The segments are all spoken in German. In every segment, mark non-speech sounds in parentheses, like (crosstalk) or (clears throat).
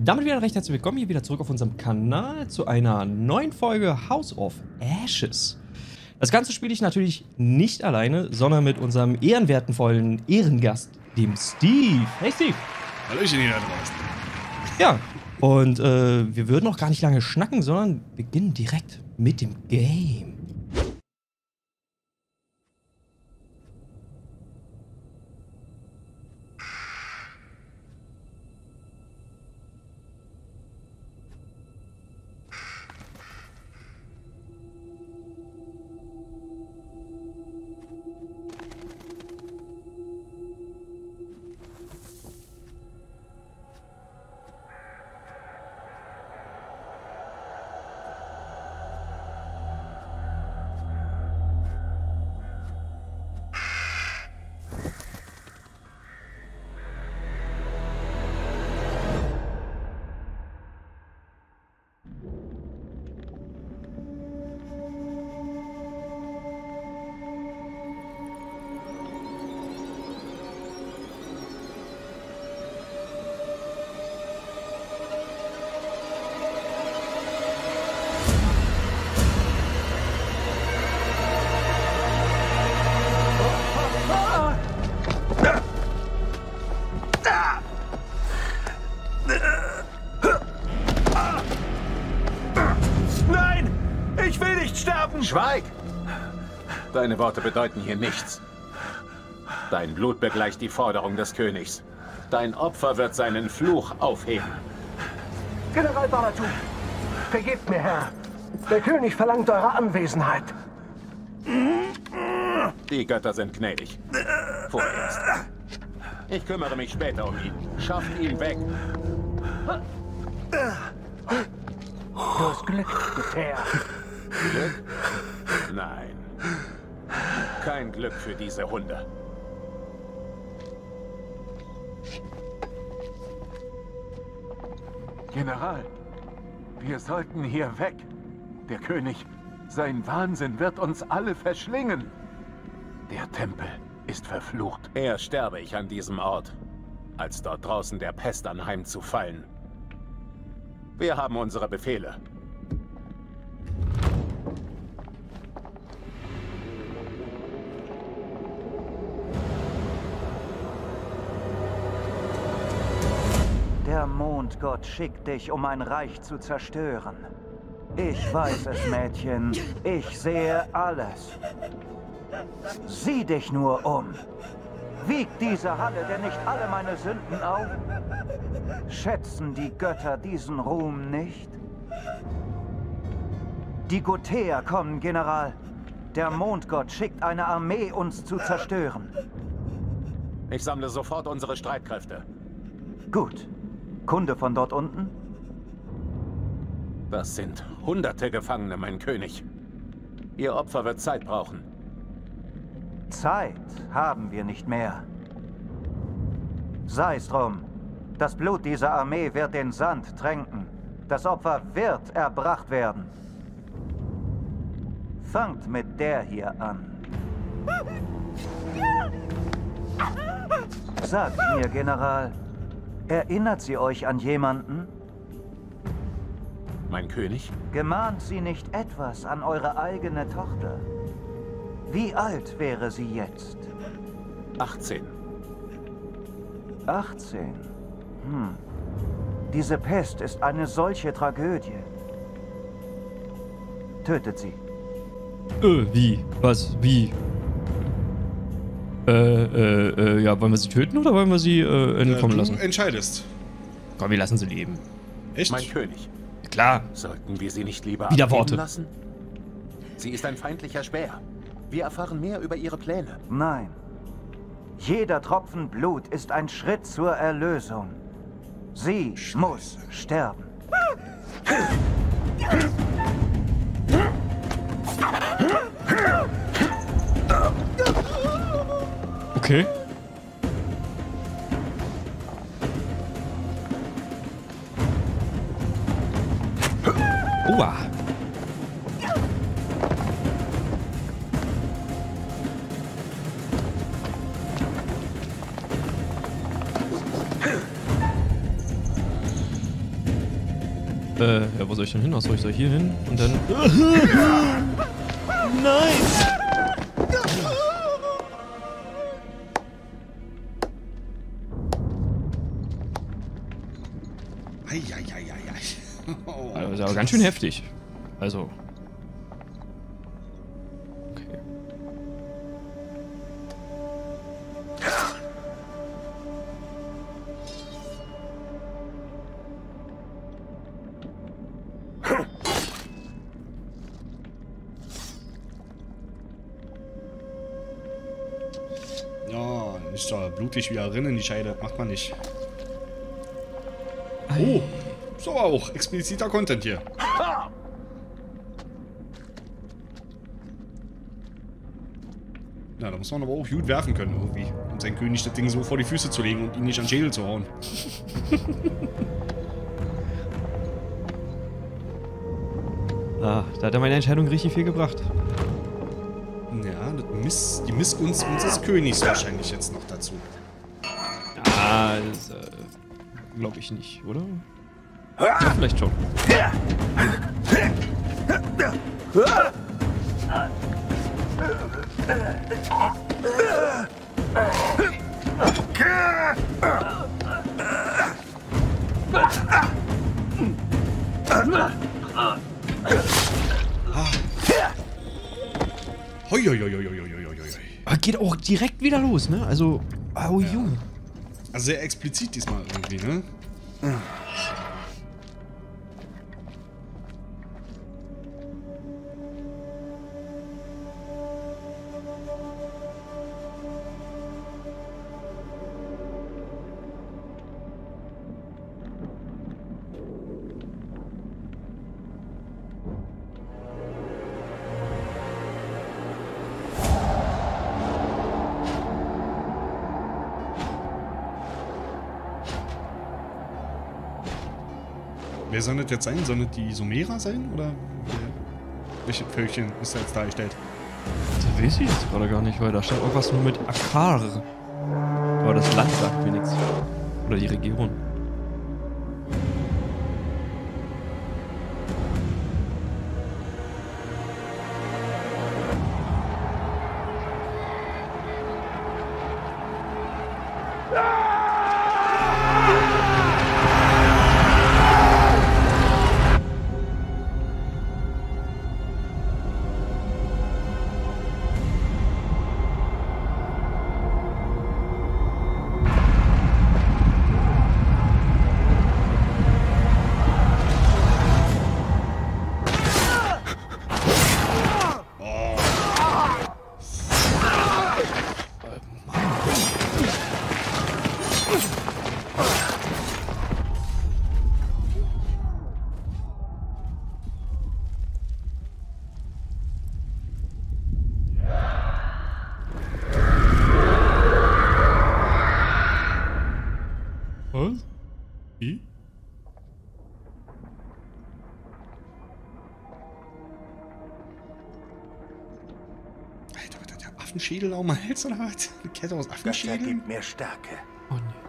Damit wieder recht herzlich willkommen hier wieder zurück auf unserem Kanal zu einer neuen Folge House of Ashes. Das Ganze spiele ich natürlich nicht alleine, sondern mit unserem ehrenwerten vollen Ehrengast, dem Steve. Hey Steve. Hallöchen hier da draußen. Ja, und äh, wir würden noch gar nicht lange schnacken, sondern beginnen direkt mit dem Game. Deine Worte bedeuten hier nichts. Dein Blut begleicht die Forderung des Königs. Dein Opfer wird seinen Fluch aufheben. General Baratu, vergebt mir, Herr. Der König verlangt eure Anwesenheit. Die Götter sind gnädig. Vorerst. Ich kümmere mich später um ihn. Schafft ihn weg. Fürs Glück, Geteer. Glück? Nein. Kein Glück für diese Hunde. General, wir sollten hier weg. Der König, sein Wahnsinn wird uns alle verschlingen. Der Tempel ist verflucht. Eher sterbe ich an diesem Ort, als dort draußen der Pest anheimzufallen. Wir haben unsere Befehle. Der Mondgott schickt dich, um ein Reich zu zerstören. Ich weiß es, Mädchen. Ich sehe alles. Sieh dich nur um. Wiegt diese Halle denn nicht alle meine Sünden auf? Schätzen die Götter diesen Ruhm nicht? Die Gotäer kommen, General. Der Mondgott schickt eine Armee, uns zu zerstören. Ich sammle sofort unsere Streitkräfte. Gut. Kunde von dort unten? Das sind hunderte Gefangene, mein König. Ihr Opfer wird Zeit brauchen. Zeit haben wir nicht mehr. Sei es drum. Das Blut dieser Armee wird den Sand tränken. Das Opfer wird erbracht werden. Fangt mit der hier an. Sagt mir, General, erinnert sie euch an jemanden? Mein König? Gemahnt sie nicht etwas an eure eigene Tochter? Wie alt wäre sie jetzt? 18. 18. Hm. Diese Pest ist eine solche Tragödie. Tötet sie. Äh, wie? Was? Wie? Äh, äh, äh, ja, wollen wir sie töten oder wollen wir sie äh, entkommen Äh, du lassen? entscheidest. Komm, wir lassen sie leben. Echt? Mein König. Klar. Sollten wir sie nicht lieber Wieder Worte. lassen? Sie ist ein feindlicher Speer. Wir erfahren mehr über ihre Pläne. Nein. Jeder Tropfen Blut ist ein Schritt zur Erlösung. Sie muss sterben. (laughs) Okay. Oha. Äh, ja, wo soll ich denn hin? Achso, ich soll hier hin und dann... (laughs) Nein! Ganz schön heftig. Also... Okay. Ja, nicht so blutig wie erinnern, die Scheide. Macht man nicht. Oh, so auch. Expliziter Content hier. Na, da muss man aber auch gut werfen können irgendwie. Und sein König das Ding so vor die Füße zu legen und ihn nicht an den Schädel zu hauen. (laughs) Ah, da hat er meine Entscheidung richtig viel gebracht. Ja, das Miss, die Missgunst unseres Königs wahrscheinlich jetzt noch dazu. Ah, das, äh, glaube ich nicht, oder? Ja, vielleicht schon. Hoi, hoi, hoi, hoi, hoi, hoi, hoi, hoi. Aber geht auch direkt wieder los, ne? Also, au Junge. Also sehr explizit diesmal irgendwie, ne? Soll das jetzt sein? Soll das die Sumera sein? Oder welche Völkchen ist da jetzt dargestellt? Das weiß ich jetzt gerade gar nicht, weil da stand irgendwas nur mit Akar. Aber das Land sagt mir nichts. Oder die Region. Auch mal Hals oder was? Eine Kette aus Das Affenschädeln? ergibt mir Stärke. Oh nee.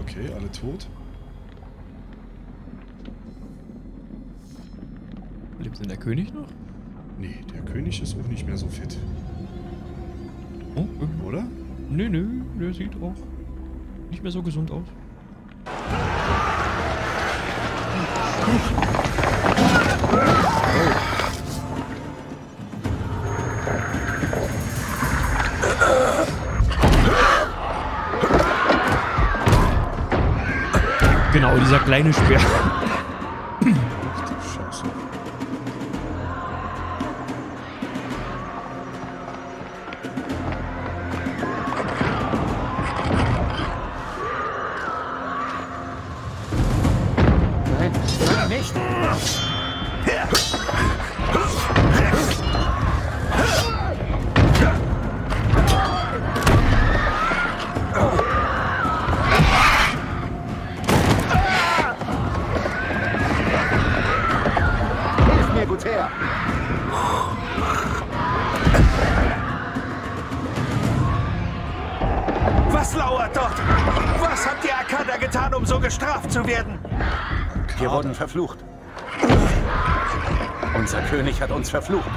Okay, alle tot. Lebt denn der König noch? Nee, der König ist auch nicht mehr so fit. Oh, äh, Oder? nö, nö, der sieht auch nicht mehr so gesund aus. Genau, dieser kleine Speer. Verflucht. Unser König hat uns verflucht.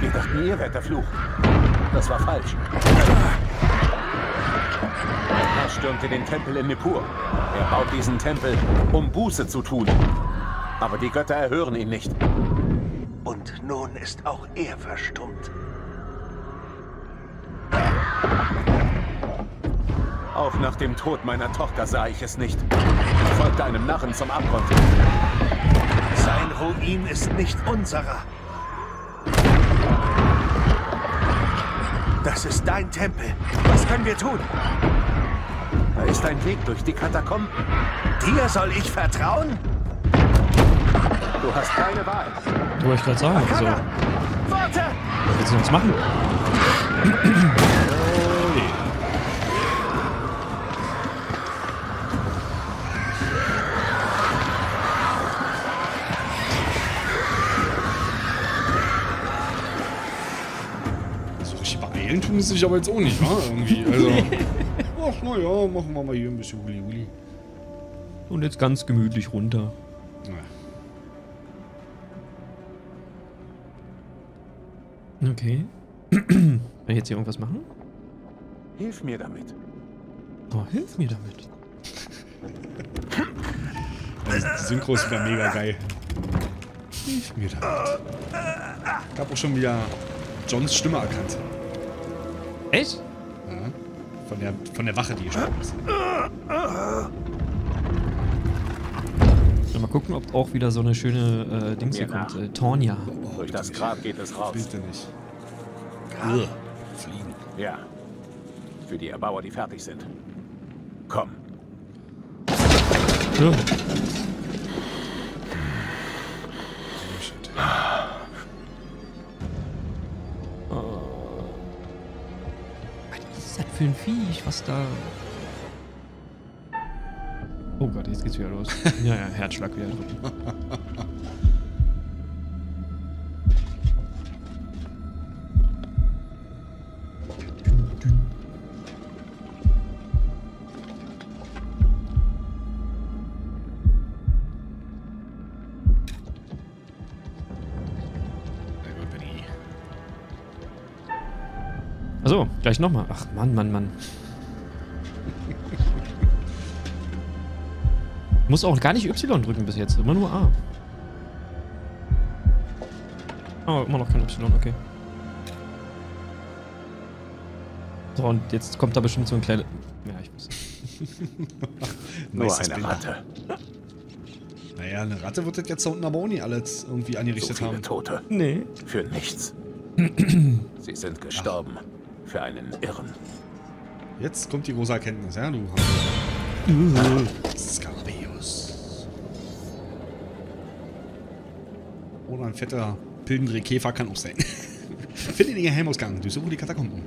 Wir dachten, ihr werdet der Fluch. Das war falsch. Er stürmte den Tempel in Nippur. Er baut diesen Tempel, um Buße zu tun. Aber die Götter erhören ihn nicht. Und nun ist auch er verstummt. Auch nach dem Tod meiner Tochter sah ich es nicht. Folgte einem Narren zum Abgrund. Sein Ruin ist nicht unserer. Das ist dein Tempel. Was können wir tun? Da ist ein Weg durch die Katakomben. Dir soll ich vertrauen? Du hast keine Wahl. Wollte ich gerade sagen. Also! Warte! was willst du uns machen? Beeilen tun sie sich aber jetzt auch nicht, wa? Irgendwie. (laughs) Also. Ach, naja, machen wir mal hier ein bisschen Uli-Uli. Und jetzt ganz gemütlich runter. Ja. Okay. (clears throat) Kann ich jetzt hier irgendwas machen? Hilf mir damit. Oh, hilf mir damit. Also, die Synchro ist wieder mega geil. Hilf mir damit. Ich hab auch schon wieder Johns Stimme erkannt. Echt? Ja. Von der, von der Wache, die gesprochen ist. Mal gucken, ob auch wieder so eine schöne äh, Dings hier kommt. Äh, Tornia. Durch das Grab geht es raus. Du nicht. Ugh. Fliegen. Ja. Für die Erbauer, die fertig sind. Komm. Ja. Oh, shit. Für ein Viech, was da... Oh Gott, jetzt geht's wieder los. (laughs) ja, ja, Herzschlag wieder drücken. (laughs) gleich nochmal. Ach, Mann, Mann, Mann. Muss auch gar nicht Y drücken bis jetzt, immer nur A. Oh, immer noch kein Y, okay. So, und jetzt kommt da bestimmt so ein kleiner... Ja, ich muss... (laughs) Nur Nice eine. Ratte. Naja, eine Ratte wird das jetzt da unten aber auch nicht alles irgendwie So angerichtet viele haben. Tote. Nee. Für nichts. (clears throat) Sie sind gestorben. Für einen Irren. Jetzt kommt die große Erkenntnis, ja, du. Skarabäus. Oder ein fetter Pilgendrehkäfer kann auch sein. (laughs) Finde den Geheimausgang. Durchsuche die Katakomben.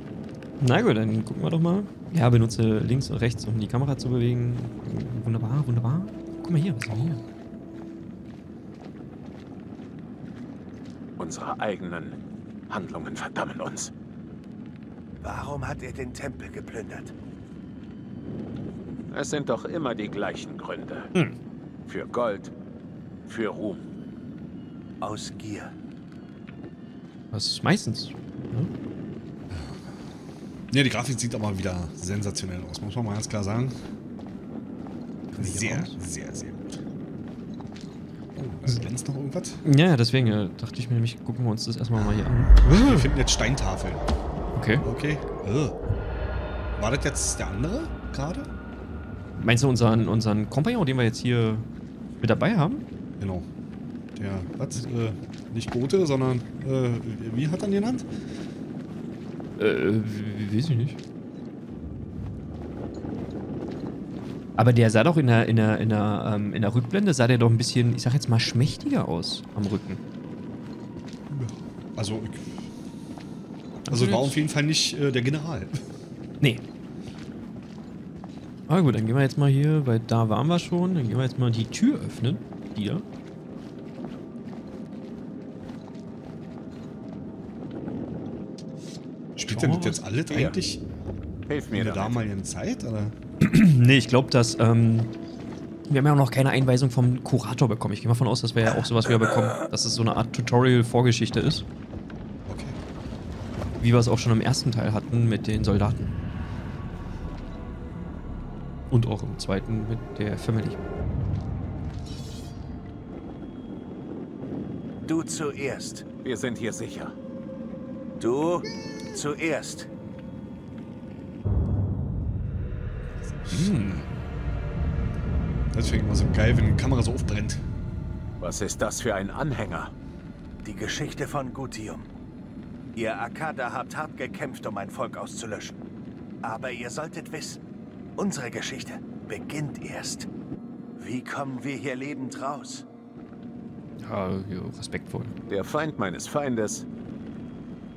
Na gut, dann gucken wir doch mal. Ja, benutze links und rechts, um die Kamera zu bewegen. Wunderbar, wunderbar. Guck mal hier, was ist denn hier? Unsere eigenen Handlungen verdammen uns. Warum hat er den Tempel geplündert? Es sind doch immer die gleichen Gründe. Hm. Für Gold, für Ruhm. Aus Gier. Was ist meistens? Ja? Ja, die Grafik sieht aber wieder sensationell aus, muss man mal ganz klar sagen. Sehr, sehr, sehr gut. Oh, da glänzt noch irgendwas. Ja, ja, deswegen äh, dachte ich mir nämlich, gucken wir uns das erstmal mal hier an. Wir finden jetzt Steintafeln. Okay. Okay. Äh. War das jetzt der andere gerade? Meinst du unseren, unseren Kompagnon, den wir jetzt hier mit dabei haben? Genau. Der, was? Äh, nicht Gote, sondern, äh, wie hat er ihn genannt? Äh, weiß ich nicht. Aber der sah doch in der, in der, in der, ähm, in der Rückblende, sah der doch ein bisschen, ich sag jetzt mal, schmächtiger aus am Rücken. Also, ich, also war auf jeden Fall nicht äh, der General. (laughs) Nee. Aber gut, dann gehen wir jetzt mal hier, weil da waren wir schon. Dann gehen wir jetzt mal die Tür öffnen. Die da. Spielt denn das jetzt alles Ja. eigentlich Hilf In mir der damit. damaligen Zeit, oder? (clears throat) Nee, ich glaube, dass. Ähm, wir haben ja noch keine Einweisung vom Kurator bekommen. Ich gehe mal davon aus, dass wir ja auch sowas wieder bekommen. Dass es so eine Art Tutorial-Vorgeschichte ist. Wie wir es auch schon im ersten Teil hatten mit den Soldaten. Und auch im zweiten mit der Family. Du zuerst. Wir sind hier sicher. Du zuerst. Das finde ich immer so geil, wenn die Kamera so aufbrennt. Was ist das für ein Anhänger? Die Geschichte von Gutium. Ihr Akada habt hart gekämpft, um ein Volk auszulöschen. Aber ihr solltet wissen, unsere Geschichte beginnt erst. Wie kommen wir hier lebend raus? Ja, ja, respektvoll. Der Feind meines Feindes.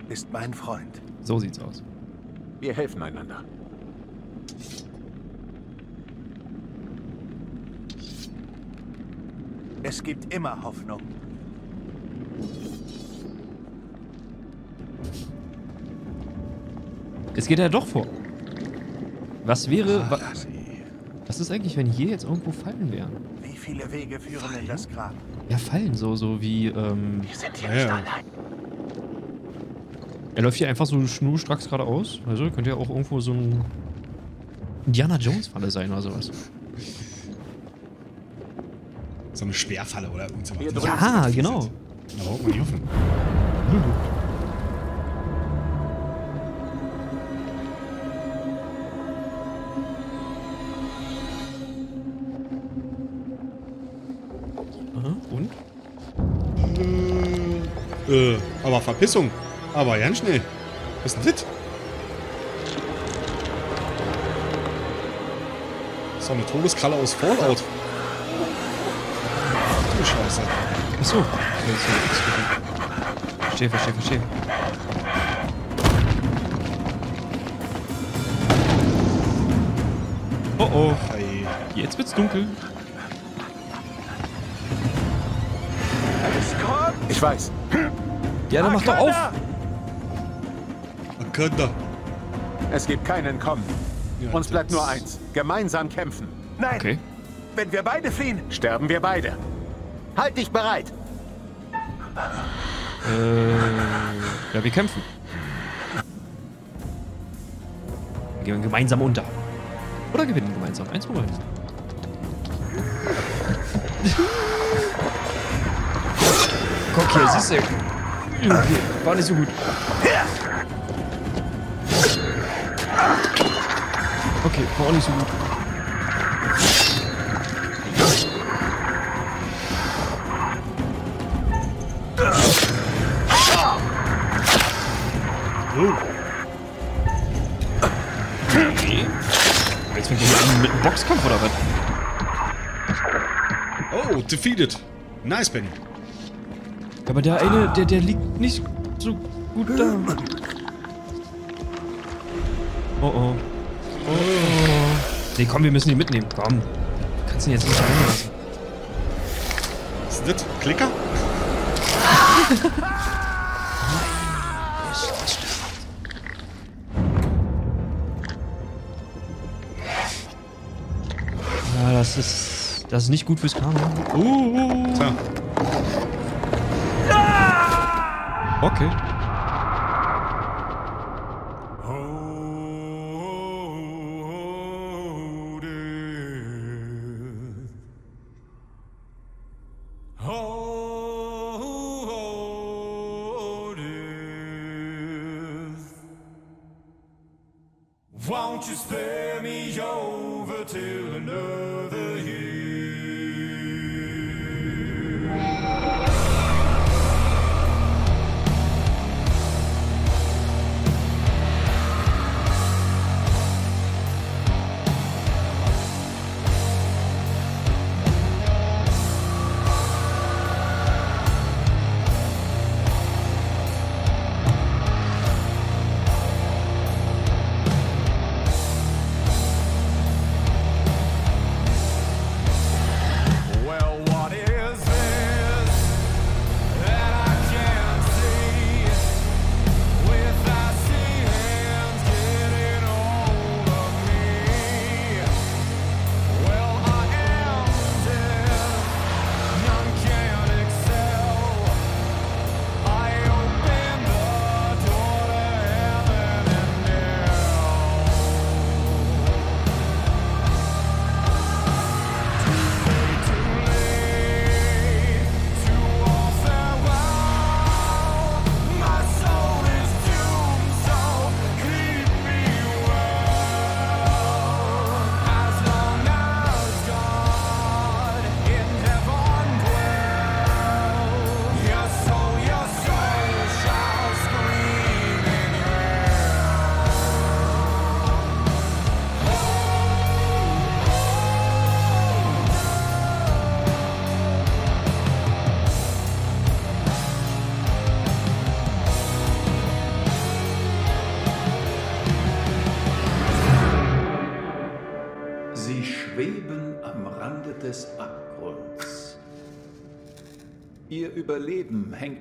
Ist mein Freund. So sieht's aus. Wir helfen einander. Es gibt immer Hoffnung. Es geht ja doch vor. Was wäre. Wa was ist eigentlich, wenn hier jetzt irgendwo Fallen wären? Wie viele Wege führen in das Grab? Ja, Fallen, so, so wie. Ähm, Ja, ja. er läuft hier einfach so schnurstracks geradeaus. Also könnte ja auch irgendwo so ein. Indiana Jones-Falle sein oder sowas. So eine Sperrfalle oder irgend sowas. Ja, Ja, genau. Da braucht man nicht hoffen. Aber Verpissung. Aber ganz schnell. Was ist denn das? So eine Todeskralle aus Fallout. Ach du Scheiße. Achso. Verstehe, verstehe, verstehe. Oh oh. Ei. Jetzt wird's dunkel. Ich weiß. Ja, dann mach doch auf. Akanda. Es gibt keinen Kommen. Ja, Uns bleibt nur eins. Gemeinsam kämpfen. Nein, Okay. wenn wir beide fliehen, Sterben wir beide. Halt dich bereit. Äh, ja, wir kämpfen. Wir gehen gemeinsam unter. Oder gewinnen gemeinsam. Eins von beiden. Guck hier, siehst du. Okay, war nicht so gut. Okay, war auch nicht so gut. Jetzt fängt an mit einem Boxkampf oder was? Oh, defeated. Nice, Benny. Aber der eine, der, der liegt nicht so gut da. Oh oh. Oh oh. Nee, komm, wir müssen ihn mitnehmen. Komm. Du kannst ihn jetzt nicht alleine lassen. Was ist das? Klicker? Ja, das ist. Das ist nicht gut fürs Karma. Uh, uh. Tja. Okay.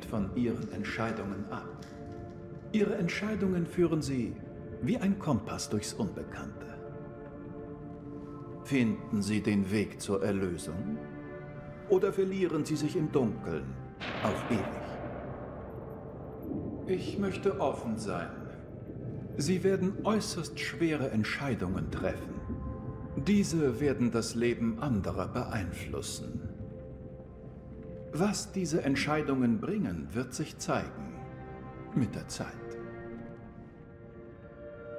Von ihren Entscheidungen ab. Ihre Entscheidungen führen sie wie ein Kompass durchs Unbekannte. Finden sie den Weg zur Erlösung oder verlieren sie sich im Dunkeln auf ewig? Ich möchte offen sein. Sie werden äußerst schwere Entscheidungen treffen. Diese werden das Leben anderer beeinflussen. Was diese Entscheidungen bringen, wird sich zeigen. Mit der Zeit.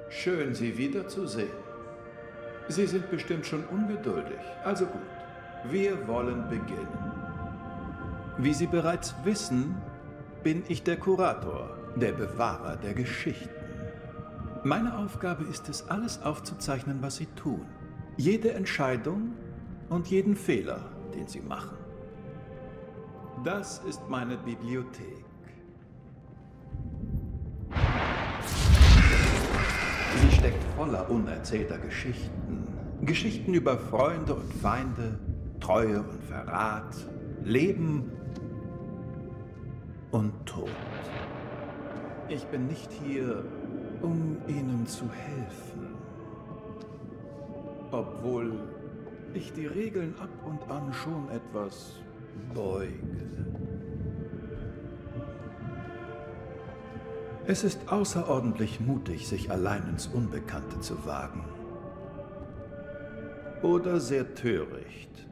Schön, Sie wiederzusehen. Sie sind bestimmt schon ungeduldig. Also gut, wir wollen beginnen. Wie Sie bereits wissen, bin ich der Kurator, der Bewahrer der Geschichten. Meine Aufgabe ist es, alles aufzuzeichnen, was Sie tun. Jede Entscheidung und jeden Fehler, den Sie machen. Das ist meine Bibliothek. Sie steckt voller unerzählter Geschichten. Geschichten über Freunde und Feinde, Treue und Verrat, Leben und Tod. Ich bin nicht hier, um Ihnen zu helfen. Obwohl ich die Regeln ab und an schon etwas beuge. Es ist außerordentlich mutig, sich allein ins Unbekannte zu wagen. Oder sehr töricht.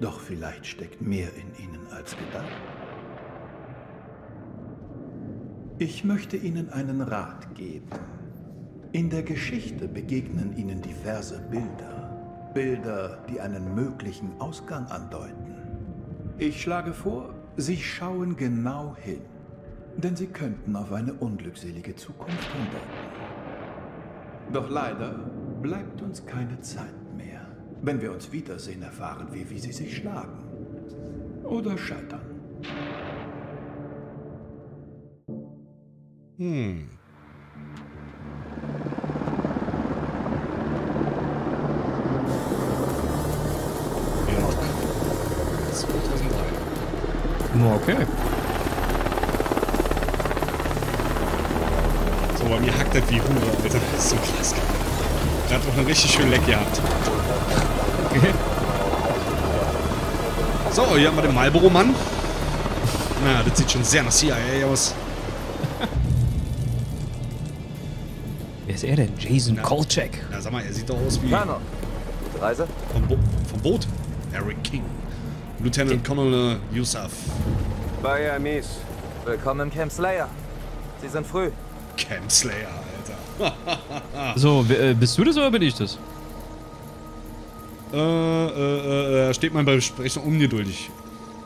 Doch vielleicht steckt mehr in ihnen als gedacht. Ich möchte Ihnen einen Rat geben. In der Geschichte begegnen Ihnen diverse Bilder. Bilder, die einen möglichen Ausgang andeuten. Ich schlage vor, Sie schauen genau hin. Denn sie könnten auf eine unglückselige Zukunft hindeuten. Doch leider bleibt uns keine Zeit mehr. Wenn wir uns wiedersehen, erfahren wir, wie sie sich schlagen. Oder scheitern. Hm. 2003. Okay. So, bei mir hackt das wie Hure, Alter. Das ist so krass. Gerade noch einen richtig schönen Leck gehabt. okay. So, hier haben wir den Marlboro-Mann. Na, das sieht schon sehr nach CIA aus. Wer ist er denn? Jason Kolchak. Na, sag mal, er sieht doch aus wie Colonel, Reise? vom, Bo vom Boot. Eric King. Lieutenant Colonel Yusuf. Bei Amis. Willkommen im Camp Slayer. Sie sind früh. Camp Slayer, Alter. (laughs) So, äh, bist du das oder bin ich das? Äh, äh, äh, steht man bei Besprechung ungeduldig.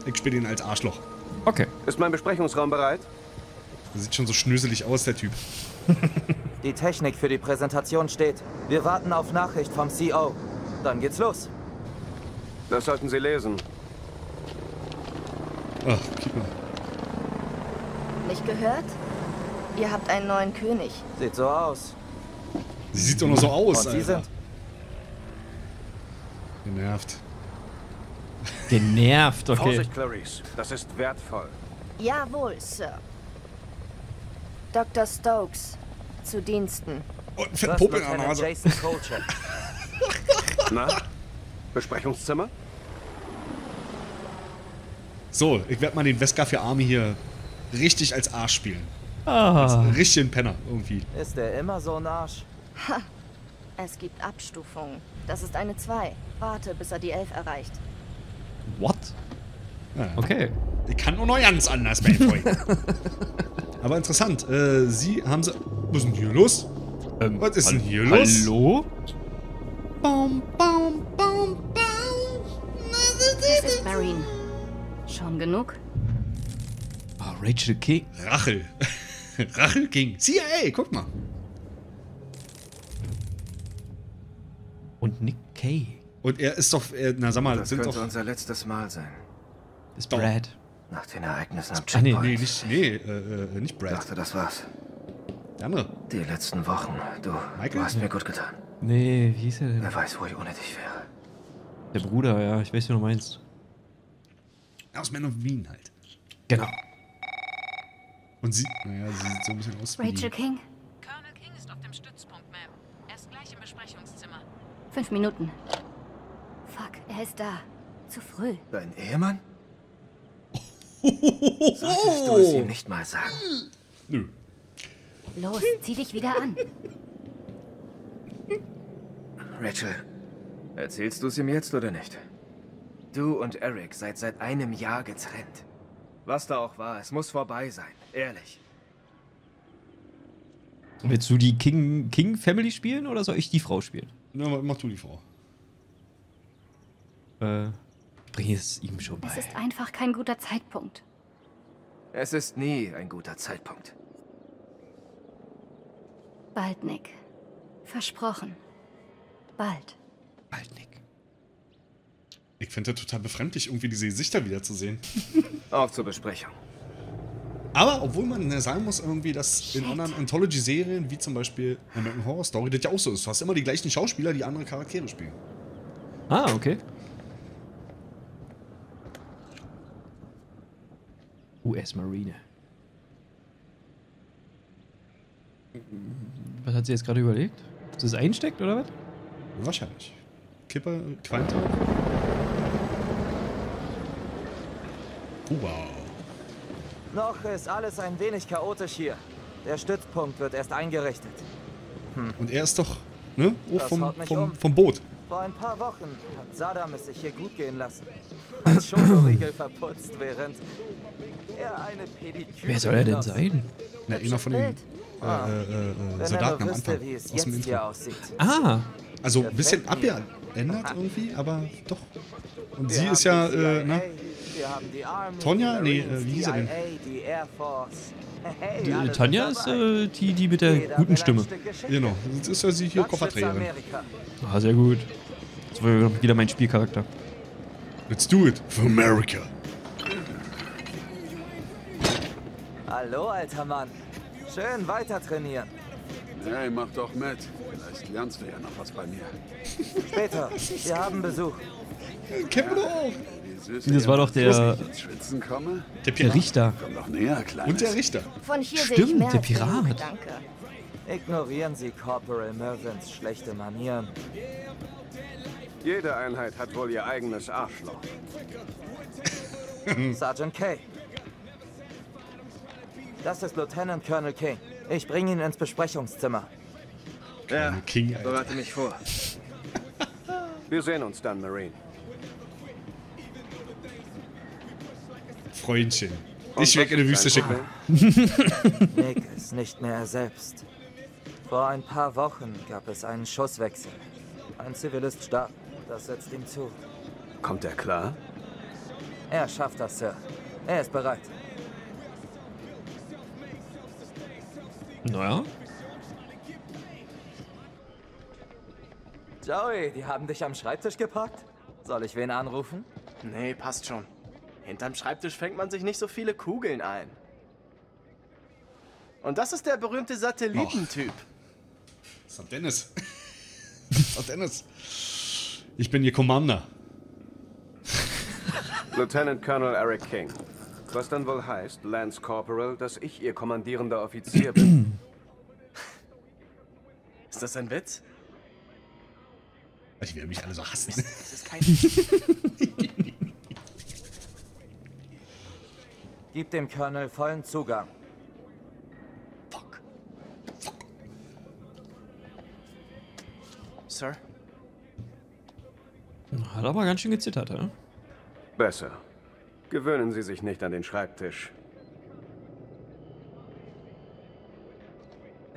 Ich spiele ihn als Arschloch. Okay. Ist mein Besprechungsraum bereit? Der sieht schon so schnöselig aus, der Typ. (laughs) Die Technik für die Präsentation steht. Wir warten auf Nachricht vom CO. Dann geht's los. Das sollten Sie lesen. Ach, guck mal. Nicht gehört? Ihr habt einen neuen König. Sieht so aus. Sie sieht doch noch so aus, Und Sie Alter. sind? Genervt. Genervt, okay. Vorsicht, Clarice. Das ist wertvoll. Jawohl, Sir. Dr. Stokes, zu Diensten. Und ein Das fetten Popel in der Nase. Jason. (laughs) Na? Besprechungszimmer? So, ich werde mal den Wesker für Army hier richtig als Arsch spielen. Ah. Richtig ein Penner, irgendwie. Ist der immer so ein Arsch? Ha. Es gibt Abstufungen. Das ist eine 2. Warte, bis er die 11 erreicht. What? Ja. Okay. Ich kann nur noch ganz anders, mein Freund. (laughs) Aber interessant, äh, Sie haben sie... Was ist denn hier los? Ähm, Was ist denn hier los? Hallo? Baum, baum, baum, baum. Es ist Marine. Schon genug? Ah, Rachel King. Rachel. (laughs) Rachel King. CIA, guck mal. Und Nick Kay. Und er ist doch, äh, na sag mal, Das sind könnte doch... unser letztes Mal sein. Ist Doch. Brad. Nach den Ereignissen am Ah, nee, Checkpoint. Nee, nicht, nee, äh, äh, nicht Brad. dachte, das war's. Der andere. Die letzten Wochen, du, Michael? du hast mir gut getan. Nee, wie hieß er denn? Wer weiß, wo ich ohne dich wäre. Der Bruder, ja, ich weiß, wie du meinst. Aus Man of Wien halt. Genau. Und sie, naja, sie sieht so ein bisschen aus wie... Rachel King? Colonel King ist auf dem Stützpunkt, Ma'am. Er ist gleich im Besprechungszimmer. Fünf Minuten. Fuck, er ist da. Zu früh. Dein Ehemann? (laughs) Solltest du es ihm nicht mal sagen? Nö. Los, zieh dich wieder an. Rachel, erzählst du es ihm jetzt oder nicht? Du und Eric seid seit einem Jahr getrennt. Was da auch war, es muss vorbei sein. Ehrlich. Willst du die King, King Family spielen oder soll ich die Frau spielen? Na, mach du die Frau. Äh, bring es ihm schon Es bei. ist einfach kein guter Zeitpunkt. Es ist nie ein guter Zeitpunkt. Bald, Nick. Versprochen. Bald. Bald, Nick. Ich finde das total befremdlich, irgendwie diese Gesichter wiederzusehen. (laughs) Auf zur Besprechung. Aber obwohl man äh, sagen muss, irgendwie, dass in anderen Anthology-Serien, wie zum Beispiel American Horror Story, das ja auch so ist. Du hast immer die gleichen Schauspieler, die andere Charaktere spielen. Ah, okay. US-Marine. Was hat sie jetzt gerade überlegt? Dass sie es einsteckt oder was? Wahrscheinlich. Kipper, Quante. Wow. Noch ist alles ein wenig chaotisch hier. Der Stützpunkt wird erst eingerichtet. Und er ist doch, ne? Oh, vom, vom, um. vom Boot. Vor ein paar Wochen hat Saddam es sich hier gut gehen lassen. Als Schokoriegel verputzt, während er eine Pediküre Wer soll er denn sein? Na, einer von den äh, Ah. äh, äh, Soldaten am Anfang. wie es Aus dem jetzt Intro. hier aussieht. Ah, Also ein bisschen abgeändert (laughs) irgendwie, aber doch. Und Wir sie ist ja, äh, ne? Wir haben die Army, Tonja? die Nee, äh, wie hieß er denn? Die Air Force. Hey, die, alle Tanja ist äh, die, die mit der Jeder guten Stimme. Genau. Jetzt ist ja sie hier Das Kofferträgerin. Ah, sehr gut. Das war wieder mein Spielcharakter. Let's do it for America. Hallo, alter Mann. Schön weiter trainieren. Hey, mach doch mit. Vielleicht lernst du ja noch was bei mir. Später. Wir haben Besuch. Kennen wir doch Das war doch der-? Der Der Richter. Komm doch näher. Und der Richter. Von hier sehe ich Stimmt, der Pirat. Danke. Ignorieren Sie Corporal Mervins schlechte Manieren. Jede Einheit hat wohl ihr eigenes Arschloch. (laughs) Sergeant Kay. Das ist Lieutenant Colonel King. Ich bringe ihn ins Besprechungszimmer. Ja, King, bereite mich vor. Wir sehen uns dann, Marine. Freundchen. Und Ich weg in die Wüste schicken. Nick ist nicht mehr er selbst. Vor ein paar Wochen gab es einen Schusswechsel. Ein Zivilist starb. Das setzt ihm zu. Kommt er klar? Er schafft das, Sir. Er ist bereit. Naja. Joey, die haben dich am Schreibtisch gepackt? Soll ich wen anrufen? Nee, passt schon. Hinterm Schreibtisch fängt man sich nicht so viele Kugeln ein. Und das ist der berühmte Satellitentyp. St. Dennis. (laughs) St. Dennis. Ich bin Ihr Commander. (laughs) Lieutenant Colonel Eric King. Was dann wohl heißt, Lance Corporal, dass ich Ihr kommandierender Offizier bin. (clears throat) Ist das ein Witz? Die werden mich alle so hassen. Das ist kein (laughs) Gib dem Colonel vollen Zugang. Sir? Hat aber ganz schön gezittert, ja? Besser. Gewöhnen Sie sich nicht an den Schreibtisch.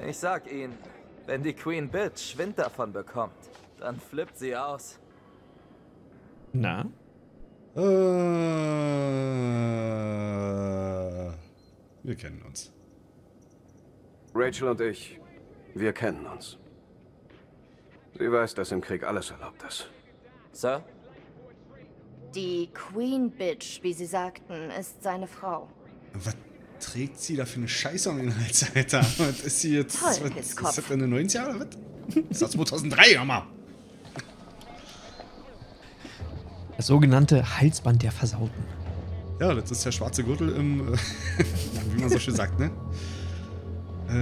Ich sag Ihnen, wenn die Queen Bitch Wind davon bekommt, dann flippt sie aus. Na? Äh, wir kennen uns. Rachel und ich, wir kennen uns. Sie weiß, dass im Krieg alles erlaubt ist. Sir? Die Queen Bitch, wie Sie sagten, ist seine Frau. Was? trägt sie da für eine Scheiße um den Hals, Alter? Was ist sie jetzt? Toll, was, Pisskopf. ist das eine 90er oder was? Das war 2003, hör mal. Das sogenannte Halsband der Versauten. Ja, das ist der schwarze Gürtel im, äh, (laughs) wie man so schön sagt, ne? Äh,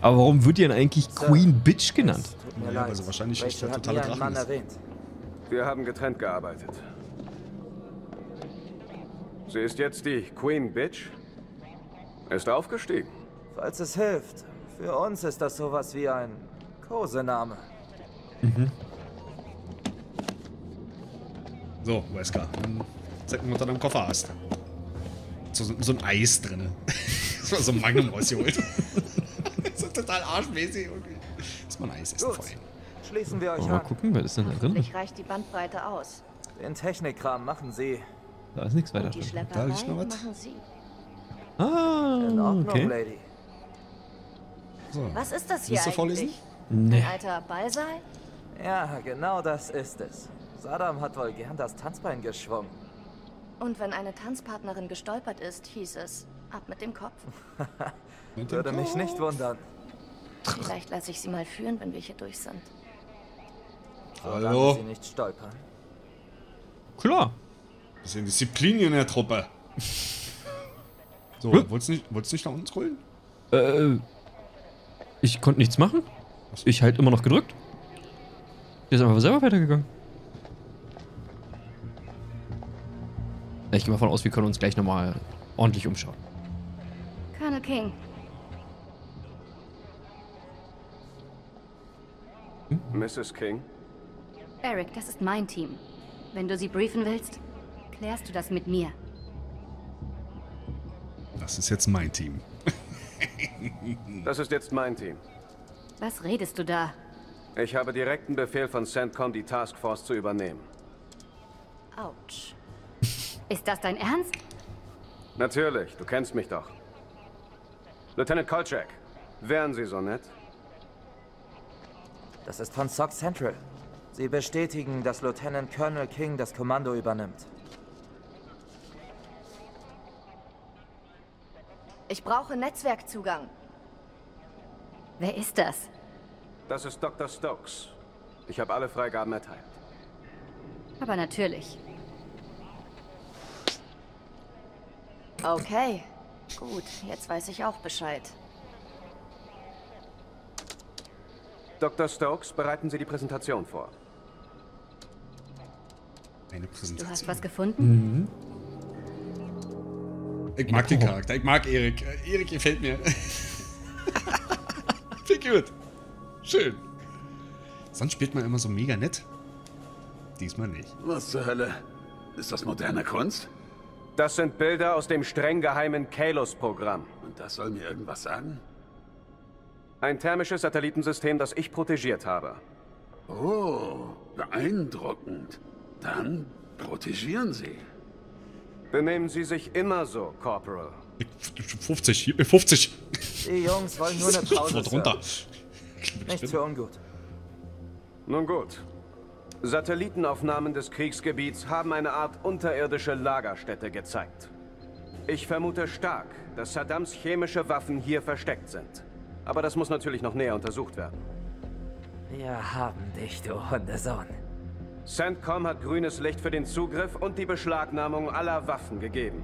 Aber warum wird die denn eigentlich Queen Bitch genannt? Leid. Also wahrscheinlich echt der totale Drachen ist. Wir haben getrennt gearbeitet. Sie ist jetzt die Queen Bitch. Ist aufgestiegen. Falls es hilft. Für uns ist das sowas wie ein Kosename. Mhm. So, Wesker, dann zeig mir, was du da im Koffer hast. So, so ein Eis drin. (laughs) das war so ein Magnum rausgeholt. (laughs) das ist total arschmäßig irgendwie. Das ist mal ein Eis essen vorhin. Schließen wir euch Mal an. gucken, was ist denn da drin? Hoffentlich reicht die Bandbreite aus. Den Technikkram machen Sie. Da ist nichts weiter drin. Schlepperei liegt noch was? machen Sie. Ah, In Ordnung, okay. Lady. So. Was ist das hier Willst du eigentlich? vorlesen? Nee. Ein alter Ballsaal? Ja, genau das ist es. Saddam hat wohl gern das Tanzbein geschwungen. Und wenn eine Tanzpartnerin gestolpert ist, hieß es, ab mit dem Kopf. (laughs) Mit dem Würde mich nicht wundern. Vielleicht lasse ich sie mal führen, wenn wir hier durch sind. Solange Hallo? Sie nicht stolpern. Klar. Bisschen Disziplin hier in der Truppe. (laughs) So, Hm? wolltest du nicht, wolltest nicht nach unten scrollen? Äh, ich konnte nichts machen. Ich halt immer noch gedrückt. Der ist einfach selber weitergegangen. Ich gehe mal davon aus, wir können uns gleich nochmal ordentlich umschauen. Colonel King, Mrs. King? Eric, das ist mein Team. Wenn du sie briefen willst, klärst du das mit mir. Das ist jetzt mein Team. (laughs) Das ist jetzt mein Team. Was redest du da? Ich habe direkten Befehl von CENTCOM, die Taskforce zu übernehmen. Autsch. Ist das dein Ernst? Natürlich, du kennst mich doch. Lieutenant Kolchak, wären Sie so nett? Das ist von SOC Central. Sie bestätigen, dass Lieutenant Colonel King das Kommando übernimmt. Ich brauche Netzwerkzugang. Wer ist das? Das ist Dr. Stokes. Ich habe alle Freigaben erteilt. Aber natürlich. Okay. Gut, jetzt weiß ich auch Bescheid. Dr. Stokes, bereiten Sie die Präsentation vor. Eine Du hast Präsentation. was gefunden? Mhm. Ich mag den Charakter. Ich mag Erik. Äh, Erik gefällt mir. (laughs) Viel gut. Schön. Sonst spielt man immer so mega nett. Diesmal nicht. Was zur Hölle? Ist das moderne Kunst? Das sind Bilder aus dem streng geheimen Kalos-Programm. Und das soll mir irgendwas sagen? Ein thermisches Satellitensystem, das ich protegiert habe. Oh, beeindruckend. Dann protegieren Sie. Benehmen Sie sich immer so, Corporal. 50, gib mir 50. Die Jungs wollen nur eine (laughs) Pause. Runter. Nichts für ungut. Nun gut. Satellitenaufnahmen des Kriegsgebiets haben eine Art unterirdische Lagerstätte gezeigt. Ich vermute stark, dass Saddams chemische Waffen hier versteckt sind. Aber das muss natürlich noch näher untersucht werden. Wir haben dich, du Hundesohn. CENTCOM hat grünes Licht für den Zugriff und die Beschlagnahmung aller Waffen gegeben.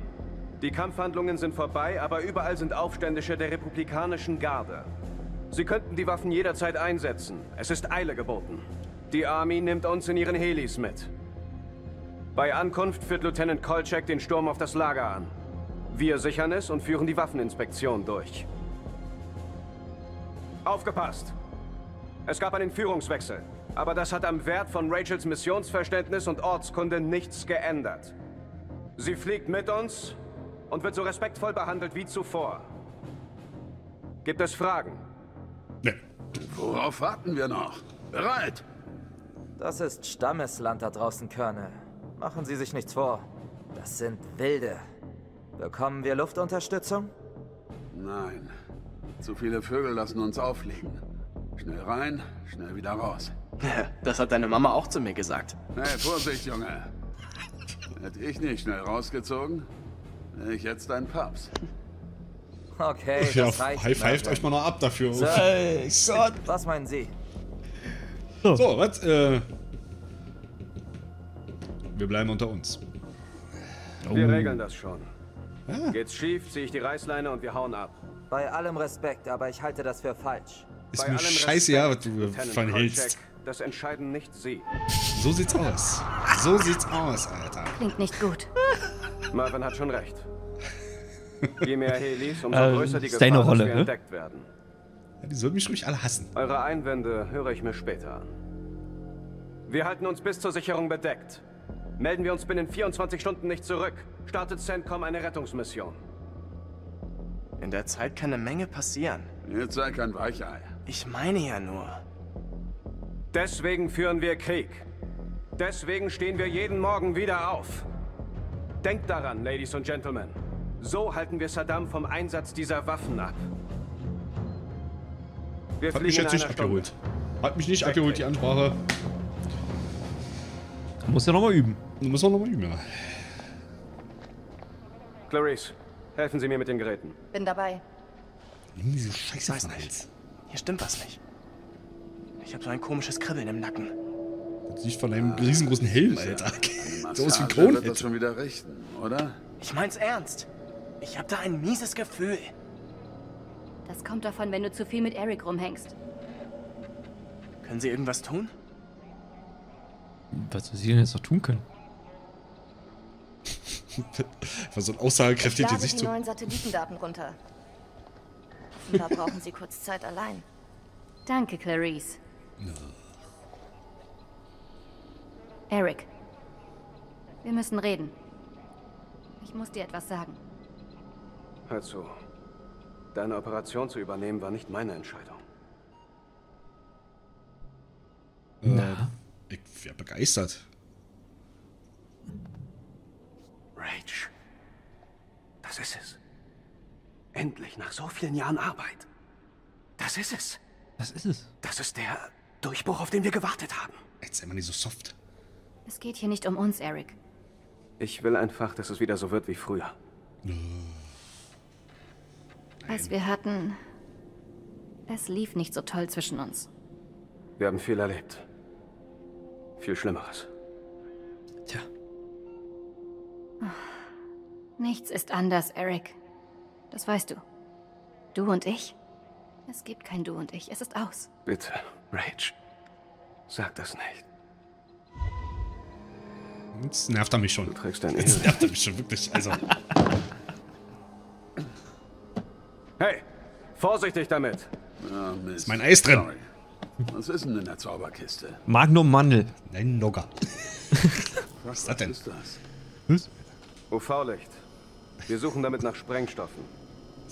Die Kampfhandlungen sind vorbei, aber überall sind Aufständische der republikanischen Garde. Sie könnten die Waffen jederzeit einsetzen. Es ist Eile geboten. Die Army nimmt uns in ihren Helis mit. Bei Ankunft führt Lieutenant Kolchak den Sturm auf das Lager an. Wir sichern es und führen die Waffeninspektion durch. Aufgepasst! Es gab einen Führungswechsel, aber das hat am Wert von Rachels Missionsverständnis und Ortskunde nichts geändert. Sie fliegt mit uns und wird so respektvoll behandelt wie zuvor. Gibt es Fragen? Worauf warten wir noch? Bereit! Das ist Stammesland da draußen, Colonel. Machen Sie sich nichts vor. Das sind Wilde. Bekommen wir Luftunterstützung? Nein. Zu viele Vögel lassen uns auffliegen. Schnell rein, schnell wieder raus. (laughs) Das hat deine Mama auch zu mir gesagt. Hey, Vorsicht, Junge. Hätte ich nicht schnell rausgezogen? Ich jetzt dein Papst. Okay, Ja, das reicht. high fived Mervyn. euch mal noch ab dafür. Sir, was meinen Sie? So, was? Äh, wir bleiben unter uns. Wir Oh. regeln das schon. Geht's schief, ziehe ich die Reißleine und wir hauen ab. Bei allem Respekt, aber ich halte das für falsch. Ist Bei mir allem scheißegal, was Respekt, du davon hältst. Das entscheiden nicht Sie. So sieht's aus. So sieht's aus, Alter. Klingt nicht gut. (laughs) Marvin hat schon recht. Je mehr Helis, umso Ähm, größer die Gefahr, dass wir ne? entdeckt werden. Die sollten mich ruhig alle hassen. Eure Einwände höre ich mir später an. Wir halten uns bis zur Sicherung bedeckt. Melden wir uns binnen 24 Stunden nicht zurück, startet CENTCOM eine Rettungsmission. In der Zeit kann eine Menge passieren. Jetzt sei kein Weichei. Ich meine ja nur. Deswegen führen wir Krieg. Deswegen stehen wir jeden Morgen wieder auf. Denkt daran, Ladies und Gentlemen. So halten wir Saddam vom Einsatz dieser Waffen ab. Wir Hat mich jetzt nicht Stunde. abgeholt. Hat mich nicht abgeholt, die Ansprache. Da muss ja nochmal üben. Da muss man nochmal üben, ja. Clarice, helfen Sie mir mit den Geräten. Bin dabei. Nimm diese Scheiße Weiß von nicht. Hier stimmt was nicht. Ich habe so ein komisches Kribbeln im Nacken. Das liegt von deinem riesengroßen Helm, Alter. (laughs) So aus wie wird das schon wieder richten, oder? Ich mein's ernst. Ich habe da ein mieses Gefühl. Das kommt davon, wenn du zu viel mit Eric rumhängst. Können Sie irgendwas tun? Was soll sie denn jetzt noch tun können? (laughs) Was so ein Gesicht die zu. neuen Satellitendaten runter. Da brauchen Sie kurz Zeit allein. Danke, Clarice. Eric. Wir müssen reden. Ich muss dir etwas sagen. Hör zu. Deine Operation zu übernehmen war nicht meine Entscheidung. Na. Ich wäre begeistert. Rage. Das ist es. Endlich, nach so vielen Jahren Arbeit. Das ist es. Das ist es. Das ist der Durchbruch, auf den wir gewartet haben. Jetzt sei mal nicht so soft. Es geht hier nicht um uns, Eric. Ich will einfach, dass es wieder so wird wie früher. Was wir hatten. Es lief nicht so toll zwischen uns. Wir haben viel erlebt. Viel Schlimmeres. Nichts ist anders, Eric. Das weißt du. Du und ich? Es gibt kein Du und ich. Es ist aus. Bitte, Rage. Sag das nicht. Jetzt nervt er mich schon. Du trägst dein Jetzt nervt er mich schon, wirklich. Also, Hey, vorsichtig damit. Ja, Mist. ist mein Eis drin. Sorry. Was ist denn in der Zauberkiste? Magnum Mandel. Nein, Nogger. (laughs) Was ist das denn? ist das? Was? UV-Licht. Wir suchen damit nach Sprengstoffen.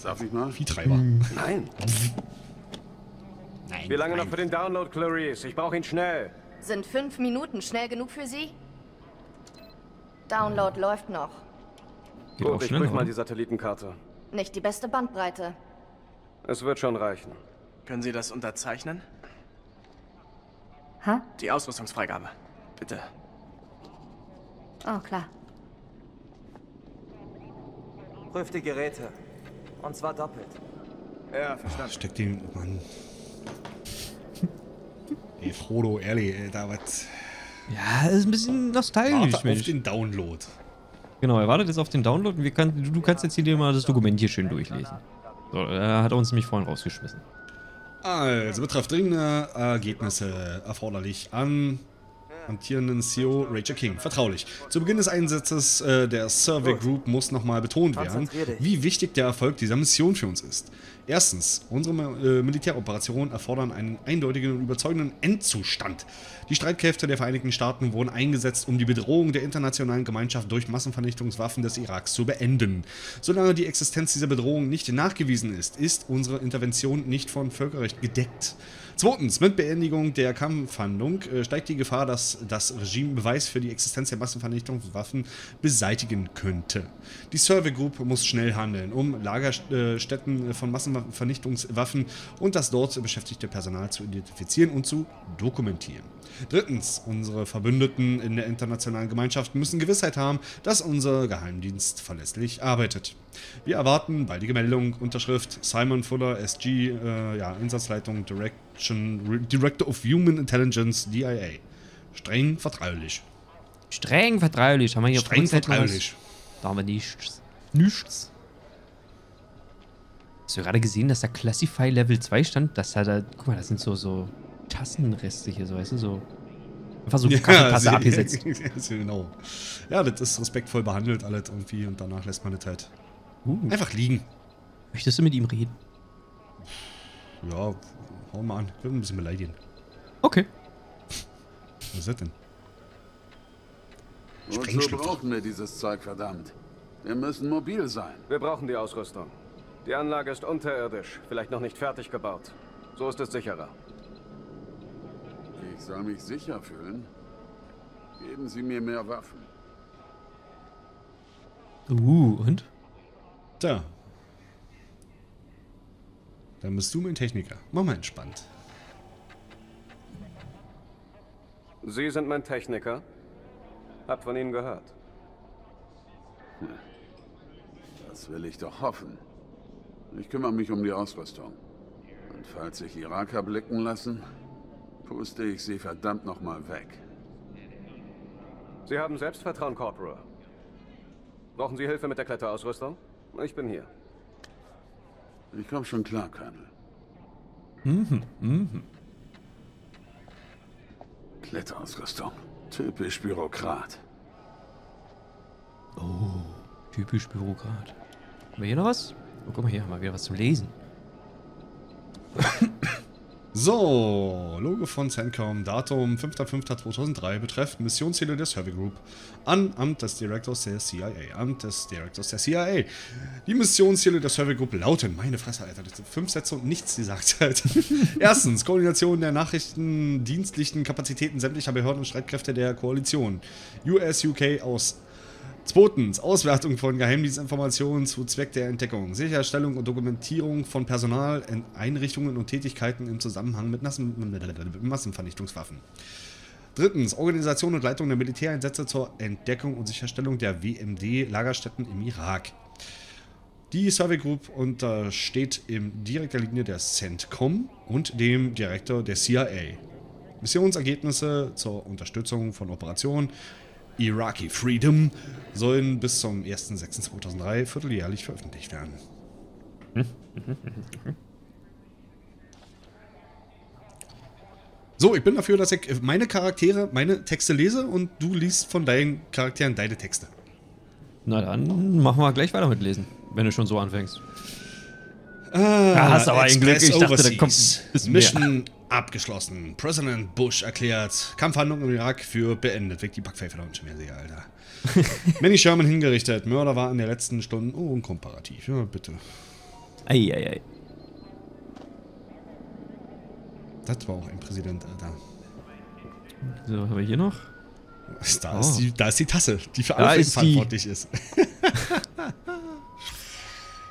Darf ich mal? Viehtreiber. Nein. Nein. Wie lange noch nein. für den Download, Clarice? Ich brauche ihn schnell. Sind fünf Minuten schnell genug für Sie? Download läuft noch. Geht Gut, auch ich prüfe mal die Satellitenkarte. Nicht die beste Bandbreite. Es wird schon reichen. Können Sie das unterzeichnen? Ha? Die Ausrüstungsfreigabe. Bitte. Oh, klar. Prüf die Geräte. Und zwar doppelt. Ja, verstanden. Steck den. Oh Mann. (laughs) Ey, Frodo, ehrlich, ey, da was. Ja, ist ein bisschen nostalgisch, Warte auf den Download. Genau, er wartet jetzt auf den Download und können, du, du kannst jetzt hier mal das Dokument hier schön durchlesen. So, er hat uns nämlich vorhin rausgeschmissen. Also, betrifft dringende Ergebnisse erforderlich an amtierenden CEO Rachel King. Vertraulich. Zu Beginn des Einsatzes äh, der Survey Group muss nochmal betont werden, wie wichtig der Erfolg dieser Mission für uns ist. Erstens, unsere äh, Militäroperationen erfordern einen eindeutigen und überzeugenden Endzustand. Die Streitkräfte der Vereinigten Staaten wurden eingesetzt, um die Bedrohung der internationalen Gemeinschaft durch Massenvernichtungswaffen des Iraks zu beenden. Solange die Existenz dieser Bedrohung nicht nachgewiesen ist, ist unsere Intervention nicht von Völkerrecht gedeckt. Zweitens, mit Beendigung der Kampfhandlung äh, steigt die Gefahr, dass das das Regime Beweis für die Existenz der Massenvernichtungswaffen beseitigen könnte. Die Survey Group muss schnell handeln, um Lagerstätten von Massenvernichtungswaffen und das dort beschäftigte Personal zu identifizieren und zu dokumentieren. Drittens, unsere Verbündeten in der internationalen Gemeinschaft müssen Gewissheit haben, dass unser Geheimdienst verlässlich arbeitet. Wir erwarten baldige Meldung, Unterschrift Simon Fuller, SG, äh, ja, Einsatzleitung Direction, Director of Human Intelligence, DIA. Streng vertraulich. Streng vertraulich. Haben wir hier Streng vertraulich. Da haben wir nichts. Nichts. Hast du gerade gesehen, dass da Classify Level 2 stand? Das hat da, guck mal, das sind so, so Tassenreste hier, so, weißt du, so. Einfach so (laughs) Kaffeetasse sie- abgesetzt. (laughs) ja, genau. Ja, das ist respektvoll behandelt, alles irgendwie, und danach lässt man das halt einfach liegen. Möchtest du mit ihm reden? Ja, hau mal an. Ich will ein bisschen beleidigen. Okay. (laughs) Was ist das denn? Wozu Sprengstoff. brauchen wir dieses Zeug, verdammt? Wir müssen mobil sein. Wir brauchen die Ausrüstung. Die Anlage ist unterirdisch, vielleicht noch nicht fertig gebaut. So ist es sicherer. Ich soll mich sicher fühlen. Geben Sie mir mehr Waffen. Uh, und? Da. Dann bist du mein Techniker. Mach mal entspannt. Sie sind mein Techniker. Hab von Ihnen gehört. Das will ich doch hoffen. Ich kümmere mich um die Ausrüstung. Und falls sich Iraker blicken lassen, puste ich sie verdammt nochmal weg. Sie haben Selbstvertrauen, Corporal. Brauchen Sie Hilfe mit der Kletterausrüstung? Ich bin hier. Ich komme schon klar, Colonel. Mhm, mhm. Kletterausrüstung. Typisch Bürokrat. Oh, typisch Bürokrat. Haben wir hier noch was? Oh, guck mal, hier haben wir wieder was zum Lesen. So, Logo von CENTCOM, Datum 5.5.2003 betreffend Missionsziele der Survey Group an Amt des Directors der CIA. Amt des Directors der CIA. Die Missionsziele der Survey Group lauten, meine Fresse, Alter, das sind fünf Sätze und nichts, die sagt halt. (laughs) Erstens, Koordination der nachrichtendienstlichen Kapazitäten sämtlicher Behörden und Streitkräfte der Koalition. US, UK aus. Zweitens, Auswertung von Geheimdienstinformationen zu Zweck der Entdeckung, Sicherstellung und Dokumentierung von Personal, in Einrichtungen und Tätigkeiten im Zusammenhang mit Massenvernichtungswaffen. Drittens, Organisation und Leitung der Militäreinsätze zur Entdeckung und Sicherstellung der WMD-Lagerstätten im Irak. Die Survey Group untersteht in direkter Linie der CENTCOM und dem Direktor der CIA. Missionsergebnisse zur Unterstützung von Operationen Iraqi Freedom sollen bis zum 1.6.2003 vierteljährlich veröffentlicht werden. So, ich bin dafür, dass ich meine Charaktere, meine Texte lese und du liest von deinen Charakteren deine Texte. Na dann machen wir gleich weiter mit Lesen, wenn du schon so anfängst. Ah, Da hast du aber ein Glück. Ich dachte, da kommt Mission abgeschlossen. Präsident Bush erklärt Kampfhandlungen im Irak für beendet. Weg die Backpfeife da unten sehe, Alter. Manny Sherman hingerichtet. Mörder war in der letzten Stunde oh, unkomparativ. Ja, bitte. Eieiei. Das war auch ein Präsident, Alter. So, haben wir hier noch? Da, Oh. ist, die, da ist die Tasse, die für Da alle ist die. verantwortlich ist. (laughs)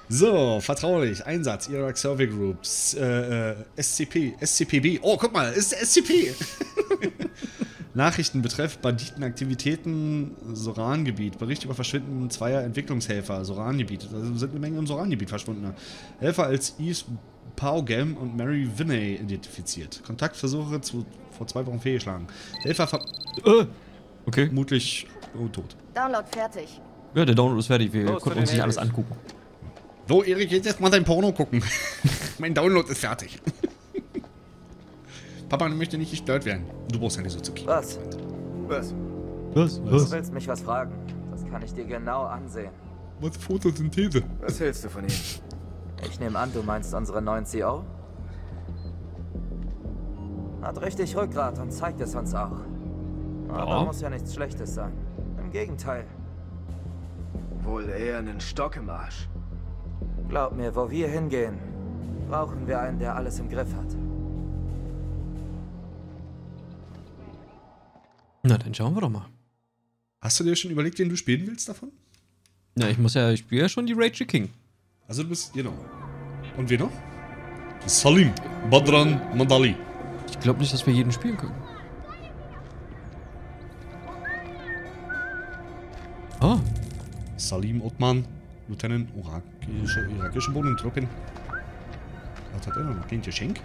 so, vertraulich. Einsatz, Iraq Survey Groups, äh, äh, SCP, SCPB. Oh, guck mal, ist der SCP. (laughs) Nachrichten betreff Banditenaktivitäten Soran-Gebiet. Bericht über Verschwinden zweier Entwicklungshelfer. Soran-Gebiet. Also sind eine Menge im Soran-Gebiet verschwunden. Helfer als Eve Paugam und Mary Vinney identifiziert. Kontaktversuche zu, vor zwei Wochen fehlgeschlagen. Helfer ver Äh, okay. vermutlich oh, tot. Download fertig. Ja, der Download ist fertig. Wir Los, konnten zu uns nicht alles angucken. So, Erik, jetzt erst mal dein Porno gucken. (laughs) mein Download ist fertig. (laughs) Papa möchte nicht gestört werden. Du brauchst ja nicht so zu kicken. Was? Was? Was? Du willst mich was fragen? Das kann ich dir genau ansehen. Was Photosynthese? Was hältst du von ihm? Ich nehme an, du meinst unseren neuen CO? Hat richtig Rückgrat und zeigt es uns auch. Aber Ja. muss ja nichts Schlechtes sein. Im Gegenteil. Wohl eher einen Stock im Arsch. Glaub mir, wo wir hingehen, brauchen wir einen, der alles im Griff hat. Na, dann schauen wir doch mal. Hast du dir schon überlegt, wen du spielen willst davon? Na, ich muss ja, ich spiele ja schon die Rachel King. Also du bist, genau. Und wer noch? Salim Badran Mandali. Ich glaube nicht, dass wir jeden spielen können. Ah. Salim Othman, Lieutenant irakische, irakische Bodentruppen. Was hat er noch? Ein Geschenk?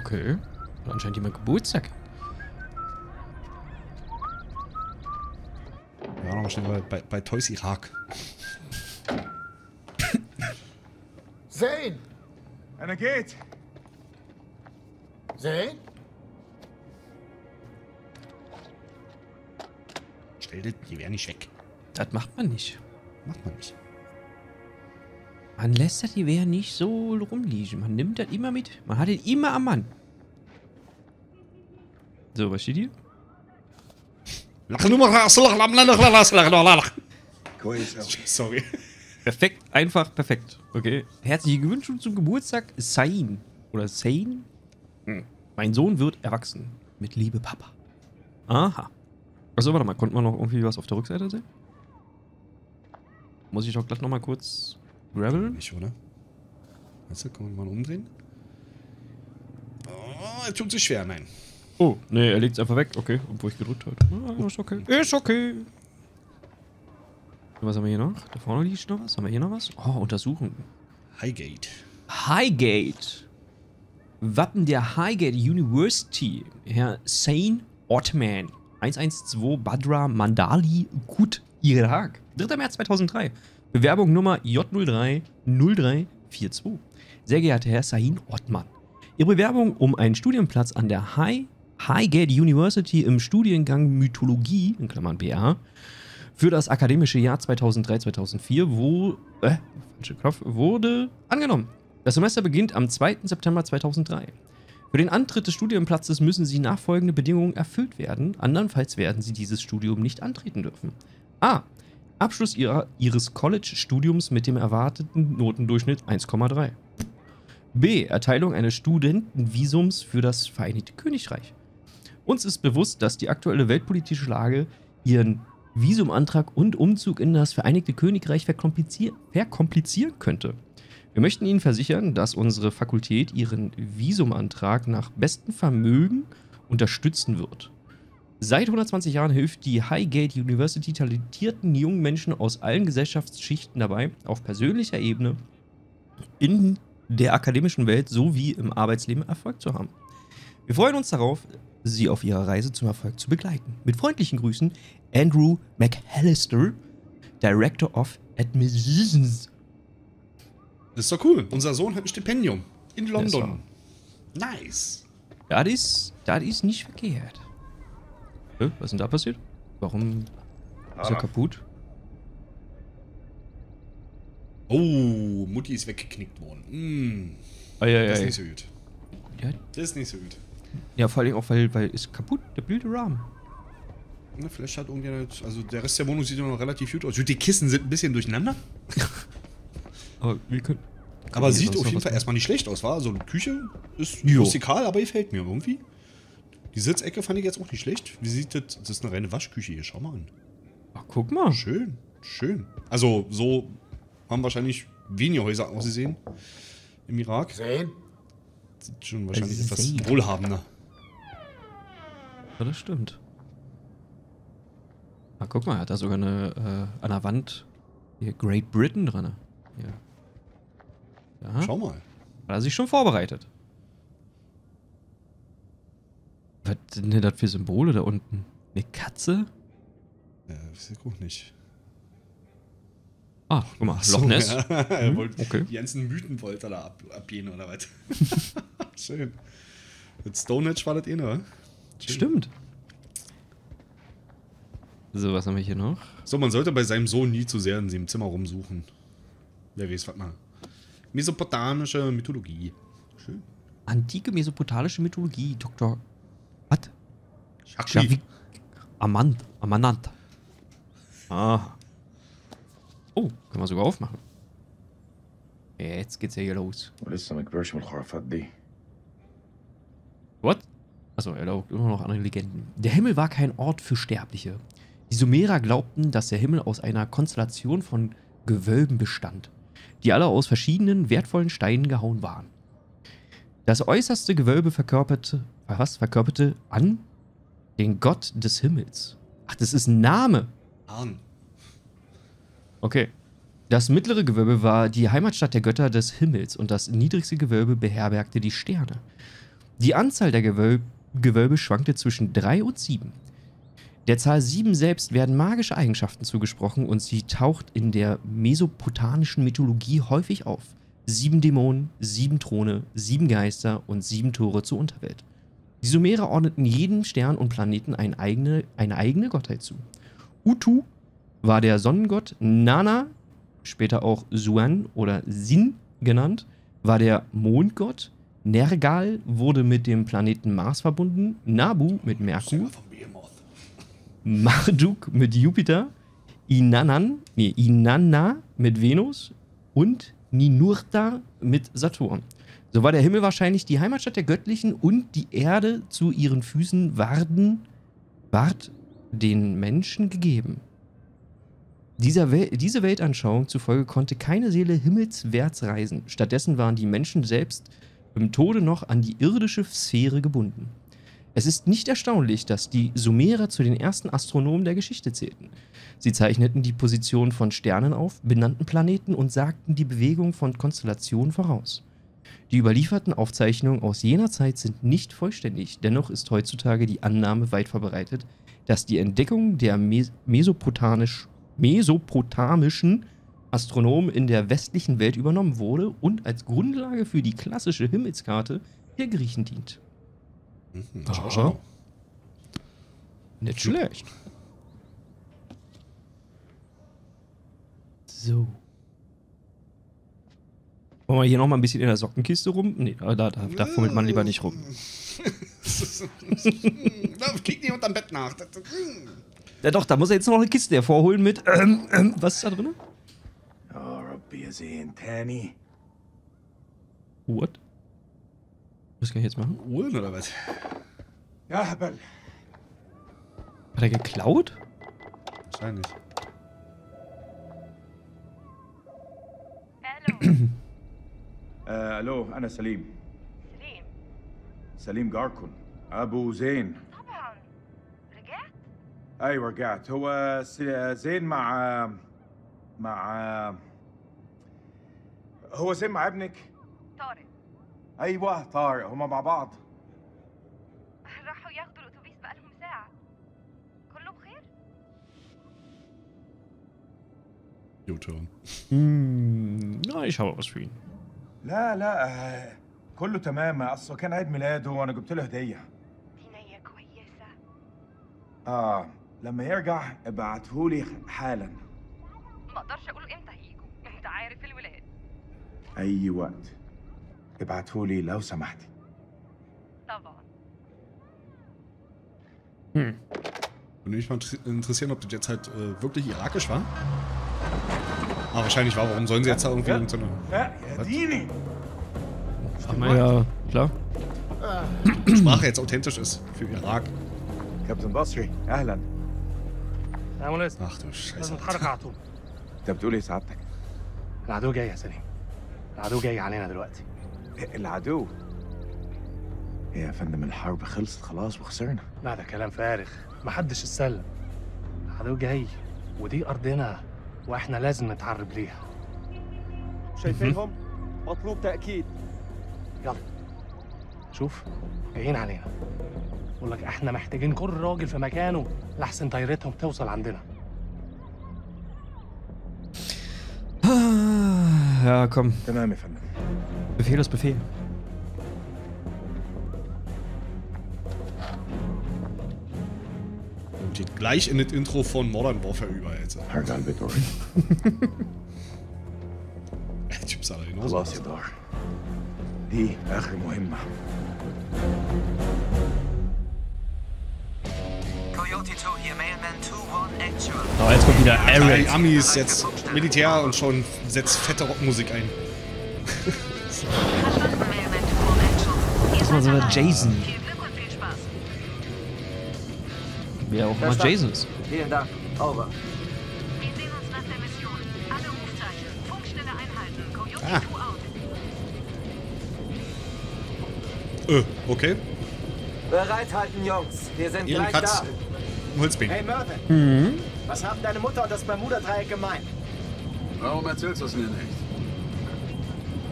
Okay. Hat anscheinend jemand Geburtstag. Ja, nochmal schnell bei, bei, bei Toys Irak. Zane! Einer geht. Zane? Stell das Gewehr nicht weg. Das macht man nicht. Macht man nicht. Man lässt das Gewehr nicht so rumliegen. Man nimmt das immer mit. Man hat es immer am Mann. So, was steht hier? Sorry. Perfekt, einfach perfekt. Okay. Herzliche Glückwünsche zum Geburtstag, Sain. Oder Sain? Hm. Mein Sohn wird erwachsen. Mit Liebe, Papa. Aha. Achso, warte mal, konnte man noch irgendwie was auf der Rückseite sehen? Muss ich doch gleich nochmal kurz graveln? Nicht, oder? Weißt du, kann man mal umdrehen? Oh, er tut sich schwer, nein. Oh, nee, er legt es einfach weg. Okay, obwohl ich gedrückt habe. Ah, ist okay. Ist okay. Was haben wir hier noch? Da vorne liegt noch was. Haben wir hier noch was? Oh, Untersuchung. Highgate. Highgate. Wappen der Highgate University. Herr Sain Ottman. 112 Badra Mandali Kut Irak. 3. März 2003. Bewerbung Nummer J03 0342. Sehr geehrter Herr Sain Ottman. Ihre Bewerbung um einen Studienplatz an der High, Highgate University im Studiengang Mythologie, in Klammern BA, für das akademische Jahr 2003-2004 wo, äh, wurde angenommen. Das Semester beginnt am 2. September 2003. Für den Antritt des Studienplatzes müssen Sie nachfolgende Bedingungen erfüllt werden, andernfalls werden Sie dieses Studium nicht antreten dürfen. A. Abschluss ihrer, Ihres College-Studiums mit dem erwarteten Notendurchschnitt 1,3. B. Erteilung eines Studentenvisums für das Vereinigte Königreich. Uns ist bewusst, dass die aktuelle weltpolitische Lage Ihren Visumantrag und Umzug in das Vereinigte Königreich verkomplizier verkomplizieren könnte. Wir möchten Ihnen versichern, dass unsere Fakultät Ihren Visumantrag nach bestem Vermögen unterstützen wird. Seit 120 Jahren hilft die Highgate University talentierten jungen Menschen aus allen Gesellschaftsschichten dabei, auf persönlicher Ebene in der akademischen Welt sowie im Arbeitsleben Erfolg zu haben. Wir freuen uns darauf, Sie auf Ihrer Reise zum Erfolg zu begleiten. Mit freundlichen Grüßen, Andrew McAllister, Director of Admissions. Das ist doch cool. Unser Sohn hat ein Stipendium in London. Nice. Das ist, das ist nicht verkehrt. Hä? Was ist denn da passiert? Warum ist er Ah. kaputt? Oh, Mutti ist weggeknickt worden. Mm. Das ist Eieiei. nicht so gut. Ja, Das ist nicht so gut. ja, vor allem auch, weil, weil ist kaputt, der blöde Rahmen. Na, vielleicht hat irgendjemand. Also der Rest der Wohnung sieht immer noch relativ gut aus. Die Kissen sind ein bisschen durcheinander. (laughs) Aber wir können. Aber hier sieht auf jeden Fall erstmal nicht schlecht aus, war? Also die Küche ist Jo. rustikal, aber gefällt mir irgendwie. Die Sitzecke fand ich jetzt auch nicht schlecht. Wie sieht das? Das ist eine reine Waschküche hier. Schau mal an. Ach, guck mal. Schön, schön. Also so haben wahrscheinlich weniger Häuser ausgesehen im Irak. Sehen? Sieht schon wahrscheinlich etwas sehen. wohlhabender. Ja, das stimmt. Ah, guck mal, er hat da sogar eine, äh, an der Wand hier Great Britain dran. Hier. Ja. Schau mal. Hat er sich schon vorbereitet. Was sind denn das für Symbole da unten? Eine Katze? Ja, weiß ich auch nicht. Ah, guck mal, so, Loch Ness. Ja. (laughs) er Hm, wollte okay. Die ganzen Mythen wollte er da ab, abgehen oder was? (laughs) Schön. Mit Stonehenge war das eh, ne? Stimmt. So, was haben wir hier noch? So, man sollte bei seinem Sohn nie zu sehr in seinem Zimmer rumsuchen. Wer weiß, was mal. Mesopotamische Mythologie. Schön. Antike mesopotamische Mythologie, Dr. Shakti. Amand. Amanant. Aha. Oh, kann man sogar aufmachen. Jetzt geht's ja hier los. What? Achso, er lautet immer noch andere Legenden. Der Himmel war kein Ort für Sterbliche. Die Sumerer glaubten, dass der Himmel aus einer Konstellation von Gewölben bestand, die alle aus verschiedenen wertvollen Steinen gehauen waren. Das äußerste Gewölbe verkörperte, was verkörperte An den Gott des Himmels. Ach, das ist ein Name. Arn. Okay. Das mittlere Gewölbe war die Heimatstadt der Götter des Himmels und das niedrigste Gewölbe beherbergte die Sterne. Die Anzahl der Gewölbe, Gewölbe schwankte zwischen 3 und 7. Der Zahl 7 selbst werden magische Eigenschaften zugesprochen und sie taucht in der mesopotamischen Mythologie häufig auf. Sieben Dämonen, sieben Throne, sieben Geister und sieben Tore zur Unterwelt. Die Sumerer ordneten jedem Stern und Planeten eine eigene, eine eigene Gottheit zu. Utu war der Sonnengott, Nana, später auch Suan oder Sin genannt, war der Mondgott, Nergal wurde mit dem Planeten Mars verbunden, Nabu mit Merkur, Marduk mit Jupiter, Inanan, nee, Inanna mit Venus und Ninurta mit Saturn. So war der Himmel wahrscheinlich die Heimatstadt der Göttlichen und die Erde zu ihren Füßen warden, ward den Menschen gegeben. Wel diese Weltanschauung zufolge konnte keine Seele himmelswärts reisen. Stattdessen waren die Menschen selbst im Tode noch an die irdische Sphäre gebunden. Es ist nicht erstaunlich, dass die Sumerer zu den ersten Astronomen der Geschichte zählten. Sie zeichneten die Position von Sternen auf, benannten Planeten und sagten die Bewegung von Konstellationen voraus. Die überlieferten Aufzeichnungen aus jener Zeit sind nicht vollständig, dennoch ist heutzutage die Annahme weit verbreitet, dass die Entdeckung der Mes mesopotamisch, mesopotamischen Astronomen in der westlichen Welt übernommen wurde und als Grundlage für die klassische Himmelskarte der Griechen dient. Mhm, schau. Nicht schlecht. So. Wollen wir hier nochmal ein bisschen in der Sockenkiste rum? Nee, da, da, da fummelt man lieber nicht rum. das klingt nicht unterm Bett nach. Ja doch, da muss er jetzt noch eine Kiste hervorholen mit. Ähm, ähm, was ist da drin? What? Was kann ich jetzt machen? Holen oder was? Ja, aber. Hat er geklaut? Wahrscheinlich. (clears throat) Hallo. آه ألو أنا سليم. سليم. سليم جاركون. أبو زين. طبعا. رجعت؟ أيوه رجعت. هو س- زين مع مع هو زين مع ابنك؟ طارق. أيوه طارق. هما مع بعض. راحوا ياخدوا الأتوبيس بقالهم ساعة. كله بخير؟ U-Turn. Hm, na, ich habe was für ihn. لا لا آه، كله تمام. اصله كان عيد ميلاده وأنا جبت له هدية. دي نية كويسة. آه لما يرجع ابعتهولي حالا. ما أقدرش أقول إمتى هيجوا. أنت عارف الولاد. أي وقت. ابعتهولي لو سمحتي. طبعا. Würde mich mal interess- interessieren, ob das jetzt halt äh, wirklich irakisch war. Aber wahrscheinlich war. Warum sollen sie jetzt da irgendwie Ja. so eine. Haben wir ja, klar. Sprache jetzt authentisch ist für Irak. كابتن بصري أهلا Ach du Scheiße. لازم نتحرك على طول انت بتقول إيه سعادتك العدو جاي يا سليم العدو جاي علينا دلوقتي العدو يا فندم الحرب خلصت خلاص وخسرنا لا ده كلام فارغ محدش اتسلم العدو جاي ودي ارضنا وإحنا لازم نتعرب ليها. شايفينهم؟ مطلوب تأكيد. يلا. شوف جايين علينا. بقول لك إحنا محتاجين كل راجل في مكانه لحسن طيارتهم توصل عندنا. Ja, komm. تمام يا فندم. Befehl ist Geht gleich in das Intro von Modern Warfare über, Alter. Paragon Victory. Typ sah da genauso aus. Die Ache Muhimma. Aber jetzt kommt wieder Eric. Die Amis jetzt Militär und schon setzt fette Rockmusik ein. das war sogar Jason. Wer auch immer. Jason ist. Vielen Dank. Over. Wir sehen uns nach der Mission. Alle Rufzeichen. Funkstelle einhalten. Coyote Ah. 2 out. Äh, okay. Bereithalten, Jungs. Wir sind gleich Ehrenkratz. da. Holzbein. Hey Mervyn, Mhm. was haben deine Mutter und das Bermuda-Dreieck gemein? Warum erzählst du es mir nicht?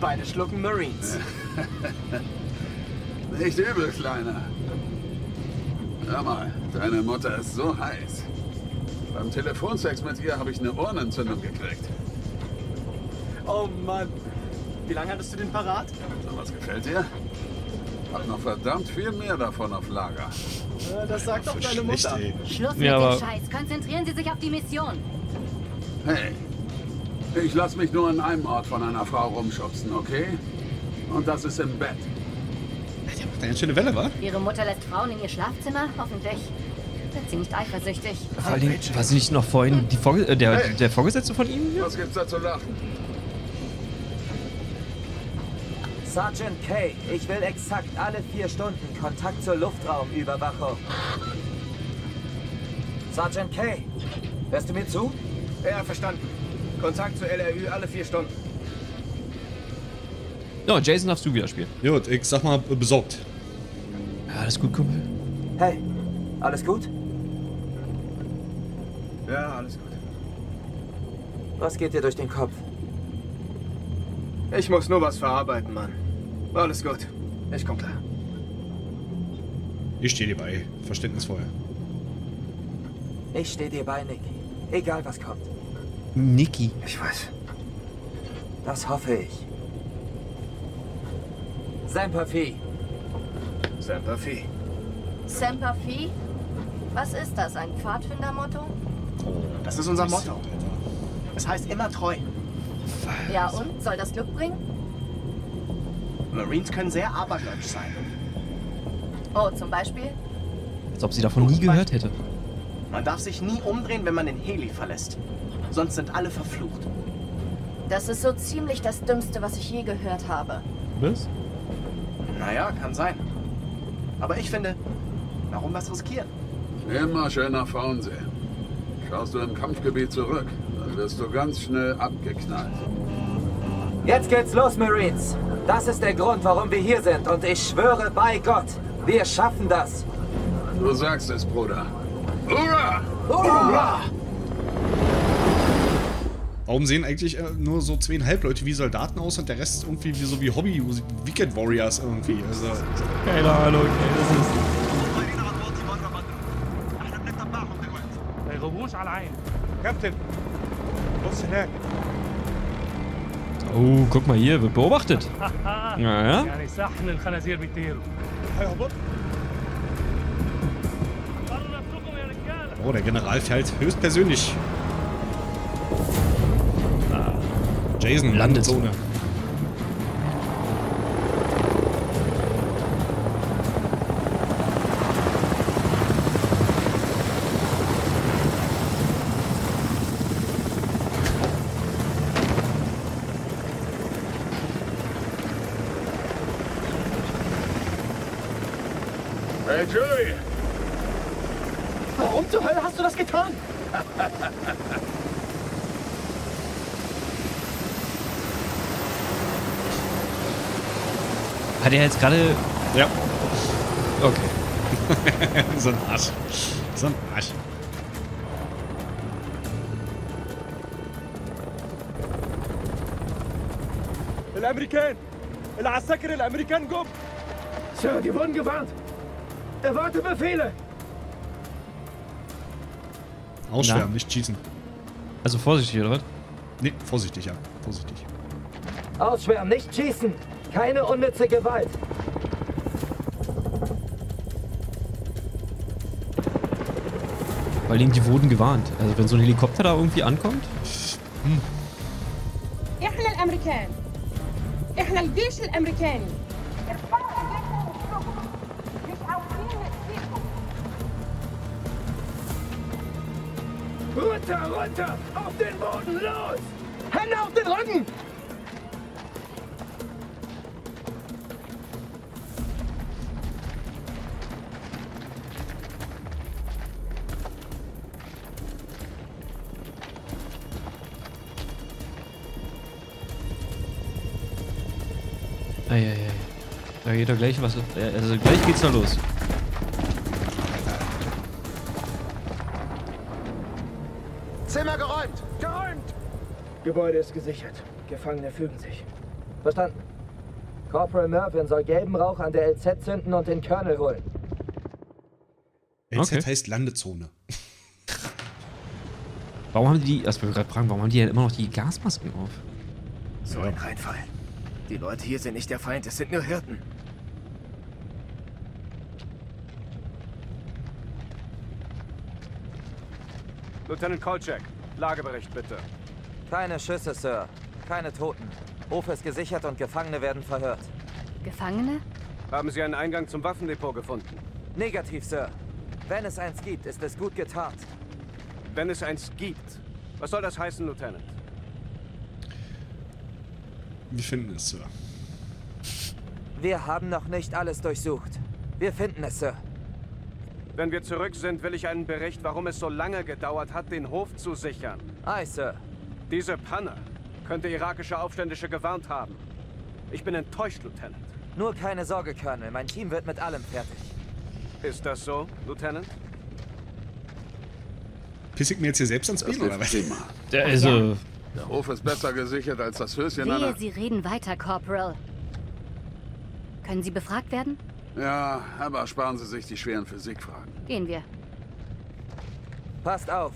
Beide schlucken Marines. (laughs) Nicht übel, Kleiner. Hör mal, deine Mutter ist so heiß. Beim Telefonsex mit ihr habe ich eine Ohrenentzündung gekriegt. Oh Mann. Wie lange hattest du den parat? So was gefällt dir? Hab noch verdammt viel mehr davon auf Lager. Ja, das sagt doch deine Mutter. Schluss mit Ja, dem Scheiß. Konzentrieren Sie sich auf die Mission. Hey, ich lass mich nur an einem Ort von einer Frau rumschubsen, okay? Und das ist im Bett. Eine schöne Welle, wa? Ihre Mutter lässt Frauen in ihr Schlafzimmer? Hoffentlich. Sind Sie nicht eifersüchtig? Vor allen Dingen, war sie nicht noch vorhin die Vorge äh, der, der Vorgesetzte von ihm? Was gibt's da zu lachen? Sergeant Kay, ich will exakt alle vier Stunden Kontakt zur Luftraumüberwachung. Sergeant Kay, hörst du mir zu? Ja, verstanden. Kontakt zur LRÜ alle vier Stunden. Ja, Jason darfst du wieder spielen. Gut, ich sag mal besorgt. Ja, alles gut, Kumpel. Hey, alles gut? Ja, alles gut. Was geht dir durch den Kopf? Ich muss nur was verarbeiten, Mann. Alles gut. Ich komm klar. Ich stehe dir bei. Verständnisvoll. Ich stehe dir bei, Nicky. Egal was kommt. Niki. Ich weiß. Das hoffe ich. Sympathie. Sympathie. Semper Fi? Was ist das? Ein Pfadfindermotto? Das ist unser Motto. Es heißt immer treu. Ja, und? Soll das Glück bringen? Marines können sehr abergläubisch sein. Oh, zum Beispiel? Als ob sie davon nie gehört hätte. Man darf sich nie umdrehen, wenn man den Heli verlässt. Sonst sind alle verflucht. Das ist so ziemlich das Dümmste, was ich je gehört habe. Was? Naja, kann sein. Aber ich finde, warum was riskieren? Immer schön nach vorn sehen. Schaust du im Kampfgebiet zurück, dann wirst du ganz schnell abgeknallt. Jetzt geht's los, Marines. Das ist der Grund, warum wir hier sind. Und ich schwöre bei Gott, wir schaffen das. Du sagst es, Bruder. Hurra! Hurra! Warum sehen eigentlich äh, nur so zweieinhalb Leute wie Soldaten aus und der Rest irgendwie wie so wie Hobby Weekend Warriors irgendwie? Also, Keine Ahnung, ey, das ist. ما يغيبوش على عين كابتن بص هناك Oh, guck mal hier, wird beobachtet. (laughs) Naja. يعني صحن الخنازير بيطيروا هيهبط oh, der General fährt höchstpersönlich. Jason, Landezone. Hey, Hat er jetzt gerade. Ja. Okay. (laughs) so ein Arsch. So ein Arsch. الامريكان العساكر الامريكان جم Sir, die wurden gewarnt. Erwarte Befehle. Ausschwärmen, Na. nicht schießen. Also vorsichtig, oder was? Nee, vorsichtig, ja. Vorsichtig. Ausschwärmen, nicht schießen. Keine unnütze Gewalt. Vor allen Dingen, die wurden gewarnt. Also wenn so ein Helikopter da irgendwie ankommt. احنا الامريكان احنا الجيش الامريكاني Runter, runter! Auf den Boden, los! Geht doch gleich was. ja, Also gleich geht's da los. Zimmer geräumt! Geräumt! Gebäude ist gesichert. Gefangene fügen sich. Verstanden. Corporal Mervyn soll gelben Rauch an der LZ zünden und den Colonel holen. LZ Okay. heißt Landezone. (laughs) Warum haben die, erst mal gerade fragen, warum haben die ja immer noch die Gasmasken auf? So ein Reinfall. Die Leute hier sind nicht der Feind, es sind nur Hirten. Lieutenant Kolchak, Lagebericht bitte. Keine Schüsse, Sir. Keine Toten. Hof ist gesichert und Gefangene werden verhört. Gefangene? Haben Sie einen Eingang zum Waffendepot gefunden? Negativ, Sir. Wenn es eins gibt, ist es gut getarnt. Wenn es eins gibt. Was soll das heißen, Lieutenant? Wir finden es, Sir. Wir haben noch nicht alles durchsucht. Wir finden es, Sir. Wenn wir zurück sind, will ich einen Bericht, warum es so lange gedauert hat, den Hof zu sichern. Aye, Sir. Diese Panne könnte irakische Aufständische gewarnt haben. Ich bin enttäuscht, Lieutenant. Nur keine Sorge, Colonel. Mein Team wird mit allem fertig. Ist das so, Lieutenant? Piss ich mir jetzt hier selbst ans Bein, oder ist was? Der ist so. Der Hof ist besser gesichert als das Höschen Wehe, der... Sie reden weiter, Corporal. Können Sie befragt werden? Ja, aber sparen Sie sich die schweren Physikfragen. Gehen wir. Passt auf.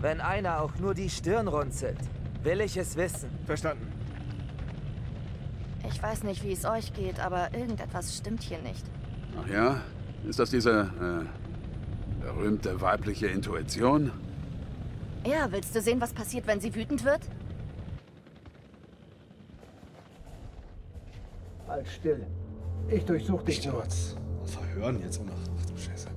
Wenn einer auch nur die Stirn runzelt, will ich es wissen. Verstanden. Ich weiß nicht, wie es euch geht, aber irgendetwas stimmt hier nicht. Ach ja? Ist das diese äh, berühmte weibliche Intuition? Ja, willst du sehen, was passiert, wenn sie wütend wird? Halt still. Ich durchsuche dich nur. Verhören jetzt auch noch. Ach du Scheiße.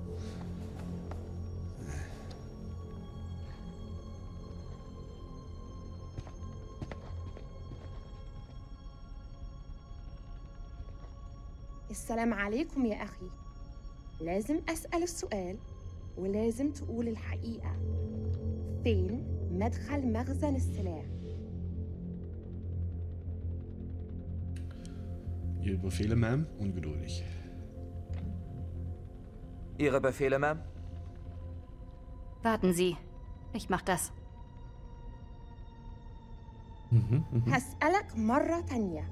السلام عليكم يا أخي لازم أسأل السؤال ولازم تقول الحقيقة فين مدخل مخزن السلاح Ihre Befehle, Ma'am? Ungeduldig. Ihre Befehle, Ma'am? Warten Sie. Ich mach das. هسألك مرة تانية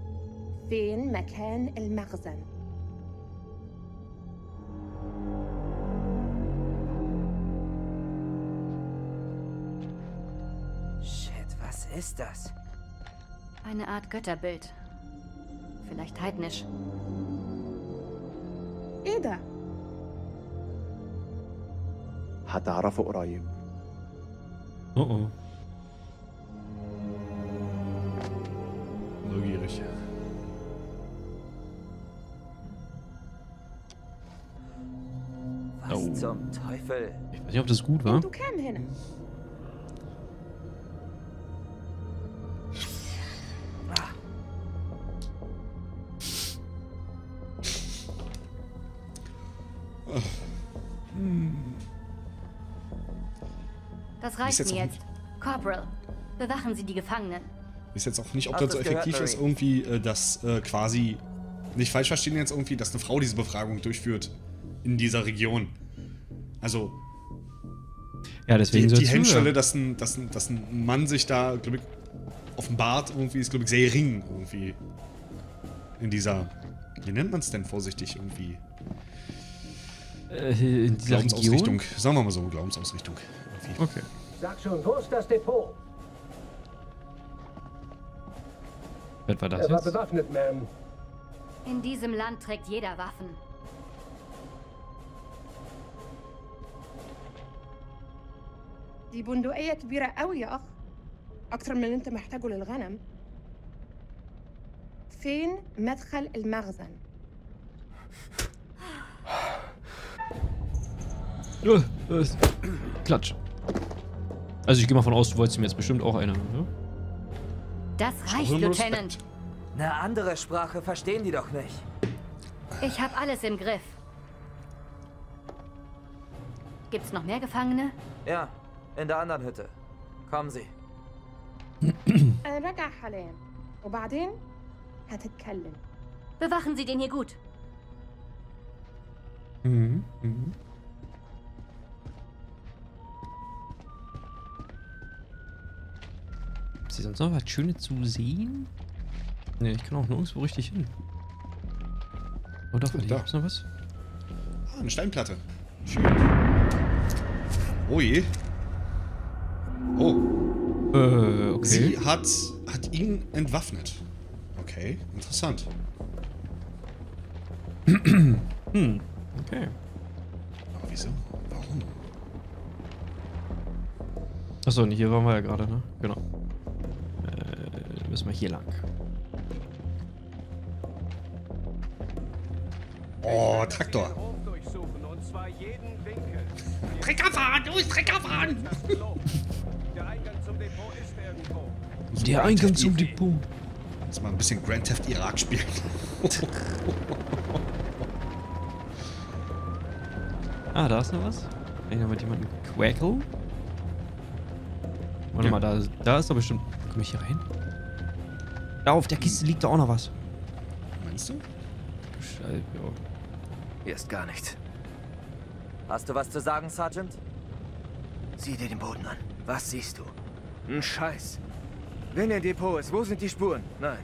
فين مكان المخزن Shit, was ist das? Eine Art Götterbild. Vielleicht heidnisch. ايه ده؟ هتعرفه قريب Oh oh. Neugierig. Was Oh. zum Teufel? Ich weiß nicht, ob das gut war. انتوا كام هنا؟ Das Reicht jetzt mir jetzt. Corporal, bewachen Sie die Gefangenen. Ist jetzt auch nicht, ob Ach, das so gehört effektiv ist, irgendwie, äh, dass äh, quasi, nicht falsch verstehen jetzt irgendwie, dass eine Frau diese Befragung durchführt in dieser Region. Also, Ja, deswegen die, die Hemmschwelle, dass ein, dass, ein, dass ein Mann sich da, glaube ich, offenbart, irgendwie ist, glaube ich, sehr gering, irgendwie. In dieser, wie nennt man es denn vorsichtig, irgendwie? Äh, in dieser Glaubensausrichtung. Region? Sagen wir mal so, Glaubensausrichtung. Irgendwie. Okay. Sag schon, wo ist das Depot? Was war das er war jetzt? bewaffnet, Ma'am. In diesem Land trägt jeder Waffen. دي بندقية كبيرة قوي يا أخ أكتر من اللي أنت محتاجه للغنم فين مدخل المخزن؟ Äh, äh, Klatsch. Also ich gehe mal von aus, du wolltest mir jetzt bestimmt auch eine. Ne? Das reicht, Lieutenant. Eine andere Sprache verstehen die doch nicht. Ich habe alles im Griff. Gibt's noch mehr Gefangene? Ja, in der anderen Hütte. Kommen Sie. أنا راجع حاليا وبعدين هتتكلم Bewachen Sie den hier gut. Mhm. Mhm. Ist hier sonst noch was Schönes zu sehen? Ne, ich kann auch nirgendwo richtig hin. Oh doch, hier da. gibt's noch was? Ah, eine Steinplatte. Schön. Oh je. Oh. Äh, okay. Sie hat, hat ihn entwaffnet. Okay, interessant. (clears throat) hm, okay. Aber wieso? Warum? Achso, hier waren wir ja gerade, ne? Genau. Müssen wir hier lang. Oh, Traktor. Trecker fahren, los, Trecker fahren! Der Eingang zum Depot. Lass mal ein bisschen Grand Theft Irak spielen. (laughs) Ah, da ist noch was. Kann ich noch mit jemandem quackeln? Warte Ja. mal, da, da ist doch bestimmt... Komm ich hier rein? Da auf der Kiste liegt da auch noch was. Meinst du? Scheiße, ja. Hier ist gar nichts. Hast du was zu sagen, Sergeant? Sieh dir den Boden an. Was siehst du? Ein Scheiß. Wenn er Depot ist, wo sind die Spuren? Nein.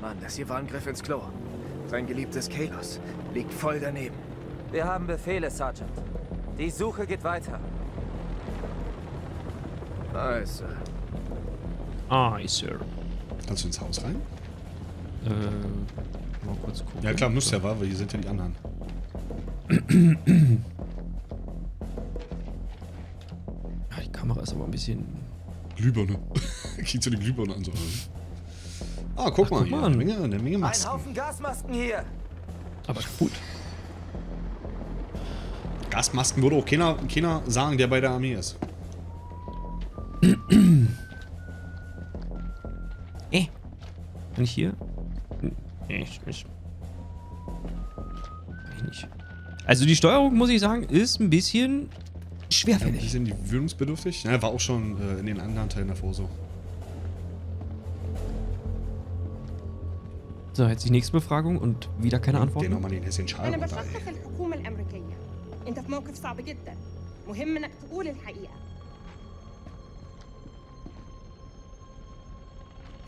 Mann, das hier war ein Griff ins Klo. Sein geliebtes Kalos liegt voll daneben. Wir haben Befehle, Sergeant. Die Suche geht weiter. Nice. Ah, Sir. Kannst du ins Haus rein? Äh, mal kurz gucken. Ja klar, muss ja, war, weil hier sind ja die anderen. (clears throat) Ja, die Kamera ist aber ein bisschen... Glühbirne. (laughs) Geht so eine Glühbirne an so. Ah, guck Ach, mal guck hier. mal Eine. Menge, eine Menge Ein Masken. Haufen Gasmasken hier. Aber kaputt. Gasmasken würde auch keiner, keiner sagen, der bei der Armee ist. Kann ich hier? Hm, Nee, ich nicht. Kann ich nicht. Also die Steuerung, muss ich sagen, ist ein bisschen Ja, ein schwerfällig. bisschen gewöhnungsbedürftig. Ja, war auch schon äh, in den anderen Teilen davor so. So, jetzt die nächste Befragung und wieder keine Antwort. Den nochmal den hässlichen Schal أنا runter, ey. بشكك الحكومة الأمريكية أنت في موقف صعب جدا مهم إنك تقول الحقيقة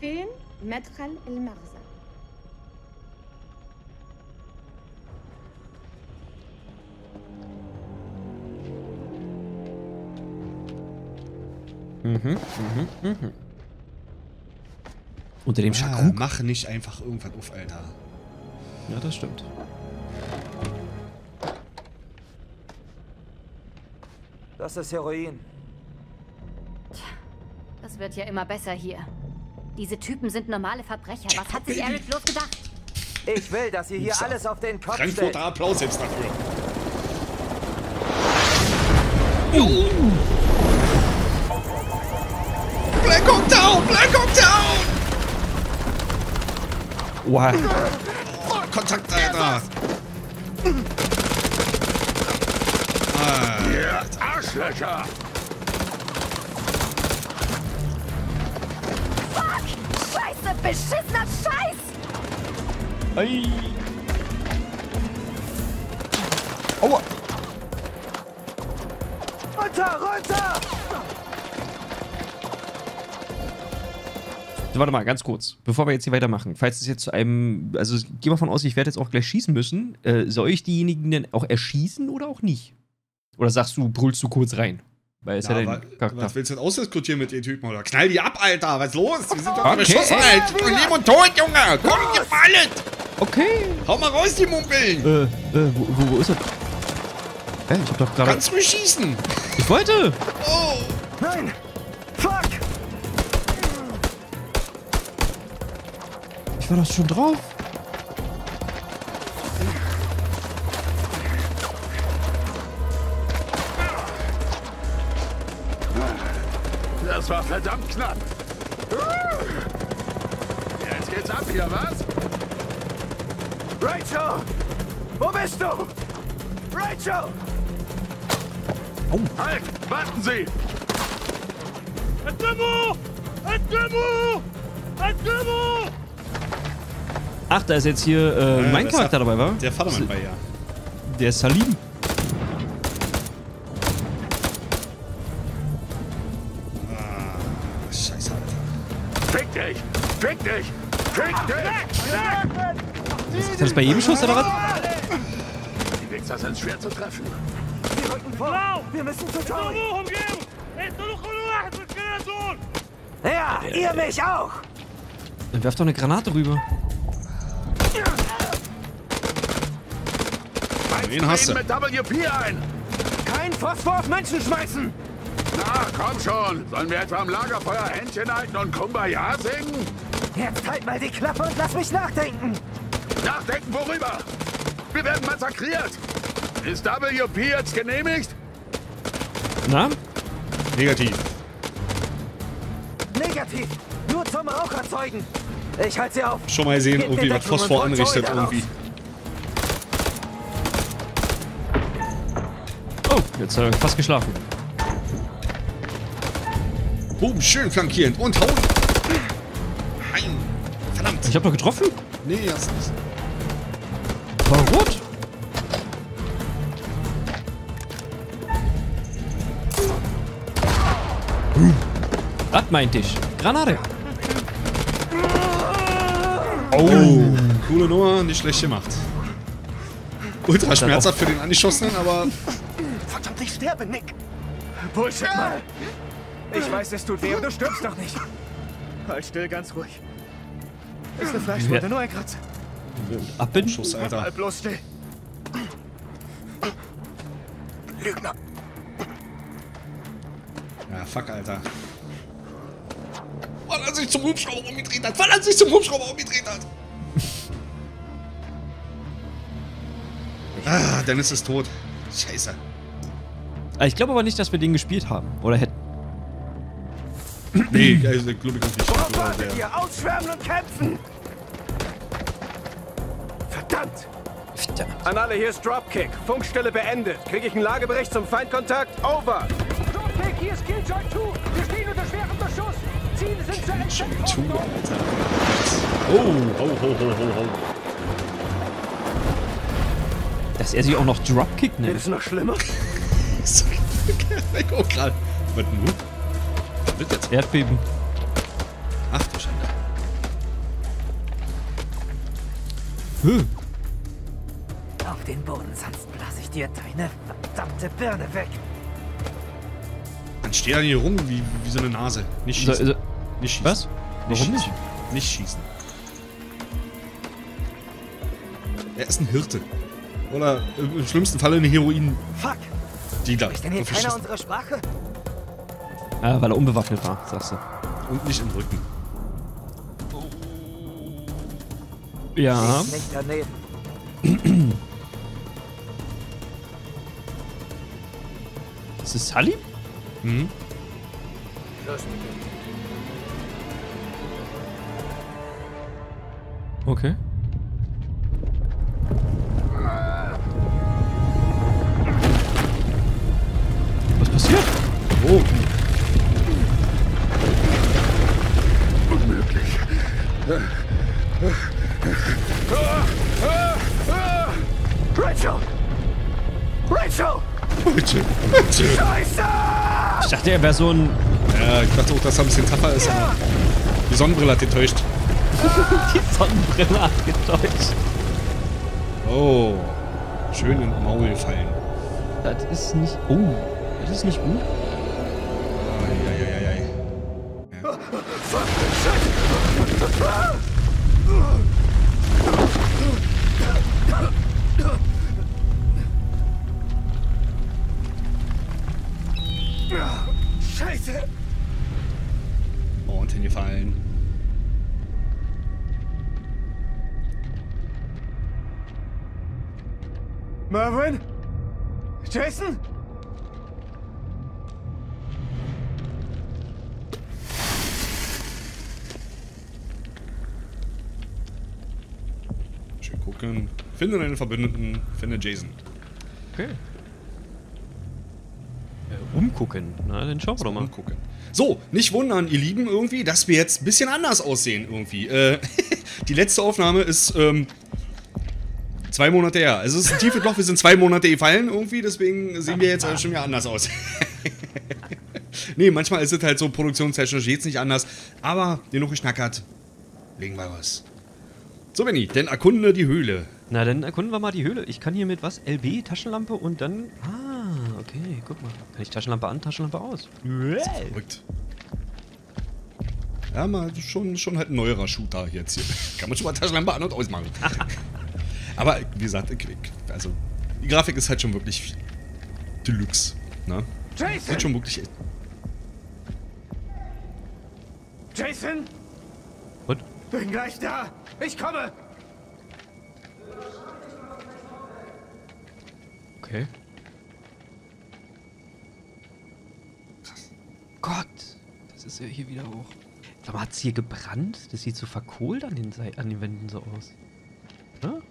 فين مدخل المخزن Mhm, mhm, mhm. Unter dem Ah, Schakruk? mach nicht einfach irgendwas auf, Alter. Ja, das stimmt. Das ist Heroin. Das wird ja immer besser hier. Diese Typen sind normale Verbrecher. Was hat sich Eric bloß gedacht? Ich will, dass ihr hier Upsa. alles auf den Kopf stellt. Frankfurter Applaus jetzt dafür. Black Hawk Down! Black Hawk Down! Wow. Oh, Kontakt, Alter! Ah, Arschlöcher! Beschissener Scheiß! Ei. Aua. Runter, runter! So, warte mal, ganz kurz, bevor wir jetzt hier weitermachen. Falls es jetzt zu einem, also geh mal von aus, ich werde jetzt auch gleich schießen müssen. Äh, soll ich diejenigen denn auch erschießen oder auch nicht? Oder sagst du, brüllst du kurz rein? Weil es ja, Ja, dein aber, Charakter. was willst du denn ausdiskutieren mit den Typen, oder? Knall die ab, Alter! Was ist los? Wir sind doch Okay. beschossen, Alter! Von Leben und Tod, Junge! Komm, gefallen! Okay. Hau mal raus, die Mumpeln! Äh, äh, wo, wo, wo ist er? Hä, ich hab doch gerade. Kannst du mich schießen? Ich wollte! Oh! Nein! Fuck! Ich war doch schon drauf. Das war verdammt knapp. Jetzt geht's ab hier, was? Rachel! Wo bist du? Rachel! Oh. Halt! Warten Sie! Entdemo! Entdemo! Entdemo! Ach, da ist jetzt hier äh, mein äh, Charakter dabei, wa? Der Vatermann bei ja. Der ist Salim. Fick dich! Fick dich! Ist das bei jedem Schuss oder was? Die Wichser sind schwer zu treffen. Wir rücken vor. Wir müssen zu Tori. Ja, ihr mich auch. Dann werft doch eine Granate rüber. Wen hast du? mit WP ein! Kein Phosphor auf Menschen schmeißen! Na, komm schon. Sollen wir etwa am Lagerfeuer Händchen halten und Kumbaya singen? Jetzt halt mal die Klappe und lass mich nachdenken. Nachdenken worüber? Wir werden massakriert. Ist WP jetzt genehmigt? Na? Negativ. Negativ. Nur zum Rauch erzeugen. Ich halte sie auf. Schon mal sehen, mir irgendwie was Phosphor anrichtet irgendwie. Oh, jetzt hat er fast geschlafen. Boom, schön flankierend und hauen. Ich hab noch getroffen? Nee, hast nicht. War rot. Das meinte ich. Granate. Oh, coole Nummer, nicht schlecht gemacht. Ultra schmerzhaft für den Angeschossenen, aber Verdammt, ich sterbe, Nick! Bullshit, Mann! Ich weiß, es tut weh, aber du stirbst doch nicht. Halt still, ganz ruhig. Ist eine Fleischwunde, Ja. nur ein Kratzer. Abbinden? Schuss, Alter. Bloß still. Lügner. Ja, fuck, Alter. Weil er sich zum Hubschrauber umgedreht hat. Weil er sich zum Hubschrauber umgedreht hat. (laughs) ah, Dennis ist tot. Scheiße. Ich glaube aber nicht, dass wir den gespielt haben. Oder hätten. Nee, also, glaube ich nicht. Worauf wartet der- ihr? Ausschwärmen und kämpfen! Verdammt! An alle, hier ist Dropkick. Funkstelle beendet. Kriege ich einen Lagebericht zum Feindkontakt? Over! Dropkick, hier ist Killjoy 2. Wir stehen unter schwerem Beschuss. Ziele sind zu entdeckt. Tu, Alter. Oh, ho, ho, ho, ho, ho. Dass er sich auch noch Dropkick nennt. es noch schlimmer? Weg auch gerade. Was nun? Was wird jetzt? Erdbeben. Ach du Schande. Hm. Auf den Boden, sonst blase ich dir deine verdammte Birne weg. Dann steht er hier rum wie, wie so eine Nase. Nicht So, schießen. so- Nicht schießen. Was? Warum schießen. nicht? Nicht schießen. Er ist ein Hirte. Oder im schlimmsten Falle eine Heroin. Fuck! Dealer. Spricht denn hier keiner schießen. unsere Sprache? Ah, weil er unbewaffnet war, sagst du. Und nicht im Rücken. Ja. Nicht daneben. (clears throat) Ist es Salim? Mhm. Okay. Was passiert? Oh. Rachel! Rachel! Bitte. Bitte. Scheiße! Ich dachte, er wäre so ein. Ja, ich dachte auch, dass er ein bisschen tougher ist, aber die Sonnenbrille hat getäuscht. (laughs) Die Sonnenbrille hat getäuscht. Oh. Schön in den Maul fallen. Das ist nicht. Oh, das ist nicht gut. Finde deine Verbündeten. Finde Jason. Okay. Äh, umgucken. Na, dann schauen wir doch mal. Umgucken. So, nicht wundern, ihr Lieben, irgendwie, dass wir jetzt ein bisschen anders aussehen irgendwie. Äh, (laughs) Die letzte Aufnahme ist ähm, zwei Monate her. Also es ist ein tiefes Loch, wir sind zwei Monate gefallen irgendwie, deswegen sehen wir jetzt äh, schon wieder anders aus. (laughs) nee, manchmal ist es halt so produktionstechnisch jetzt nicht anders. Aber genug geschnackert. Legen wir was. So, Benny, dann erkunde die Höhle. Na, dann erkunden wir mal die Höhle. Ich kann hier mit was? LB, Taschenlampe und dann... Ah, okay, guck mal. Kann ich Taschenlampe an, Taschenlampe aus. Verrückt. Ja, mal schon, schon halt ein neuerer Shooter jetzt hier. (laughs) Kann man schon mal Taschenlampe an und ausmachen. (laughs) Aber wie gesagt, also die Grafik ist halt schon wirklich Deluxe. Ne? Jason! Sieht schon wirklich. Jason? Was? Bin gleich da. Ich komme. Okay. Gott, das ist ja hier wieder hoch. Sag mal, hat's hier gebrannt? Das sieht so verkohlt an den, an den Wänden so aus. Ne?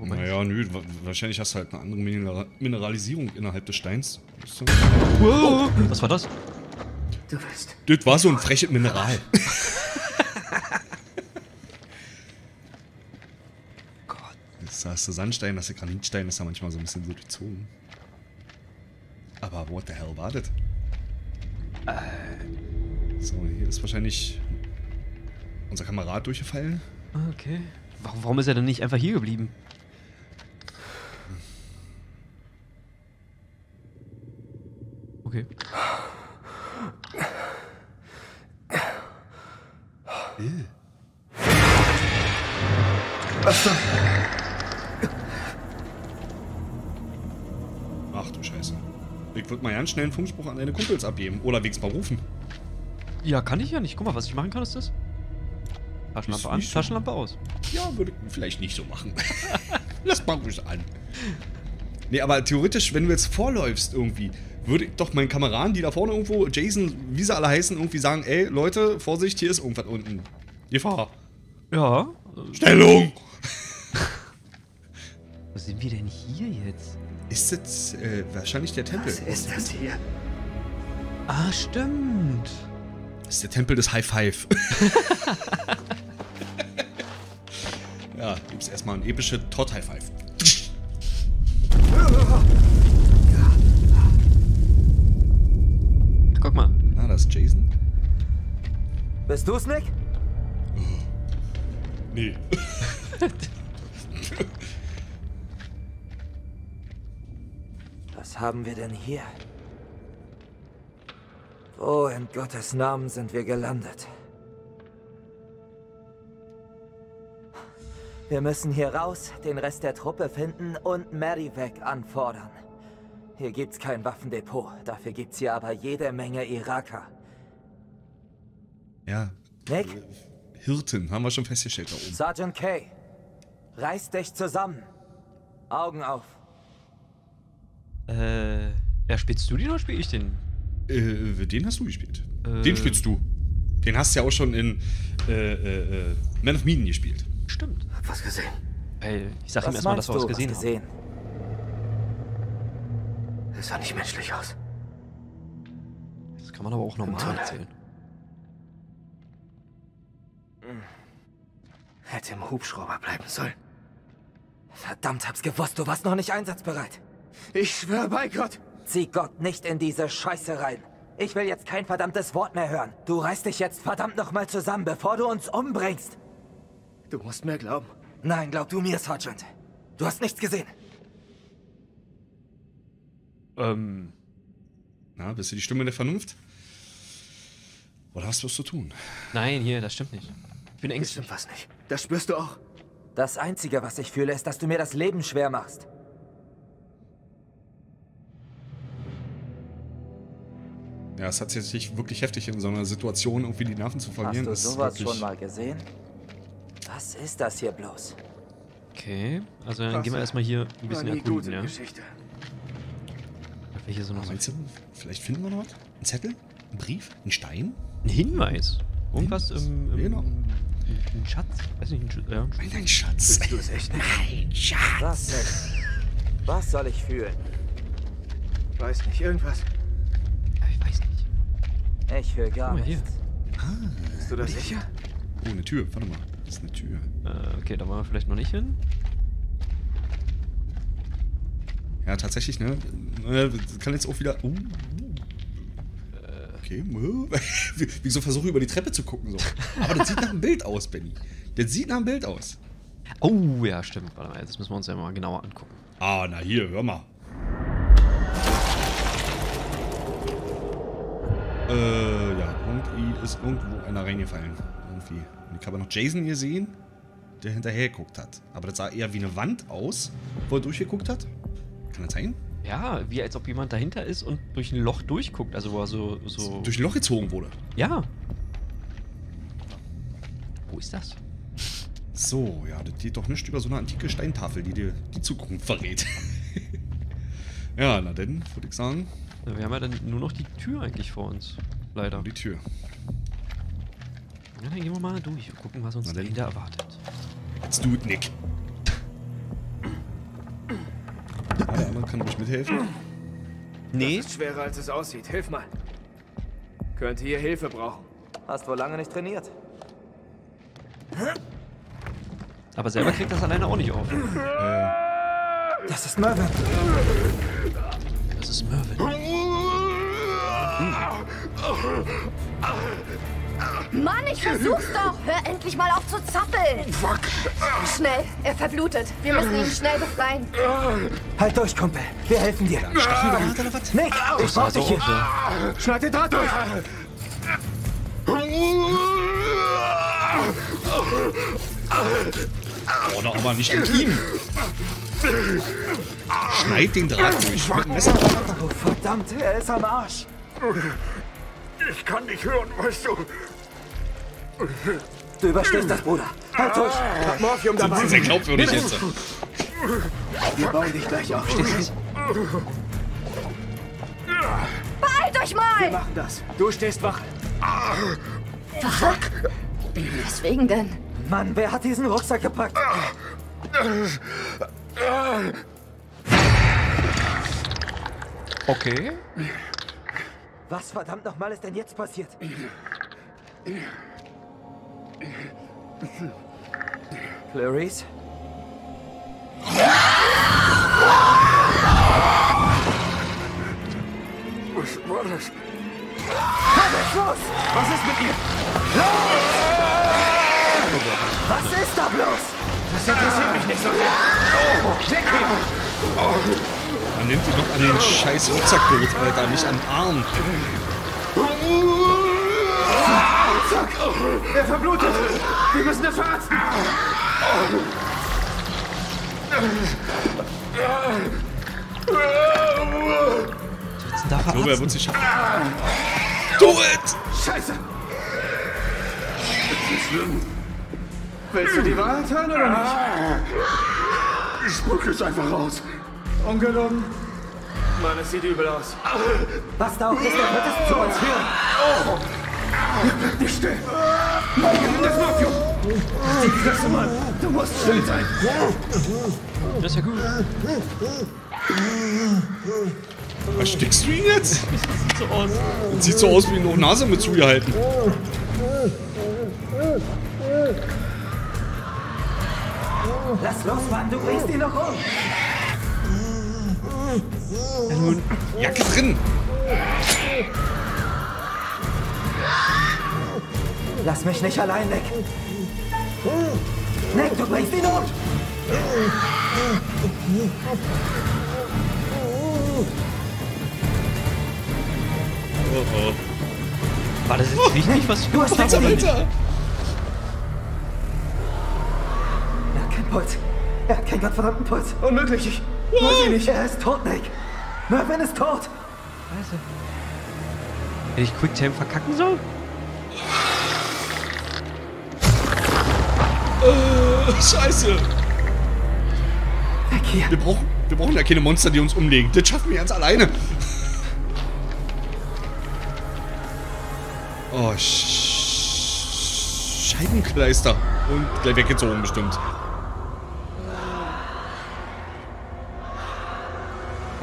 Naja, nö, wa- wahrscheinlich hast du halt eine andere Minera Mineralisierung innerhalb des Steins. Wow, was war das? Du bist. Das war so ein freches Mineral. (laughs) Das hast du Sandstein, das ist Granitstein, das ist ja manchmal so ein bisschen so durchzogen. Aber what the hell war das? So, hier ist wahrscheinlich unser Kamerad durchgefallen. Okay. Warum, ist er denn nicht einfach hier geblieben? Okay. Ach du Scheiße. Ich würde mal ganz schnell einen Funkspruch an deine Kumpels abgeben. Oder wenigstens mal rufen. Ja, kann ich ja nicht. Guck mal, was ich machen kann, ist das. Taschenlampe Ist an, so. Taschenlampe aus. Ja, würde ich vielleicht nicht so machen. (laughs) (laughs) Lass mal ruhig an. Nee, aber theoretisch, wenn du jetzt vorläufst irgendwie, würde ich doch meinen Kameraden, die da vorne irgendwo, Jason, wie sie alle heißen, irgendwie sagen, ey, Leute, Vorsicht, hier ist irgendwas unten. Gefahr. Ja. Stellung! Wo sind wir denn hier jetzt? Ist das äh, wahrscheinlich der Tempel? Was ist das hier? Ah, stimmt. Das ist der Tempel des High Five. (laughs) ja, gibt's erstmal ein epische Todd High Five. Guck mal. Ah, das ist Jason. Bist du's, Nick? Nee. (laughs) haben wir denn hier? Wo in Gottes Namen sind wir gelandet? Wir müssen hier raus, den Rest der Truppe finden und Merivek anfordern. Hier gibt's kein Waffendepot, dafür gibt's hier aber jede Menge Iraker. Ja. Nick? Hirten, haben wir schon festgestellt da oben. Sergeant Kay, reiß dich zusammen. Augen auf. Äh, ja, spielst du den oder spiel ich den? Äh, den hast du gespielt. Äh. Den spielst du. Den hast du ja auch schon in äh, äh, äh, Man of Medan gespielt. Stimmt. Hab was gesehen. Ey, ich sag Was ihm erstmal, dass wir was gesehen was haben. gesehen? Das sah nicht menschlich aus. Das kann man aber auch normal erzählen. Hätte im Hubschrauber bleiben sollen. Verdammt, hab's gewusst, du warst noch nicht einsatzbereit. Ich schwör bei Gott. Zieh Gott nicht in diese Scheiße rein. Ich will jetzt kein verdammtes Wort mehr hören. Du reißt dich jetzt verdammt nochmal zusammen, bevor du uns umbringst. Du musst mir glauben. Nein, glaub du mir, Sergeant. Du hast nichts gesehen. Ähm. Na, bist du die Stimme der Vernunft? Oder hast du was zu tun? Nein, hier, das stimmt nicht. Ich bin ängstlich. stimmt was nicht. Das spürst du auch. Das Einzige, was ich fühle, ist, dass du mir das Leben schwer machst. Ja, es hat sich wirklich heftig in so einer Situation irgendwie die Nerven zu Hast verlieren. du ist sowas wirklich- schon mal gesehen? Was ist das hier bloß? Okay, also dann Was? gehen wir erstmal hier ein bisschen erkunden, ja. Geschichte. Welche so noch Ah, so? meinst du, vielleicht finden wir noch was? Ein Zettel? Ein Brief? Ein Stein? Ein Hinweis. Irgendwas im, im, Genau. ein Schatz. Weiß nicht, ein Schatz. Ja, ein Schatz. Ein Schatz. Du es echt nicht? Ein Schatz. Was denn? Was soll ich fühlen? Weiß nicht, irgendwas. Ja, ich weiß nicht. Ich will gar Guck mal hier. nichts. Bist du da sicher? Oh, eine Tür. Warte mal. Das ist eine Tür. Äh, okay, da wollen wir vielleicht noch nicht hin. Ja, tatsächlich, ne? Äh, Kann jetzt auch wieder. Uh, uh. Okay. (laughs) Wieso versuche ich über die Treppe zu gucken so? Aber das sieht nach einem Bild aus, Benny. Das sieht nach einem Bild aus. Oh, ja, stimmt. Warte mal, das müssen wir uns ja mal genauer angucken. Ah, na hier, hör mal. Äh, ja, irgendwie ist irgendwo einer reingefallen. Irgendwie. Und ich habe noch Jason hier sehen, der hinterher geguckt hat. Aber das sah eher wie eine Wand aus, wo er durchgeguckt hat. Kann das sein? Ja, wie als ob jemand dahinter ist und durch ein Loch durchguckt. Also wo er so. so Durch ein Loch gezogen wurde. Ja. Wo ist das? So, ja, das geht doch nicht über so eine antike Steintafel, die dir die Zukunft verrät. (laughs) ja, na denn, würde ich sagen. Wir haben ja dann nur noch die Tür eigentlich vor uns. Leider. Die Tür. Ja, dann gehen wir mal durch und gucken, was uns dahinter erwartet. Jetzt du, Nick. Ja, der andere kann ruhig mithelfen. Nee. Das ist schwerer, als es aussieht. Hilf mal. Könnte hier Hilfe brauchen. Hast wohl lange nicht trainiert. Aber selber kriegt das alleine auch nicht auf. Das ist Mervyn. Das ist Mervyn. Mann, ich versuch's doch! Hör endlich mal auf zu zappeln! Fuck! Schnell, er verblutet. Wir müssen ihn schnell befreien. Halt durch, Kumpel. Wir helfen dir. Stacheldraht oder was? Nick, ich brauch dich hier. Schneid den Draht durch! Oder aber nicht an ihm. Schneid den Draht durch. Mit dem Messer. Oh, verdammt, er ist am Arsch. Ich kann dich hören, weißt du. Du überstehst das, Bruder. Halt durch. Hab Morphium dabei. Das ist sehr glaubwürdig jetzt. Wir bauen dich gleich auf. Stehst Beeilt euch Wir mal! machen das. Du stehst wach. Fuck! Weswegen denn? Mann, wer hat diesen Rucksack gepackt? Okay. Was verdammt nochmal ist denn jetzt passiert? Clarice? Was war das? Los! Was ist mit ihr? Was ist da bloß? Das interessiert mich nicht so sehr. Oh, weg hier! Man nimmt dich doch an den scheiß Rucksackgurt, Alter, nicht an den Arm. Zack! Er verblutet! Wir müssen das verarzten! Was ist denn da Ich glaube, er verarzten? wird sich schaffen. Do it! Scheiße! Willst du die Wahrheit hören oder nicht? Spuck es einfach raus. Ungelogen. Mann, es sieht übel aus. Was da auch ist, der wird es zu uns führen. Bleib nicht still. Das Morphium. Die Fresse, Mann. Du musst still sein. Das ist ja gut. Erstickst du ihn jetzt? (laughs) Das sieht so aus. Das sieht so aus wie noch Nase mit zugehalten. Lass los, Mann, du bringst ihn noch um. Jacke drin. Lass mich nicht allein, Nick. Nick, du bringst ihn um. Oh oh. War das jetzt wichtig, was ich Du hast gemacht habe? oder nicht? Er hat keinen Puls. Er hat keinen gottverdammten Puls. Unmöglich, ich weiß ihn nicht. Er ist tot, Nick. Mervyn ist tot. Scheiße. Wenn ich Quicktime verkacken soll? Äh, Scheiße. Weg hier. Wir brauchen, wir brauchen ja keine Monster, die uns umlegen. Das schaffen wir ganz alleine. Oh, Sch Scheibenkleister. Und gleich weggezogen bestimmt.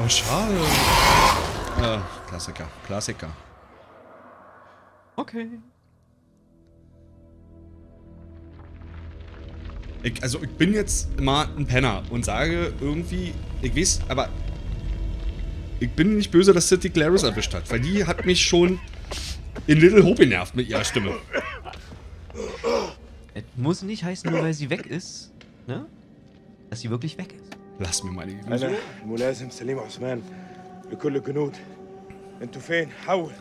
Oh, schade. Ah, Klassiker, Klassiker. Okay. Ich, also ich bin jetzt mal ein Penner und sage irgendwie, ich weiß, aber ich bin nicht böse, dass City Claris erwischt hat, weil die hat mich schon in Little Hope genervt mit ihrer Stimme. Es muss nicht heißen, nur weil sie weg ist, ne? Dass sie wirklich weg ist. Lass mir meine أنا ملازم سليم عثمان لكل الجنود انتوا فين؟ حول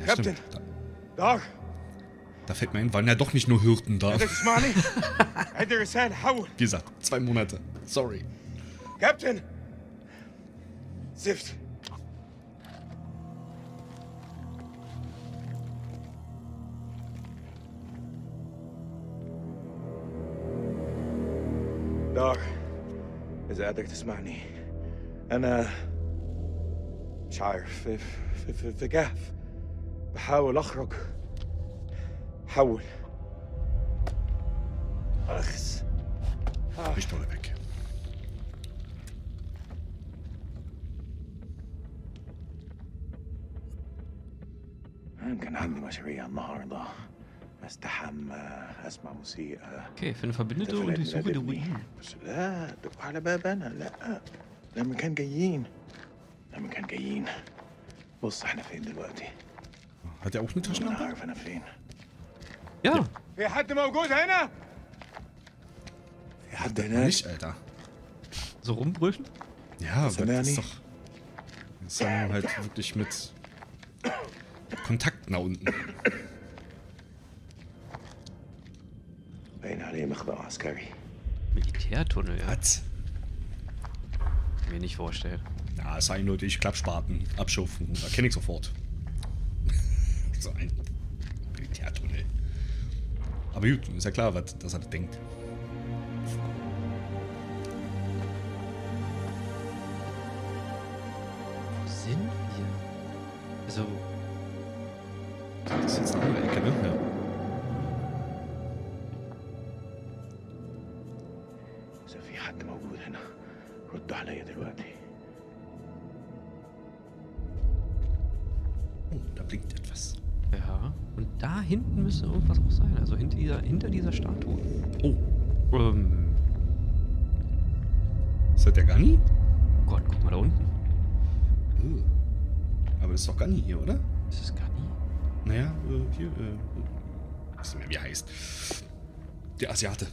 Ja, كابتن stimmt. دار Da fällt mir ein, waren ja doch nicht nur Hirten da. قادر (laughs) تسمعني؟ عندي رسالة حول Wie gesagt, zwei Monate. Sorry. كابتن زفت دار إذا قادر تسمعني. أنا مش عارف في, في, في, في كهف. بحاول أخرج. حول أخس. Pistole weg. كان عندي مشاريع النهارده. استحمى اسمع موسيقى Okay, finde Verbündete und تفلت durchsuche die ندبني. Ruinen. بس لا دقوا على باب انا لا لما كان جايين لما كان جايين بص احنا فين دلوقتي Hat er auch eine انا Taschenlampe? عارف انا فين Ja. في حد موجود هنا؟ في حد هناك Nicht, Alter. So rumbrüllen? Ja, Was aber haben wir das ist nicht? doch. Das ist dann halt wirklich mit Kontakt nach unten. باين عليه مخبأ عسكري Militärtunnel, ja. Was? Mir nicht vorstellen. Ja, ist eindeutig Klappspaten, Abschürfen. Erkenne ich sofort. (laughs) so ein Militärtunnel. Aber gut, ist ja klar, was das er denkt. Wo sind wir? Also, Das ist jetzt eine andere Ecke, ne? Ja. حد موجود هنا ردوا عليا دلوقتي Oh, da blinkt etwas. ja. Und da hinten müsste irgendwas auch sein. Also hinter dieser, hinter dieser Statue. Oh. Ähm. Ist das der Gani? Oh Gott, guck mal da unten. Oh. Aber das ist doch Gani hier, oder? Ist das Gani? Naja, äh, hier, äh, ich weiß nicht mehr, wie er heißt. Der Asiate.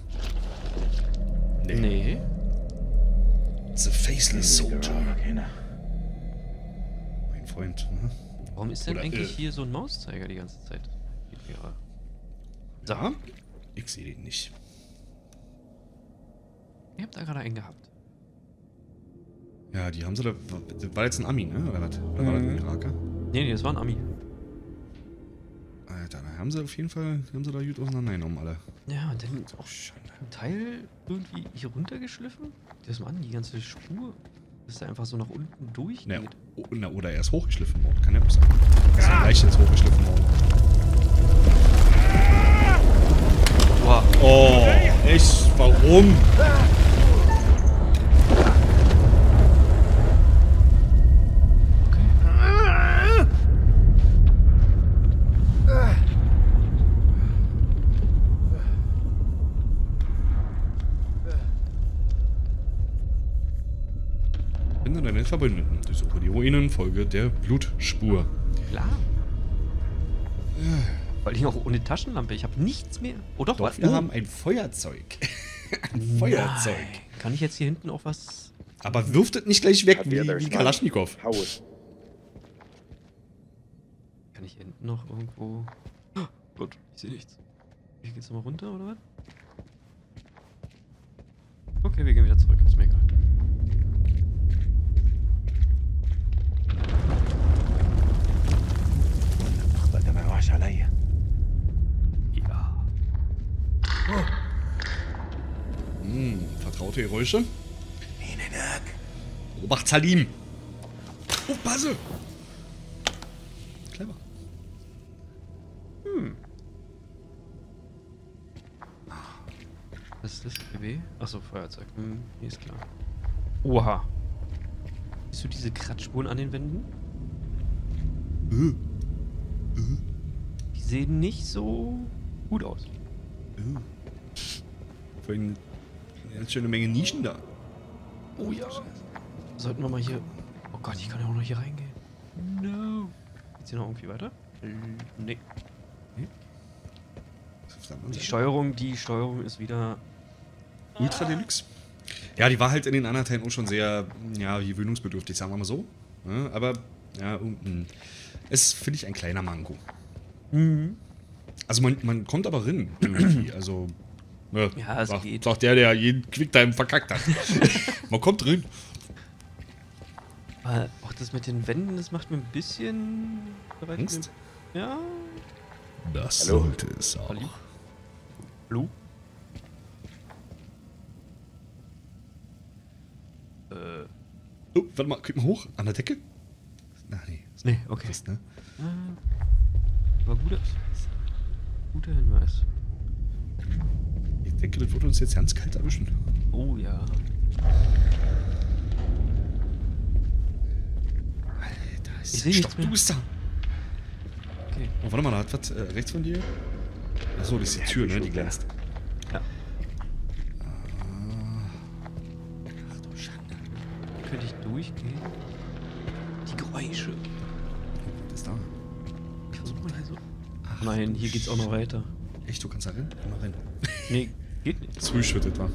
Nee. nee. It's a faceless soldier. Mein Freund, ne? Warum ist denn Oder eigentlich äh. hier so ein Mauszeiger die ganze Zeit? Da? Ich sehe den nicht. Ihr habt da gerade einen gehabt. Ja, die haben sie da. War jetzt ein Ami, ne? Oder was? Oder war das mhm. ein Iraker? Nee, nee, das war ein Ami. Alter, da haben sie auf jeden Fall. Die haben sie da gut auseinandergenommen, alle. Ja, und dann auch ein Teil irgendwie hier runtergeschliffen. Das mal an, die ganze Spur. Dass da einfach so nach unten durchgeht. Na, na, oder er ist hochgeschliffen worden. Kann ja auch sein. Ist ja gleich jetzt hochgeschliffen worden. Wow. Oh, echt? Warum? einen Verbündeten. Durchsuche die Ruinen, folge der Blutspur. Klar. Ja. Weil ich auch ohne Taschenlampe, ich habe nichts mehr. Oh, doch, doch wir oh. haben ein Feuerzeug. (laughs) ein Feuerzeug. Kann ich jetzt hier hinten auch was... Aber wirft es nicht gleich weg, wie, wie Kalaschnikow. Kann ich hier hinten noch irgendwo... (gasps) Oh Gott, ich sehe nichts. Hier geht's nochmal runter, oder was? Okay, wir gehen wieder zurück, ist mir egal. Ja. Oh. Hm, vertraute Geräusche. Obacht, Salim! Oh, Basse! Clever. Hm. Was ist das? BB? Achso, Feuerzeug. Hm, hier ist klar. Oha. Siehst du diese Kratzspuren an den Wänden? Äh. Äh sehen nicht so gut aus. Uh. Vorhin eine ganz schöne Menge Nischen da. Oh ja. Sollten wir mal hier. Oh Gott, ich kann ja auch noch hier reingehen. No. Geht's hier noch irgendwie weiter? Äh, Nee. Die Steuerung, die Steuerung ist wieder. Ultra Deluxe. Ja, die war halt in den anderen Teilen auch schon sehr, ja, gewöhnungsbedürftig, sagen wir mal so. Ja, aber, ja, es finde ich ein kleiner Manko. Mhm. Also man, man kommt aber rin, irgendwie. Also, ne, Ja, es sagt, geht. sagt der, der jeden Quicktime verkackt hat. (laughs) man kommt drin. Aber auch das mit den Wänden, das macht mir ein bisschen. Angst? Ja. Das Hallo? sollte es auch. Hallo? Äh. Oh, warte mal, krieg mal hoch. An der Decke? Ach nee. Nee, okay. fest, ne? Ah, Aber guter, guter Hinweis. Ich denke, das wird uns jetzt ganz kalt erwischen. Oh ja. Alter, Ich seh nichts Stopp, du bist da. Okay. Oh, warte mal, da hat was äh, rechts von dir. Achso, das ist die Tür, ne? Die glänzt. Ja. Ah. Ach du Schande. Könnte ich durchgehen? Die Geräusche. Nein, hier geht's auch noch weiter. Echt, du kannst da rein? Geh mal rein. Nee, geht nicht. (laughs) Zugeschüttet war.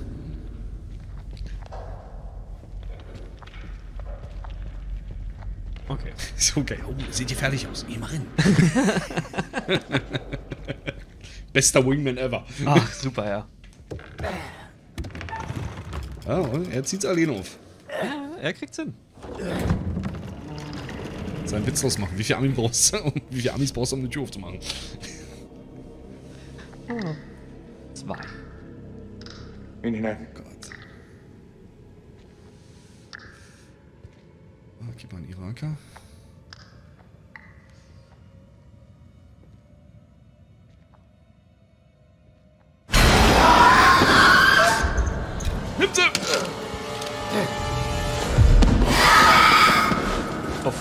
Okay. (laughs) So geil. Oh, sieht ihr fertig aus. Geh mal rein. (laughs) Bester Wingman ever. Ach, super, ja. Ja, er zieht's alleine auf. Ja, er kriegt's hin. Seinen Witz draus machen. Wie viel Amis brauchst du, wie viele Amis brauchst du, um eine Tür aufzumachen? Zwei. Ihn hinein. Gott. Ah, gib mal einen Iraker. Nimmt sie!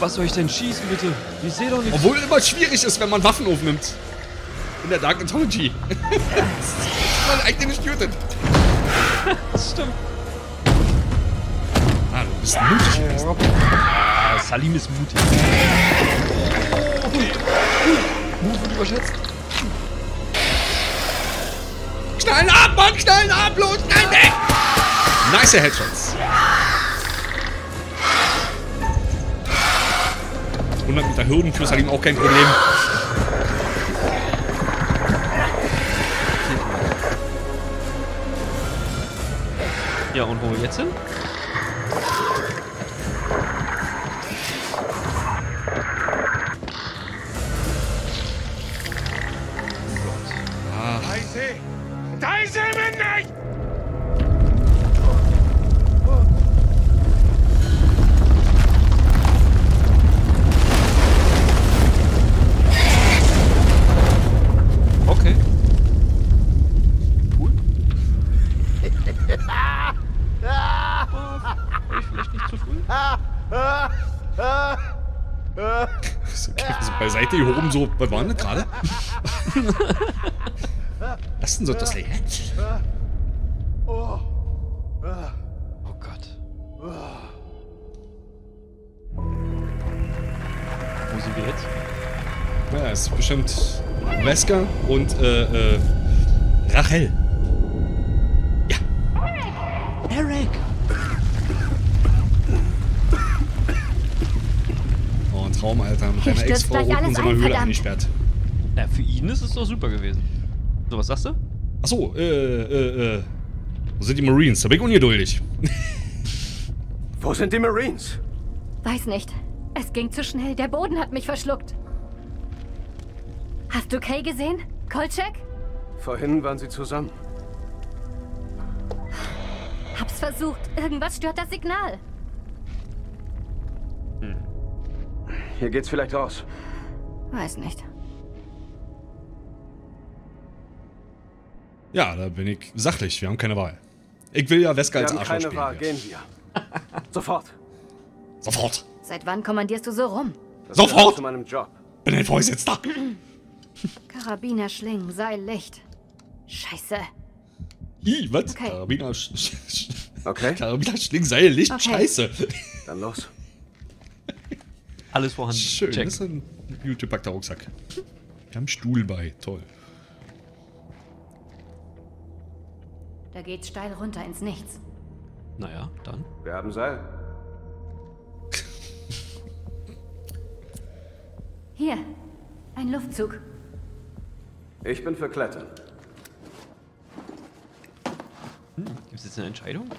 Was soll ich denn schießen, bitte? Ich sehe doch nicht. Obwohl immer schwierig ist, wenn man Waffen aufnimmt. In der Dark Anthology. (laughs) man eigentlich nicht tötet. Das stimmt. Ah, du bist mutig. Ah, Salim ist mutig. Mut überschätzt. Knallen ab, Mann! Knallen ab! Los! Knallen weg! Nice Headshots. 100 Meter Hürden für Salim auch kein Problem. Ja, und wo wir jetzt hin? Gehoben, so. Das gerade? Was denn so das Licht? Oh. Gott. Wo sind wir jetzt? Ja, es ist bestimmt Wesker und äh, äh, Rachel. Traum, Alter. Mit deiner Ex-Frau gleich in alles unserer Höhle verdammt. eingesperrt. Ja, für ihn ist es doch super gewesen. So, was sagst du? Achso, äh, äh, äh. Wo sind die Marines? Da bin ich ungeduldig. (laughs) Wo sind die Marines? Weiß nicht. Es ging zu schnell. Der Boden hat mich verschluckt. Hast du Kay gesehen? Kolchak? Vorhin waren sie zusammen. Hab's versucht. Irgendwas stört das Signal. Hier geht's vielleicht raus. Weiß nicht. Ja, da bin ich sachlich. Wir haben keine Wahl. Ich will ja Wesker Wir als haben Arschloch keine spielen. Wahl. Gehen wir. (laughs) Sofort. Sofort. Seit wann kommandierst du so rum? Das Sofort! Zu meinem Job. Bin ein Vorgesetzter. (clears throat) Karabiner, Schlingen, Seil, Licht. Scheiße. Ih, was? Okay. Karabiner, Sch- Sch- Okay. Karabiner, Schlingseil, Licht, Okay. Scheiße. Dann los. (laughs) Alles vorhanden. Schön, Check. das ist ein gut gepackter Rucksack. Wir haben Stuhl bei, toll. Da geht's steil runter ins Nichts. Naja, dann. Wir haben Seil. Hier, ein Luftzug. Ich bin für Klettern. Hm, Gibt es jetzt eine Entscheidung?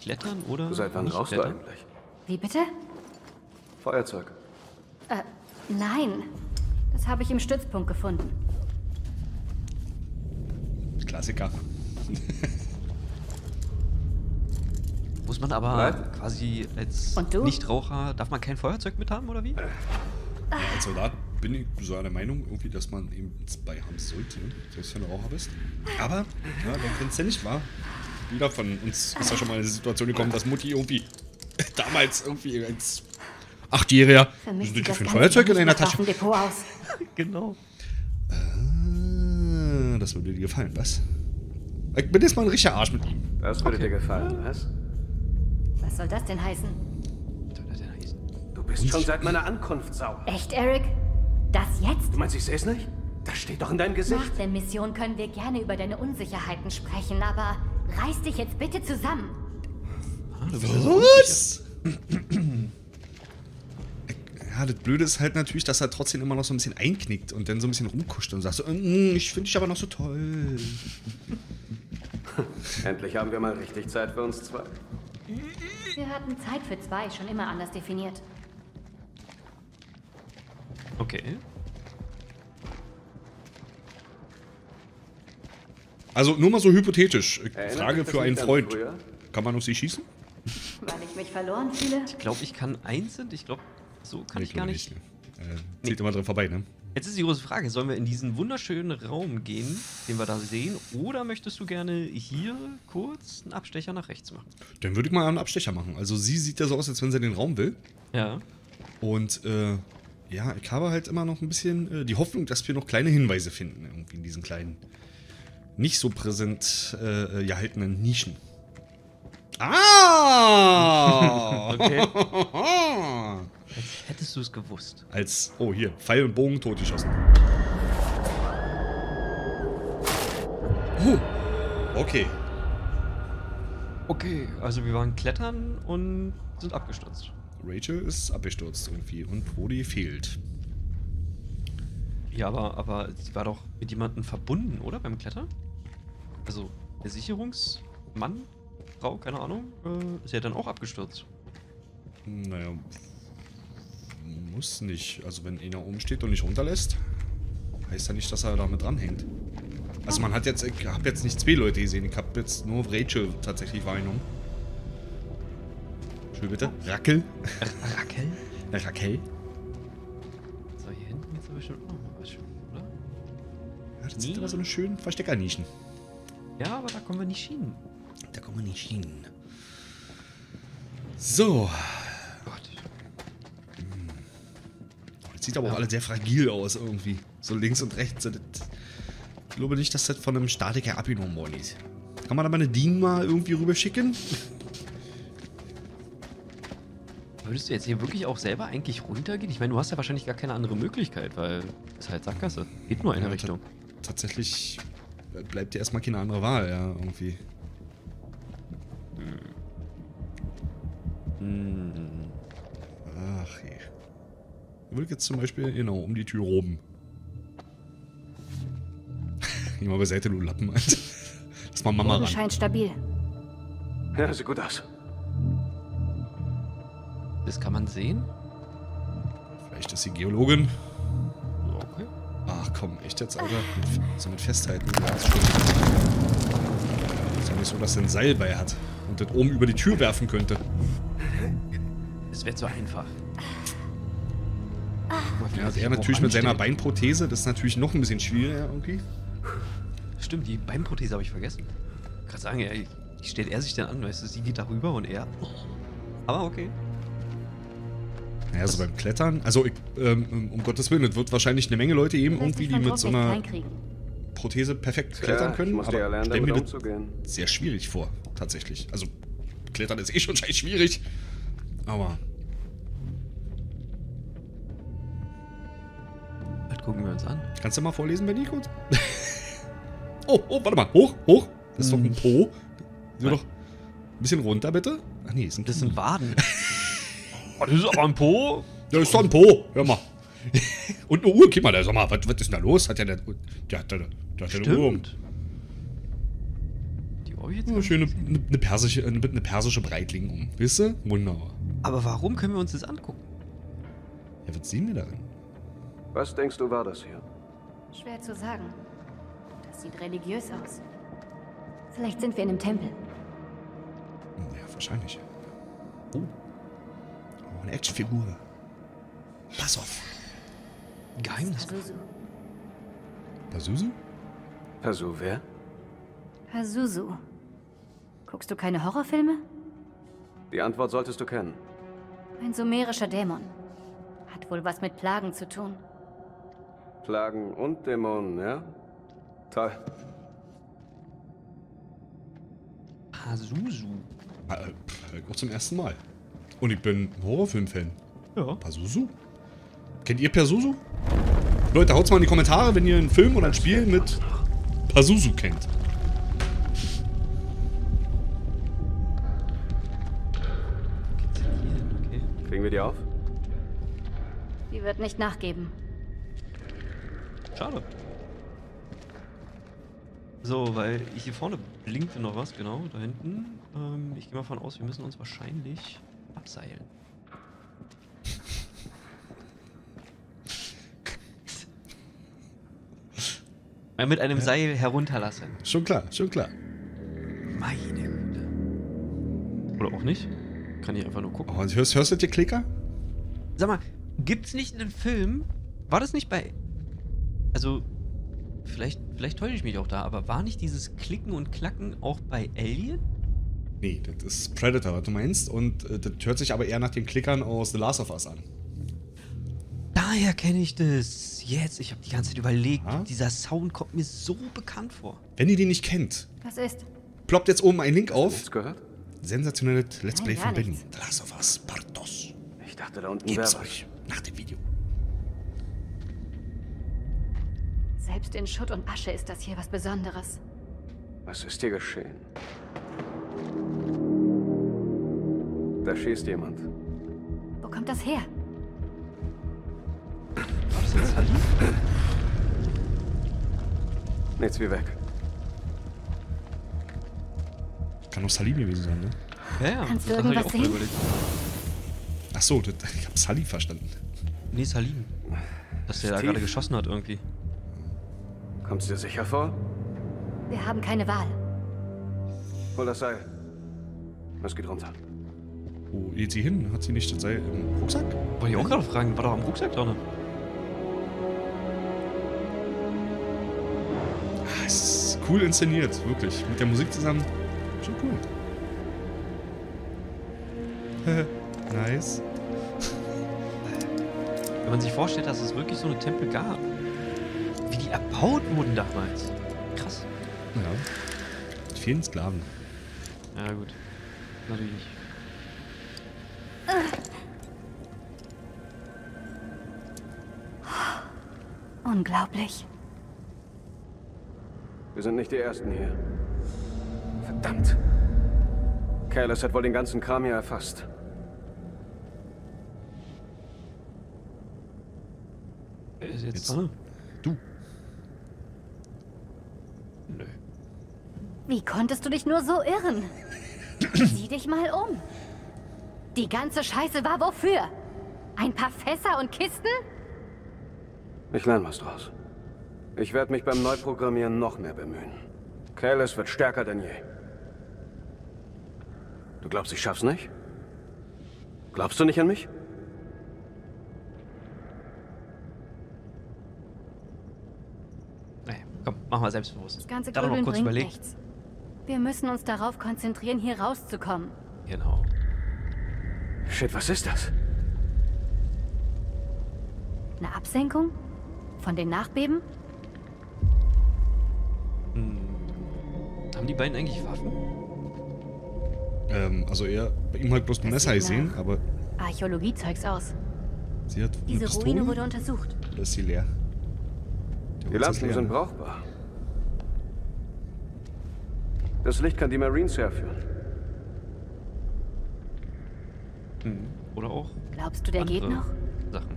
Klettern oder. Seit wann nicht rauchst du klettern? eigentlich? Wie bitte? Feuerzeug. Äh, nein. Das habe ich im Stützpunkt gefunden. Klassiker. (laughs) Muss man aber Bleib. quasi als? Nichtraucher, darf man kein Feuerzeug mit haben oder wie? Ja, als Soldat bin ich so einer Meinung, irgendwie, dass man eben bei haben sollte, selbst wenn du Raucher bist. Aber, ja, wer kennt's denn nicht, wahr? Jeder von uns ist ja schon mal in eine Situation gekommen, dass Mutti irgendwie (laughs) damals irgendwie als Achtjähriger Vermisst sie das für ein Feuerzeug in einer Tasche. Waffendepot aus. (laughs) genau. Ah, das würde dir gefallen, was? Ich bin jetzt mal ein richtiger Arsch mit ihm. Das würde dir gefallen, was? Was soll das denn heißen? Du bist schon seit meiner Ankunft sauer. Echt, Eric? Das jetzt? Du meinst, ich sehe es nicht? Das steht doch in deinem Gesicht. Nach der Mission können wir gerne über deine Unsicherheiten sprechen, aber reiß dich jetzt bitte zusammen. Was? (clears throat) Ja, das Blöde ist halt natürlich, dass er trotzdem immer noch so ein bisschen einknickt und dann so ein bisschen rumkuscht und sagt so, "Mm, ich finde dich aber noch so toll. (laughs) Endlich haben wir mal richtig Zeit für uns zwei. Wir hatten Zeit für zwei, schon immer anders definiert. Okay. Also nur mal so hypothetisch. Erinnert Frage für einen Freund. früher? Kann man auf sie schießen? Weil ich mich verloren fühle? Ich glaube, ich kann einzeln. Ich glaube, so kann Nee, ich gar glaub nicht. Äh, zieht immer dran vorbei, ne? Jetzt ist die große Frage, sollen wir in diesen wunderschönen Raum gehen, den wir da sehen, oder möchtest du gerne hier kurz einen Abstecher nach rechts machen? Dann würde ich mal einen Abstecher machen. Also sie sieht ja so aus, als wenn sie den Raum will. Ja. Und äh, ja, ich habe halt immer noch ein bisschen äh, die Hoffnung, dass wir noch kleine Hinweise finden, irgendwie in diesen kleinen, nicht so präsent äh, gehaltenen Nischen. Ah! Okay. (laughs) Als hättest du es gewusst. Als, oh hier, Pfeil und Bogen totgeschossen. Oh, okay. Okay, also wir waren klettern und sind abgestürzt. Rachel ist abgestürzt irgendwie und Brody fehlt. Ja, aber, aber sie war doch mit jemandem verbunden, oder? Beim Klettern? Also, der Sicherungsmann, Frau, keine Ahnung, äh, ist ja dann auch abgestürzt. Naja, muss nicht. Also wenn einer oben steht und nicht runterlässt, heißt ja nicht, dass er damit dranhängt. Also man hat jetzt, ich habe jetzt nicht zwei Leute gesehen, ich habe jetzt nur Rachel tatsächlich wahrgenommen. Schön bitte. Rackel. Rackel? Rackel. So, hier hinten jetzt aber bestimmt auch noch was schön, oder? Ja, das sind aber so eine schönen Versteckernischen. Ja, aber da kommen wir nicht hin. Da kommen wir nicht hin. So. Gott. Das sieht aber auch alle sehr fragil aus irgendwie. So links und rechts. Ich glaube nicht, dass das von einem Statiker abgenommen worden ist. Kann man da mal eine DIN mal irgendwie rüber schicken? Würdest du jetzt hier wirklich auch selber eigentlich runtergehen? Ich meine, du hast ja wahrscheinlich gar keine andere Möglichkeit, weil es halt Sackgasse. Geht nur eine Ja, Richtung. ta- Tatsächlich bleibt dir erstmal keine andere Wahl, ja, irgendwie. Ich würde jetzt zum Beispiel, genau, um die Tür rum. Geh mal beiseite, du Lappen, Alter. Lass mal Mama Boden ran. scheint stabil. Ja, sieht gut aus. Das kann man sehen? Vielleicht ist sie Geologin. Okay. Ach komm, echt jetzt, Alter? Mit, so mit festhalten. Ja, ist schon. Ist ja nicht so, dass er ein Seil bei hat und das oben über die Tür werfen könnte. Es wird so einfach. Ja, er natürlich mit seiner Beinprothese, das ist natürlich noch ein bisschen schwieriger irgendwie. Stimmt, die Beinprothese habe ich vergessen. Ich kann sagen, ey, wie stellt er sich denn an? Weißt du, sie geht darüber und er. Aber okay. Naja, so beim Klettern. Also, ich, ähm, um Gottes Willen, es wird wahrscheinlich eine Menge Leute geben, irgendwie, die mit so einer Prothese perfekt Tja, klettern ich können. musste ja Aber lernen, stell mir damit das umzugehen. sehr schwierig vor, tatsächlich. Also, Klettern ist eh schon (laughs) scheiß schwierig. Aber gucken wir uns an. Kannst du mal vorlesen, Benny, kurz? (laughs) oh, oh, warte mal. Hoch, hoch. Das ist doch ein Po. So doch ein bisschen runter, bitte. Ach nee, ist ein Das sind Waden. (laughs) oh, das ist aber ein Po. Ja, ist doch ein Po. Hör mal. (laughs) Und eine Uhr, guck mal, da, sag mal, was, was ist denn da los? Hat ja der, der, hat, der, der hat ja eine Uhr. um. Die ich jetzt Eine gar schöne, eine, eine persische, eine, eine persische Breitling um. Wisst ihr? Wunderbar. Aber warum können wir uns das angucken? Ja, was sehen wir darin? Was denkst du, war das hier? Schwer zu sagen. Das sieht religiös aus. Vielleicht sind wir in einem Tempel. Ja, wahrscheinlich. Oh. Oh, eine Actionfigur. Pass auf. Geheimnis. Pazuzu. Pazuzu? Pasu, wer? Pazuzu. Guckst du keine Horrorfilme? Die Antwort solltest du kennen. Ein sumerischer Dämon. Hat wohl was mit Plagen zu tun. Plagen und Dämonen, ja? Toll. Pazuzu. Äh, auch zum ersten Mal. Und ich bin Horrorfilm-Fan. Ja. Pazuzu? Kennt ihr Pazuzu? Leute, haut's mal in die Kommentare, wenn ihr einen Film oder ein Spiel mit Pazuzu kennt. Kriegen wir die auf? Die wird nicht nachgeben. Schade. So, weil hier vorne blinkte noch was, genau, da hinten. Ähm, ich gehe mal von aus, wir müssen uns wahrscheinlich abseilen. (laughs) Mal mit einem Seil herunterlassen. Schon klar, schon klar. Meine Güte. Oder auch nicht? Kann ich einfach nur gucken. Oh, hörst, hörst du die Klicker? Sag mal, gibt's nicht einen Film? War das nicht bei. Also, vielleicht, vielleicht täusche ich mich auch da, aber war nicht dieses Klicken und Klacken auch bei Alien? Nee, das ist Predator, was du meinst. Und äh, das hört sich aber eher nach den Klickern aus The Last of Us an. Daher kenne ich das. Jetzt, ich habe die ganze Zeit überlegt. Dieser Sound kommt mir so bekannt vor. Wenn ihr die nicht kennt, Was ist? ploppt jetzt oben ein Link auf. gehört? Sensationelles Let's Nein, Play von Benny. The Last of Us Bartos. Ich dachte, da unten Gebt's euch nach dem Video. Selbst in Schutt und Asche ist das hier was Besonderes. Was ist hier geschehen? Da schießt jemand. Wo kommt das her? Nichts wie weg. Kann auch Salim gewesen sein, ne? Ja, ja. Kannst du das hab ich irgendwas auch mal sehen? überlegt. Ach so, ich hab Sully verstanden. Nee, Salim. Dass der da Tief. gerade geschossen hat irgendwie. Kommst du dir sicher vor? Wir haben keine Wahl. Hol das Seil. Es geht runter. Wo geht sie hin? Hat sie nicht das Seil im Rucksack? Wollte ich auch gerade fragen, war doch am Rucksack drin. Ah, es ist cool inszeniert, wirklich. Mit der Musik zusammen. Schon cool. (laughs) nice. Wenn man sich vorstellt, dass es wirklich so eine Tempel gab. Erbaut wurden damals. Krass. Ja. Mit vielen Sklaven. Ja, gut. Natürlich nicht. Unglaublich. Wir sind nicht die Ersten hier. Verdammt. Careless hat wohl den ganzen Kram hier erfasst. Ist jetzt, Jetzt- dran? Du. Nö. Wie konntest du dich nur so irren? Sieh dich mal um. Die ganze Scheiße war wofür? Ein paar Fässer und Kisten? Ich lerne was draus. Ich werde mich beim Neuprogrammieren noch mehr bemühen. Careless wird stärker denn je. Du glaubst, ich schaff's nicht? Glaubst du nicht an mich? Nee, komm, mach mal selbstbewusst. Das ganze doch noch Grübeln kurz bringt überlegt. nichts. Wir müssen uns darauf konzentrieren, hier rauszukommen. Genau. Shit, was ist das? Eine Absenkung? Von den Nachbeben? Hm. Haben die beiden eigentlich Waffen? Ähm, also er, bei ihm halt bloß ein Messer gesehen, aber Archäologie-Zeugs aus. sie hat Diese Pistole. Ruine wurde untersucht. Oder ist sie leer? Die Lampen sind brauchbar. Das Licht kann die Marines herführen. Hm. Oder auch Glaubst du, der geht noch? Sachen.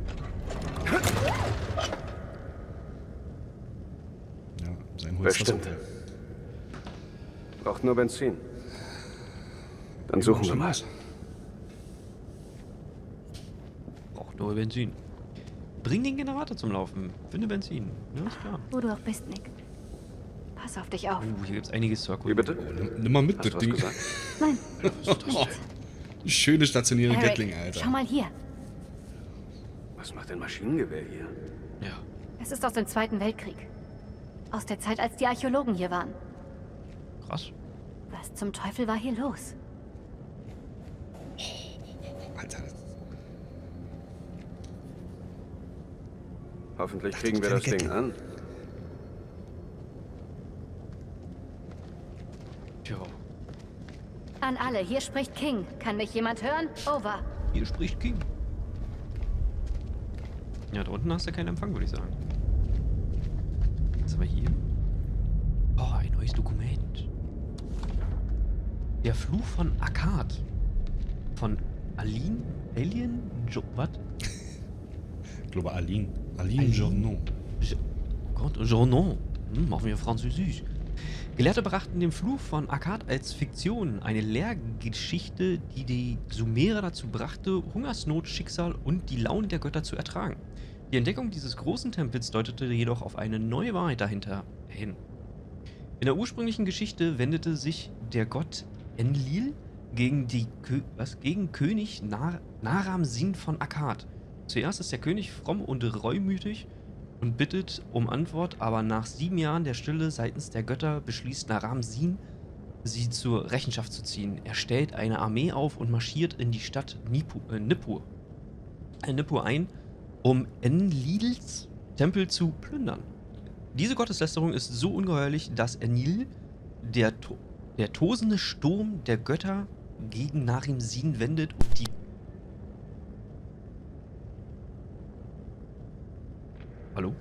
Ja, sein Holz Bestimmt. Braucht nur Benzin. Dann suchen wir mal. Braucht nur Benzin. Bring den Generator zum Laufen. Finde Benzin. Ja, ist klar. Wo du auch bist, Nick. Pass auf dich auf. Uh, hier gibt's einiges zu erkunden. Wie bitte? Oh, nimm, nimm mal mit, Hast das Ding. gesagt? (laughs) Nein. Schöne stationäre Eric, Gatling, Alter. schau mal hier. Was macht ein Maschinengewehr hier? Ja. Es ist aus dem Zweiten Weltkrieg. Aus der Zeit, als die Archäologen hier waren. Krass. Was zum Teufel war hier los? Alter, das- Hoffentlich kriegen wir das Ding an. Tja. An alle, hier spricht King. Kann mich jemand hören? Over. Hier spricht King. Ja, da unten hast du keinen Empfang, würde ich sagen. Was haben wir hier? Oh, ein neues Dokument. Der Fluch von Akkad. Von Aline? Alien? Jo was? Ich glaube Aline. Aline Journon. Je- Gott, Journon. Hm, machen wir Französisch. Gelehrte brachten den Fluch von Akkad als Fiktion, eine Lehrgeschichte, die die Sumerer dazu brachte, Hungersnot, Schicksal und die Launen der Götter zu ertragen. Die Entdeckung dieses großen Tempels deutete jedoch auf eine neue Wahrheit dahinter hin. In der ursprünglichen Geschichte wendete sich der Gott Enlil gegen, die was, gegen König Nar Naram Sin von Akkad. Zuerst ist der König fromm und reumütig und bittet um Antwort, aber nach sieben Jahren der Stille seitens der Götter beschließt Naram Sin, sie zur Rechenschaft zu ziehen. Er stellt eine Armee auf und marschiert in die Stadt Nipu, äh, Nippur, äh, Nippur ein, um Enlils Tempel zu plündern. Diese Gotteslästerung ist so ungeheuerlich, dass Enlil, der, to der tosende Sturm der Götter, gegen Narim Sin wendet und die Hallo?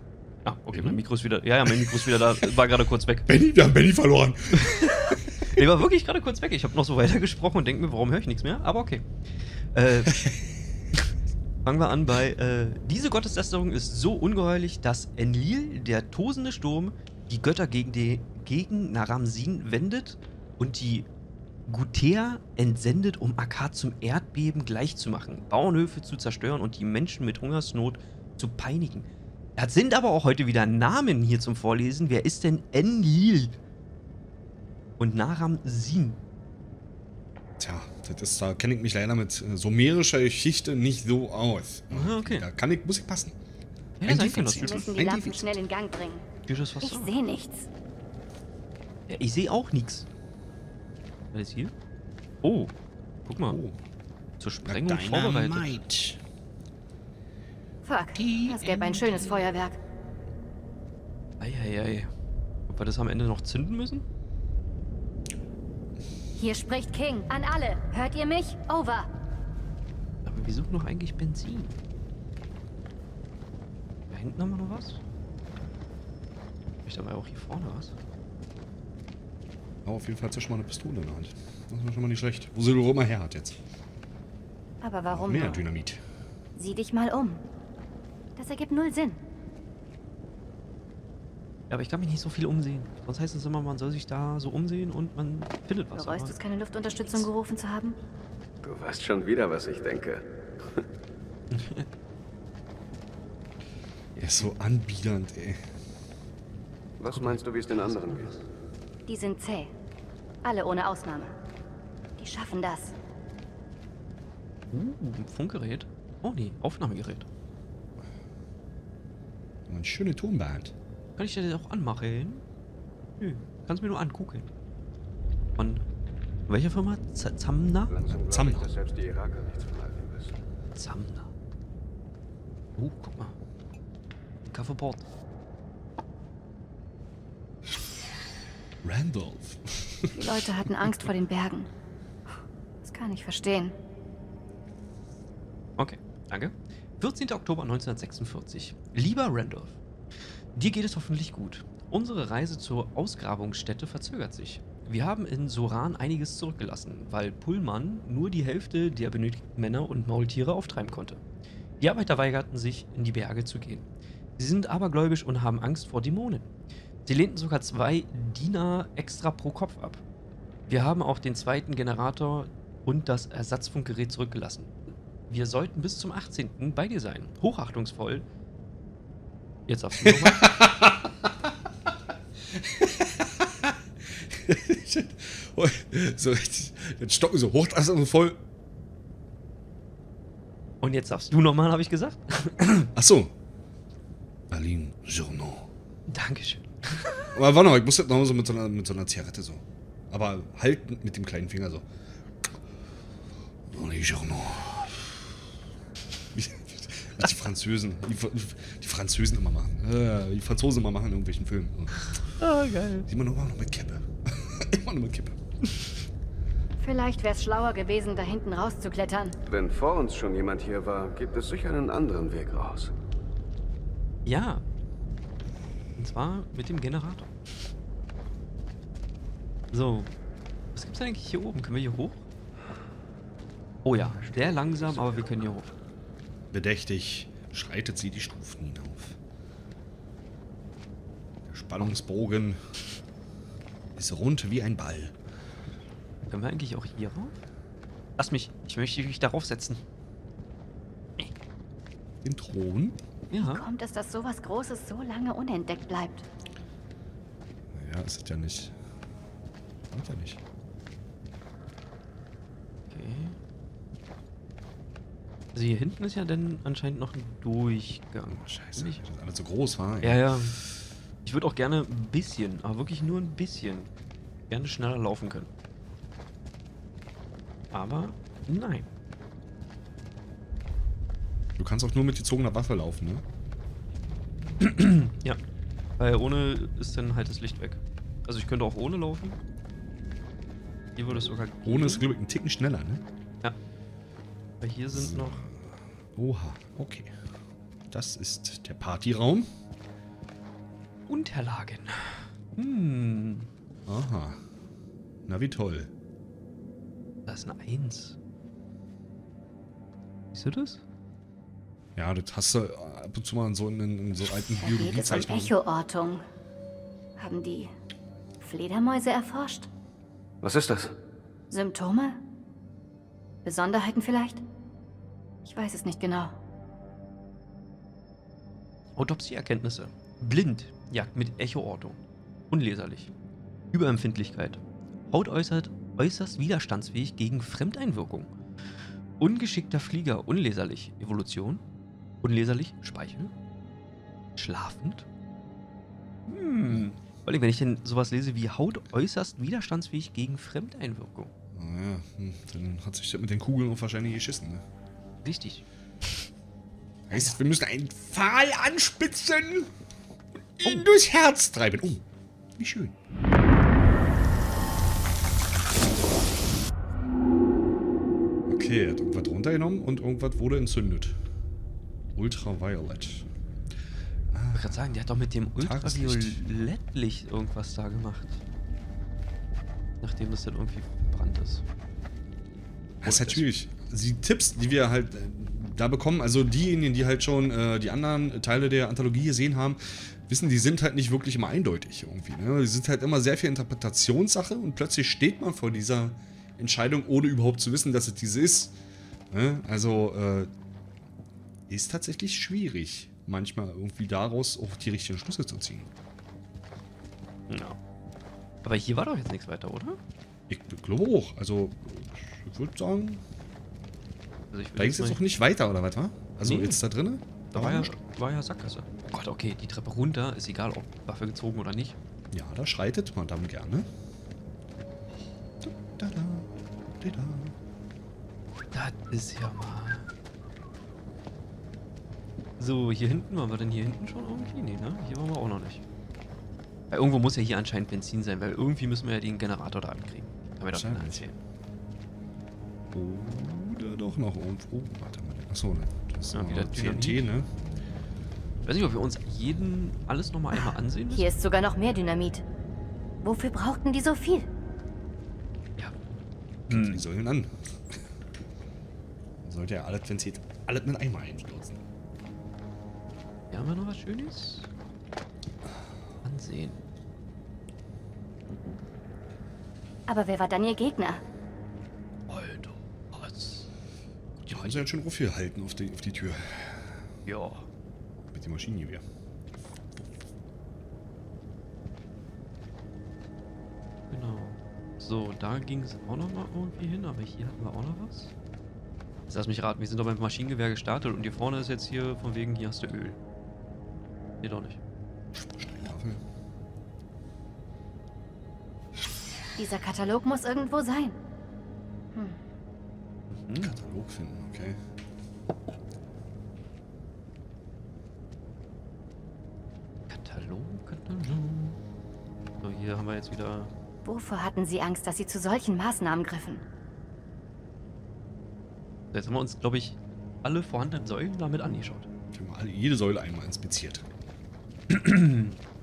Ah, okay, mein Mikro ist wieder. Ja, ja, mein Mikro ist wieder da. (laughs) War gerade kurz weg. Benny, wir haben Benny verloren. (laughs) Der war wirklich gerade kurz weg. Ich habe noch so weitergesprochen und denke mir, warum höre ich nichts mehr? Aber okay. Äh, (laughs) fangen wir an bei. Äh, diese Gotteslästerung ist so ungeheuerlich, dass Enlil, der tosende Sturm, die Götter gegen, die, gegen Naram-Sin wendet und die Gutea entsendet, um Akkad zum Erdbeben gleichzumachen, Bauernhöfe zu zerstören und die Menschen mit Hungersnot zu peinigen. Das sind aber auch heute wieder Namen hier zum Vorlesen. Wer ist denn Enlil? Und Naram Sin. Tja, das ist, da kenne ich mich leider mit äh, sumerischer Geschichte nicht so aus. Ah, okay. Da kann ich, muss ich passen. Ja, Ein sein kann das. Defizit. Wir müssen die Lampen schnell in Gang bringen. Ja, das was Ich sehe nichts. Ja, ich sehe auch nichts. Was ist hier? Oh, guck mal. Zur Sprengung vorbereitet. Dynamite. Fuck, das gäbe ein schönes Feuerwerk. Eieiei. Ob wir das am Ende noch zünden müssen? Hier spricht King. An alle. Hört ihr mich? Over. Aber wir suchen doch eigentlich Benzin. Da hinten haben wir noch was? Vielleicht haben wir auch hier vorne was. Aber auf jeden Fall hat sie schon mal eine Pistole in der Hand. Das ist schon mal nicht schlecht. Wo sie immer her hat jetzt. Aber warum Mehr nur? Dynamit. Sieh dich mal um. Das ergibt null Sinn. Ja, aber ich kann mich nicht so viel umsehen. Sonst heißt es immer, man soll sich da so umsehen und man findet was. Bereust aber- es, keine Luftunterstützung gerufen zu haben? Du weißt schon wieder, was ich denke. (laughs) Er ist so anbiedernd, ey. Was meinst du, wie es den anderen geht? Die sind zäh. Alle ohne Ausnahme. Die schaffen das. Uh, ein Funkgerät. Oh nee, Aufnahmegerät. Ein schöne Tonband. Kann ich das auch anmachen? Nö, kannst mir nur angucken. Von welcher Firma? Z Zamna? Ich, wissen. Zamna. Oh, guck mal. Coverboard. Randolph. Die Leute hatten Angst vor den Bergen. Das kann ich verstehen. Okay, danke. 14. Oktober 1946. Lieber Randolph, dir geht es hoffentlich gut. Unsere Reise zur Ausgrabungsstätte verzögert sich. Wir haben in Soran einiges zurückgelassen, weil Pullman nur die Hälfte der benötigten Männer und Maultiere auftreiben konnte. Die Arbeiter weigerten sich, in die Berge zu gehen. Sie sind abergläubisch und haben Angst vor Dämonen. Sie lehnten sogar zwei Diener extra pro Kopf ab. Wir haben auch den zweiten Generator und das Ersatzfunkgerät zurückgelassen. Wir sollten bis zum 18. bei dir sein. Hochachtungsvoll. Jetzt aufs (laughs) Nummer. so, jetzt stocken so hoch, das ist voll. Und jetzt darfst du nochmal, habe ich gesagt. Ach so. Aline Journaux. Dankeschön. Aber warte mal, ich muss jetzt noch so mit so einer, mit so einer Zigarette so. Aber halt mit dem kleinen Finger so. Aline Journaux. Die Französen, die, die Französen immer machen. Äh, Die Franzosen immer machen in irgendwelchen Filmen. Ah, geil. Immer nur, (laughs) noch mit Kippe. immer nur mit Kippe. Vielleicht wäre es schlauer gewesen, da hinten rauszuklettern. Wenn vor uns schon jemand hier war, gibt es sicher einen anderen Weg raus. Ja. Und zwar mit dem Generator. So. Was gibt's denn eigentlich hier oben? Können wir hier hoch? Oh ja, sehr langsam, aber wir können hier hoch. Bedächtig schreitet sie die Stufen hinauf. Der Spannungsbogen ist rund wie ein Ball. Können wir eigentlich auch hier rauf? Lass mich, ich möchte mich darauf setzen. Den Thron? Ja. Kommt es, dass sowas Großes so lange unentdeckt bleibt? Ja, ist es ja nicht. Ist ja nicht. Okay. Also hier hinten ist ja dann anscheinend noch ein Durchgang. Scheiße, das ist alles so groß, war. Ja, ja. Ich würde auch gerne ein bisschen, aber wirklich nur ein bisschen, gerne schneller laufen können. Aber nein. Du kannst auch nur mit gezogener Waffe laufen, ne? (clears throat) Ja. Weil ohne ist dann halt das Licht weg. Also ich könnte auch ohne laufen. Hier würde es sogar gehen. Ohne ist, glaube ich, ein Ticken schneller, ne? Weil hier sind noch... Oha, okay. Das ist der Partyraum. Unterlagen. Hm. Aha. Na, wie toll. Da ist eine Eins. Siehst du das? Ja, das hast du ab und zu mal in so, in, in so alten Da geht es um Biologiezeichnungen. Echoortung. Haben die Fledermäuse erforscht? Was ist das? Symptome? Besonderheiten vielleicht? Ich weiß es nicht genau. Autopsieerkenntnisse. Blind. Jagd mit Echoortung. Unleserlich. Überempfindlichkeit. Haut äußert äußerst widerstandsfähig gegen Fremdeinwirkung. Ungeschickter Flieger. Unleserlich. Evolution. Unleserlich. Speichel. Schlafend. Hm. Vor allem, wenn ich denn sowas lese wie Haut äußerst widerstandsfähig gegen Fremdeinwirkung. Naja, hm, dann hat sich das mit den Kugeln auch wahrscheinlich geschissen, ne? Richtig. Heißt, wir müssen einen Pfahl anspitzen und ihn durchs Herz treiben. Oh, wie schön. Okay, er hat irgendwas runtergenommen und irgendwas wurde entzündet. Ultraviolet. Ich wollte gerade sagen, der hat doch mit dem. Ultraviolettlicht irgendwas da gemacht. Nachdem es dann irgendwie verbrannt ist. Das ist schwierig. Die Tipps, die wir halt äh, da bekommen, also diejenigen, die halt schon äh, die anderen Teile der Anthologie gesehen haben, wissen, die sind halt nicht wirklich immer eindeutig irgendwie. Ne? Die sind halt immer sehr viel Interpretationssache und plötzlich steht man vor dieser Entscheidung, ohne überhaupt zu wissen, dass es diese ist. Ne? Also äh, ist tatsächlich schwierig, manchmal irgendwie daraus auch die richtigen Schlüsse zu ziehen. Ja. Aber hier war doch jetzt nichts weiter, oder? Ich glaube auch. Also, ich würde sagen, Also ich da ging es jetzt auch nicht weiter, oder was, war? Also Nee. jetzt da drinnen? Da war ja, war ja Sackgasse. Oh Gott, okay, die Treppe runter, ist egal, ob Waffe gezogen oder nicht. Ja, da schreitet Madame gerne. Das ist ja mal. So, hier hinten, waren wir denn hier hinten schon irgendwie? Nee, ne? Hier waren wir auch noch nicht. Weil irgendwo muss ja hier anscheinend Benzin sein, weil irgendwie müssen wir ja den Generator da ankriegen. Kann mir doch keiner erzählen. Doch noch irgendwo. Warte mal. Achso, ne? Das ist Ja, ja, wieder TNT, Dynamit. ne? Ich weiß nicht, ob wir uns jeden alles nochmal einmal ansehen müssen. Hier ist sogar noch mehr Dynamit. Wofür brauchten die so viel? Hm. Die Säulen an. Man sollte ja alles, wenn es geht, alles mit einmal einstürzen. Hier haben wir noch was Schönes. Ansehen. Aber wer war dann ihr Gegner? Alter, haben sie ja schon aufgehalten auf die, auf die Tür. Ja. Mit dem Maschinengewehr. Genau. So, da ging es auch noch mal irgendwie hin, aber hier hatten wir auch noch was. Jetzt lass mich raten, wir sind doch beim Maschinengewehr gestartet und hier vorne ist jetzt hier von wegen, hier hast du Öl. Nee, doch nicht. Steinhafen. Dieser Katalog muss irgendwo sein. Hm. Katalog finden, okay. Katalog, Katalog. So, hier haben wir jetzt wieder. Wovor hatten sie Angst, dass sie zu solchen Maßnahmen griffen? Jetzt haben wir uns, glaube ich, alle vorhandenen Säulen damit angeschaut. Wir haben alle, jede Säule einmal inspiziert. (clears throat)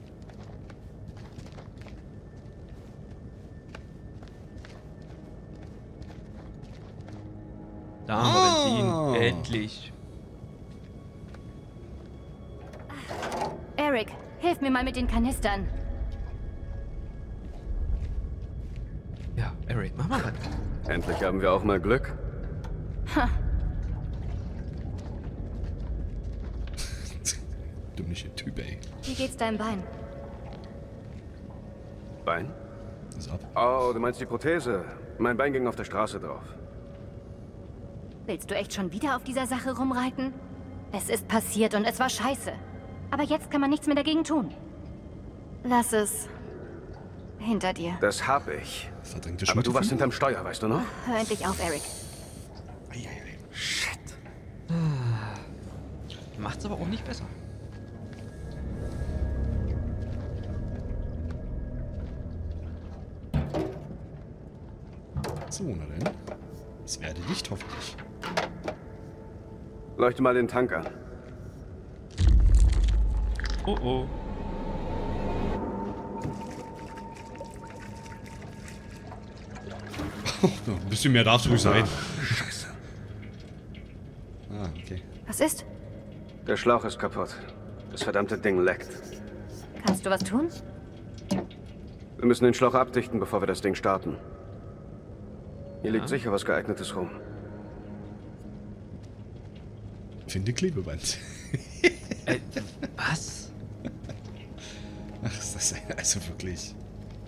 Da haben Ah. wir Benzin. Endlich. Eric, hilf mir mal mit den Kanistern. Ja, Eric, mach mal was. Endlich haben wir auch mal Glück. Ha, (laughs) Dümmliche Typ, ey. wie geht's deinem Bein? Bein? Ist ab. Oh, du meinst die Prothese. Mein Bein ging auf der Straße drauf. Willst du echt schon wieder auf dieser Sache rumreiten? Es ist passiert und es war scheiße. Aber jetzt kann man nichts mehr dagegen tun. Lass es hinter dir. Das hab ich. Verdrängte Aber du warst hinterm Steuer, weißt du noch? Hör endlich auf, Eric. Shit. Macht's aber auch nicht besser. So, na denn. Es werde nicht, hoffentlich. Leuchte mal den Tank an. Oh oh. (laughs) Ein bisschen mehr darfst du ruhig sein. Scheiße. Ah, okay. Was ist? Der Schlauch ist kaputt. Das verdammte Ding leckt. Kannst du was tun? Wir müssen den Schlauch abdichten, bevor wir das Ding starten. Hier Ja. liegt sicher was geeignetes rum. Finde Klebeband. (laughs) Äh, was? Ach, ist das also wirklich.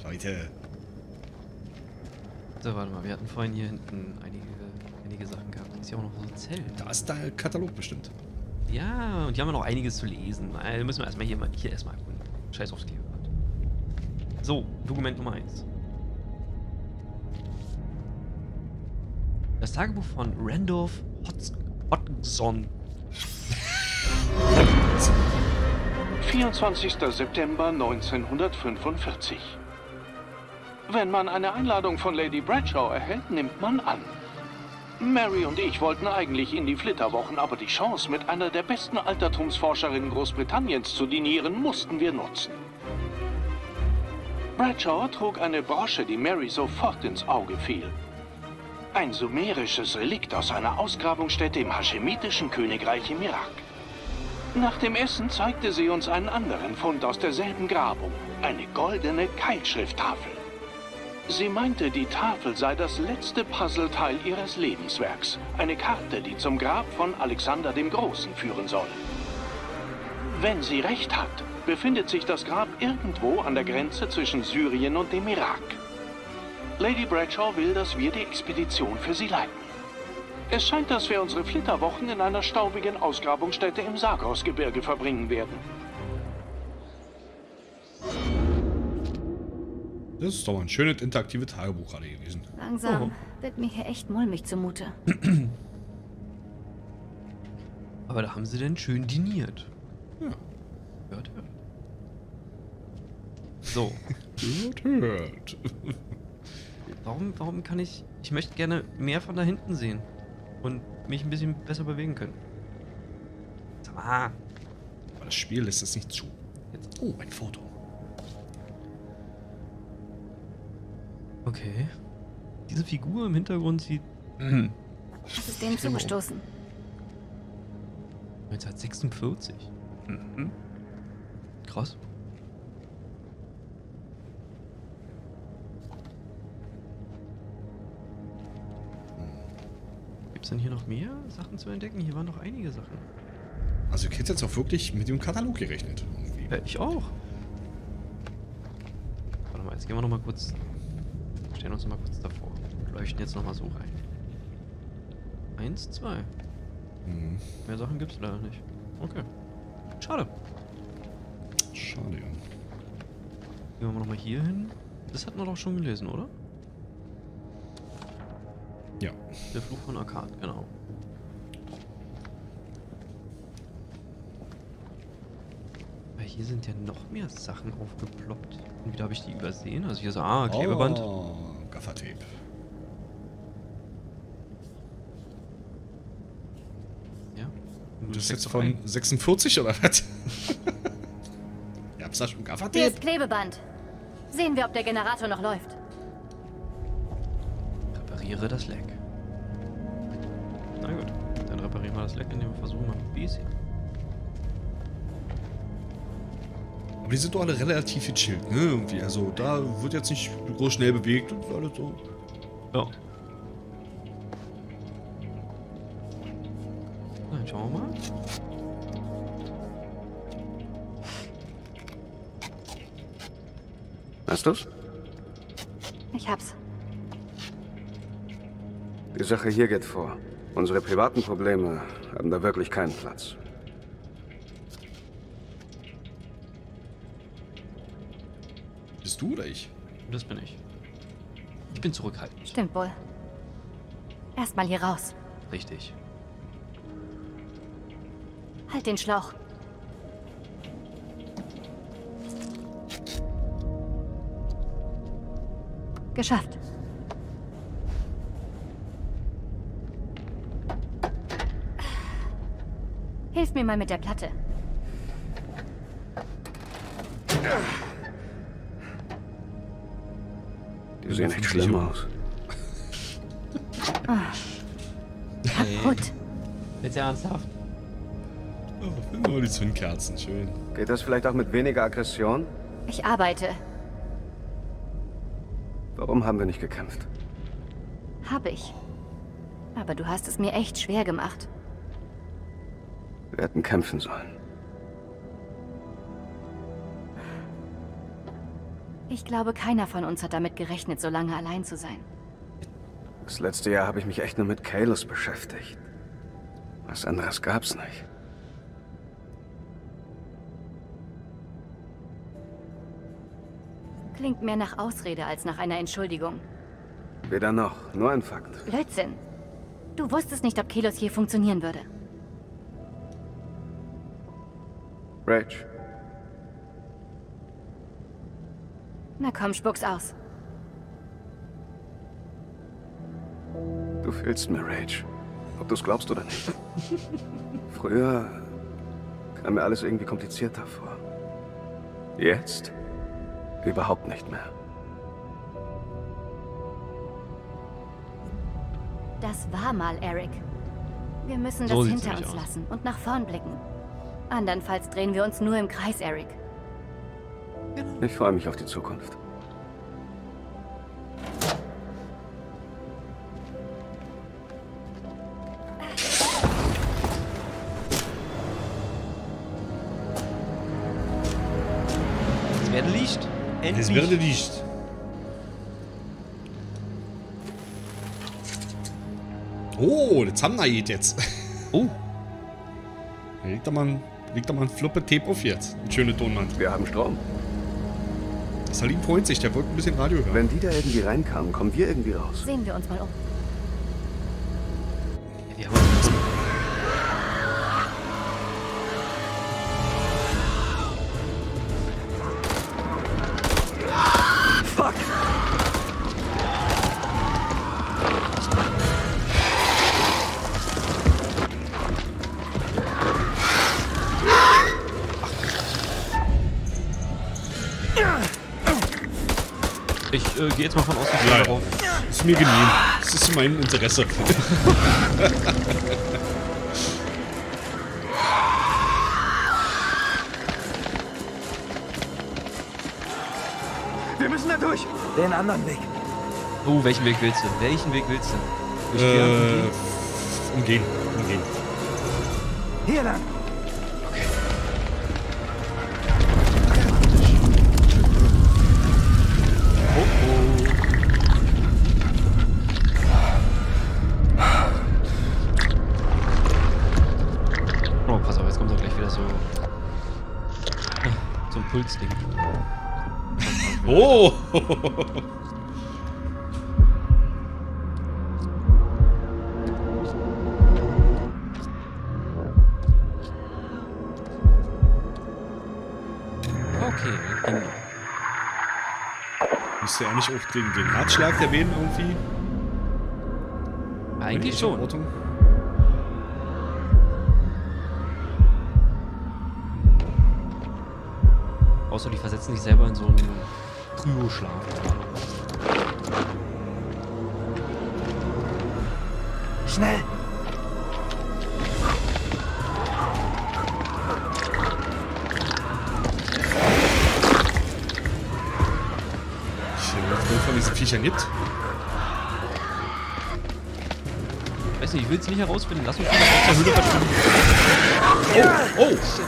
Leute. So, warte mal, wir hatten vorhin hier hinten einige, einige Sachen gehabt. Ist ja auch noch so ein Zelt. Da ist der Katalog bestimmt. Ja, und hier haben wir noch einiges zu lesen. Also müssen wir erstmal hier, mal, hier erstmal erkunden. Scheiß aufs Klebeband. So, Dokument Nummer 1. Das Tagebuch von Randolph Hodgson. 24. September 1945. Wenn man eine Einladung von Lady Bradshaw erhält, nimmt man an. Mary und ich wollten eigentlich in die Flitterwochen, aber die Chance, mit einer der besten Altertumsforscherinnen Großbritanniens zu dinieren, mussten wir nutzen. Bradshaw trug eine Brosche, die Mary sofort ins Auge fiel. Ein sumerisches Relikt aus einer Ausgrabungsstätte im haschemitischen Königreich im Irak. Nach dem Essen zeigte sie uns einen anderen Fund aus derselben Grabung. Eine goldene Keilschrifttafel. Sie meinte, die Tafel sei das letzte Puzzleteil ihres Lebenswerks. Eine Karte, die zum Grab von Alexander dem Großen führen soll. Wenn sie recht hat, befindet sich das Grab irgendwo an der Grenze zwischen Syrien und dem Irak. Lady Bradshaw will, dass wir die Expedition für sie leiten. Es scheint, dass wir unsere Flitterwochen in einer staubigen Ausgrabungsstätte im Sagrosgebirge verbringen werden. Das ist doch mal ein schönes interaktives Tagebuch gerade gewesen. Langsam Oh. wird mir hier echt mulmig zumute. (clears throat) Aber da haben sie denn schön diniert. Ja. Hört, hört. So. (laughs) hört, hört. Warum, warum kann ich... Ich möchte gerne mehr von da hinten sehen. Und mich ein bisschen besser bewegen können. Ah. Aber das Spiel lässt es nicht zu. Jetzt. Oh, ein Foto. Okay. Diese Figur im Hintergrund sieht... Was ist denen zugestoßen? 1946. Mhm. Krass. Gibt es denn hier noch mehr Sachen zu entdecken? Hier waren noch einige Sachen. Also ich hätte jetzt auch wirklich mit dem Katalog gerechnet. Irgendwie. Ja, ich auch. Warte mal, jetzt gehen wir noch mal kurz... Stellen uns noch mal kurz davor. Und leuchten jetzt noch mal so rein. Eins, zwei. Mhm. Mehr Sachen gibt's leider nicht. Okay. Schade. Schade, ja. Gehen wir noch mal hier hin. Das hatten wir doch schon gelesen, oder? Ja. Der Fluch von Akkad, genau. Weil hier sind ja noch mehr Sachen aufgeploppt. Und wieder habe ich die übersehen. Also hier so, ah, Klebeband. Oh, Gaffertape. Ja. Das ist steckst jetzt von ein. 46 oder was? (laughs) ja, hab's da schon Hier Gaffertape? ist Klebeband. Sehen wir, ob der Generator noch läuft. Repariere das Leck. Na gut, dann reparieren wir das Leck, indem wir versuchen, mal ein bisschen. Aber die sind doch alle relativ gechillt, ne? Irgendwie. Also da wird jetzt nicht groß schnell bewegt und alles so. Ja. Dann schauen wir mal. Hast du's? Ich hab's. Die Sache hier geht vor. Unsere privaten Probleme haben da wirklich keinen Platz. Bist du oder ich? Das bin ich. Ich bin zurückhaltend. Stimmt wohl. Erstmal hier raus. Richtig. Halt den Schlauch. Geschafft. Hilf mir mal mit der Platte. Die sehen echt schlimm aus. Ah. Kaputt. Jetzt ernsthaft? Oh, die Zündkerzen, schön. Geht das vielleicht auch mit weniger Aggression? Ich arbeite. Warum haben wir nicht gekämpft? Hab ich. Aber du hast es mir echt schwer gemacht. Wir hätten kämpfen sollen. Ich glaube, keiner von uns hat damit gerechnet, so lange allein zu sein. Das letzte Jahr habe ich mich echt nur mit Kalos beschäftigt. Was anderes gab's nicht. Klingt mehr nach Ausrede als nach einer Entschuldigung. Weder noch, nur ein Fakt. Blödsinn. Du wusstest nicht, ob Kelos hier funktionieren würde. Rach, Na komm, spuck's aus. du fehlst mir, Rach. Ob du's glaubst oder nicht. (laughs) Früher kam mir alles irgendwie komplizierter vor. Jetzt überhaupt nicht mehr. Das war mal, Eric. Wir müssen So das sieht's hinter uns aus. lassen und nach vorn blicken. Andernfalls drehen wir uns nur im Kreis, Eric. Ich freue mich auf die Zukunft. Es werde Licht. Endlich. Es werde Licht. Oh, der Zamnaid jetzt. Oh. Da liegt da mal ein, liegt da mal ein Fluppe Tape auf jetzt. Ein schöner Tonband. Wir haben Strom. Salim freut sich, der wollte ein bisschen Radio hören. Wenn die da irgendwie reinkamen, kommen wir irgendwie raus. Sehen wir uns mal um. Gehe jetzt mal von aus, dass Ja, darauf. Ist mir genehm. Das ist in meinem Interesse. (laughs) Wir müssen da durch. Den anderen Weg. Oh, welchen Weg willst du? Welchen Weg willst du? Durch äh, umgehen. Umgehen. Hier lang. Okay, ging. Müsste er nicht auch den, den Herzschlag erwähnen irgendwie? Eigentlich schon. Ordnung? Außer die versetzen sich selber in so einen Kryoschlaf. Schnell. Von diesen Viechern gibt. Weiß nicht, ich will es nicht herausfinden. Lass uns wieder aus der Höhle verschwinden. Oh! Oh!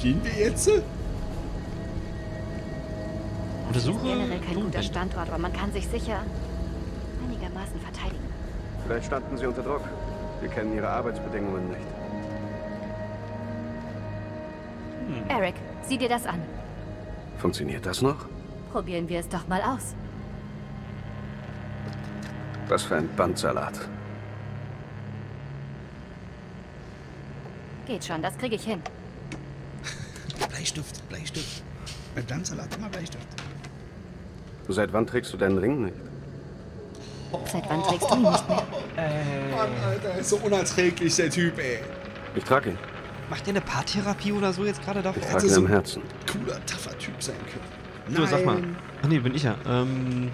Gehen wir jetzt? Untersuche. Generell kein guter Standort, aber man kann sich sicher einigermaßen verteidigen. Vielleicht standen sie unter Druck. Wir kennen ihre Arbeitsbedingungen nicht. Eric, sieh dir das an. Funktioniert das noch? Probieren wir es doch mal aus. Was für ein Bandsalat. Geht schon, das kriege ich hin. Bleistift, Bleistift. Bei Glanzsalat immer Bleistift. Seit wann trägst du deinen Ring nicht? Seit wann trägst du ihn nicht mehr? Mann, Alter, ist so unerträglich, der Typ, ey. Ich trage ihn. Macht ihr eine Paartherapie oder so jetzt gerade davor? Ich trage ihn im Herzen. Cooler, tougher Typ sein können. Du, sag mal. Nein. Ach nee, bin ich ja. Ähm,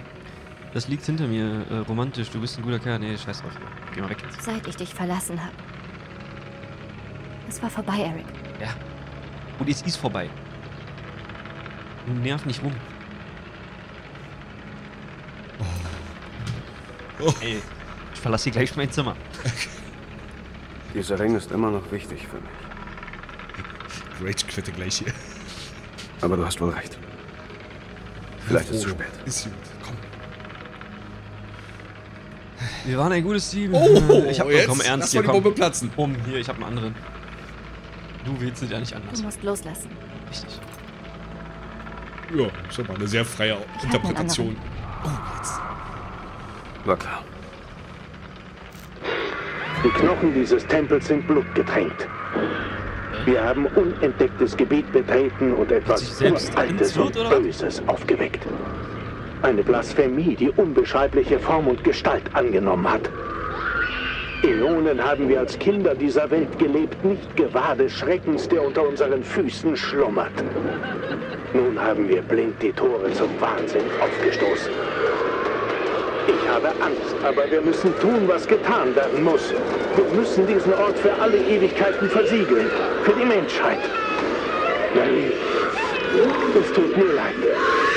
das liegt hinter mir. Äh, romantisch, du bist ein guter Kerl. Nee, scheiß drauf. Geh mal weg jetzt. Seit ich dich verlassen habe. Es war vorbei, Eric. Ja. Und es ist vorbei. Nun nerv nicht rum. Ey, ich verlasse hier gleich mein Zimmer. (laughs) Dieser Ring ist immer noch wichtig für mich. Rage-Quitte gleich hier. Aber du hast wohl recht. Vielleicht ist es zu spät. Ist gut, komm. Wir waren ein gutes Team. Oh, ich hab jetzt komm ernst lass hier, mal die komm. Bombe platzen. Bumm, hier, ich hab einen anderen. Du willst es ja nicht anders. Du musst loslassen. Richtig. Ja, schon mal eine sehr freie Interpretation. War klar. Die Knochen dieses Tempels sind blutgetränkt. Wir haben unentdecktes Gebiet betreten und etwas Uraltes und? Böses aufgeweckt. Eine Blasphemie, die unbeschreibliche Form und Gestalt angenommen hat. Äonen haben wir als Kinder dieser Welt gelebt, nicht gewahr des Schreckens, der unter unseren Füßen schlummert. Nun haben wir blind die Tore zum Wahnsinn aufgestoßen. Ich habe Angst, aber wir müssen tun, was getan werden muss. Wir müssen diesen Ort für alle Ewigkeiten versiegeln. Für die Menschheit. Marie, es tut mir leid.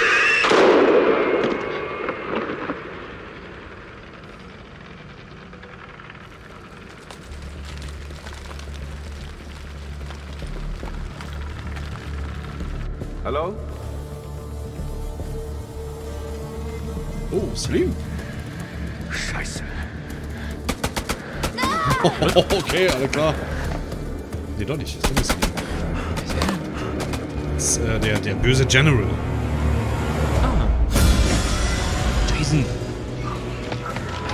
Oh, Slim. Scheiße. (laughs) okay, alles klar. Nee, doch nicht. Das ist. Das ist äh, der, der böse General. schießen.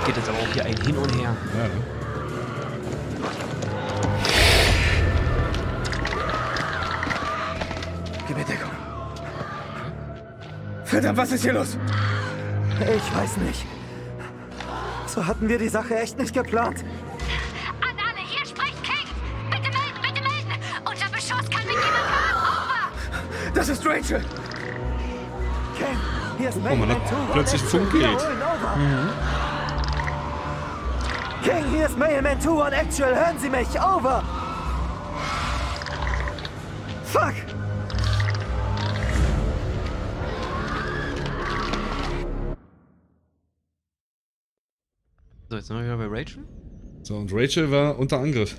Geht jetzt aber auch hier ein Hin und Her. Ja, ne? Gib mir Deckung. Verdammt, was ist hier los? Ich weiß nicht. So hatten wir die Sache echt nicht geplant. An alle, hier spricht King! Bitte melden, bitte melden! Unser Beschuss kann mit jemand kommen! Over! Das ist Rachel! Ken, hier ist Guck 2 und plötzlich over. Mhm. King, hier ist Mayman 2 und Actual. Hören Sie mich, over. Jetzt sind wir wieder bei Rachel. So, und Rachel war unter Angriff.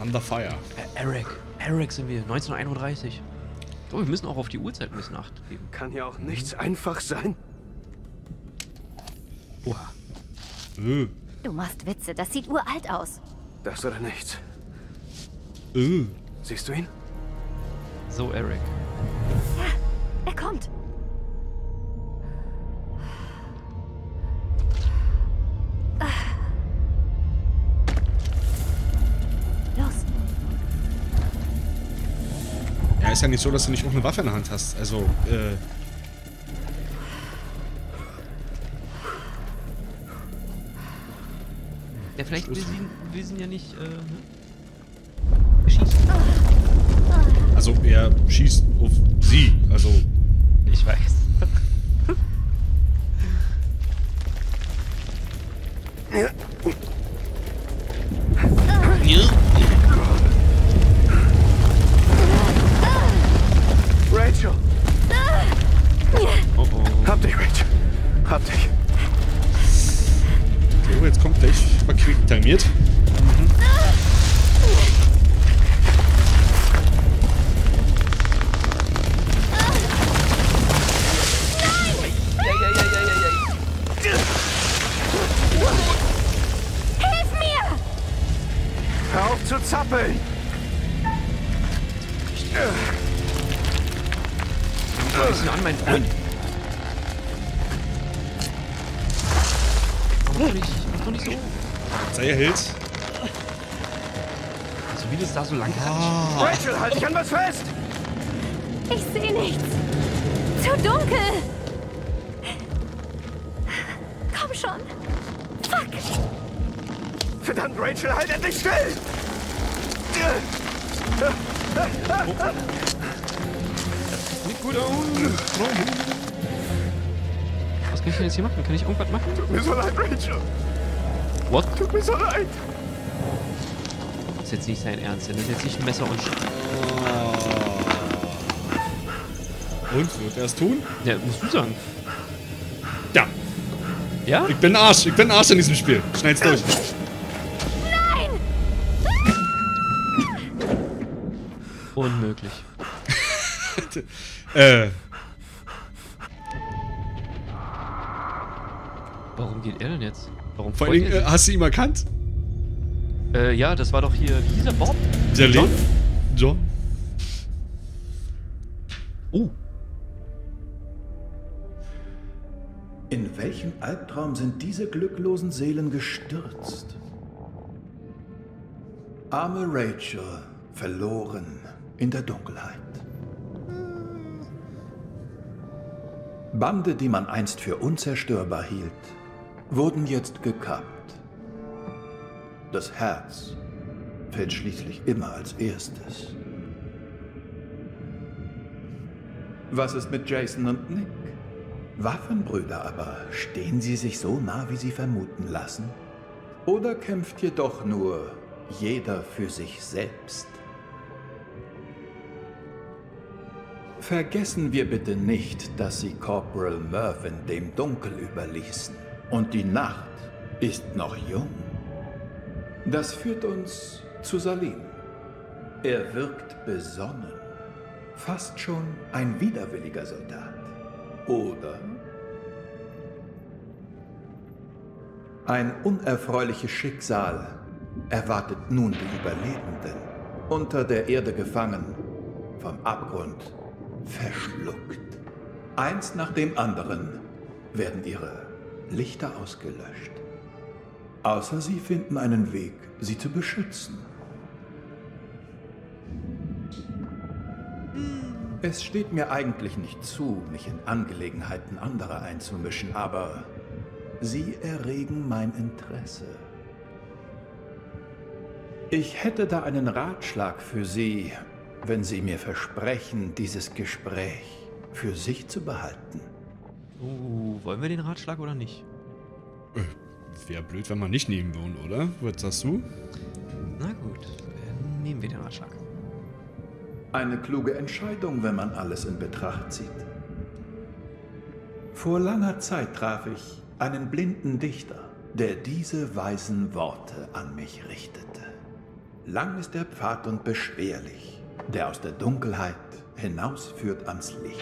Under fire. Äh, Eric. Eric sind wir. 1931. So, wir müssen auch auf die Uhrzeit ein bisschen Acht geben. Kann ja auch nichts einfach sein. Oha. Äh. Du machst Witze, das sieht uralt aus. Das oder nichts. Äh. Siehst du ihn? So, Eric. Er kommt. Ja, ist ja nicht so, dass du nicht auch eine Waffe in der Hand hast. Also, äh. Ja, vielleicht will sie, will sie ja nicht, äh, ne? Also, er schießt auf sie. Mir so leid. Das ist jetzt nicht sein Ernst. Das ist jetzt nicht ein Messer und Sch Und, wird er es tun? Ja, musst du sagen. Ja. Ja? Ich bin ein Arsch. Ich bin ein Arsch in diesem Spiel. Schneid's durch. Nein! Unmöglich. (laughs) äh. Jetzt? Warum Vor er äh, hast du ihn erkannt? Äh, ja, das war doch hier, wie hieß er, Bob? Der John? John. Oh. In welchen Albtraum sind diese glücklosen Seelen gestürzt? Arme Rachel, verloren in der Dunkelheit. Bande, die man einst für unzerstörbar hielt, wurden jetzt gekappt. Das Herz fällt schließlich immer als erstes. Was ist mit Jason und Nick? Waffenbrüder aber, stehen sie sich so nah, wie sie vermuten lassen? Oder kämpft jedoch nur jeder für sich selbst? Vergessen wir bitte nicht, dass sie Corporal Mervyn dem Dunkel überließen. Und die Nacht ist noch jung. Das führt uns zu Salim. Er wirkt besonnen. Fast schon ein widerwilliger Soldat. Oder ein unerfreuliches Schicksal erwartet nun die Überlebenden. Unter der Erde gefangen, vom Abgrund verschluckt. Eins nach dem anderen werden ihre Lichter ausgelöscht. Außer sie finden einen Weg, sie zu beschützen. Es steht mir eigentlich nicht zu, mich in Angelegenheiten anderer einzumischen, aber sie erregen mein Interesse. Ich hätte da einen Ratschlag für Sie, wenn Sie mir versprechen, dieses Gespräch für sich zu behalten. Uh, wollen wir den Ratschlag oder nicht? Wäre blöd, wenn wir nicht nehmen würden, oder? Was sagst du? Na gut, dann nehmen wir den Ratschlag. Eine kluge Entscheidung, wenn man alles in Betracht zieht. Vor langer Zeit traf ich einen blinden Dichter, der diese weisen Worte an mich richtete. Lang ist der Pfad und beschwerlich, der aus der Dunkelheit hinausführt ans Licht.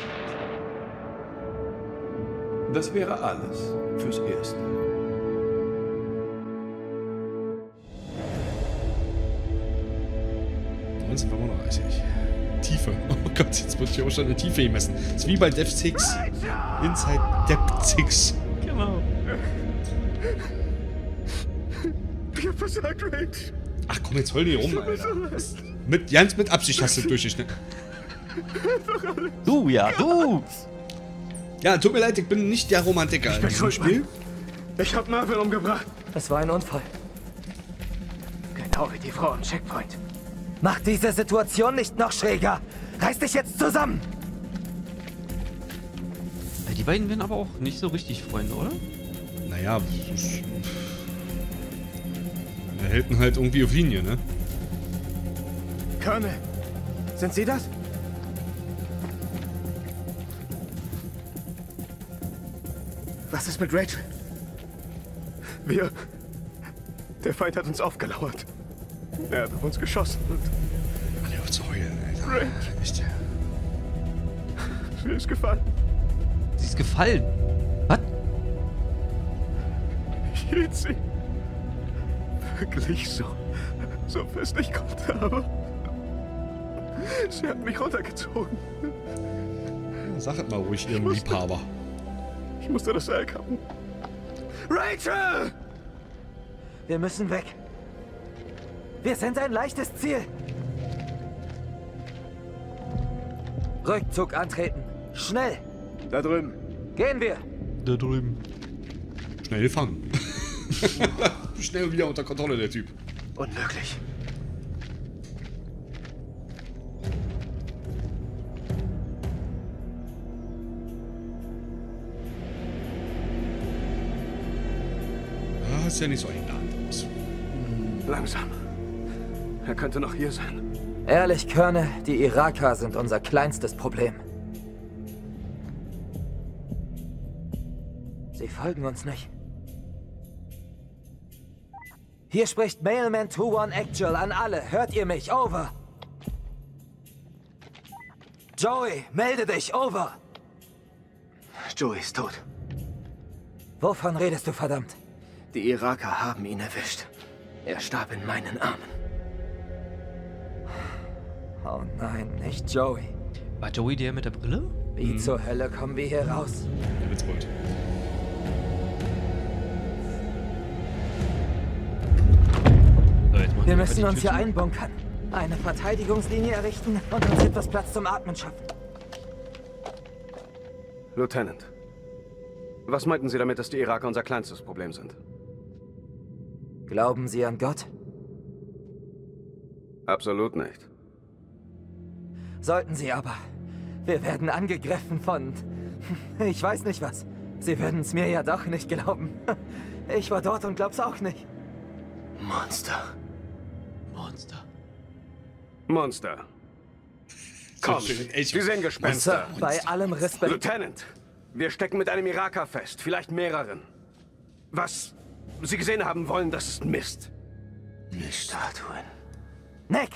Das wäre alles fürs Erste. 1935. Tiefe. Oh Gott, jetzt muss ich auch schon eine Tiefe gemessen. Das ist wie bei Dev 6. Inside Depth 6. Genau. Ach komm, jetzt heul nicht rum, Alter. Mit, ganz mit Absicht hast du durchgeschnitten. (laughs) Du, ja, du! Ja, tut mir leid, ich bin nicht der Romantiker in bin diesem schuld, Spiel. Ich hab Marvin umgebracht. Es war ein Unfall. Genau wie die Frau am Checkpoint. Mach diese Situation nicht noch schräger. Reiß dich jetzt zusammen. Die beiden werden aber auch nicht so richtig Freunde, oder? Naja, wir halten halt irgendwie auf Linie, ne? Colonel, sind Sie das? Was ist mit Rachel? Wir... Der Feind hat uns aufgelauert. Er hat auf uns geschossen und... Alle auf zu heulen, Alter. Rachel. Echt. Sie ist gefallen. Sie ist gefallen. Was? Ich hielt sie. Wirklich so... So fest ich konnte, aber... Sie hat mich runtergezogen. Sag halt mal ruhig ihrem Liebhaber. Ich musste das Seil kappen. Rachel! Wir müssen weg. Wir sind ein leichtes Ziel. Rückzug antreten. Schnell. Da drüben. Gehen wir. Da drüben. Schnell fangen. (laughs) Schnell wieder unter Kontrolle, der Typ. Unmöglich. Ist ja nicht so einladend aus. Langsam. Er könnte noch hier sein. Ehrlich, Körne, die Iraker sind unser kleinstes Problem. Sie folgen uns nicht. Hier spricht Mailman 21 Actual an alle. Hört ihr mich? Over. Joey, melde dich. Over. Joey ist tot. Wovon redest du, verdammt? Die Iraker haben ihn erwischt. Er starb in meinen Armen. Oh nein, nicht Joey. War Joey der mit der Brille? Wie zur Hölle kommen wir hier raus? Der. So, machen Wir müssen uns hier einbunkern, eine Verteidigungslinie errichten und uns etwas Platz zum Atmen schaffen. Lieutenant, was meinten Sie damit, dass die Iraker unser kleinstes Problem sind? Glauben Sie an Gott? Absolut nicht. Sollten Sie aber. Wir werden angegriffen von... (laughs) Ich weiß nicht was. Sie würden es mir ja doch nicht glauben. (laughs) Ich war dort und glaub's auch nicht. Monster. Monster. Monster. Komm, Sie sehen Gespenster. Sir, bei allem Respekt... Lieutenant, wir stecken mit einem Iraker fest, vielleicht mehreren. Was Sie gesehen haben wollen, das ist Mist. Statuen. Nick!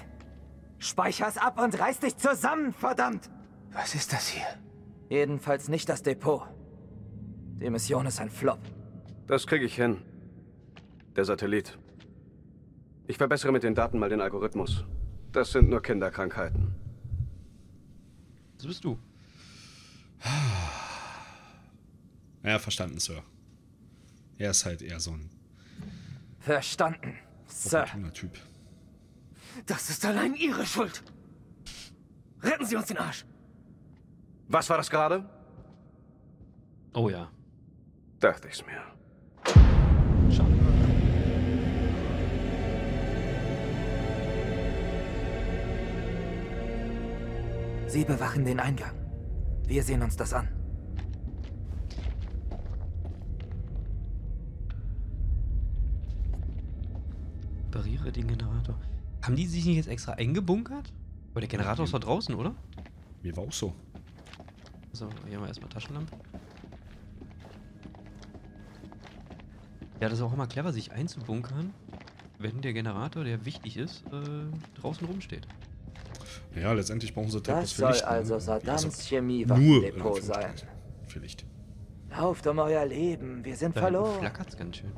Speicher's ab und reiß dich zusammen, verdammt! Was ist das hier? Jedenfalls nicht das Depot. Die Mission ist ein Flop. Das kriege ich hin. Der Satellit. Ich verbessere mit den Daten mal den Algorithmus. Das sind nur Kinderkrankheiten. Das bist du. Ja, verstanden, Sir. Er ist halt eher so ein Verstanden, Sir. Typ. Das ist allein Ihre Schuld. Retten Sie uns den Arsch. Was war das gerade? Oh ja. Dachte ich's mir. Sie bewachen den Eingang. Wir sehen uns das an. Repariere den Generator. Haben die sich nicht jetzt extra eingebunkert? Aber der Generator ist doch draußen, oder? Mir war auch so. So, hier haben wir erstmal Taschenlampe. Ja, das ist auch immer clever, sich einzubunkern, wenn der Generator, der wichtig ist, äh, draußen rumsteht. Ja, letztendlich brauchen sie Das Tapas für soll Licht. ne? also Saddams in Chemiewaffendepot sein. Für Licht. Lauft um euer Leben, wir sind Da verloren. flackert's ganz schön.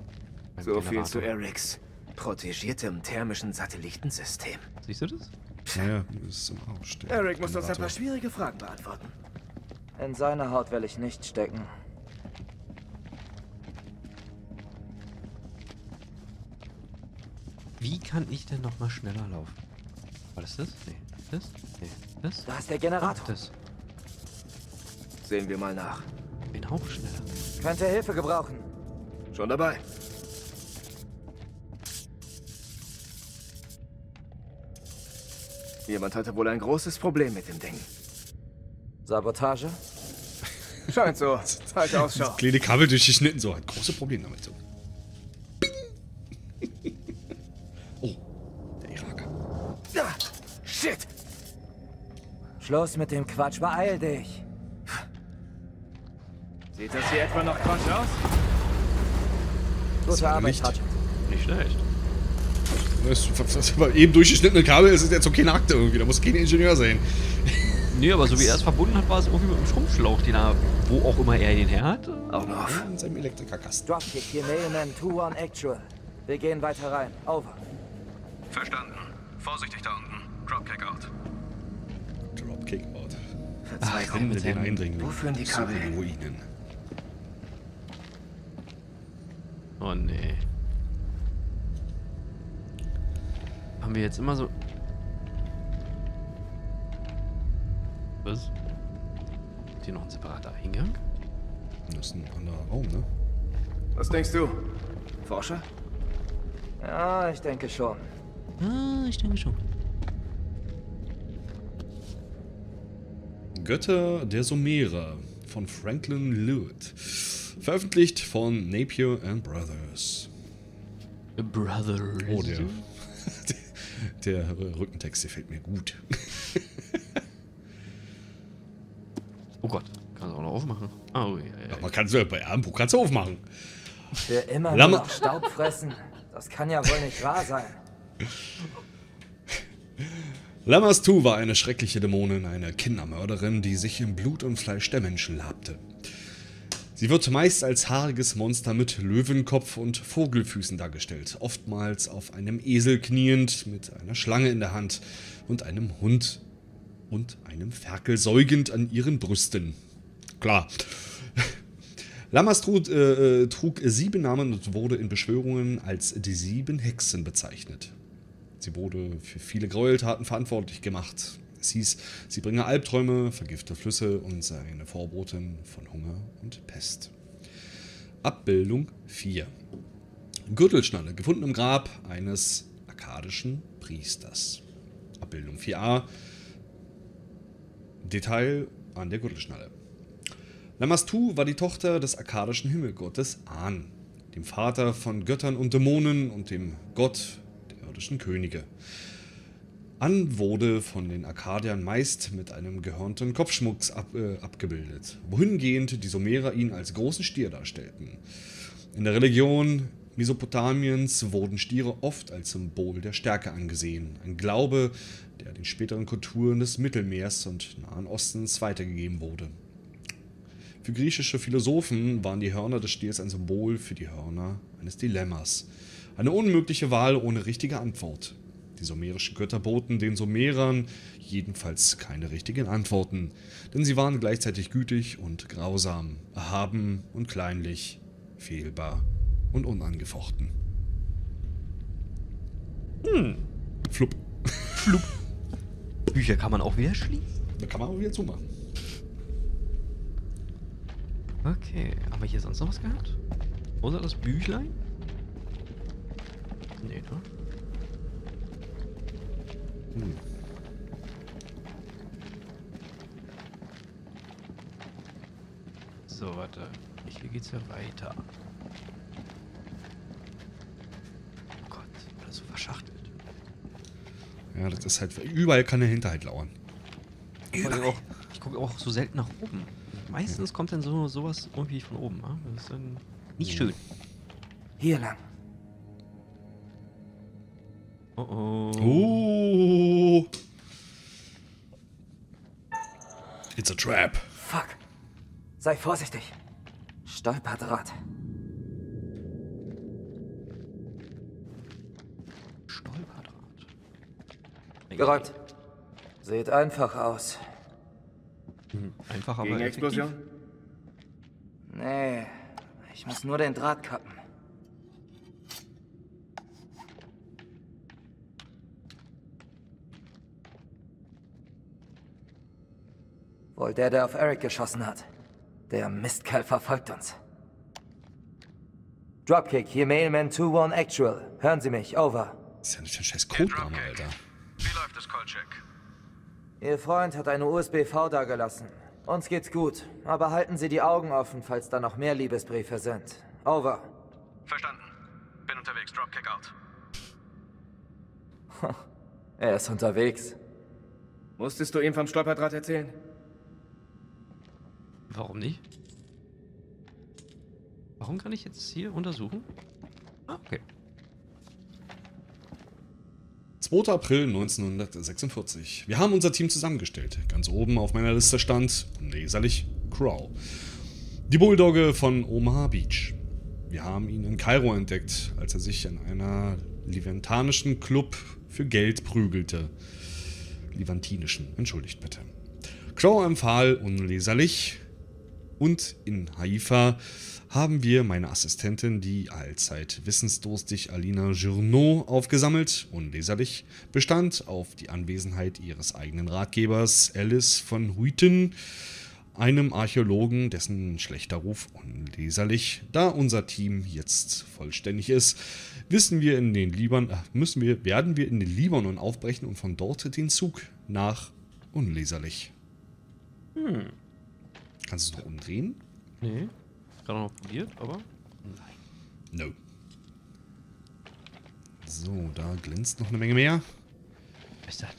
So viel zu Generator. Erics protegiertem thermischen Satellitensystem. Siehst du das? Naja, ist im Arsch. der Eric muss uns ein paar schwierige Fragen beantworten. In seine Haut will ich nicht stecken. Wie kann ich denn noch mal schneller laufen? War das das? Nee. Das? Nee. Das? Da ist der Generator. Das. Sehen wir mal nach. Bin auch schneller. Könnte Hilfe gebrauchen. Schon dabei. Jemand hatte wohl ein großes Problem mit dem Ding. Sabotage? Scheint so. Halt (laughs) Ausschau. Das kleine Kabel durchgeschnitten, so. Hat große Probleme damit. So. (laughs) Oh, der Iraker. Ah, shit! Schluss mit dem Quatsch, beeil dich. Sieht das hier etwa noch Quatsch aus? Gute Arbeit. Nicht schlecht. Das, das war eben durchgeschnittene Kabel, es ist jetzt so keine Akte irgendwie. Da muss kein Ingenieur sein. Nee, aber so wie er es (laughs) verbunden hat, war es irgendwie mit dem Schrumpfschlauch, den er, wo auch immer er den her hat. Auf. In seinem Elektrikerkasten. Dropkick hier, Mailman 2-1 Actual. Wir gehen weiter rein. Over. Verstanden. Vorsichtig da unten. Dropkick out. Dropkick out. Finde mit den Eindringling. Wo führen die Kabel hin? Ruinen. Oh nee. Haben wir jetzt immer so. Was? Ist hier noch ein separater Eingang? Das ist ein anderer Raum, ne? Was denkst du? Forscher? Ja, ich denke schon. Ah, ich denke schon. Götter der Sumerer von Franklin Lewitt. Veröffentlicht von Napier and Brothers. Brothers. Oh, der, der Rückentext gefällt mir gut. Oh Gott, kann es auch noch aufmachen. Ah, oh, ja, ja. Man kann es ja bei Ampo kannst du aufmachen. Für immer nur Lammer- noch Staub fressen. Das kann ja wohl nicht wahr sein. Lamastu war eine schreckliche Dämonin, eine Kindermörderin, die sich im Blut und Fleisch der Menschen labte. Sie wird meist als haariges Monster mit Löwenkopf und Vogelfüßen dargestellt, oftmals auf einem Esel kniend, mit einer Schlange in der Hand und einem Hund und einem Ferkel säugend an ihren Brüsten. Klar. (laughs) Lamastru äh, äh, trug sieben Namen und wurde in Beschwörungen als die sieben Hexen bezeichnet. Sie wurde für viele Gräueltaten verantwortlich gemacht. Es hieß, sie bringe Albträume, vergifte Flüsse und sei eine Vorbotin von Hunger und Pest. Abbildung 4. Gürtelschnalle, gefunden im Grab eines akkadischen Priesters. Abbildung 4a. Detail an der Gürtelschnalle. Lamastu war die Tochter des akkadischen Himmelgottes An, dem Vater von Göttern und Dämonen und dem Gott der irdischen Könige. An wurde von den Akkadiern meist mit einem gehörnten Kopfschmuck ab, äh, abgebildet, wohingehend die Sumerer ihn als großen Stier darstellten. In der Religion Mesopotamiens wurden Stiere oft als Symbol der Stärke angesehen, ein Glaube, der den späteren Kulturen des Mittelmeers und Nahen Ostens weitergegeben wurde. Für griechische Philosophen waren die Hörner des Stiers ein Symbol für die Hörner eines Dilemmas. Eine unmögliche Wahl ohne richtige Antwort. Die sumerischen Götter boten den Sumerern jedenfalls keine richtigen Antworten, denn sie waren gleichzeitig gütig und grausam, erhaben und kleinlich, fehlbar und unangefochten. Hm. Flupp. Flupp. Bücher kann man auch wieder schließen. Da kann man auch wieder zumachen. Okay, haben wir hier sonst noch was gehabt? Außer das Büchlein? Nee, ne? Hm. So, warte. Hier geht's ja weiter. Oh Gott, alles so verschachtelt. Ja, das ist halt. Überall kann der Hinterhalt lauern. Auch, ich gucke auch so selten nach oben. Meistens kommt dann so sowas irgendwie von oben. Ne? Das ist dann nicht schön. Hier lang. Oh oh. Oh. It's a trap. Fuck. Sei vorsichtig. Stolperdraht. Stolperdraht. Geräumt. Sieht einfach aus. Hm, Einfach aber Gegen. Explosion? Nee, ich muss nur den Draht kappen. Wohl der, der auf Eric geschossen hat. Der Mistkerl verfolgt uns. Dropkick, hier Mailman 2-1 Actual. Hören Sie mich, over. Das ist ja nicht ein scheiß Codename, Alter. Wie läuft es, Kolchek? Ihr Freund hat eine USB-V dagelassen. Uns geht's gut, aber halten Sie die Augen offen, falls da noch mehr Liebesbriefe sind. Over. Verstanden. Bin unterwegs. Dropkick out. (laughs) Er ist unterwegs. Musstest du ihm vom Stolperdraht erzählen? Warum nicht? Warum kann ich jetzt hier untersuchen? Ah, okay. 2. April 1946. Wir haben unser Team zusammengestellt. Ganz oben auf meiner Liste stand, leserlich, Crow. Die Bulldogge von Omaha Beach. Wir haben ihn in Kairo entdeckt, als er sich in einer levantanischen Club für Geld prügelte. Levantinischen, entschuldigt bitte. Crow empfahl unleserlich und in Haifa haben wir meine Assistentin, die allzeit wissensdurstig Alina Journeau, aufgesammelt. Unleserlich bestand auf die Anwesenheit ihres eigenen Ratgebers Alice von Huyten, einem Archäologen, dessen schlechter Ruf unleserlich, da unser Team jetzt vollständig ist, wissen wir in den Libanon, äh, müssen wir, werden wir in den Libanon aufbrechen und von dort den Zug nach unleserlich. Hm. Kannst du es noch umdrehen? Nee. Gerade noch probiert, aber. No. So, da glänzt noch eine Menge mehr. Was ist das?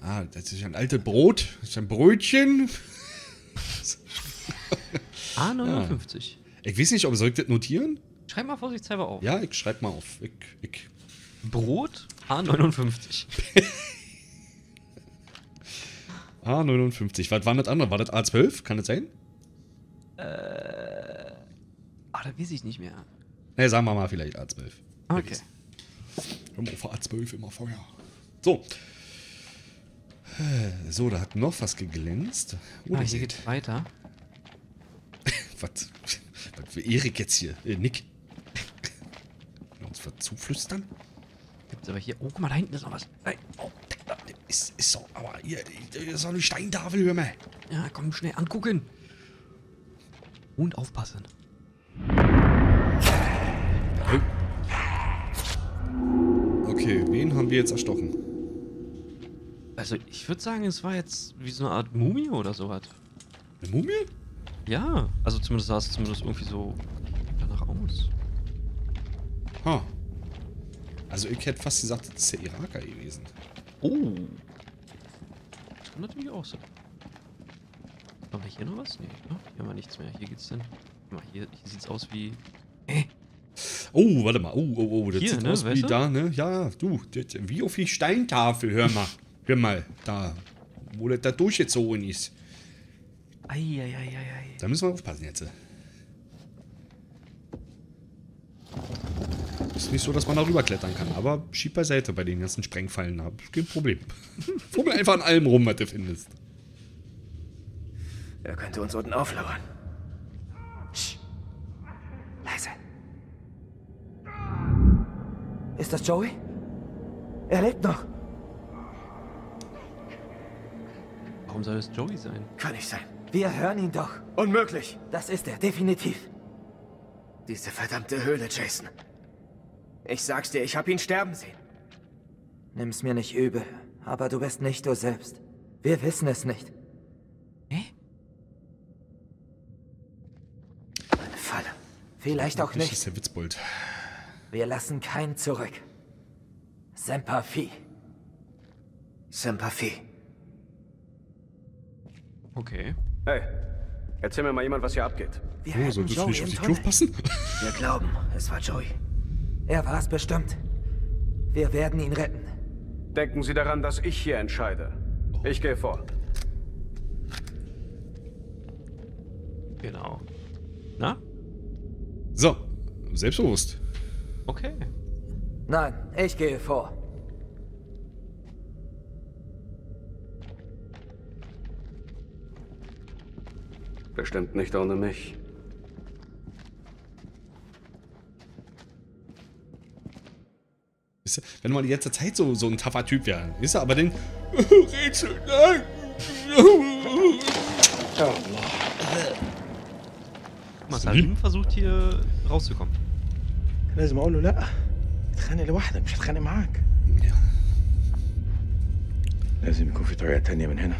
Ah, das ist ein altes Brot. Das ist ein Brötchen. A59. (laughs) Ja. Ich weiß nicht, ob soll ich das notieren? Schreib mal vorsichtshalber auf. Ja, ich schreib mal auf. Ich, ich. Brot A59. (laughs) A59. Was war das andere? War das A12? Kann das sein? Äh. Ah, da weiß ich nicht mehr. Ne, sagen wir mal vielleicht A12. Okay. Immer auf A12 immer Feuer. So. So, da hat noch was geglänzt. Oh, ah, hier geht's weiter. (laughs) Was? Was für Erik jetzt hier? Äh, Nick. Will uns was zuflüstern? Gibt's aber hier. Oh, guck mal, da hinten ist noch was. Nein. Oh, ist, ist so, aber hier, hier ist so eine Steintafel, hör mal. Ja, komm, schnell angucken. Und aufpassen. Okay, wen haben wir jetzt erstochen? Also, ich würde sagen, es war jetzt wie so eine Art Mumie oder sowas. Eine Mumie? Ja, also zumindest sah es zumindest irgendwie so danach aus. Ha. Also ich hätte fast gesagt, das ist der Iraker gewesen. Oh. Das kann natürlich auch sein. Haben wir hier noch was? Nee, ne? Hier haben wir nichts mehr. Hier geht's denn. Guck mal, hier, hier sieht's aus wie. Oh, warte mal. Oh, oh, oh. Das Hier, sieht ne, aus wie weißt du? da, ne? Ja, du. Das, wie auf die Steintafel, hör mal. Hör mal, da. Wo das da durchgezogen ist. Eieieiei. Da müssen wir aufpassen jetzt. ist nicht so, dass man da rüberklettern kann. Aber schieb beiseite bei den ganzen Sprengfallen. Da kein Problem. (laughs) Fummel einfach an allem rum, was du findest. Er könnte uns unten auflauern. Psst. Leise. Ist das Joey? Er lebt noch. Warum soll es Joey sein? Kann nicht sein. Wir hören ihn doch. Unmöglich. Das ist er, definitiv. Diese verdammte Höhle, Jason. Ich sag's dir, ich hab ihn sterben sehen. Nimm's mir nicht übel, aber du bist nicht du selbst. Wir wissen es nicht. Eine Falle. Vielleicht auch Das nicht. ist der Witzbold. Wir lassen keinen zurück. Semper Fi. Semper Fi. Okay. Hey, erzähl mir mal jemand, was hier abgeht. Wir Oh, solltest du nicht auf die Tunnel. Tür passen? Wir glauben, es war Joey. Er war's bestimmt. Wir werden ihn retten. Denken Sie daran, dass ich hier entscheide. Ich gehe vor. Genau. Na? So, selbstbewusst. Okay. Nein, ich gehe vor. Bestimmt nicht ohne mich. Wenn man die ganze Zeit so, so ein taffer Typ wäre, ist er aber den (laughs) Rätsel, nein. Mal Salim versucht hier rauszukommen. لازم اقول له لا اتخانق لوحدك مش هتخانق معاك لازم يكون في طريقة تانية من هنا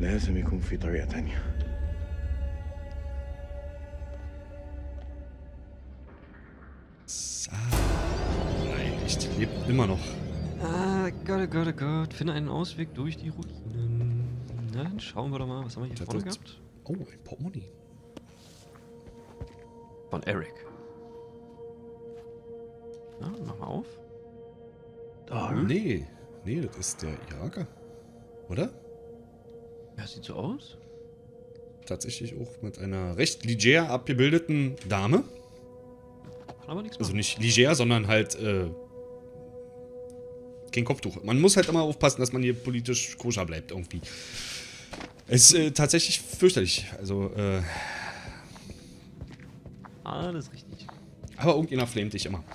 لازم يكون في طريقة تانية Nein, nicht. Lebt immer noch. Ah, Gott, oh Gott, oh Gott. Finde einen Ausweg durch die Ruinen. Na, dann schauen wir doch mal, was haben wir hier Der vorne hat- gehabt? Oh, ein Portemonnaie. Von Eric. Na, mach mal auf. Oh, nee. Nee, das ist der Iraker. Oder? Ja, sieht so aus. Tatsächlich auch mit einer recht leger abgebildeten Dame. Kann aber nichts Also machen. nicht leger, sondern halt äh, kein Kopftuch. Man muss halt immer aufpassen, dass man hier politisch koscher bleibt irgendwie. Es ist äh, tatsächlich fürchterlich. Also, äh, Alles richtig. aber irgendjemand flamet dich immer. (laughs)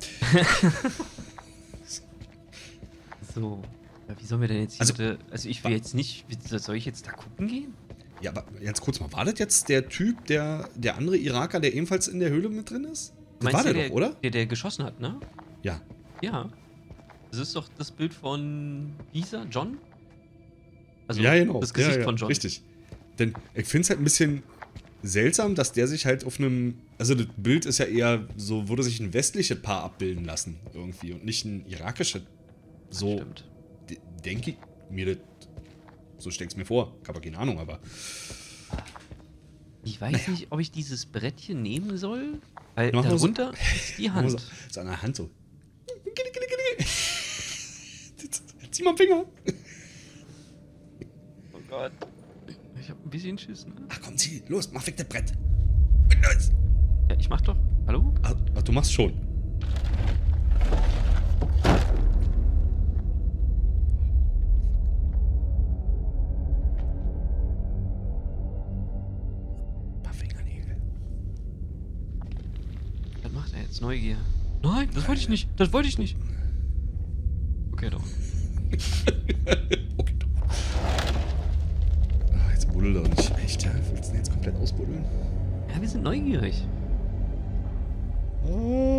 So. Ja, wie sollen wir denn jetzt hier Also- bitte, also ich will jetzt nicht, soll ich jetzt da gucken gehen? Ja, aber jetzt kurz mal, war das jetzt der Typ, der, der andere Iraker, der ebenfalls in der Höhle mit drin ist? Das Meinst war du, der, doch, oder? Der, der geschossen hat, ne? Ja. Ja. Das ist doch das Bild von dieser John? Also ja, genau. das Gesicht ja, ja, von John. Richtig. Denn ich finde es halt ein bisschen seltsam, dass der sich halt auf einem. Also, das Bild ist ja eher so, würde sich ein westliches Paar abbilden lassen, irgendwie. Und nicht ein irakisches. So. de- Denke ich mir das. So steck's mir vor. Ich habe keine Ahnung, aber. Ich weiß nicht, ob ich dieses Brettchen nehmen soll, weil Mach mal so- darunter ist die (laughs) Hand. So, so an der Hand so. (laughs) Zieh mal einen Finger. Oh Gott. Ich hab ein bisschen Schiss, ne? Ach komm, zieh, los, mach weg das Brett. Ja, ich mach doch. Hallo? Ach, ach, du machst schon. Paar Fingernägel. Was macht er jetzt? Neugier. Nein, das wollte ich nicht. Das wollte ich nicht. Okay, doch. (laughs) jetzt komplett ausbuddeln? Ja, wir sind neugierig. Kleines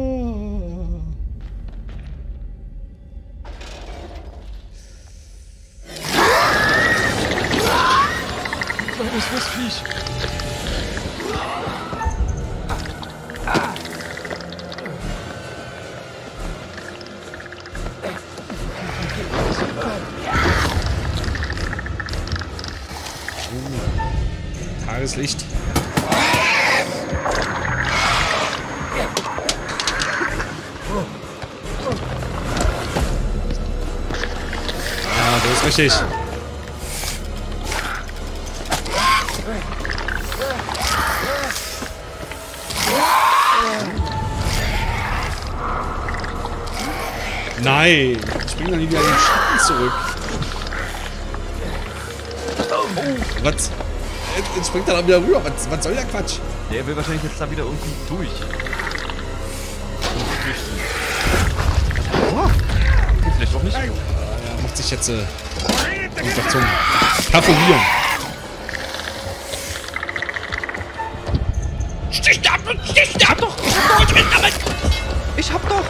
richtig. Nein! Ich spring doch nie wieder in den Schatten zurück. Oh, was? Jetzt, springt er dann wieder rüber. Was, was soll der Quatsch? Der will wahrscheinlich jetzt da wieder irgendwie durch. Oh, vielleicht auch nicht. Er macht sich jetzt äh, einfach zum Perforieren. Stich da! Stich da! Doch! Ich hab doch! Ich damit! Ich hab doch!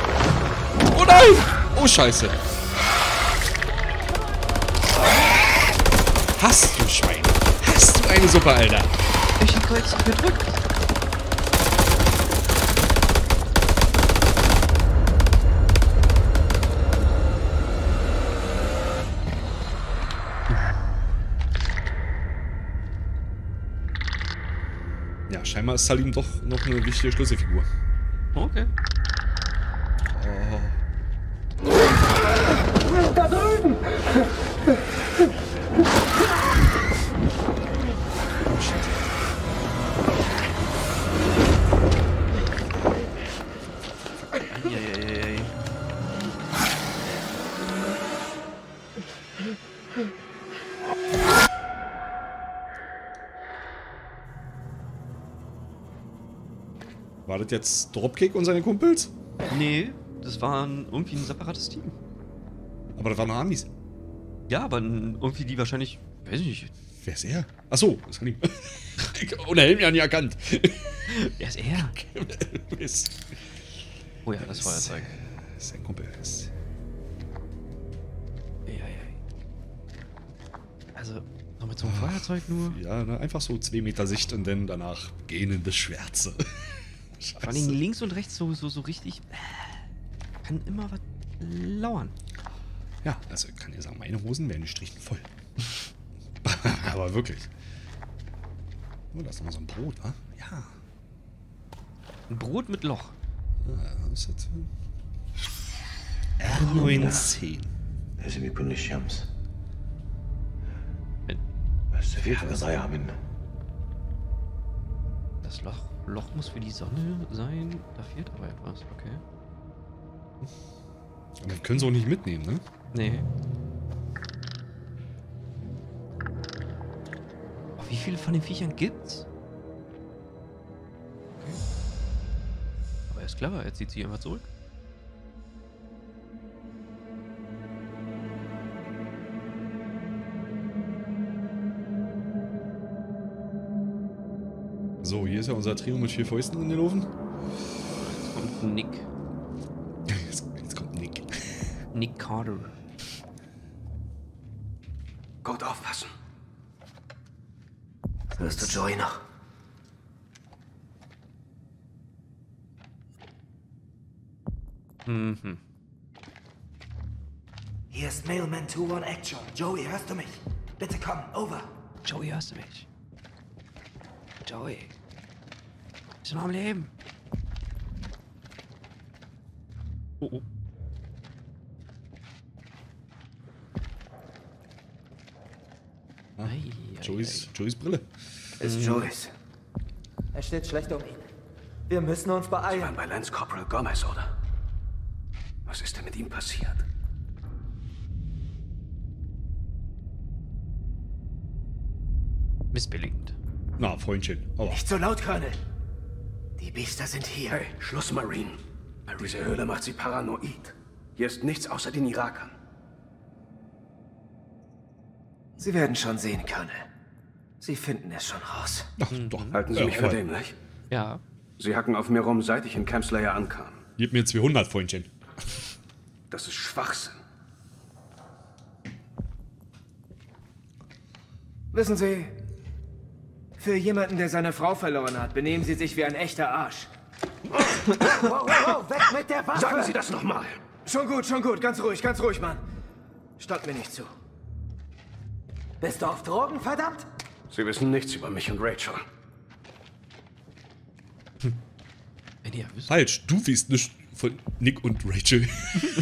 Oh nein! Oh Scheiße. Hast du Schwein? Hast du eine Suppe, Alter? Ich hab Kreuz gedrückt. Scheinbar ist Salim doch noch eine wichtige Schlüsselfigur. Das jetzt Dropkick und seine Kumpels? Nee, das war ein, irgendwie ein separates Team. Aber das waren Amis. Ja, aber irgendwie die wahrscheinlich, weiß ich nicht. Wer ist er? Achso, das kann ich. (laughs) Ohne Helm ja nie erkannt. Wer ist er? (laughs) ist, Oh ja, das Feuerzeug. ist sein Kumpel. Ist, Eieiei. Also, noch mit so einem Feuerzeug nur? ja, ne, einfach so zwei Meter Sicht und dann danach gähnende Schwärze. (laughs) Scheiße. Vor allem links und rechts so, so, so richtig. Äh, kann immer was lauern. Ja, also ich kann dir sagen, meine Hosen werden gestrichen voll. (laughs) Aber wirklich. Oh, da ist immer so ein Brot, wa? Ja. Ein Brot mit Loch. Ja, was ist das. R19. Also wir können nicht Was ist der Das Loch. Loch muss für die Sonne sein. Da fehlt aber etwas, okay. (laughs) Wir können sie auch nicht mitnehmen, ne? Nee. Oh, wie viele von den Viechern gibt's? Okay. Aber er ist clever, er zieht sich einfach zurück. Ist ja unser Trio mit vier Fäusten in den Ofen. Jetzt kommt Nick. (laughs) Jetzt, jetzt kommt Nick. Nick Carter. Gut aufpassen. Hörst du Joey noch? Mhm. Hier ist Mailman 2-1 Actual. Joey, hörst du mich? Bitte komm, over. Joey, hörst du mich? Joey. Bist du noch am Leben? Oh, oh. Ah, Joeys, Joeys Brille. Ist Joyce. Es steht schlecht um ihn. Wir müssen uns Sie beeilen. waren bei Lance Corporal Gomez, oder? Was ist denn mit ihm passiert? Missbilligend. Na, Freundchen. Aber Nicht so laut, Colonel. Die Biester sind hier. Hey, Schluss, Marine. Diese Höhle macht sie paranoid. Hier ist nichts außer den Irakern. Sie werden schon sehen, Colonel. Sie finden es schon raus. Ach, doch. Halten Sie Ja, mich für dämlich? Ja. Sie hacken auf mir rum, seit ich in Camp Slayer ankam. Gib mir 200, Freundchen. Das ist Schwachsinn. Wissen Sie, für jemanden, der seine Frau verloren hat, benehmen Sie sich wie ein echter Arsch. Wow, wow, wow, weg mit der Waffe! Sagen Sie das nochmal. Schon gut, schon gut. Ganz ruhig, ganz ruhig, Mann. Statt mir nicht zu. Bist du auf Drogen, verdammt? Sie wissen nichts über mich und Rachel. Wenn ihr wisst. Falsch, du weißt nichts von Nick und Rachel.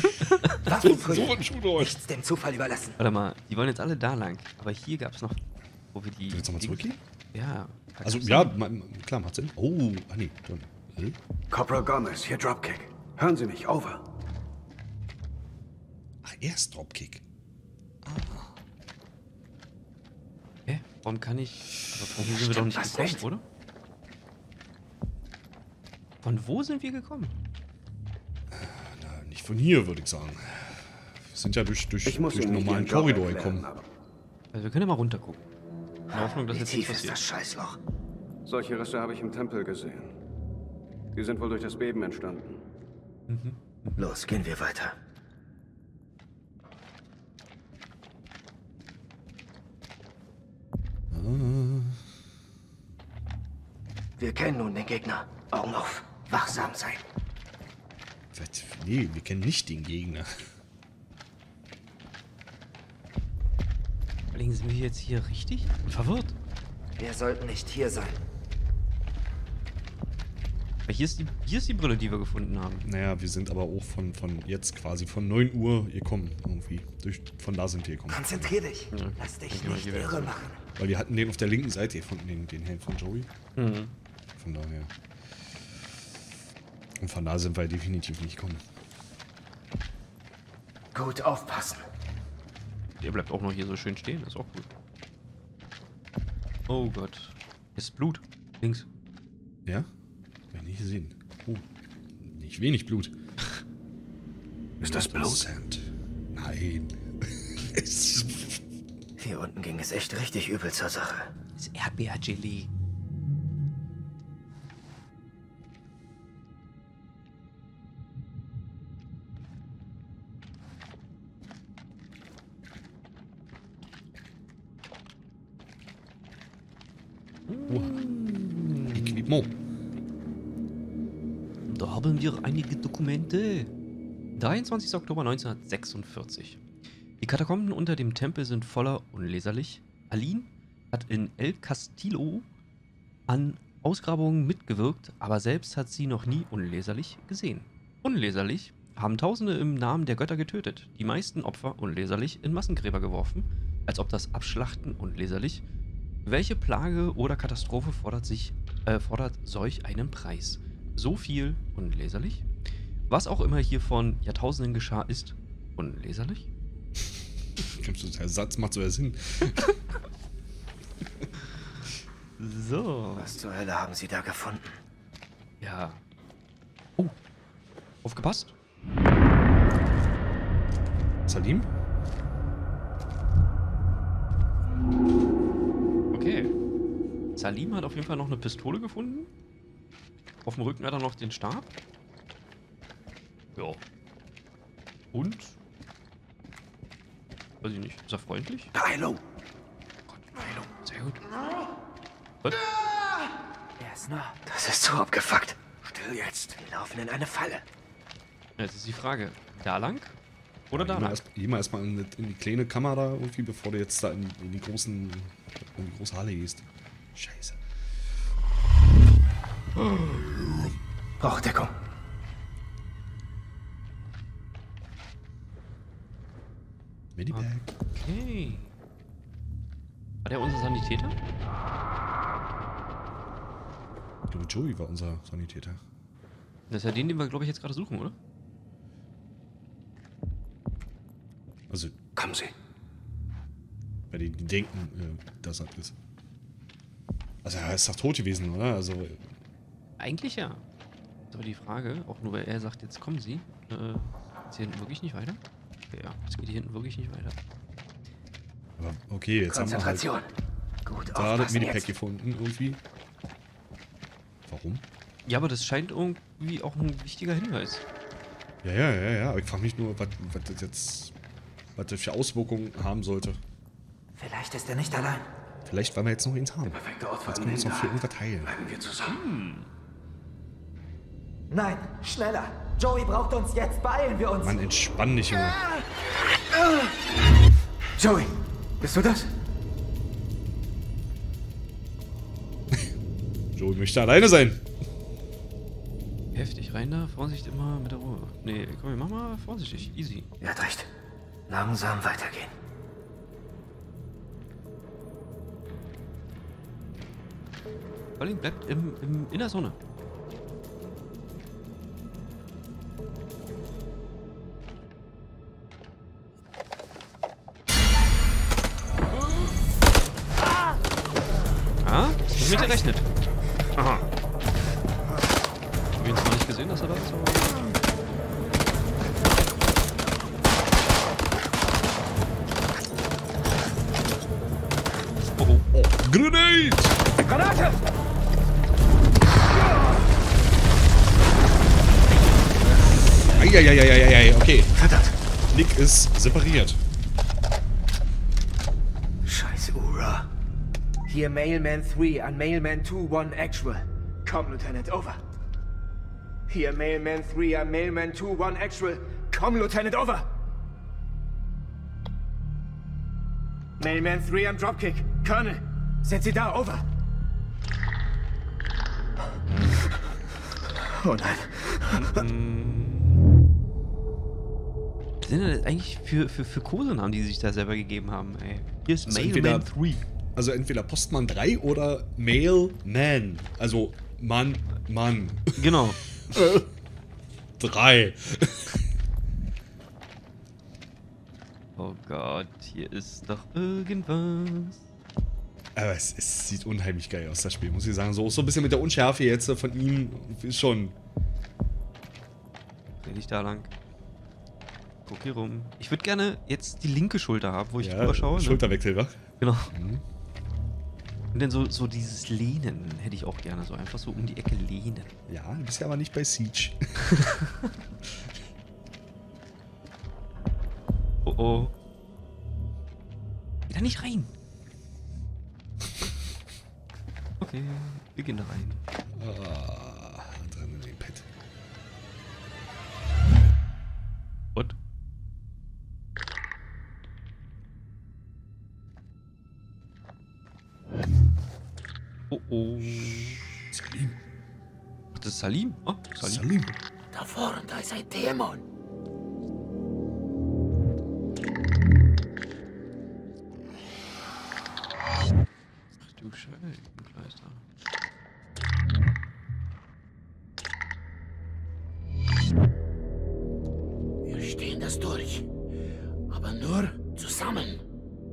(laughs) Was für so ein Schuhdorsch. Nichts dem Zufall überlassen. Warte mal, die wollen jetzt alle da lang. Aber hier gab's noch, wo wir die. Willst du noch mal die- zurückgehen? Ja. Also, ja, klar, macht Sinn. Oh, ah nee, dann. Äh? Corporal Gomez, hier Dropkick. Hören Sie mich, over. erst Dropkick. Hä? Warum kann ich. Aber von hier sind wir doch nicht was gekommen, nicht? oder? Von wo sind wir gekommen? Na, nicht von hier, würde ich sagen. Wir sind ja durch, durch, Ich muss durch nicht normalen Korridor gekommen. aber- Also wir können ja mal runter gucken. In Hoffnung, dass Wie jetzt tief nichts ist passiert. das Scheißloch? Solche Risse habe ich im Tempel gesehen. Die sind wohl durch das Beben entstanden. Los, gehen wir weiter. Wir kennen nun den Gegner. Augen auf. Wachsam sein. Was? Nee, wir kennen nicht den Gegner. Allem sind wir jetzt hier richtig? Verwirrt. Wir sollten nicht hier sein. Weil Hier ist, die, hier ist die Brille, die wir gefunden haben. Naja, wir sind aber auch von, von jetzt quasi von 9 Uhr gekommen irgendwie. Durch, von da sind wir gekommen. Konzentrier dich. Ja. Lass dich nicht irre machen. Weil wir hatten den auf der linken Seite gefunden, den, den Helm von Joey. Mhm. Von daher. Und von da sind wir definitiv nicht gekommen. Gut aufpassen. Der bleibt auch noch hier so schön stehen, ist auch gut. Oh Gott. Ist Blut. Links. Ja? Ja, nicht gesehen. Oh. Nicht wenig Blut. (laughs) Ist das Blut? Sand. Nein. (laughs) Hier unten ging es echt richtig übel zur Sache. Das ist Erdbeergelee. Equipment. Da haben wir einige Dokumente. 23. Oktober 1946. Die Katakomben unter dem Tempel sind voller unleserlich. Aline hat in El Castillo an Ausgrabungen mitgewirkt, aber selbst hat sie noch nie unleserlich gesehen. Unleserlich haben Tausende im Namen der Götter getötet, die meisten Opfer unleserlich in Massengräber geworfen, als ob das Abschlachten unleserlich. Welche Plage oder Katastrophe fordert, sich, äh, fordert solch einen Preis? So viel unleserlich? Was auch immer hier von Jahrtausenden geschah, ist unleserlich? (laughs) Der Satz macht so Sinn. (laughs) So. Was zur Hölle haben Sie da gefunden? Ja. Oh. Aufgepasst. Salim? Salim hat auf jeden Fall noch eine Pistole gefunden. Auf dem Rücken hat er noch den Stab. Ja. Und? Weiß ich nicht. Ist er freundlich? Beeilung! Beeilung. Sehr gut. Was? Er ist nah. Das ist so abgefuckt. Still jetzt. Wir laufen in eine Falle. Jetzt ist die Frage. Da lang? Oder da Geh mal lang? erst- Geh mal erstmal in, in die kleine Kammer da irgendwie, bevor du jetzt da in, in die großen. in die große Halle gehst. Scheiße. Brauche Deckung. Medibag. Okay. War der unser Sanitäter? Ich glaube, Joey war unser Sanitäter. Das ist ja den, den wir, glaube ich, jetzt gerade suchen, oder? Also, Kommen Sie. bei denen die denken, äh, dass er ist. Also, er ist doch tot gewesen, oder? Also, Eigentlich ja. Ist aber die Frage, auch nur weil er sagt, jetzt kommen Sie. Äh, ist hier hinten wirklich nicht weiter? Okay, ja, es geht hier hinten wirklich nicht weiter. aber okay, jetzt Konzentration. haben wir Gut halt da das jetzt. gefunden, irgendwie. Warum? Ja, aber das scheint irgendwie auch ein wichtiger Hinweis. Ja, ja, ja, ja. Aber ich frage mich nur, was, was das jetzt. Was das für Auswirkungen haben sollte. Vielleicht ist er nicht allein. Vielleicht, weil wir jetzt noch eins haben. Perfekte Ort Jetzt können wir uns noch für irgendwas heilen. Bleiben wir zusammen. Nein, schneller. Joey braucht uns jetzt. Beeilen wir uns. Mann, entspann dich, Junge. Joey, bist du das? (laughs) Joey möchte alleine sein. Heftig, rein da, Vorsicht immer mit der Ruhe. Nee, komm, mach mal vorsichtig, easy. Er hat recht. Langsam weitergehen. Colin bleibt im, im, in der Sonne. Ah, das ist nicht gerechnet. Aha. Ich habe ihn nicht gesehen, dass er da ist, aber... Oh, oh, oh. Grenade! Granate! Eieieiei, okay. Verdammt. Nick ist separiert. Scheiße, Ura. Hier Mailman 3 an Mailman 2-1 Actual. Komm, Lieutenant, over. Hier Mailman 3 an Mailman 2-1 Actual. Komm, Lieutenant, over. Mailman 3 am Dropkick. Colonel, sind Sie da, over. Oh nein. Was sind denn das eigentlich für, für, für Kosenamen, die sich da selber gegeben haben, ey? Hier ist Also Mailman entweder- 3. Also entweder Postmann 3 oder Mailman. Also Mann, Mann. Genau. (laughs) 3. (laughs) Oh Gott, hier ist doch irgendwas. Aber es, es sieht unheimlich geil aus, das Spiel, muss ich sagen. So, so ein bisschen mit der Unschärfe jetzt von ihm ist schon. Geh nicht da lang. Guck hier rum. Ich würde gerne jetzt die linke Schulter haben, wo ich Ja, drüber schaue. Ne? Schulterwechsel, wa? Genau. Mhm. Und dann so, so dieses Lehnen hätte ich auch gerne. So einfach so um die Ecke lehnen. Ja, du bist ja aber nicht bei Siege. (laughs) Oh oh. Geh da nicht rein. Okay, wir gehen da rein. Ah, drin in den Pad. Und? Oh oh. Salim. Ach, das ist Salim? Oh, Salim. Salim. Da vorne, da ist ein Dämon. Ach du Scheibenkleister. Wir stehen das durch. Aber nur zusammen.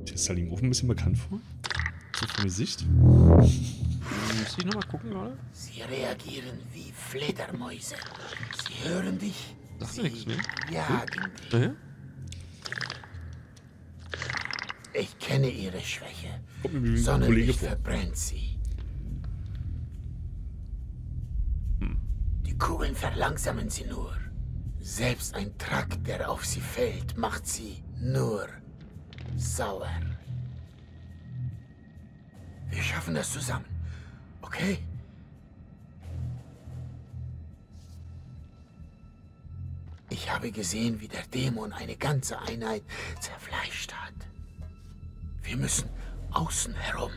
Ist Salim auch ein bisschen bekannt vor? Vom Gesicht? Muss ich nochmal gucken, oder? Sie reagieren wie Fledermäuse. Sie hören dich. Sie mir nichts, ne? jagen? Ich kenne ihre Schwäche. Sonnenlicht verbrennt sie. Die Kugeln verlangsamen sie nur. Selbst ein Trakt, der auf sie fällt, macht sie nur sauer. Wir schaffen das zusammen. Okay? Ich habe gesehen, wie der Dämon eine ganze Einheit zerfleischt hat. Wir müssen außen herum.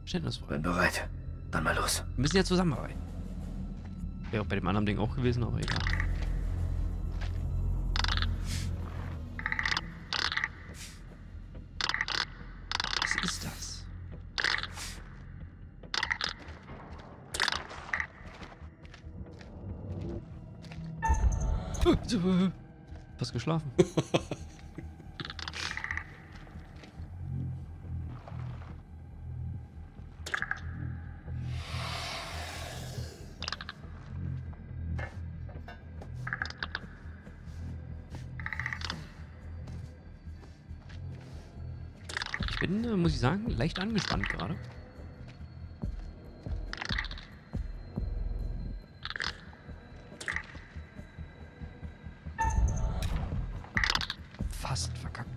Verständnisvoll. Bin bereit. Dann mal los. Wir müssen ja zusammenarbeiten. Wäre bei dem anderen Ding auch gewesen, aber egal. Was ist das? Fast geschlafen. (laughs) leicht angespannt gerade. Fast verkackt.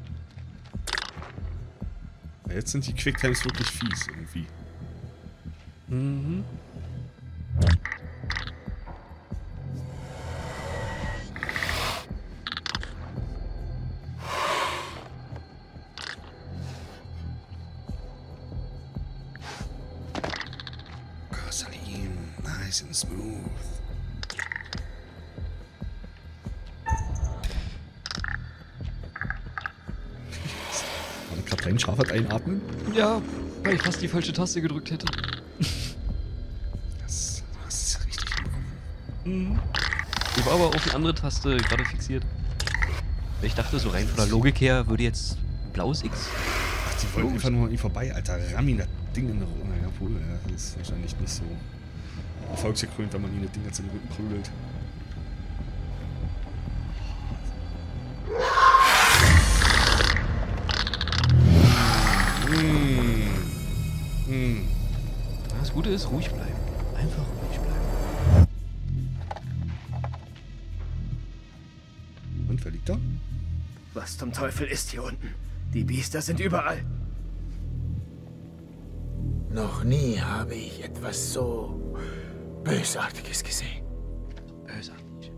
Jetzt sind die Quicktimes wirklich fies irgendwie. Mhm. Einatmen? Ja, weil ich fast die falsche Taste gedrückt hätte. Das, das ist richtig. Mhm. Ich war aber auf die andere Taste gerade fixiert. Ich dachte, so rein von der Logik her würde jetzt blaues X. Ach, die wollten einfach nur an ihm vorbei, Alter. Ramm das Ding in der Runde. Naja, wohl, ja, das ist wahrscheinlich nicht so erfolgsgekrönt, wenn man ihnen das Ding jetzt in den Rücken prügelt. Teufel ist hier unten? Die Biester sind überall. Noch nie habe ich etwas so Bösartiges gesehen. Bösartig.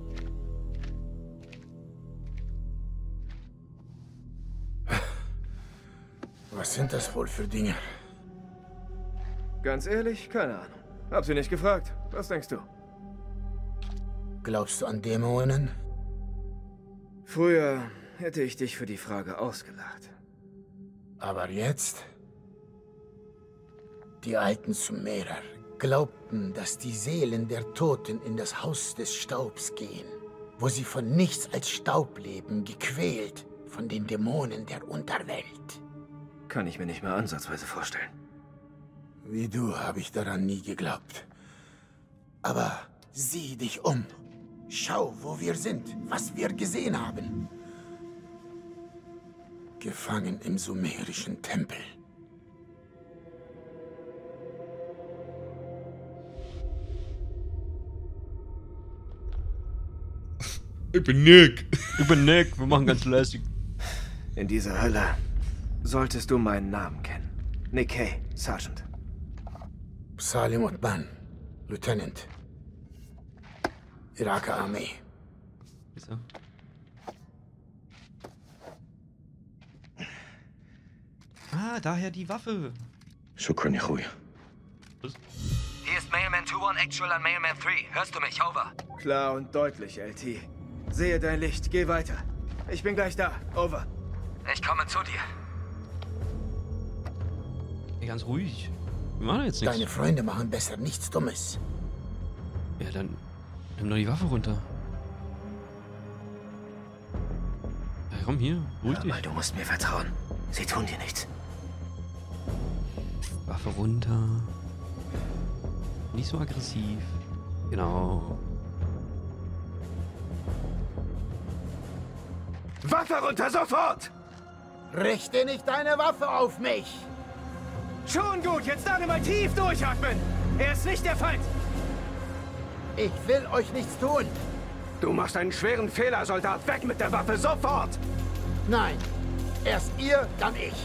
Was sind das wohl für Dinge? Ganz ehrlich, keine Ahnung. Hab sie nicht gefragt. Was denkst du? Glaubst du an Dämonen? Früher hätte ich dich für die Frage ausgelacht. Aber jetzt? Die alten Sumerer glaubten, dass die Seelen der Toten in das Haus des Staubs gehen, wo sie von nichts als Staub leben, gequält von den Dämonen der Unterwelt. Kann ich mir nicht mehr ansatzweise vorstellen. Wie du habe ich daran nie geglaubt. Aber sieh dich um. Schau, wo wir sind, was wir gesehen haben. Gefangen im sumerischen Tempel. Ich bin Nick. Ich bin Nick. Wir machen ganz lässig. In dieser Hölle solltest du meinen Namen kennen. Nick Kay, Sergeant. Salim Utban, Lieutenant. Iraker Armee. Wieso? Ah, daher die Waffe. Shukran, Yahui. Hier ist Mailman 2-1 Actual an Mailman 3. Hörst du mich? Over. Klar und deutlich, LT. Sehe dein Licht. Geh weiter. Ich bin gleich da. Over. Ich komme zu dir. Hey, ganz ruhig. Wir machen jetzt nichts. Deine Freunde machen besser nichts Dummes. Ja, dann nimm doch die Waffe runter. Ja, komm hier, ruhig Hör dich. Mal, du musst mir vertrauen. Sie tun dir nichts. Waffe runter. Nicht so aggressiv. Genau. Waffe runter, sofort! Richte nicht deine Waffe auf mich! Schon gut, jetzt alle mal tief durchatmen. Er ist nicht der Feind. Ich will euch nichts tun. Du machst einen schweren Fehler, Soldat. Weg mit der Waffe, sofort! Nein. Erst ihr, dann ich.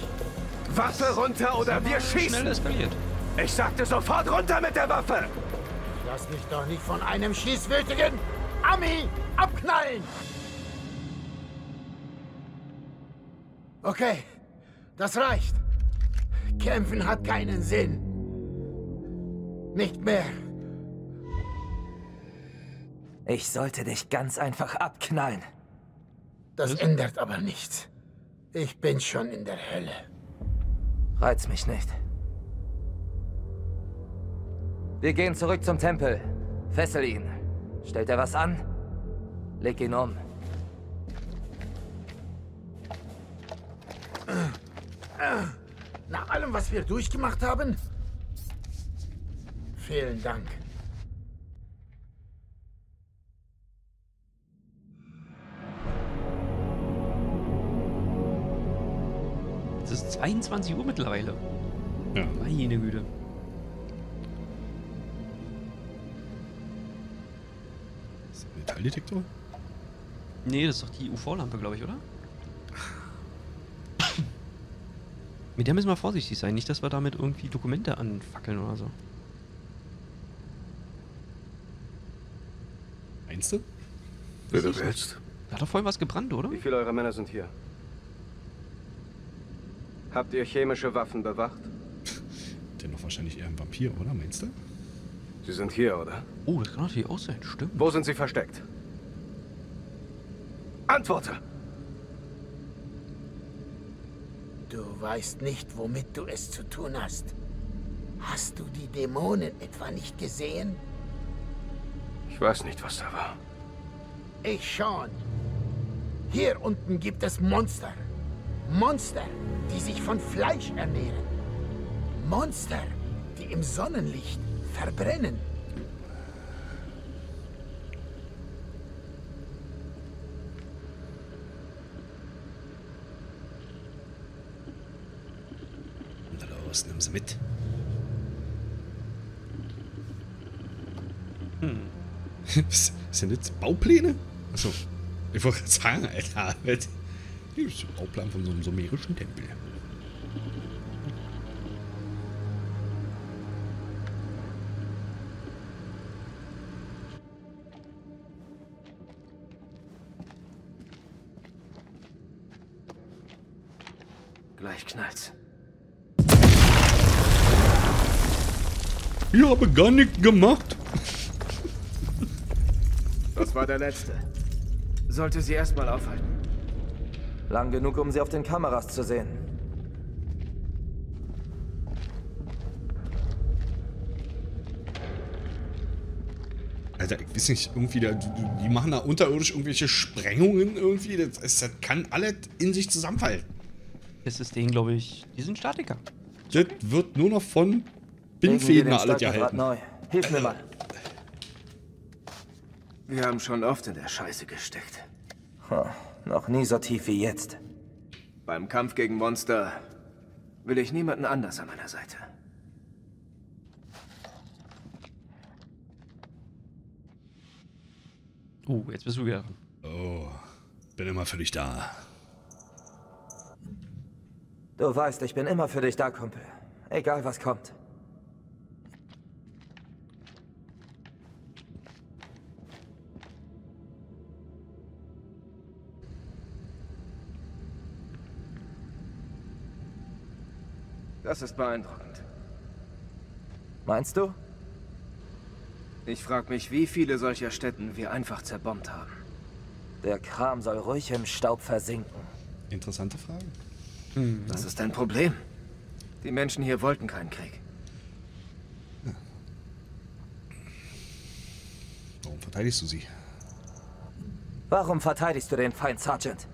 Waffe runter oder wir schießen! Schnell eskaliert. Ich sagte sofort runter mit der Waffe! Lass mich doch nicht von einem schießwütigen Ami abknallen! Okay, das reicht. Kämpfen hat keinen Sinn. Nicht mehr. Ich sollte dich ganz einfach abknallen. Das ändert aber nichts. Ich bin schon in der Hölle. Reiz mich nicht. Wir gehen zurück zum Tempel. Fessel ihn. Stellt er was an? Leg ihn um. Nach allem, was wir durchgemacht haben? Vielen Dank. Es ist 22 Uhr mittlerweile. Ja. Meine Güte. Ist das ein Metalldetektor? Nee, das ist doch die UV-Lampe, glaube ich, oder? (laughs) Mit der müssen wir vorsichtig sein, nicht, dass wir damit irgendwie Dokumente anfackeln oder so. Meinst du? Wie du willst. Da hat doch vorhin was gebrannt, oder? Wie viele eurer Männer sind hier? Habt ihr chemische Waffen bewacht? Der noch wahrscheinlich eher ein Vampir, oder? Meinst du? Sie sind hier, oder? Oh, das kann natürlich auch sein, stimmt. Wo sind sie versteckt? Antworte! Du weißt nicht, womit du es zu tun hast. Hast du die Dämonen etwa nicht gesehen? Ich weiß nicht, was da war. Ich schon. Hier unten gibt es Monster. Monster, die sich von Fleisch ernähren. Monster, die im Sonnenlicht verbrennen. Los, nimm sie mit. Hm. (laughs) Sind jetzt Baupläne? Achso. Ich wollte gerade sagen, Alter. Das ist ein Bauplan von so einem sumerischen Tempel. Gleich knallt's. Ich habe gar nichts gemacht. Das war der letzte. Sollte sie erstmal aufhalten. Lang genug, um sie auf den Kameras zu sehen. Alter, ich weiß nicht, irgendwie, da, die machen da unterirdisch irgendwelche Sprengungen irgendwie. Das, das kann alles in sich zusammenfallen. Das ist denen, glaube ich, die sind Statiker. Das wird nur noch von Bindfäden den alles gehalten. neu. Hilf mir mal. Wir haben schon oft in der Scheiße gesteckt. Ha, noch nie so tief wie jetzt. Beim Kampf gegen Monster will ich niemanden anders an meiner Seite. Uh, jetzt bist du wieder. Oh, bin immer für dich da. Du weißt, ich bin immer für dich da, Kumpel. Egal was kommt. Das ist beeindruckend. Meinst du? Ich frage mich, wie viele solcher Städten wir einfach zerbombt haben. Der Kram soll ruhig im Staub versinken. Interessante Frage. Das ist ein Problem. Die Menschen hier wollten keinen Krieg. Warum verteidigst du sie? Warum verteidigst du den Feind, Sergeant?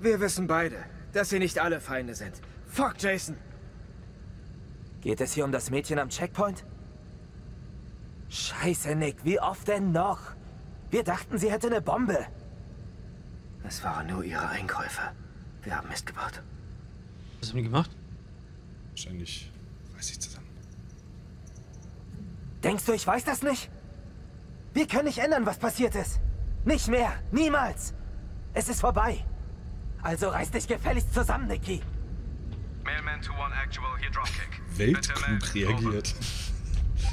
Wir wissen beide, dass sie nicht alle Feinde sind. Fuck, Jason! Geht es hier um das Mädchen am Checkpoint? Scheiße, Nick, wie oft denn noch? Wir dachten, sie hätte eine Bombe. Es waren nur ihre Einkäufe. Wir haben Mist gebaut. Was haben die gemacht? Wahrscheinlich reiß ich zusammen. Denkst du, ich weiß das nicht? Wir können nicht ändern, was passiert ist. Nicht mehr. Niemals. Es ist vorbei. Also reiß dich gefälligst zusammen, Nicky. Mailman 2-1 Actual, hier Dropkick. Weltklug reagiert. (laughs)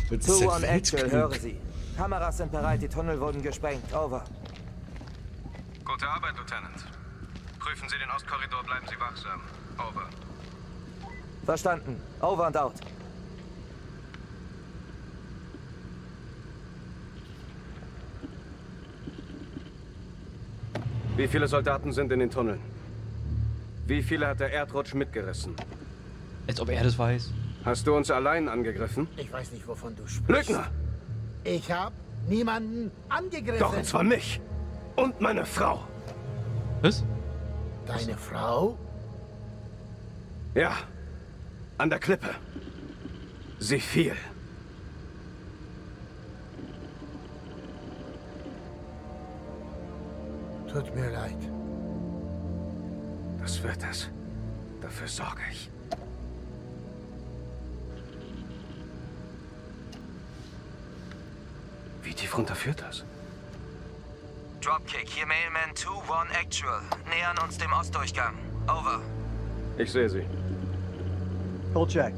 Das ist Two ja on Actual, Weltklug. höre sie. Kameras sind bereit, die Tunnel wurden gesprengt. Over. Gute Arbeit, Lieutenant. Prüfen Sie den Ostkorridor, bleiben Sie wachsam. Over. Verstanden. Over and out. Wie viele Soldaten sind in den Tunneln? Wie viele hat der Erdrutsch mitgerissen? Als ob er das weiß. Hast du uns allein angegriffen? Ich weiß nicht, wovon du sprichst. Lügner! Ich habe niemanden angegriffen. Doch, und zwar mich. Und meine Frau. Was? Deine Frau? Ja. An der Klippe. Sie fiel. Tut mir leid. Das wird es. Dafür sorge ich. Wie tief runter führt das? Dropkick, hier Mailman 2-1 Actual. Nähern uns dem Ostdurchgang. Over. Ich sehe sie. Full check.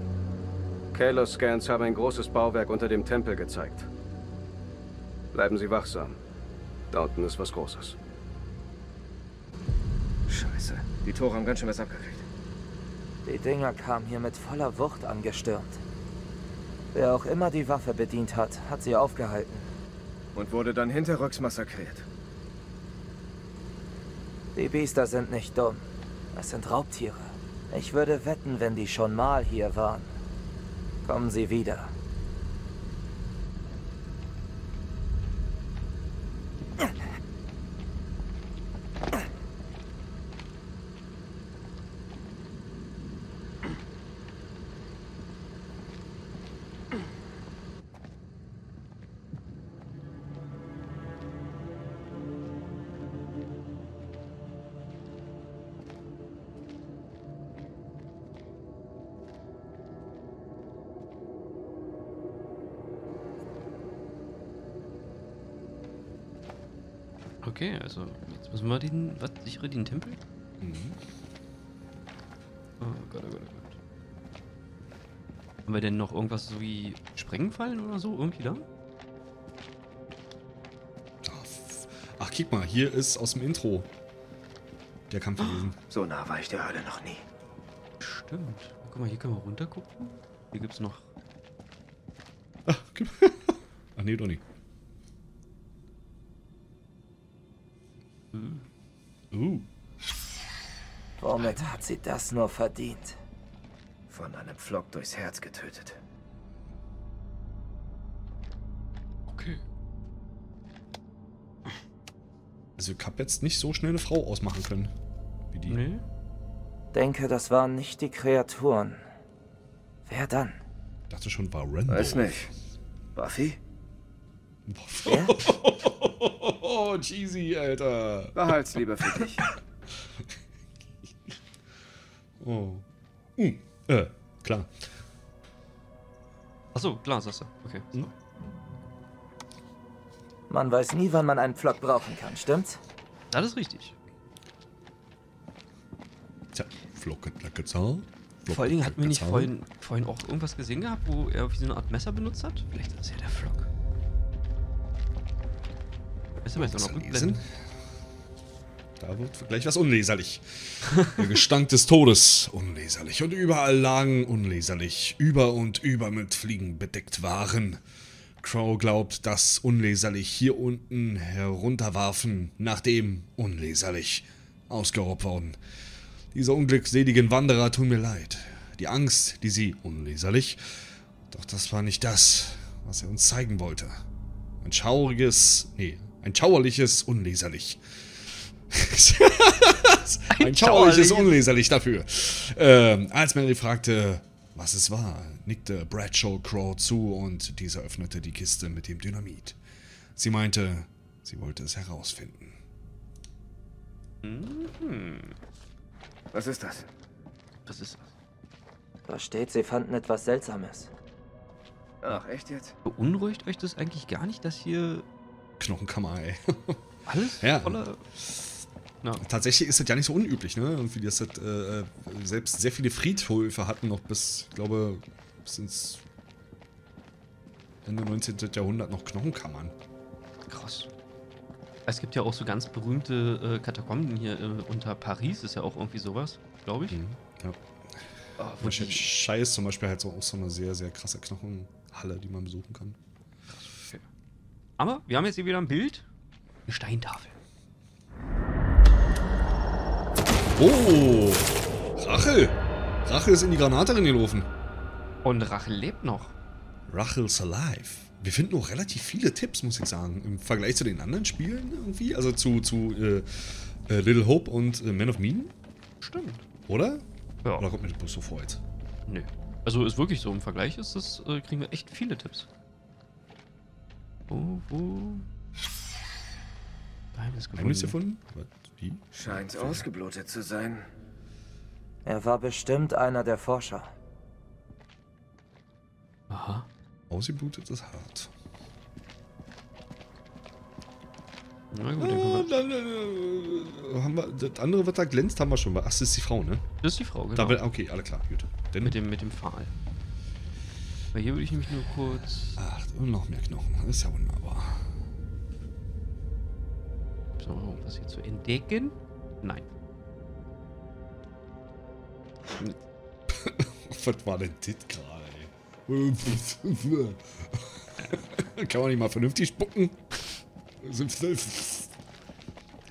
Kalos-Scans haben ein großes Bauwerk unter dem Tempel gezeigt. Bleiben Sie wachsam. Da unten ist was Großes. Scheiße. Die Tore haben ganz schön was abgekriegt. Die Dinger kamen hier mit voller Wucht angestürmt. Wer auch immer die Waffe bedient hat, hat sie aufgehalten. Und wurde dann hinterrücks massakriert. Die Biester sind nicht dumm. Es sind Raubtiere. Ich würde wetten, wenn die schon mal hier waren. Kommen sie wieder. Okay, also jetzt müssen wir den, was, sichere den Tempel? Mhm. Oh Gott, oh Gott, oh Gott. Haben wir denn noch irgendwas so wie Sprengfallen oder so irgendwie da? Ach, guck mal, hier ist aus dem Intro der Kampf gewesen. (gasps) So nah war ich der Hölle noch nie. Stimmt. Guck mal, hier können wir runter gucken. Hier gibt's noch. Ach (laughs) nee, doch nicht. Uh. Womit hat sie das nur verdient? Von einem Pflock durchs Herz getötet. Okay. Also ich hab jetzt nicht so schnell eine Frau ausmachen können. Wie die. Nee. Denke, das waren nicht die Kreaturen. Wer dann? Ich dachte schon, war Randall. Weiß nicht. Buffy? Wer? (laughs) Oh, cheesy, Alter. Behalt's lieber für dich. (laughs) Oh. Hm. Äh, klar. Achso, klar, sagst du. Okay. Hm? Man weiß nie, wann man einen Pflock brauchen kann, stimmt's? Das ist richtig. Tja, Flocke, Lacke, Zahl. Vor allen Dingen hatten wir nicht vorhin, vorhin auch irgendwas gesehen gehabt, wo er wie so eine Art Messer benutzt hat? Vielleicht ist es ja der Flock. Ist aber jetzt auch noch rückblenden. Da wird gleich was unleserlich. Der Gestank des Todes, unleserlich. Und überall lagen unleserlich, über und über mit Fliegen bedeckt waren. Crow glaubt, dass unleserlich hier unten herunterwarfen, nachdem unleserlich ausgeraubt worden. Diese unglückseligen Wanderer tun mir leid. Die Angst, die sie unleserlich. Doch das war nicht das, was er uns zeigen wollte. Ein schauriges, nee, ein schauerliches Unleserlich. (laughs) ein schauerliches Unleserlich dafür. Ähm, als Mary fragte, was es war, nickte Bradshaw Crow zu und dieser öffnete die Kiste mit dem Dynamit. Sie meinte, sie wollte es herausfinden. Mhm. Was ist das? Was ist das? Da steht, sie fanden etwas Seltsames. Ach, echt jetzt? Beunruhigt euch das eigentlich gar nicht, dass hier Knochenkammer, ey. (laughs) alles Ja. voller. Na, Tatsächlich ist das ja nicht so unüblich, ne? Irgendwie, dass das, äh, selbst sehr viele Friedhöfe hatten noch bis, ich glaube, bis ins Ende 19. Jahrhundert noch Knochenkammern. krass. Es gibt ja auch so ganz berühmte äh, Katakomben hier äh, unter Paris, ist ja auch irgendwie sowas, glaube ich. Ja. Oh, Scheiß zum Beispiel halt so auch so eine sehr, sehr krasse Knochenhalle, die man besuchen kann. Aber wir haben jetzt hier wieder ein Bild. Eine Steintafel. Oh! Rachel! Rachel ist in die Granate reingelaufen. Und Rachel lebt noch. Rachel's alive. Wir finden auch relativ viele Tipps, muss ich sagen, im Vergleich zu den anderen Spielen irgendwie. Also zu, zu äh, äh, Little Hope und äh, Man of Mean. Stimmt. Oder? Ja. Oder kommt mir das bloß so vor jetzt? Nö. Also ist wirklich so, im Vergleich ist das, äh, kriegen wir echt viele Tipps. Wo, wo? Geheimnis gefunden. Geheimnis gefunden? Was? Wie? Scheint ausgeblutet zu sein. Er war bestimmt einer der Forscher. Aha. Ausgeblutet ist hart. Na gut, dann Ah, haben wir, das andere, was da glänzt, haben wir schon. Ach, das ist die Frau, ne? Das ist die Frau, genau. Double, okay, alle klar, gut. Denn, Mit dem, mit dem Pfahl. Weil hier würde ich nämlich nur kurz. Ach, und noch mehr Knochen. Das ist ja wunderbar. Ist noch irgendwas hier zu entdecken? Nein. (laughs) was war denn das gerade, ey? (laughs) Kann man nicht mal vernünftig spucken? (laughs)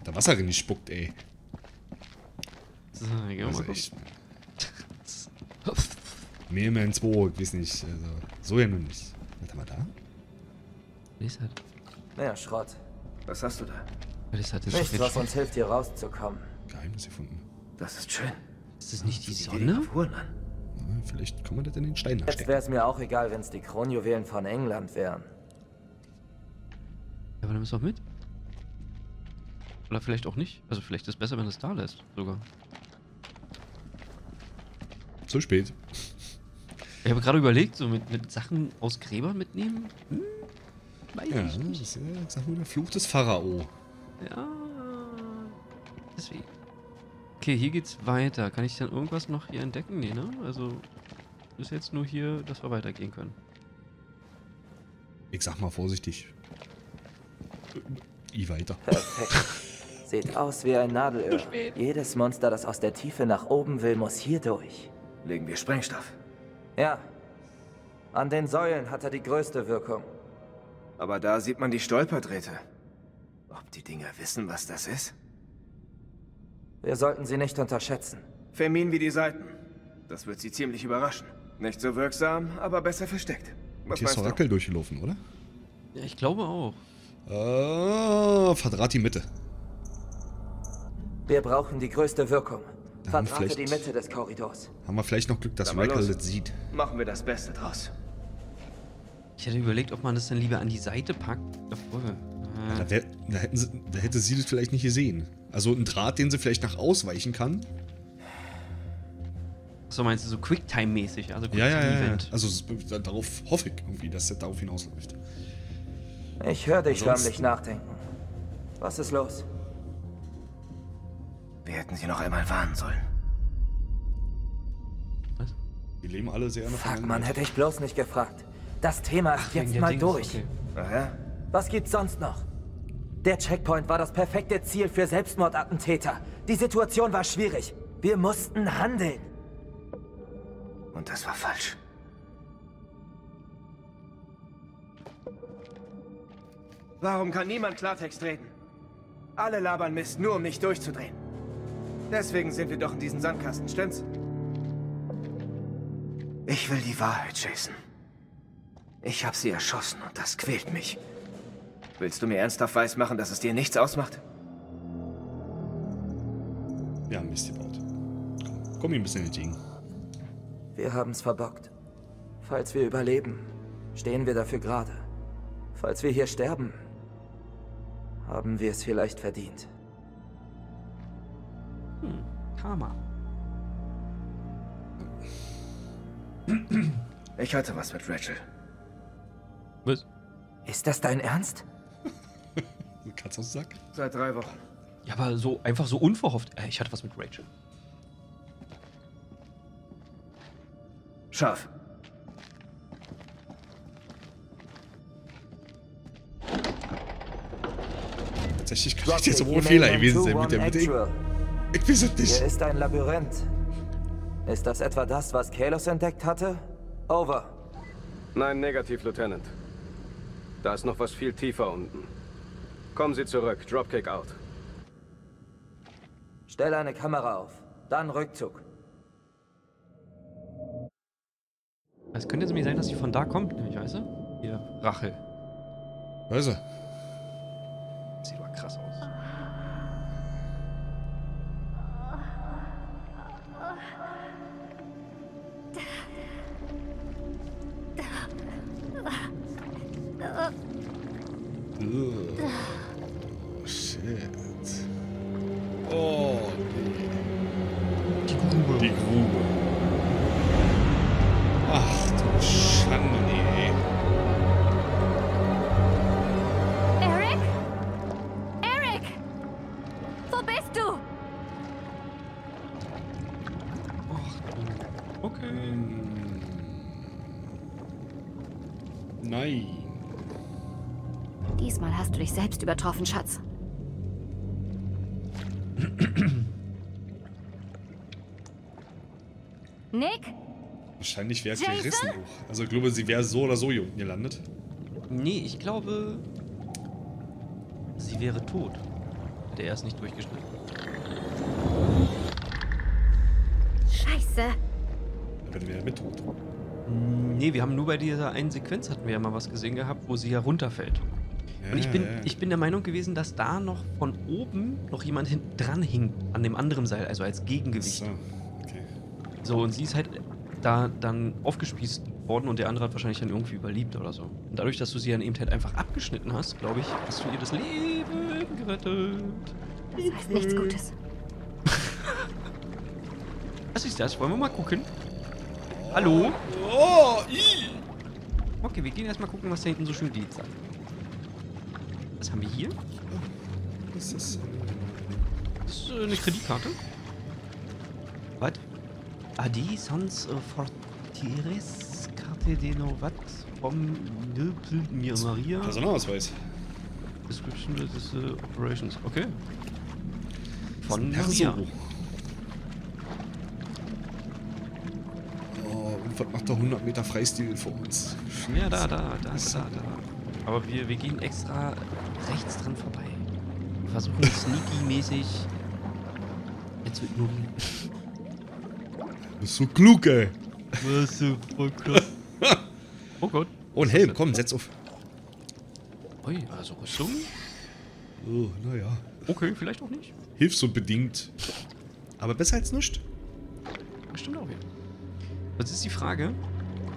Der Wasser nicht spuckt, ey. So, gehen wir Also mal. Mehlman 2, ich weiß nicht. Also, so ja nun nicht. Was haben wir da? Was hat? Mehr Schrott. Was hast du da? Was hat das Nichts, was uns hilft, hier rauszukommen. Geheimnis gefunden. Das ist schön. Ist das nicht die Sonne? Na, vielleicht kann man das in den Stein Jetzt wäre es mir auch egal, wenn es die Kronjuwelen von England wären. Ja, aber dann müssen wir mit. Oder vielleicht auch nicht. Also vielleicht ist es besser, wenn es da lässt, sogar. Zu spät. Ich habe gerade überlegt, so mit, mit Sachen aus Gräbern mitnehmen. Hm, weiß Ja, ich das nicht. ist ja, ich sag nur, der Fluch des Pharao. Ja. Deswegen. Okay, hier geht's weiter. Kann ich dann irgendwas noch hier entdecken? Nee, ne? Also ist jetzt nur hier, dass wir weitergehen können. Ich sag mal vorsichtig. I weiter. Perfekt. (laughs) Sieht aus wie ein Nadelöhr. Jedes Monster, das aus der Tiefe nach oben will, muss hier durch. Legen wir Sprengstoff. Ja. An den Säulen hat er die größte Wirkung. Aber da sieht man die Stolperdrähte. Ob die Dinger wissen, was das ist? Wir sollten sie nicht unterschätzen. Vermin wie die Seiten. Das wird sie ziemlich überraschen. Nicht so wirksam, aber besser versteckt. Was Hier ist? Orakel durchgelaufen, oder? Ja, ich glaube auch. Äh, verdraht die Mitte. Wir brauchen die größte Wirkung. Da haben wir Verdrahte die vielleicht- Mitte des Korridors. Haben wir vielleicht noch Glück, dass Rackle los. das sieht. Machen wir das Beste draus. Ich hätte überlegt, ob man das dann lieber an die Seite packt. Obwohl. Äh, Da, wär, da, hätten sie, da hätte sie das vielleicht nicht gesehen. Also ein Draht, den sie vielleicht nach ausweichen kann. so meinst du so Quicktime-mäßig? Also Ja, ja, ja. ja. Also darauf hoffe ich irgendwie, dass das darauf hinausläuft. Ich höre dich förmlich nachdenken. Was ist los? Wir hätten sie noch einmal warnen sollen. Wir leben alle sehr in der Fuck, man, hätte ich bloß nicht gefragt. Das Thema ist wegen jetzt mal Dings, durch. okay. Ach ja? Was gibt's sonst noch? Der Checkpoint war das perfekte Ziel für Selbstmordattentäter. Die Situation war schwierig. Wir mussten handeln. Und das war falsch. Warum kann niemand Klartext reden? Alle labern Mist, nur um nicht durchzudrehen. Deswegen sind wir doch in diesem Sandkasten, stimmt's? Ich will die Wahrheit, Jason. Ich habe sie erschossen und das quält mich. Willst du mir ernsthaft weismachen, dass es dir nichts ausmacht? Wir haben Mist gebaut. Komm, komm ihm ein bisschen entgegen. Wir haben's verbockt. Falls wir überleben, stehen wir dafür gerade. Falls wir hier sterben, haben wir es vielleicht verdient. Karma. Ich hatte was mit Rachel. Was? Ist das dein Ernst? Katz aus dem Sack. Seit drei Wochen. Ja, aber so einfach so unverhofft. Äh, ich hatte was mit Rachel. Scharf. Tatsächlich kann das jetzt E-Mail Fehler gewesen sein mit 121 dem Ding. Actual. Ich weiß es nicht. Hier ist ein Labyrinth. Ist das etwa das, was Kalos entdeckt hatte? Over. Nein, negativ, Lieutenant. Da ist noch was viel tiefer unten. Kommen Sie zurück. Dropkick out. Stell eine Kamera auf. Dann Rückzug. Es könnte jetzt nämlich sein, dass sie von da kommt, nämlich, weißt du? Hier, Rachel. Also, Sieht übertroffen, Schatz. Nick? Wahrscheinlich wäre es gerissen hoch. Also ich glaube, sie wäre so oder so hier unten gelandet. Nee, ich glaube, sie wäre tot. Hätte er es nicht durchgeschnitten. Scheiße. Aber dann wäre er mit tot. Nee, wir haben nur bei dieser einen Sequenz hatten wir ja mal was gesehen gehabt, wo sie ja runterfällt. Ja, Und ich bin, ja. ich bin der Meinung gewesen, dass da noch von oben noch jemand hinten dran hing, an dem anderen Seil, also als Gegengewicht. So, okay. So, und sie ist halt da dann aufgespießt worden und der andere hat wahrscheinlich dann irgendwie überlebt oder so. Und dadurch, dass du sie dann eben halt einfach abgeschnitten hast, glaube ich, hast du ihr das Leben gerettet. Das heißt nichts Gutes. (laughs) Was ist das? Wollen wir mal gucken? Hallo? Oh, i. Okay, wir gehen erstmal gucken, was da hinten so schön glitzert. Was haben wir hier? Was ist das? Das ist äh, eine Kreditkarte. Was? Adi Sons Fortires Karte de no wat vom Nöbel mir Maria. Personalausweis. Description des äh, Operations. Okay. Von. Maria. Oh, und was macht der 100 Meter Freistil vor uns? Ja, da, da, da, da, da, da. Aber wir, wir gehen extra rechts dran vorbei. Wir versuchen sneaky-mäßig jetzt zu ignorieren. Du bist so klug, ey. Was so voll krass. Oh Gott. Und Helm, komm, setz auf. Ui, also Rüstung? Oh, naja. Okay, vielleicht auch nicht. Hilft so bedingt. Aber besser als nichts. Stimmt auch wieder. Was ist die Frage?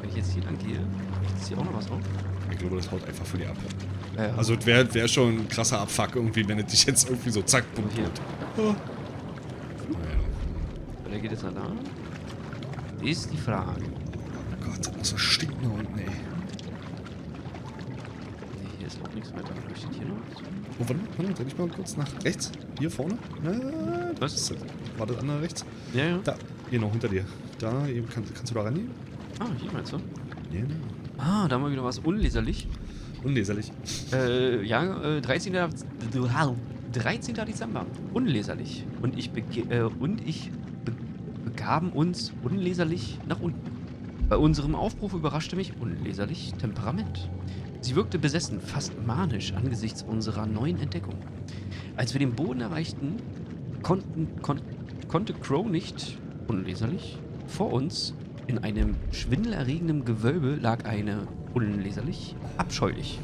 Wenn ich jetzt hier lang gehe, ist hier auch noch was drauf? Ich glaube, das haut einfach für die ab. Ja, ja. Also, es wäre wär schon ein krasser Abfuck irgendwie, wenn es dich jetzt irgendwie so zack, bumm, Hier. Oh. Der geht jetzt da. Ist die Frage. Oh Gott, das muss so stinken da unten, ey. Nee, hier ist auch nichts weiter. Steht hier noch was? Oh, warte, warte, soll ich mal kurz nach rechts? Hier vorne? Na, Was? ist das? War das andere rechts? Ja, ja. Da, genau, hinter dir. Da, eben, kannst, kannst du da rangehen? Ah, hier meinst du? Ja, ne. Ah, da haben wir wieder was unleserlich. Unleserlich. Äh, ja, äh, 13. Du, hau. 13. Dezember. Unleserlich. Und ich, äh, und ich be begaben uns unleserlich nach unten. Bei unserem Aufbruch überraschte mich unleserlich Temperament. Sie wirkte besessen, fast manisch angesichts unserer neuen Entdeckung. Als wir den Boden erreichten, konnten, kon konnte Crow nicht, unleserlich, vor uns in einem schwindelerregenden Gewölbe lag eine, unleserlich, abscheulich.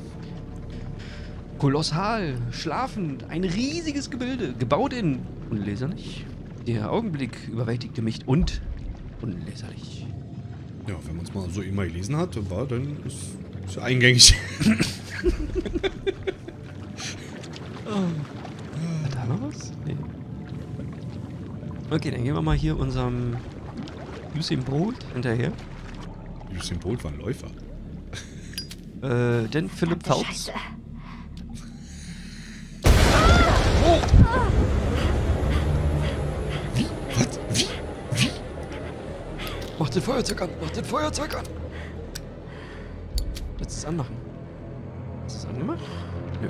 Kolossal, schlafend, ein riesiges Gebilde, gebaut in, unleserlich. Der Augenblick überwältigte mich und, unleserlich. Ja, wenn man es mal so immer gelesen hat, war, dann ist es eingängig. (laughs) Hat da noch was? Nee. Okay, dann gehen wir mal hier unserem Usain Bolt hinterher. Usain Bolt war ein Läufer. Äh, denn Philipp Phelps. Scheiße. Was? Wie? Wie? Mach den Feuerzeug an! Mach den Feuerzeug an! Jetzt es anmachen. Ist es angemacht? Nö.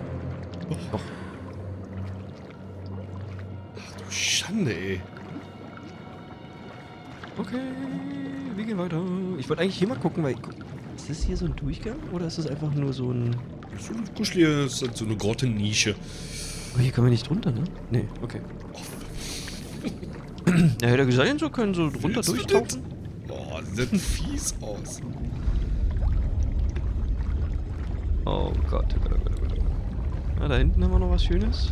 Doch. Du Schande, ey. Okay, wir gehen weiter. Ich wollte eigentlich hier mal gucken, weil. Ist das hier so ein Durchgang oder ist das einfach nur so ein. So ein kuscheliger, ist halt so eine Grottennische. Oh, hier können wir nicht runter, ne? Nee, okay. Ja, hätte er sein so können, so runter Willst du durchtauchen. Boah, das sieht fies aus. Oh Gott, oh Gott, oh Gott, oh Gott. Ja, da hinten haben wir noch was Schönes.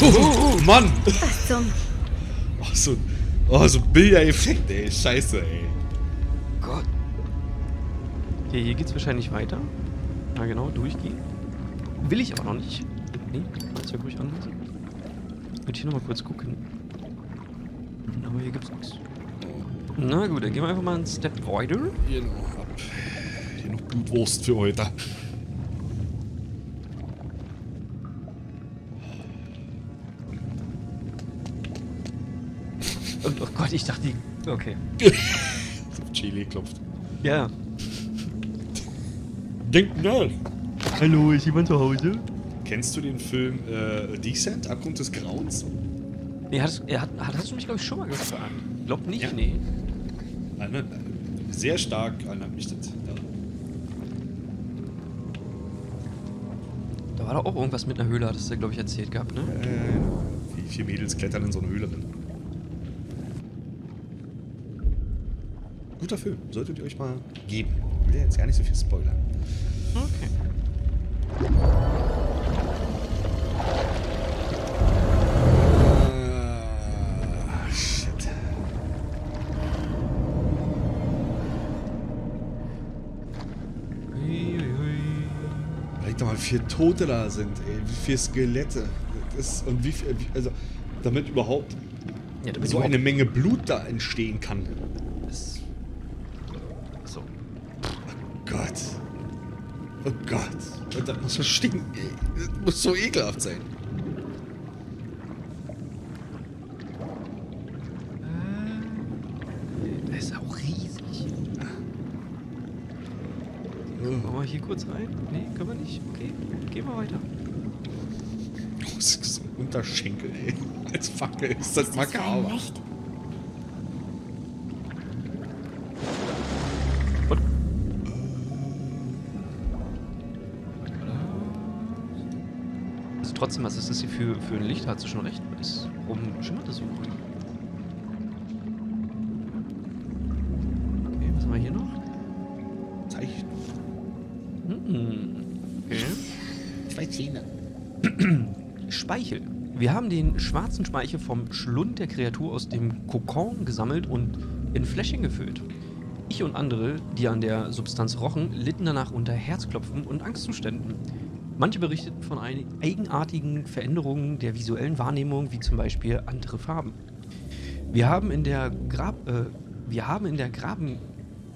Oh, oh, oh Mann! Oh, so, oh, so Bildereffekt, ey. Scheiße, ey. Gott. Okay, hier geht's wahrscheinlich weiter. Ja, genau, durchgehen. Will ich aber noch nicht. Nee, Fahrzeug ruhig anlassen. Ich würde hier nochmal kurz gucken. Hm, Aber hier gibt's nichts. Na gut, dann gehen wir einfach mal einen Step weiter. Genau, ab. Hier noch Blutwurst für heute. Ich dachte, die. Okay. Auf (laughs) Chili klopft. Ja. Denk nach. Hallo, ist jemand zu Hause? Kennst du den Film äh, Descent, Abgrund des Grauens? Nee, hattest, er hat, hat- hast du mich, glaube ich, schon mal gefragt. Glaub nicht, Ja. nee. Eine, sehr stark erinnert mich das. Ja. Da war doch auch irgendwas mit einer Höhle, hattest du, glaube ich, erzählt gehabt, ne? Äh, vier Mädels klettern in so eine Höhle drin. Guter Film, solltet ihr euch mal geben. Ich will ja jetzt gar nicht so viel spoilern. Okay. Ah, shit. Überleg doch mal, wie viele Tote da sind, ey. Wie viele Skelette. Ist, und wie viel, also, damit überhaupt Ja, damit so überhaupt- eine Menge Blut da entstehen kann. Oh Gott. Und das muss so stinken. Das muss so ekelhaft sein. Ah, das ist auch riesig. Oh. Wollen wir hier kurz rein? Nee, können wir nicht. Okay, gehen wir weiter. Oh, das ist ein Unterschenkel, ey. Als Fackel ist das, das makaber. Trotzdem, was ist das hier für, für ein Licht? Hat sie schon recht. Das, warum schimmert das so grün? Okay, was haben wir hier noch? Zeichen. Hm, okay. Zwei Zähne. (clears throat) Speichel. Wir haben den schwarzen Speichel vom Schlund der Kreatur aus dem Kokon gesammelt und in Fläschchen gefüllt. Ich und andere, die an der Substanz rochen, litten danach unter Herzklopfen und Angstzuständen. Manche berichteten von eigenartigen Veränderungen der visuellen Wahrnehmung, wie zum Beispiel andere Farben. Wir haben in der Grab, äh, wir haben in der Graben,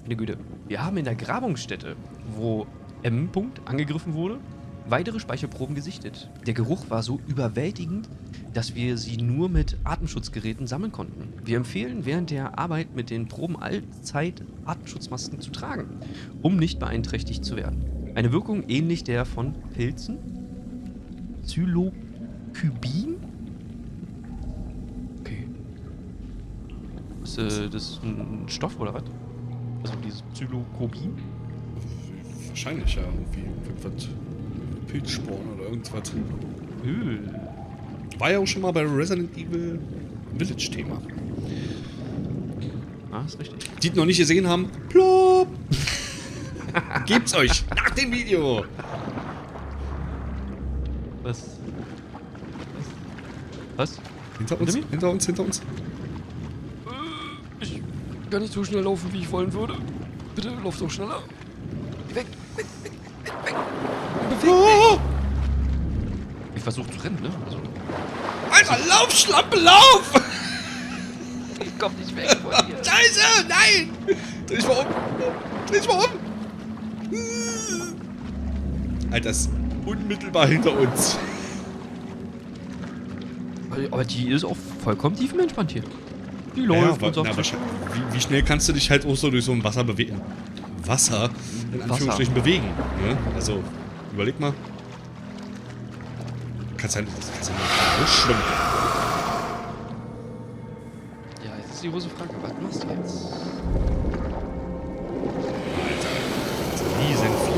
meine Güte, wir haben in der Grabungsstätte, wo M. -Punkt angegriffen wurde, weitere Speichelproben gesichtet. Der Geruch war so überwältigend, dass wir sie nur mit Atemschutzgeräten sammeln konnten. Wir empfehlen während der Arbeit mit den Proben allzeit Atemschutzmasken zu tragen, um nicht beeinträchtigt zu werden. Eine Wirkung ähnlich der von Pilzen, Psilocybin. Okay. Ist äh, das ein Stoff oder was? Also dieses Psilocybin? Wahrscheinlich, ja. Irgendwie irgendwas. Pilzsporn oder irgendwas. Öl. War ja auch schon mal bei Resident Evil Village Thema. Ah, ist richtig. Die noch nicht gesehen haben, plopp! Gebt's euch nach dem Video! Was? Was? Hinter uns, hinter uns, hinter uns. Ich kann nicht so schnell laufen, wie ich wollen würde. Bitte lauf doch schneller. Weg, weg, weg, weg, weg. Beweg dich. Ich versuche zu rennen, ne? Also, Alter, lauf, Schlampe, lauf! ich komm nicht weg von hier. Scheiße, nein! Dreh dich mal um! Dreh dich mal um! Alter, ist unmittelbar hinter uns. Aber die ist auch vollkommen tiefenentspannt hier. Die Ja, läuft aber, und na, so, wahrscheinlich- wie, wie schnell kannst du dich halt auch so durch so ein Wasser bewegen? Wasser, in Wasser. Anführungsstrichen, bewegen. Ne? Also, überleg mal. Kannst halt, das kannst du nicht rausschwimmen. Ja, jetzt ist die große Frage, was machst du jetzt? Riesen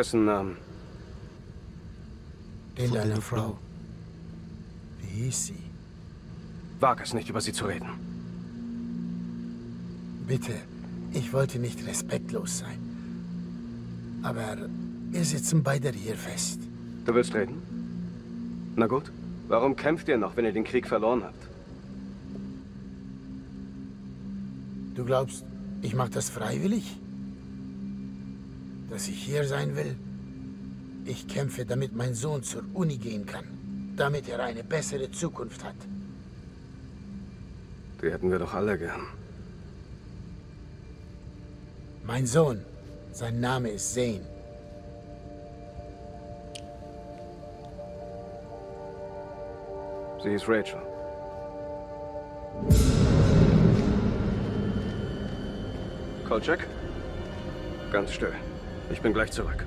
Wessen Namen? Den deiner Frau. Wie hieß sie? Wag es nicht, über sie zu reden. Bitte, ich wollte nicht respektlos sein. Aber wir sitzen beide hier fest. Du willst reden? Na gut. Warum kämpft ihr noch, wenn ihr den Krieg verloren habt? Du glaubst, ich mache das freiwillig? Dass ich hier sein will? Ich kämpfe, damit mein Sohn zur Uni gehen kann. Damit er eine bessere Zukunft hat. Die hätten wir doch alle gern. Mein Sohn, sein Name ist Zane. Sie ist Rachel. Kolchak? Ganz still. Ich bin gleich zurück.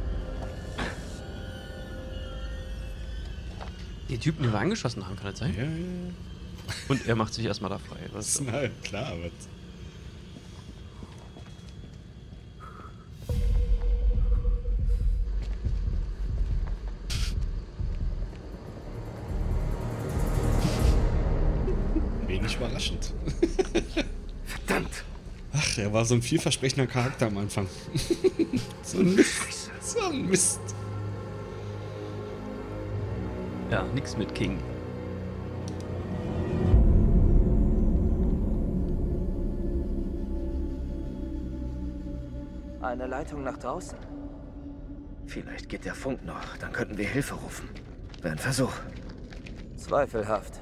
Die Typen, die wir angeschossen haben, kann das sein? Ja, ja, ja. Und er macht sich erstmal da frei. (laughs) Was Na, klar, was? Wenig überraschend. (laughs) Ach, er war so ein vielversprechender Charakter am Anfang. (laughs) so ein Mist. So ein Mist. Ja, nix mit King. Eine Leitung nach draußen. Vielleicht geht der Funk noch, dann könnten wir Hilfe rufen. Wäre ein Versuch. Zweifelhaft.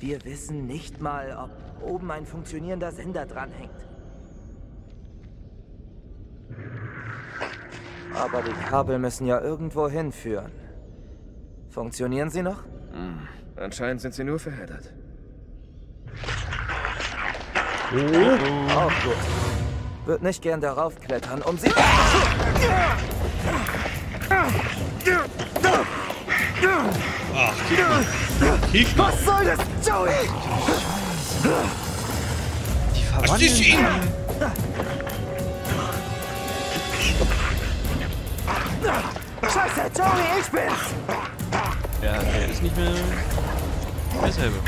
Wir wissen nicht mal, ob oben ein funktionierender Sender dranhängt. Aber die Kabel müssen ja irgendwo hinführen. Funktionieren sie noch? Hm. Anscheinend sind sie nur verheddert. Auch gut. Wird nicht gern darauf klettern, um sie... Ach, kick. Was soll das, Joey? Die Was ist ihn? Scheiße, Joey, ich bin's! Ja, der ist nicht mehr derselbe.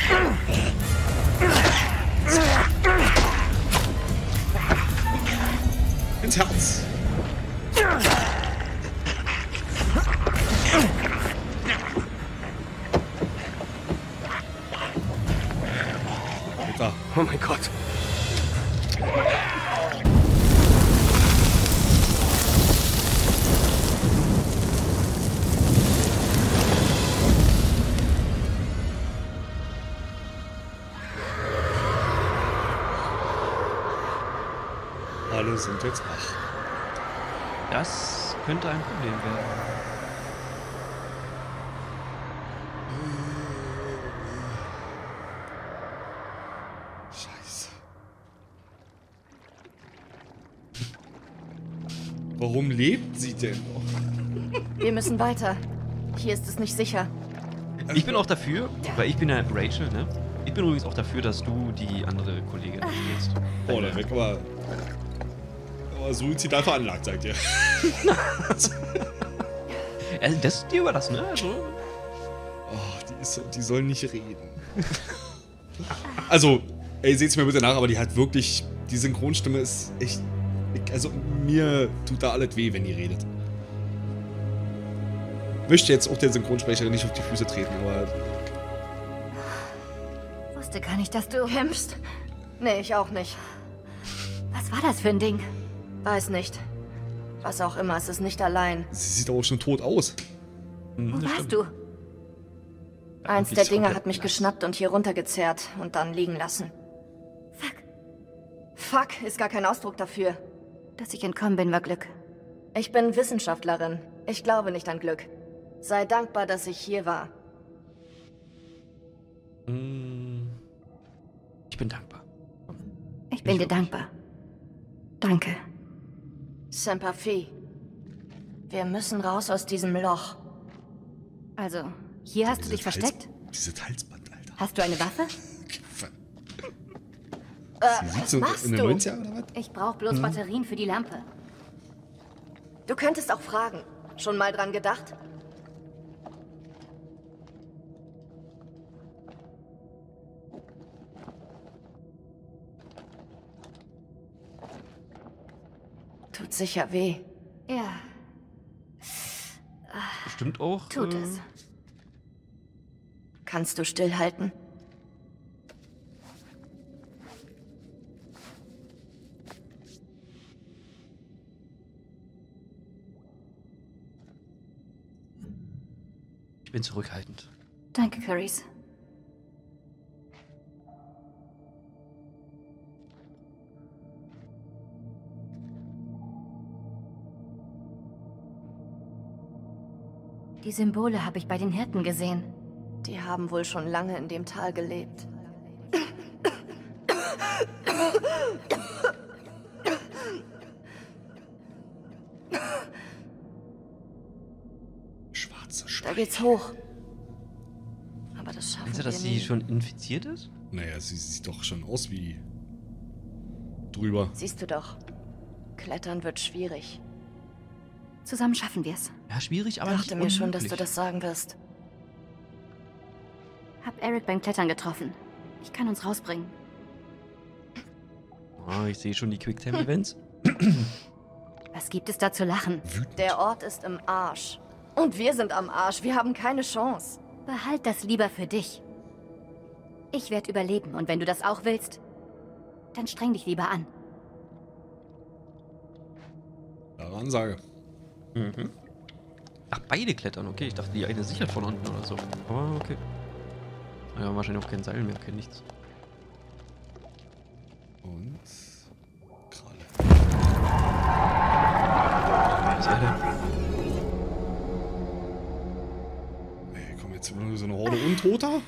Ins Herz. Oh mein Gott. Alle sind jetzt wach. Das könnte ein Problem werden. Scheiße. Warum lebt sie denn noch? Wir müssen weiter. Hier ist es nicht sicher. Ich bin auch dafür, weil ich bin ja Rachel, ne? Ich bin übrigens auch dafür, dass du die andere Kollegin spielst. Oh, der weg, aber. Aber suizidal veranlagt, sagt ihr. (laughs) Also das ist dir überlassen, ne? Also, Oh, die, ist, so- die soll nicht reden. also, ey, seht's mir bitte nach, aber die hat wirklich. Die Synchronstimme ist echt. Also, mir tut da alles weh, wenn die redet. Möchte jetzt auch der Synchronsprecherin nicht auf die Füße treten, aber. Wusste gar nicht, dass du... Kämpfst? Nee, ich auch nicht. Was war das für ein Ding? Weiß nicht. Was auch immer, es ist nicht allein. Sie sieht auch schon tot aus. Wo warst du? Eins der ist Dinge komplett hat mich geschnappt und hier runtergezerrt und dann liegen lassen. Fuck. Fuck ist gar kein Ausdruck dafür. Dass ich entkommen bin, war Glück. Ich bin Wissenschaftlerin. Ich glaube nicht an Glück. Sei dankbar, dass ich hier war. mm, ich bin dankbar. Ich bin dir dankbar. Danke. Sympathie. Wir müssen raus aus diesem Loch. Also, hier hast du dich Hals- versteckt? Dieses Halsband, Alter. Hast du eine Waffe? Äh, Sie sieht was so machst in den du? 90er oder was? Ich brauche bloß Mhm. Batterien für die Lampe. Du könntest auch fragen. Schon mal dran gedacht? Tut sicher weh. Ja, Bestimmt auch. Tut äh, es. Kannst du stillhalten? Ich bin zurückhaltend. danke, Currys. Die Symbole habe ich bei den Hirten gesehen. Die haben wohl schon lange in dem Tal gelebt. Da geht's hoch. Aber das schaffen Meinst du, dass sie schon infiziert ist? Naja, sie sieht doch schon aus wie. drüber. Siehst du doch. Klettern wird schwierig. Zusammen schaffen wir es. Ja, schwierig, aber Dachte nicht mir schon, dass du das sagen wirst. Hab Eric beim Klettern getroffen. Ich kann uns rausbringen. Ah, ich sehe schon die Quicktime-Events. Was gibt es da zu lachen? Der Ort ist im Arsch. Und wir sind am Arsch. Wir haben keine Chance. Behalt das lieber für dich. Ich werde überleben und wenn du das auch willst, dann streng dich lieber an. Klare Ansage. Mhm. Ach, beide klettern, okay. Ich dachte, die eine sichert von unten oder so. Aber okay. Ja, wahrscheinlich auch kein Seil mehr, kein nichts. Jetzt nur so eine Horde Untoter?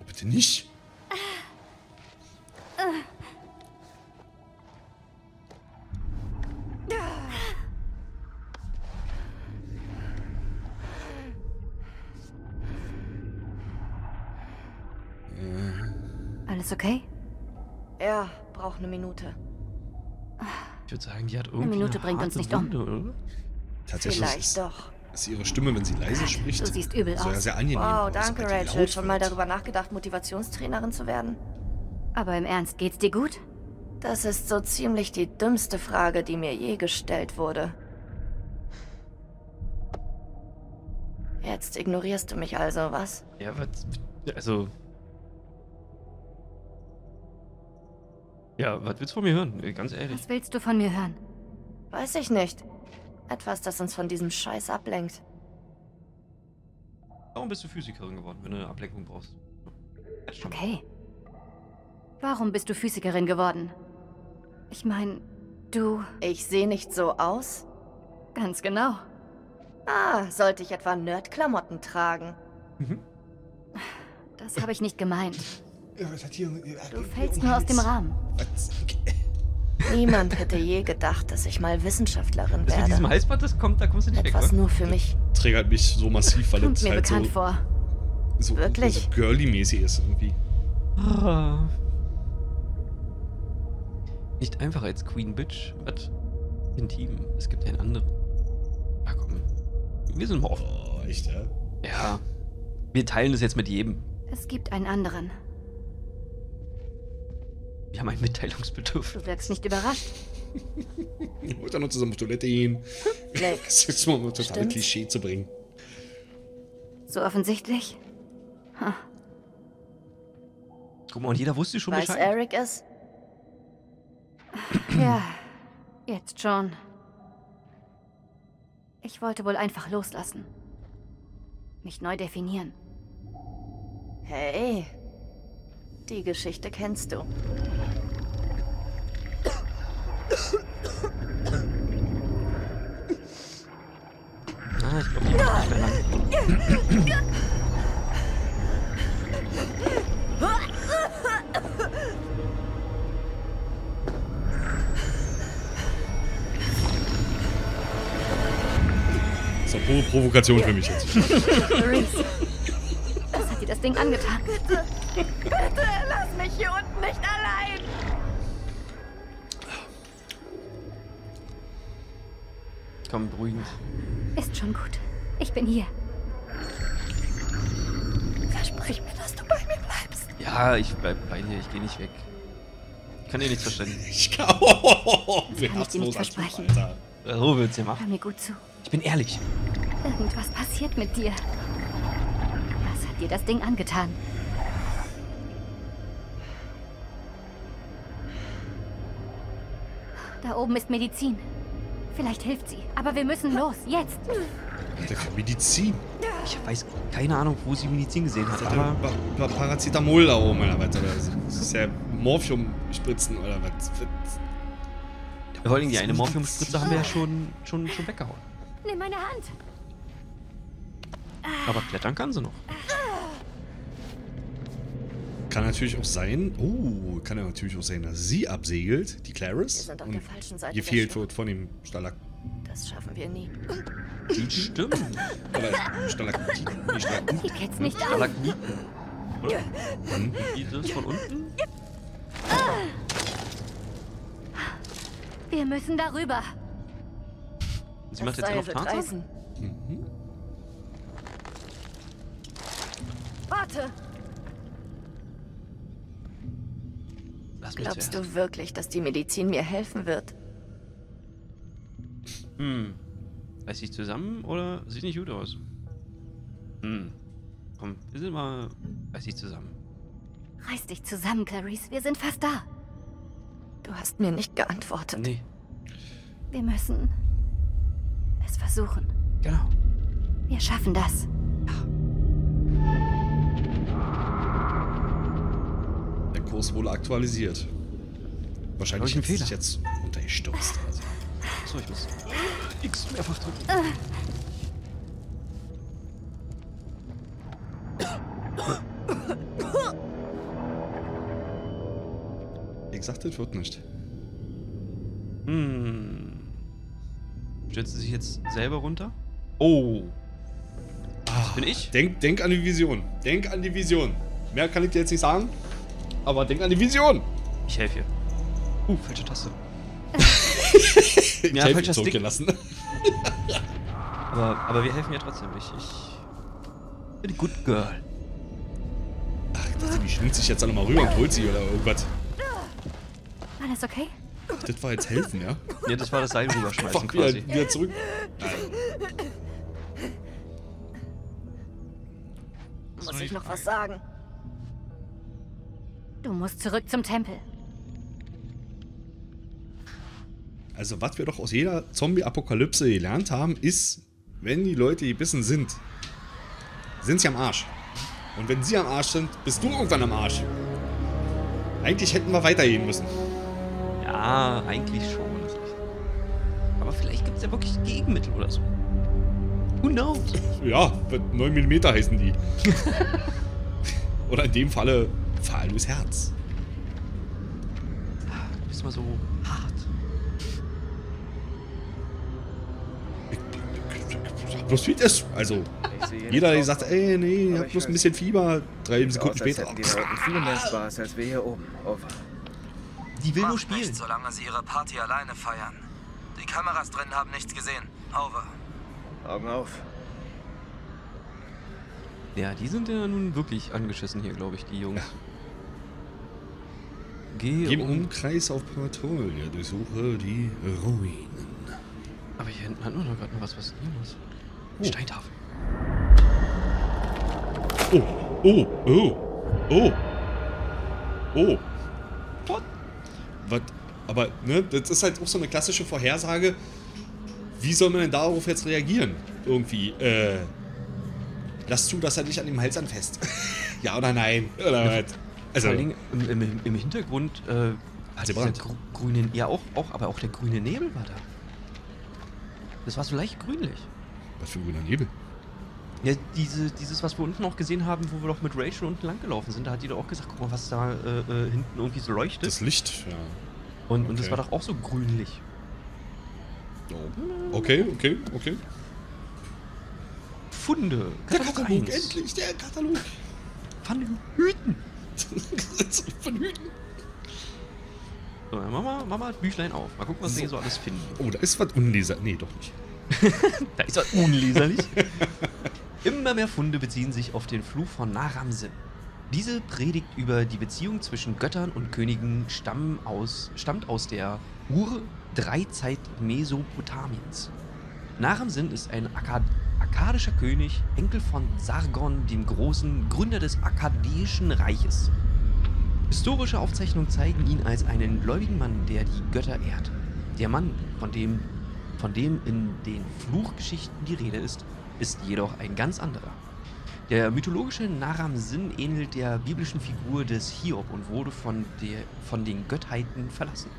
Oh, bitte nicht. Alles okay? Er braucht eine Minute. Ich würde sagen, die hat irgendwie. Minute bringt uns nicht um. Wunde, oder? Tatsächlich Vielleicht ist, doch. Ist ihre Stimme, wenn sie leise spricht, Du siehst übel soll ja aus. sehr angenehm Wow, aus, danke, Rachel. Schon mal darüber nachgedacht, Motivationstrainerin zu werden? Aber im Ernst, geht's dir gut? Das ist so ziemlich die dümmste Frage, die mir je gestellt wurde. Jetzt ignorierst du mich also, was? Ja, was. Also. Ja, was willst du von mir hören? Ganz ehrlich. Was willst du von mir hören? Weiß ich nicht. Etwas, das uns von diesem Scheiß ablenkt. Warum bist du Physikerin geworden, wenn du eine Ablenkung brauchst? Okay. Warum bist du Physikerin geworden? Ich meine, du... Ich sehe nicht so aus? Ganz genau. Ah, sollte ich etwa Nerdklamotten tragen? Das habe ich nicht gemeint. Ja, was hat hier. Du fällst nur aus dem Rahmen. Niemand hätte je gedacht, dass ich mal Wissenschaftlerin Das mit diesem werde. Halsband, das kommt, da kommst du nicht weg, Etwas wa? nur für mich. Triggert mich so massiv, weil Kommt es mir halt bekannt so, vor. so, Wirklich? so girly-mäßig ist irgendwie. Ah. Nicht einfach als Queen Bitch, was? Intim. Es gibt einen anderen. Ja, komm. Wir sind mal offen. Oh, echt, ja? Ja. Wir teilen das jetzt mit jedem. Es gibt einen anderen. Wir haben ein Mitteilungsbedürfnis. Du wirkst nicht überrascht. Ich wollte nur zusammen auf Toilette gehen. Nick. (laughs) Das ist jetzt mal ein totales Stimmt's? Klischee zu bringen. So offensichtlich? Ha. Guck mal, und jeder wusste schon Weiß Bescheid. Eric es? Ja, jetzt schon. Ich wollte wohl einfach loslassen. Mich neu definieren. Hey, die Geschichte kennst du. Ah, ich glaube, nicht mehr lang. Das ist doch pure Provokation für mich jetzt. Was hat dir das Ding angetan? Bitte, bitte, lass mich hier unten nicht allein. Komm, beruhigend. Ist schon gut. Ich bin hier. Versprich mir, dass du bei mir bleibst. Ja, ich bleib bei dir, ich gehe nicht weg. Ich kann dir nichts verstehen. (laughs) Ich kann. Oh, Kann ich dir nicht versprechen. Alter. So willst du ja Hör machen. mir gut zu. Ich bin ehrlich. Irgendwas passiert mit dir. Was hat dir das Ding angetan? Da oben ist Medizin. Vielleicht hilft sie. Aber wir müssen los. Jetzt. Alter, Medizin. Ich weiß keine Ahnung, wo sie Medizin gesehen hat, er aber. pa pa Paracetamol da oben, oder was? Oder das ist ja Morphium-Spritzen, oder was? Vor allem die eine Morphiumspritze haben wir ja schon, schon, schon weggehauen. Nimm meine Hand. Aber klettern kann sie noch. Kann natürlich auch sein, oh, kann ja natürlich auch sein, dass sie absegelt, die Claris. Wir sind auf und der falschen Seite Ihr der fehlt Schlucht. wird von dem Stalak... Das schaffen wir nie. Die stimmt. Oder Stalaktit. Nee, Stalaktit. Hier geht's nicht auf. Stalagmiten. Oder? Hm? Dieses von unten? Wir müssen darüber. Sie macht jetzt auf Tarzan? reißen. Mhm. Warte. Lass mich Glaubst zuerst. du wirklich, dass die Medizin mir helfen wird? Hm. Reiß dich zusammen oder sieht nicht gut aus? Hm. Komm, wir sind mal. Reiß dich zusammen. Reiß dich zusammen, Clarice. Wir sind fast da. Du hast mir nicht geantwortet. Nee. Wir müssen es versuchen. Genau. Wir schaffen das. Der Kurs wurde aktualisiert. Wahrscheinlich hat sich jetzt untergestürzt. Also. So, ich muss X mehrfach drücken. Wie gesagt, das wird nicht. Hm. Stellt sie sich jetzt selber runter? Oh. Das bin ich? Denk, denk an die Vision. Denk an die Vision. Mehr kann ich dir jetzt nicht sagen. Aber denk an die Vision. Ich helfe dir. Uh, falsche Taste. (laughs) ich Ja, helfe falscher dir Stick. zurückgelassen. (laughs) Aber, aber wir helfen ja trotzdem. Ich, ich bin a good girl. Ach, ich dachte, die schwingt sich jetzt auch nochmal rüber und holt sie oder irgendwas. Alles okay? Ach, das war jetzt helfen, ja? Ja, das war das Seil rüberschmeißen wieder, quasi. wieder zurück. Muss ich noch was sagen? Du musst zurück zum Tempel. Also, was wir doch aus jeder Zombie-Apokalypse gelernt haben, ist, wenn die Leute gebissen sind, sind sie am Arsch. Und wenn sie am Arsch sind, bist du irgendwann am Arsch. Eigentlich hätten wir weitergehen müssen. Ja, eigentlich schon. Aber vielleicht gibt es ja wirklich Gegenmittel oder so. Who knows? Ja, 9 mm heißen die. (laughs) Oder in dem Falle Pfahl durchs Herz. Du bist mal so hart. Bloß wie das. Also, jeder, der sagt, ey, nee, ich hab bloß ein bisschen Fieber. Drei Sekunden später. viel mehr Spaß als wir hier oben. Over. Die will nur spielen. Nicht, solange sie ihre Party alleine feiern. Die Kameras drin haben nichts gesehen. Over. Augen auf. Ja, die sind ja nun wirklich angeschissen hier, glaube ich, die Jungs. Geh Geh im um. Umkreis auf Patrouille, durchsuche die Ruinen. Aber hier hinten hatten wir doch gerade noch was. Was hier los? Oh. Steintafel. Oh, oh, oh, oh. Oh. What? Was? Aber, ne, das ist halt auch so eine klassische Vorhersage. Wie soll man denn darauf jetzt reagieren? Irgendwie, äh. Lass zu, dass er dich an dem Hals anfasst. (laughs) ja oder nein? Oder was? Also, Vor Dingen im, im, im Hintergrund äh, hat dieser Brand. gr grüne, ja auch, auch, aber auch der grüne Nebel war da. Das war so leicht grünlich. was für ein grüner Nebel. Ja, diese, dieses, was wir unten auch gesehen haben, wo wir doch mit Rachel unten lang gelaufen sind, da hat die doch auch gesagt, guck mal, was da äh, äh, hinten irgendwie so leuchtet. Das Licht, ja. Und, und das Okay. war doch auch so grünlich. Oh. Okay, okay, okay. Funde. Der Katalog Katalog, 1. endlich, der Katalog. Von Hüten. Von Hüten. So, dann machen wir, machen wir das Büchlein auf. Mal gucken, was wir hier so alles finden. Oh, da ist was unleser. Nee, doch nicht. (laughs) Da ist was unleserlich. (laughs) Immer mehr Funde beziehen sich auf den Fluch von Naram-Sin. Diese Predigt über die Beziehung zwischen Göttern und Königen aus, stammt aus der Ur-Dreizeit Mesopotamiens. Naram-Sin ist ein Akkad akkadischer König, Enkel von Sargon dem Großen, Gründer des Akkadischen Reiches. Historische Aufzeichnungen zeigen ihn als einen gläubigen Mann, der die Götter ehrt. Der Mann, von dem, von dem in den Fluchgeschichten die Rede ist, ist jedoch ein ganz anderer. Der mythologische Naram-Sin ähnelt der biblischen Figur des Hiob und wurde von, der, von den Gottheiten verlassen.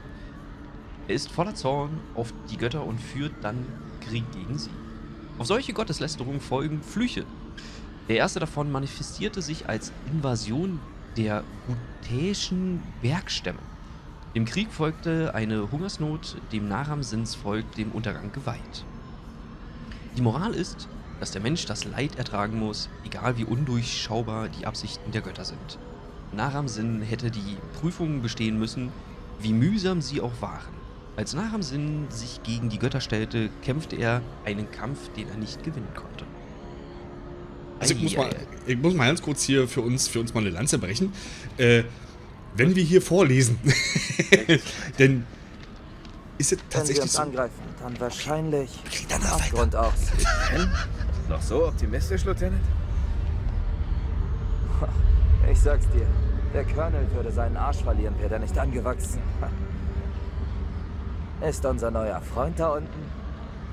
Er ist voller Zorn auf die Götter und führt dann Krieg gegen sie. Auf solche Gotteslästerungen folgen Flüche. Der erste davon manifestierte sich als Invasion der gutäischen Bergstämme. Dem Krieg folgte eine Hungersnot, dem Naram-Sins Volk dem Untergang geweiht. Die Moral ist, dass der Mensch das Leid ertragen muss, egal wie undurchschaubar die Absichten der Götter sind. Naram-Sin hätte die Prüfungen bestehen müssen, wie mühsam sie auch waren. Als Naram-Sin sich gegen die Götter stellte, kämpfte er einen Kampf, den er nicht gewinnen konnte. Also ich muss, mal, ich muss mal ganz kurz hier für uns, für uns mal eine Lanze brechen. Äh, wenn wir hier vorlesen. (laughs) Denn ist es Wenn sie tatsächlich uns so. angreifen, dann wahrscheinlich vom Abgrund aus. Noch so optimistisch, Lieutenant? Ich sag's dir, der Colonel würde seinen Arsch verlieren, wäre der nicht angewachsen. Ist unser neuer Freund da unten?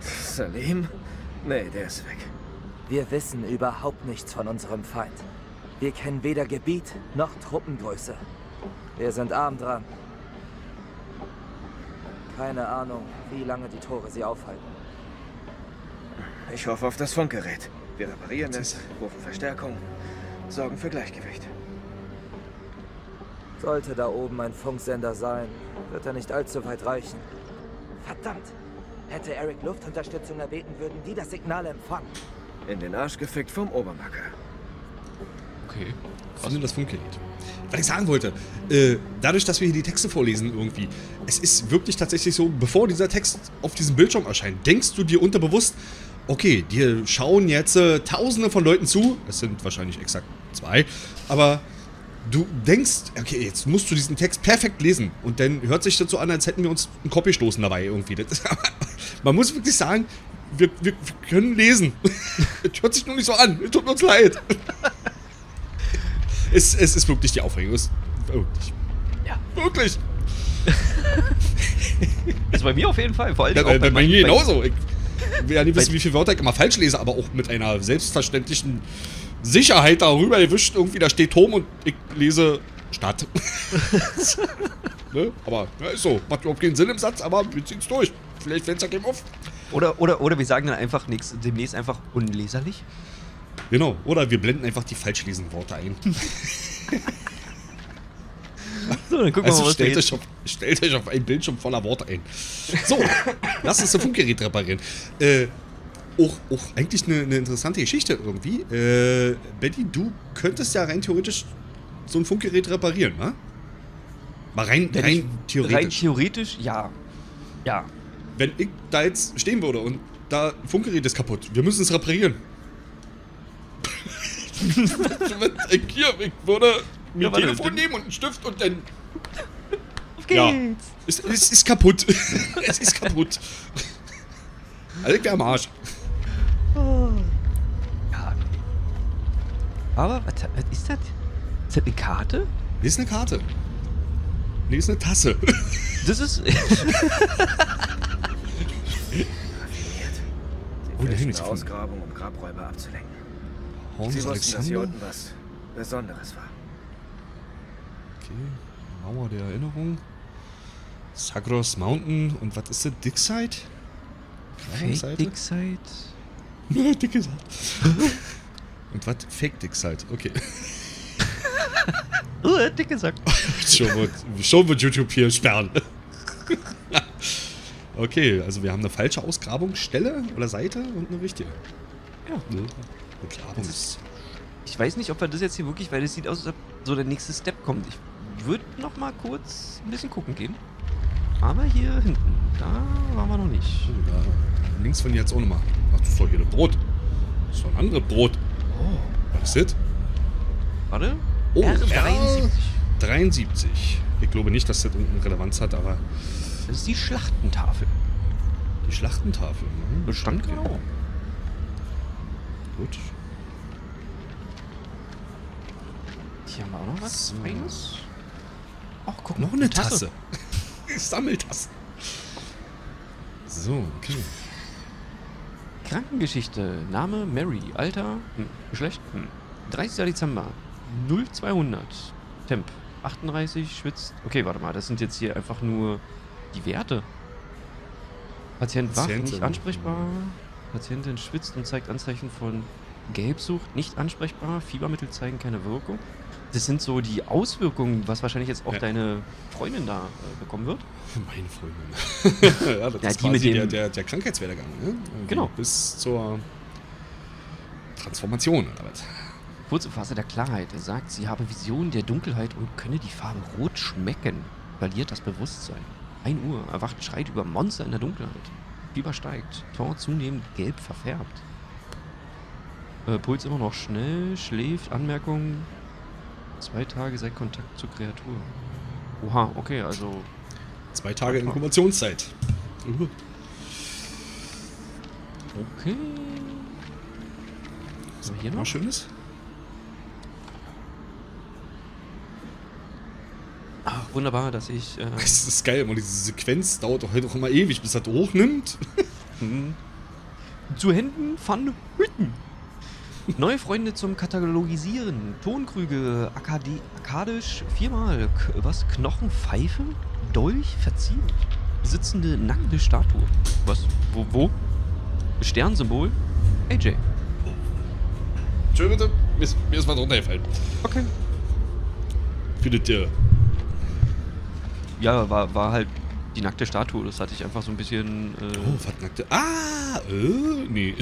Salim? Nee, der ist weg. Wir wissen überhaupt nichts von unserem Feind. Wir kennen weder Gebiet noch Truppengröße. Wir sind arm dran. Keine Ahnung, wie lange die Tore sie aufhalten. Ich hoffe auf das Funkgerät. Wir reparieren es, rufen Verstärkung, sorgen für Gleichgewicht. Sollte da oben ein Funksender sein, wird er nicht allzu weit reichen. Verdammt! Hätte Eric Luftunterstützung erbeten, würden die das Signal empfangen. In den Arsch gefickt vom Obermacker. Okay. Finde das Funkgerät. Was ich sagen wollte, äh, dadurch, dass wir hier die Texte vorlesen irgendwie, es ist wirklich tatsächlich so, bevor dieser Text auf diesem Bildschirm erscheint, denkst du dir unterbewusst, okay, dir schauen jetzt äh, tausende von Leuten zu, es sind wahrscheinlich exakt zwei, aber du denkst, okay, jetzt musst du diesen Text perfekt lesen und dann hört sich das so an, als hätten wir uns einen Copy stoßen dabei irgendwie. Das ist, (laughs) man muss wirklich sagen, wir, wir, wir können lesen. (laughs) Es hört sich nur nicht so an. Es tut uns leid. (laughs) Es, es ist wirklich die Aufregung. Es, wirklich. Ja. Wirklich. Also bei mir auf jeden Fall. Vor allem Ja, bei, bei, meinen- mir bei- genauso. Ich will ja nicht wissen, wie viele Wörter ich immer falsch lese, aber auch mit einer selbstverständlichen Sicherheit darüber erwischt. Irgendwie, da steht Turm und ich lese Stadt. (laughs) ne? Aber ja, ist so. Macht überhaupt keinen Sinn im Satz, aber wir ziehen's durch. Vielleicht fällt's ja keinem auf. Oder, oder, oder wir sagen dann einfach nichts, demnächst einfach unleserlich. Genau. Oder wir blenden einfach die falsch lesenden Worte ein. (laughs) (laughs) So, dann gucken wir also mal, was wir stellt, euch auf, stellt euch auf ein Bildschirm voller Worte ein. So, lass uns das Funkgerät reparieren. Äh, auch, auch eigentlich eine, eine interessante Geschichte irgendwie. Äh, Betty, du könntest ja rein theoretisch so ein Funkgerät reparieren, ne? Mal rein, Wenn rein ich- theoretisch. Rein theoretisch, ja. Ja. Wenn ich da jetzt stehen würde und da Funkgerät ist kaputt, wir müssen es reparieren. (laughs) ich, hier, ich würde mir Ja, Telefon nehmen und einen Stift und dann. Auf Ja. geht's. Es, es ist kaputt. (laughs) es ist kaputt. Also ich wär am Arsch. Aber, was, was ist das? Ist das eine Karte? Nee, ist eine Karte. Nee, ist eine Tasse. (laughs) Das ist. Oh, der Himmel ist Ausgrabung, um Grabräuber abzulenken. Hans Sie wussten, dass hier Alexander. unten was Besonderes war. Okay. Mauer der Erinnerung. Sagros Mountain. Und was ist das? Dickside? Fake Dickside? (laughs) Nee, dicke Seite. Und was? Fake Dickside. Okay. (laughs) Uh, dicke Sack. (laughs) schon, wird, schon wird YouTube hier sperren. (laughs) okay, also wir haben eine falsche Ausgrabungsstelle oder Seite und eine richtige. Ja. Ne? Eine Grabung ist. Ich weiß nicht, ob wir das jetzt hier wirklich, weil es sieht aus, als ob so der nächste Step kommt. Ich würde noch mal kurz ein bisschen gucken gehen. Aber hier hinten, da waren wir noch nicht. Oh, da links von jetzt auch nochmal. Ach, das ist doch hier ein Brot. Das ist doch ein anderes Brot. Oh. Was ist das? Warte. Oh, R73. 73. Ich glaube nicht, dass das irgendeine Relevanz hat, aber. Das ist die Schlachtentafel. Die Schlachtentafel. Mhm. Bestand Okay. genau. Gut. Hier haben wir auch noch was So. Feines. Ach, guck Noch mal, eine Tasse. (laughs) Sammeltassen. So, okay. Krankengeschichte. Name Mary. Alter. Hm. Geschlecht. Hm. 30. Dezember. 0200. Temp. 38. Schwitzt. Okay, warte mal. Das sind jetzt hier einfach nur die Werte. Patient wach, Patientin. nicht ansprechbar. Patientin schwitzt und zeigt Anzeichen von Gelbsucht, nicht ansprechbar. Fiebermittel zeigen keine Wirkung. Das sind so die Auswirkungen, was wahrscheinlich jetzt auch Ja. deine Freundin da äh, bekommen wird. Meine Freundin. (laughs) ja, das Ja, ist quasi der, der, der Krankheitswerdegang, ne? Genau. Bis zur Transformation oder was? Kurze Phase der Klarheit. Er sagt, sie habe Visionen der Dunkelheit und könne die Farbe rot schmecken. Verliert das Bewusstsein. 1 Uhr. Erwacht, schreit über Monster in der Dunkelheit. Fieber steigt. Tor zunehmend gelb verfärbt. Äh, Puls immer noch schnell. Schläft. Anmerkung. Zwei Tage seit Kontakt zur Kreatur. Oha, okay, also. Zwei Tage Inkubationszeit. Uh. Okay. Was hier noch Schönes? Ach, wunderbar, dass ich. Äh, (laughs) Das ist geil, aber diese Sequenz dauert doch heute auch immer ewig, bis er das hochnimmt. (laughs) Mhm. Zu Händen van Hütten. Neue Freunde zum Katalogisieren. Tonkrüge, Akadi akadisch, viermal. K was? Knochenpfeife? Dolch, verziert. Sitzende, nackte Statue. Was? Wo? wo? Sternsymbol? AJ. Entschuldigung bitte, mir ist, mir ist was runtergefallen. Okay. Findet ihr. Ja, war, war halt die nackte Statue. Das hatte ich einfach so ein bisschen. Äh, Oh, was nackte. Ah! Äh, nee.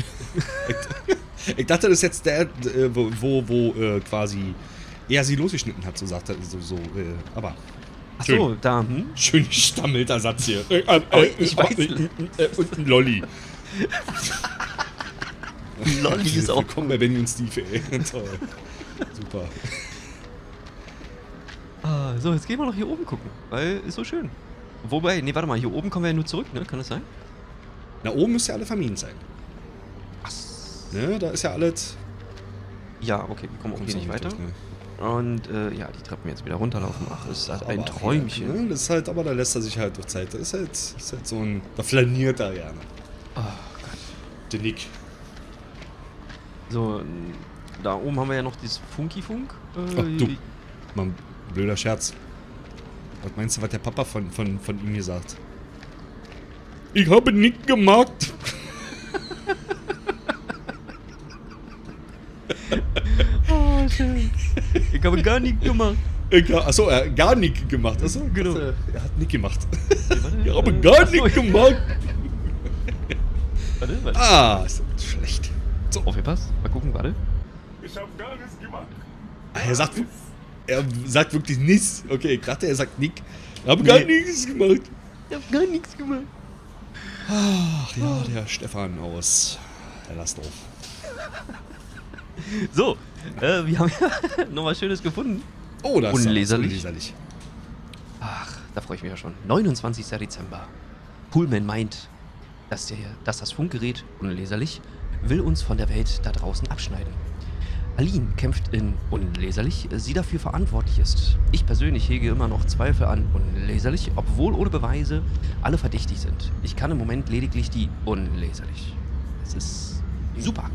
ich dachte, das ist jetzt der, äh, wo, wo, wo äh, quasi er sie losgeschnitten hat, so sagt er. So, so, äh, aber. Ach so, da, hm? Schön gestammelter Satz hier. Äh, äh, äh, ich weiß. äh, äh, und ein Lolli. (laughs) Lolli ist auch Willkommen bei Benny und Steve, ey. (laughs) Toll. Super. Ah, so, jetzt gehen wir noch hier oben gucken, weil ist so schön. Wobei, nee, warte mal, hier oben kommen wir ja nur zurück, ne? Kann das sein? Na, oben müsste ja alle verminen sein. Ne, da ist ja alles. Ja, okay, wir kommen auch hier nicht weiter. durch, Und äh, ja, die Treppen jetzt wieder runterlaufen. Ach, das ist halt ein Träumchen. Ne, das ist halt, aber da lässt er sich halt durch Zeit. Das ist halt, ist halt so ein. Da flaniert er gerne. Oh Gott. Der Nick. So, da oben haben wir ja noch dieses Funky-Funk. Äh, Ach, du. Mal ein blöder Scherz. Was meinst du, was der Papa von, von, von ihm gesagt? Ich habe Nick gemacht. (laughs) (laughs) Schön. Ich habe gar nichts gemacht. Ich, achso, er hat gar nichts gemacht. Achso, Genau. Er hat Nick gemacht. ich habe gar nichts ja. gemacht. Warte, warte. Ah, ist schlecht. So. Aufgepasst. Mal gucken, warte. Ich habe gar nichts gemacht. Ah, Er sagt, er sagt wirklich nichts. Okay, ich dachte, er sagt Nick. Ich habe gar Nee. nichts gemacht. Ich habe gar nichts gemacht. Ach ja, der Stefan aus Hellersdorf. (laughs) So, äh, wir haben ja (laughs) noch was Schönes gefunden. Oh, das ist Unleserlich. unleserlich. Ach, da freue ich mich ja schon. 29. Dezember. Pullman meint, dass, der, dass das Funkgerät, unleserlich, will uns von der Welt da draußen abschneiden. Aline kämpft in Unleserlich, sie dafür verantwortlich ist. Ich persönlich hege immer noch Zweifel an Unleserlich, obwohl ohne Beweise alle verdächtig sind. Ich kann im Moment lediglich die Unleserlich. Es ist super.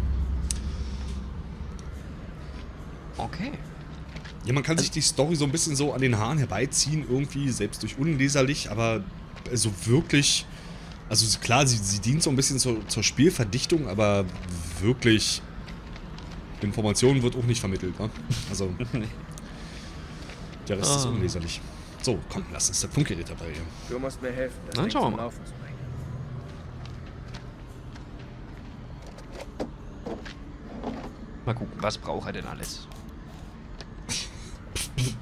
Okay. Ja, man kann sich die Story so ein bisschen so an den Haaren herbeiziehen, irgendwie, selbst durch unleserlich, aber so wirklich. Also klar, sie, sie dient so ein bisschen zur, zur Spielverdichtung, aber wirklich. Informationen wird auch nicht vermittelt, ne? Also. (laughs) Der Rest ist Ah. unleserlich. So, komm, lass uns das Funkgerät dabei hier. Du musst mir helfen, das Dann schauen wir mal. Laufen zu bringen. Mal gucken, was braucht er denn alles?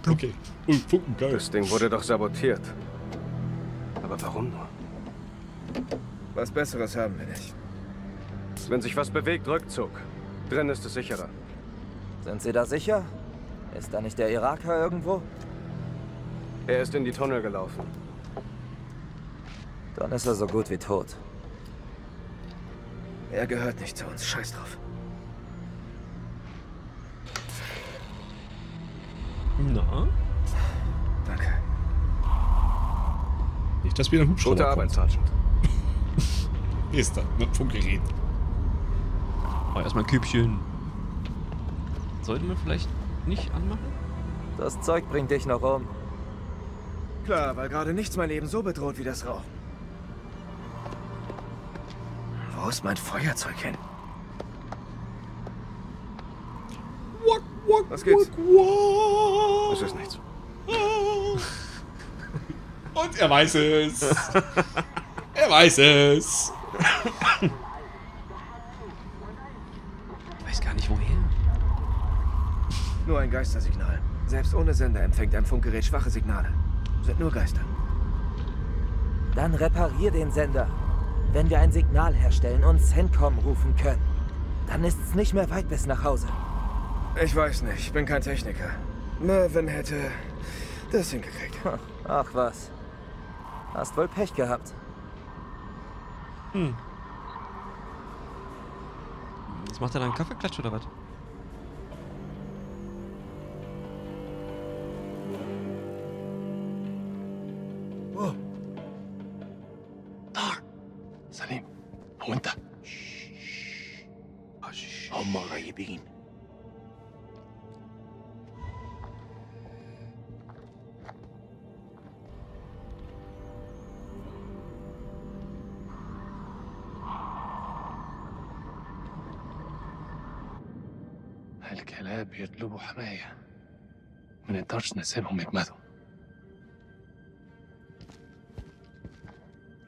Okay. Oh, Funken, geil. Das Ding wurde doch sabotiert. Aber warum nur? Was Besseres haben wir nicht. Wenn sich was bewegt, Rückzug. Drin ist es sicherer. Sind Sie da sicher? Ist da nicht der Iraker irgendwo? Er ist in die Tunnel gelaufen. Dann ist er so gut wie tot. Er gehört nicht zu uns. Scheiß drauf. Na? Danke. Nicht, dass wieder ein Hubschrauber Gute kommt. Arbeit, Sergeant. (laughs) Hier ist er, mit dem Funkgerät. Oh, erstmal ein Kübchen. Sollten wir vielleicht nicht anmachen? Das Zeug bringt dich noch um. Klar, weil gerade nichts mein Leben so bedroht wie das Rauchen. Wo ist mein Feuerzeug hin? Was geht's? Es ist nichts. (laughs) Und er weiß es. er weiß es. Ich weiß gar nicht woher. Nur ein Geistersignal. Selbst ohne Sender empfängt ein Funkgerät schwache Signale. Sind nur Geister. Dann reparier den Sender. Wenn wir ein Signal herstellen und CENTCOM rufen können, dann ist's nicht mehr weit bis nach Hause. Ich weiß nicht, ich bin kein Techniker. Mervyn hätte das hingekriegt. Ach was. Hast wohl Pech gehabt. Hm. Was macht er da einen Kaffeeklatsch oder was? Oh. Tar. Salim, runter. Shh. Shh. Oh, shh. الكلاب يطلبوا حماية. ما نقدرش نسيبهم يجمدوا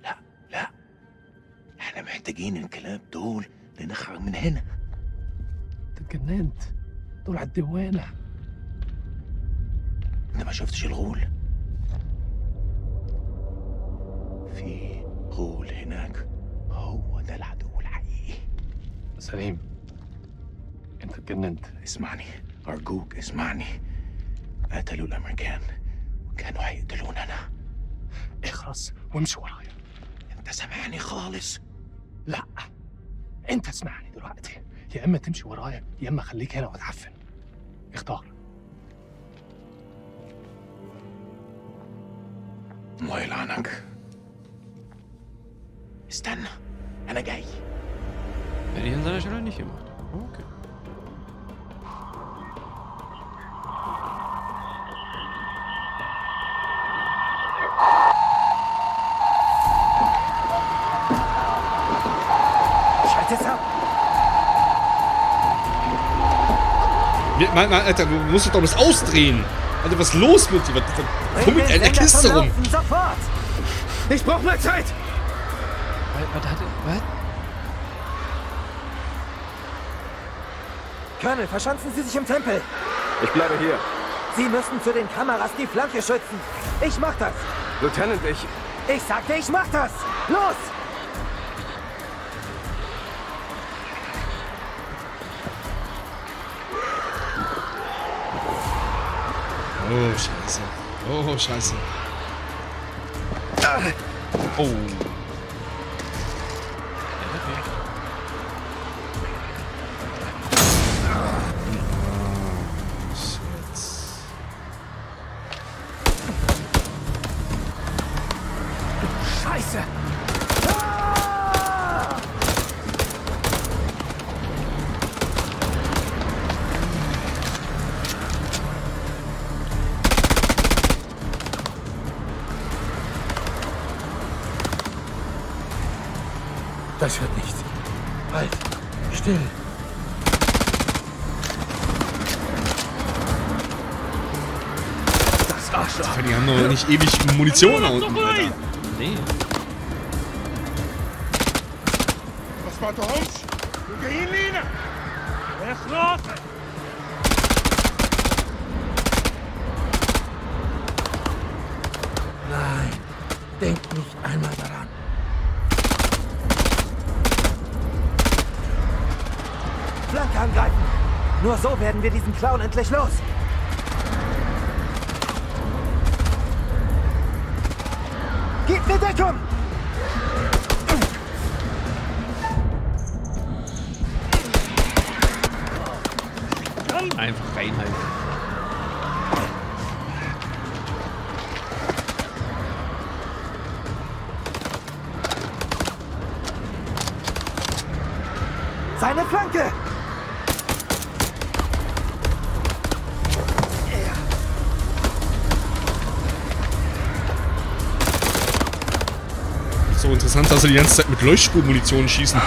لا لا. إحنا محتاجين الكلاب دول لنخرج من هنا. أنت. اتجننت دول على الدوانة أنت ما شفتش الغول؟ في غول هناك. هو ده العدو الحقيقي. سليم. أنت اتجننت اسمعني. أرجوك اسمعني. قتلوا الأمريكان وكانوا هيقتلوننا. اخرس وامشي ورايا. أنت سامعني خالص؟ لا. أنت اسمعني دلوقتي. يا إما تمشي ورايا يا إما خليك هنا وتعفن. اختار. الله يلعنك استنى أنا جاي. ich an seiner Stelle nicht Mann, Mann, Alter, du musst doch das ausdrehen. Alter, was ist los mit dir? Was, was fummelt er in der Kiste rum? Sofort! Ich brauch mehr Zeit! Was hat er. Was? Colonel, verschanzen Sie sich im Tempel! Ich bleibe hier. Sie müssen zu den Kameras die Flanke schützen! Ich mach das! Lieutenant, ich... Ich sagte, ich mach das! Los! Oh, scheiße. Oh, scheiße. Oh. Munition da unten, Alter. Nee. Was war da uns? Wir gehen Linie. Wer ist los? Nein, denk nicht einmal daran. Flanke angreifen! Nur so werden wir diesen Clown endlich los! Dass sie die ganze Zeit mit Leuchtspurmunition schießen.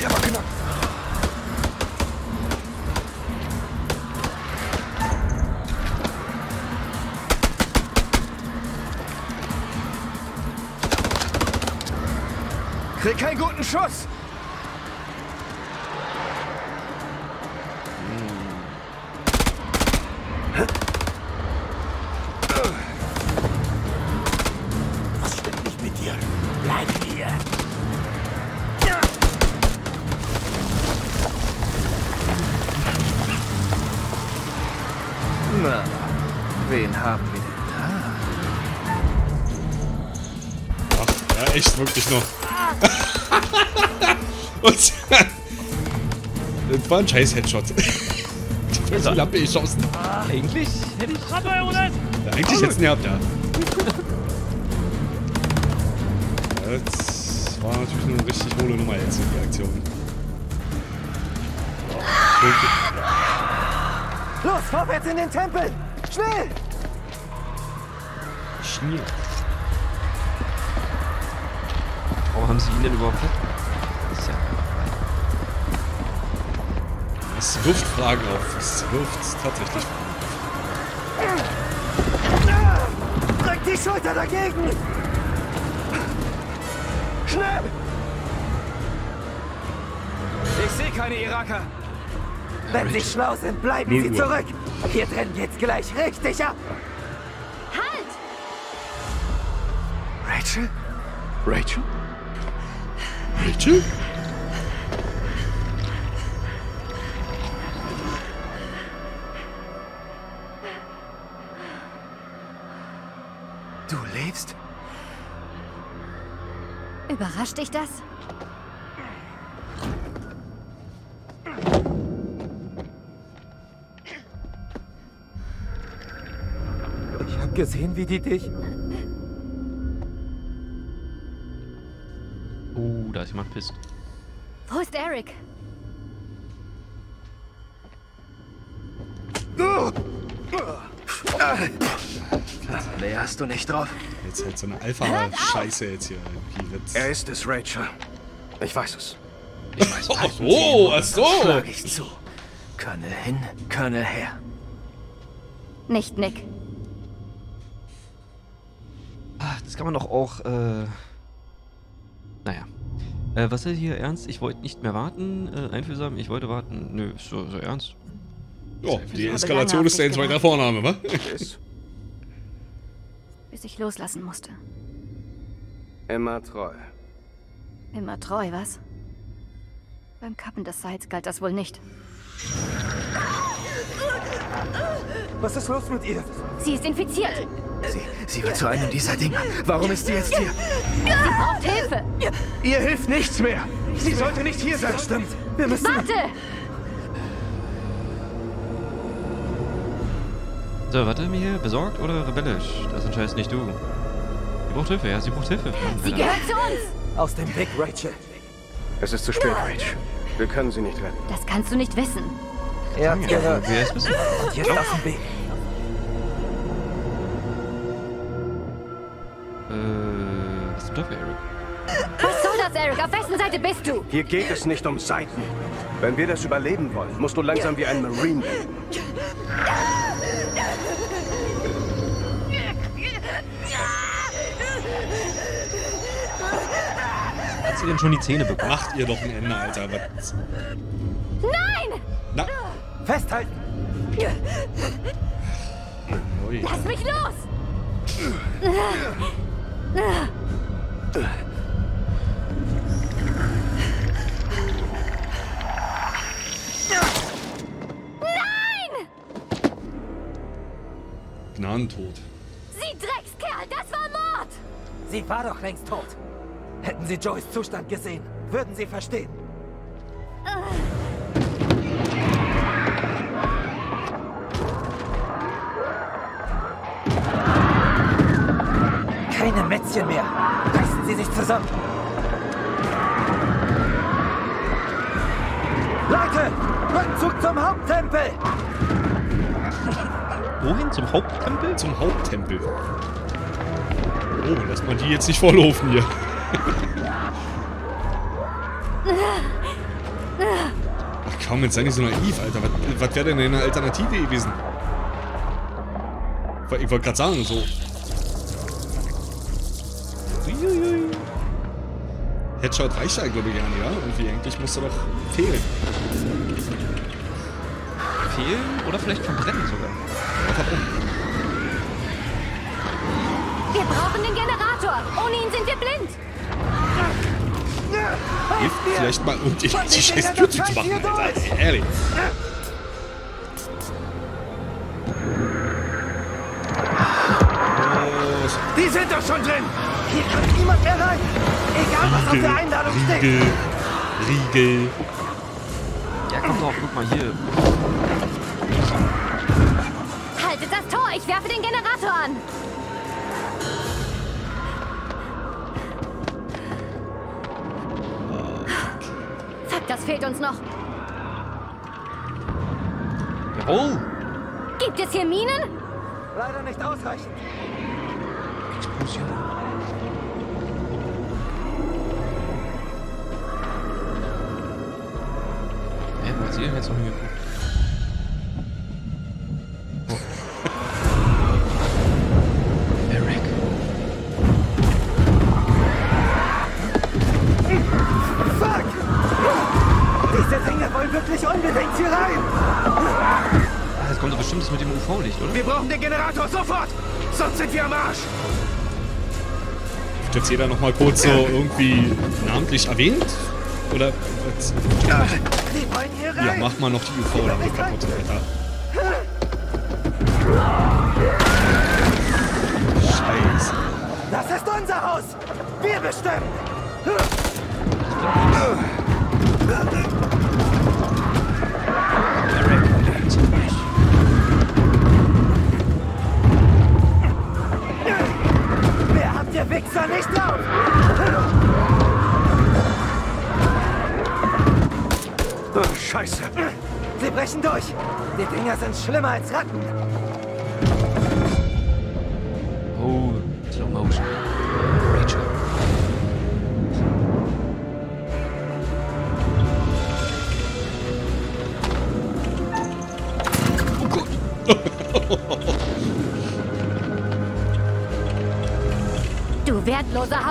Der war knapp. Krieg keinen guten Schuss! War ein scheiß Headshot. (laughs) Die die Lampe geschossen. Eigentlich hätte ich... Ja, eigentlich hätte es gehabt, ja. Ja, Das war natürlich eine richtig hohle Nummer jetzt, die Aktion. Los, vorwärts in den Tempel! Schnell! Schnee. Warum haben sie ihn denn überhaupt Es wirft Fragen auf. Es wirft tatsächlich Fragen Drück die Schulter dagegen! Schnell! Ich sehe keine Iraker. Wenn Sie schlau sind, bleiben Null Sie Uhr. zurück. Hier drin geht's gleich richtig ab. Halt! Rachel? Rachel? Rachel? Überrascht dich das? Ich hab gesehen, wie die dich... Oh, da ist jemand pisst. Wo ist Eric? Nee, hast du nicht drauf. Jetzt halt so eine Alpha-Scheiße jetzt hier. Er ist es, Rachel. Ich weiß es. Ach so, ach so. Schlag ich zu. Colonel hin, Colonel her. Nicht Nick. Ach, das kann man doch auch, äh... Naja. Äh, was ist hier ernst? Ich wollte nicht mehr warten. Äh, einfühlsam, ich wollte warten. Nö, ist so, so ernst. Ja, die Eskalation ist der zweite Vorname, wa? Bis ich loslassen musste. Immer treu. Immer treu, was? Beim Kappen des Seils galt das wohl nicht. Was ist los mit ihr? Sie ist infiziert. Sie, sie wird zu einem dieser Dinger. Warum ist sie jetzt hier? Sie braucht Hilfe. Ihr hilft nichts mehr. Sie sollte nicht hier sein. Stimmt. Wir müssen... Warte! So, warte, mir besorgt oder rebellisch? Das entscheidest nicht du. Sie braucht Hilfe, ja, sie braucht Hilfe. Mann, Sie gehört zu uns. Aus dem Weg, Rachel. Es ist zu spät, Rach. Wir können sie nicht retten. Das kannst du nicht wissen. Er hat ihre... Wer ist wissen? Und jetzt auf dem Weg. Äh, was zum Teufel, Eric? Was soll das, Eric? Auf wessen Seite bist du? Hier geht es nicht um Seiten. Wenn wir das überleben wollen, musst du langsam wie ein Marine werden. Hat sie denn schon die Zähne bekommen? Macht ihr doch ein Ende, Alter. Was? Nein! Na, Festhalten! Lass mich los! Gnadentod. Sie Dreckskerl, das war Mord! Sie war doch längst tot. Hätten Sie Joys Zustand gesehen, würden Sie verstehen. Keine Mätzchen mehr. Reißen Sie sich zusammen. Leute, Rückzug zum Haupttempel. Wohin? Zum Haupttempel? Zum Haupttempel. Oh, lass mal die jetzt nicht vorlaufen hier. Ach komm, jetzt sei nicht so naiv, Alter. Was, was wäre denn eine Alternative gewesen? Ich wollte gerade sagen, so. Uiuiui. Headshot reicht ja, glaube ich, gar nicht, ja? Irgendwie, eigentlich musste doch fehlen. Fehlen oder vielleicht verbrennen sogar. Verbrennen. Wir brauchen den Generator. Ohne ihn sind wir blind. Hilft vielleicht mal, um die, die scheiß Tür zu machen, Alter. Ehrlich. Die sind doch schon drin! Hier kann niemand mehr rein! Egal, was auf Riegel, der Einladung steht! Riegel, Riegel. Ja, komm drauf, guck mal hier. Ich werfe den Generator an. Fuck, das fehlt uns noch. Jawohl. Gibt es hier Minen? Leider nicht ausreichend. Explosion. Hä, wo sie denn jetzt noch hingeguckt? UV-Licht, oder? Wir brauchen den Generator sofort! Sonst sind wir am Arsch! Wird jetzt jeder noch mal kurz so irgendwie namentlich erwähnt? Oder? Ja, mach mal noch die UV-Lampe kaputt, Alter. Scheiße. Das ist unser Haus! Wir bestimmen! Wichser nicht drauf? Oh, Scheiße! Sie brechen durch! Die Dinger sind schlimmer als Ratten!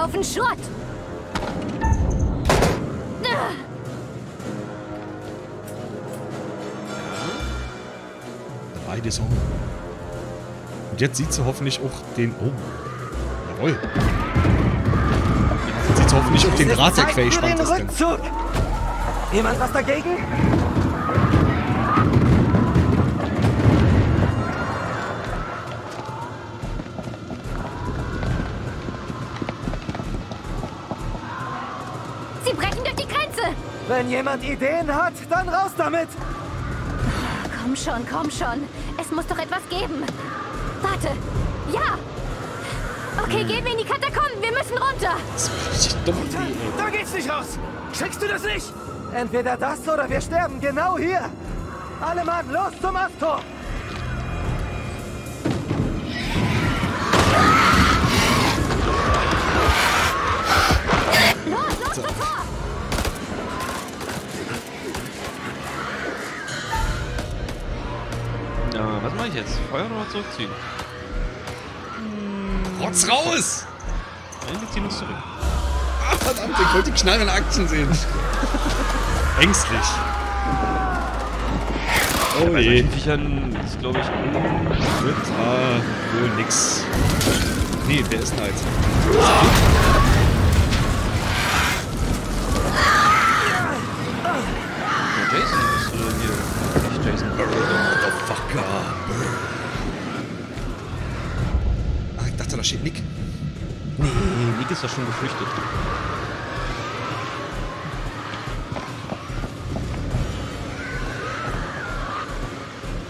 Wertloser Haufen Schrott! Beide so. Und jetzt sieht sie hoffentlich auch den. Oh. Jawohl. Jetzt sieht sie hoffentlich auch den Draht, der den quergespannt ist. Denn. Jemand was dagegen? Wenn jemand Ideen hat, dann raus damit! Komm schon, komm schon. Es muss doch etwas geben. Warte. Ja! Okay, gehen wir in die Katakomben. Wir müssen runter. Das ist. Idee. Da geht's nicht raus! Checkst du das nicht? Entweder das oder wir sterben genau hier! Alle Mann, los zum Asttor! Feuern oder zurückziehen? Rotz raus! Nein, wir ziehen uns zurück. Ah, verdammt, ich wollte die knallenden Aktien sehen. Ängstlich. Oh Bei je. solchen Viechern ist, glaube ich, Wird ah, wohl nix. Nee, wer ist? Ja, Jason ist äh, hier. Nicht Jason. Motherfucker. Steht Nick. Nee, Nick ist doch schon geflüchtet.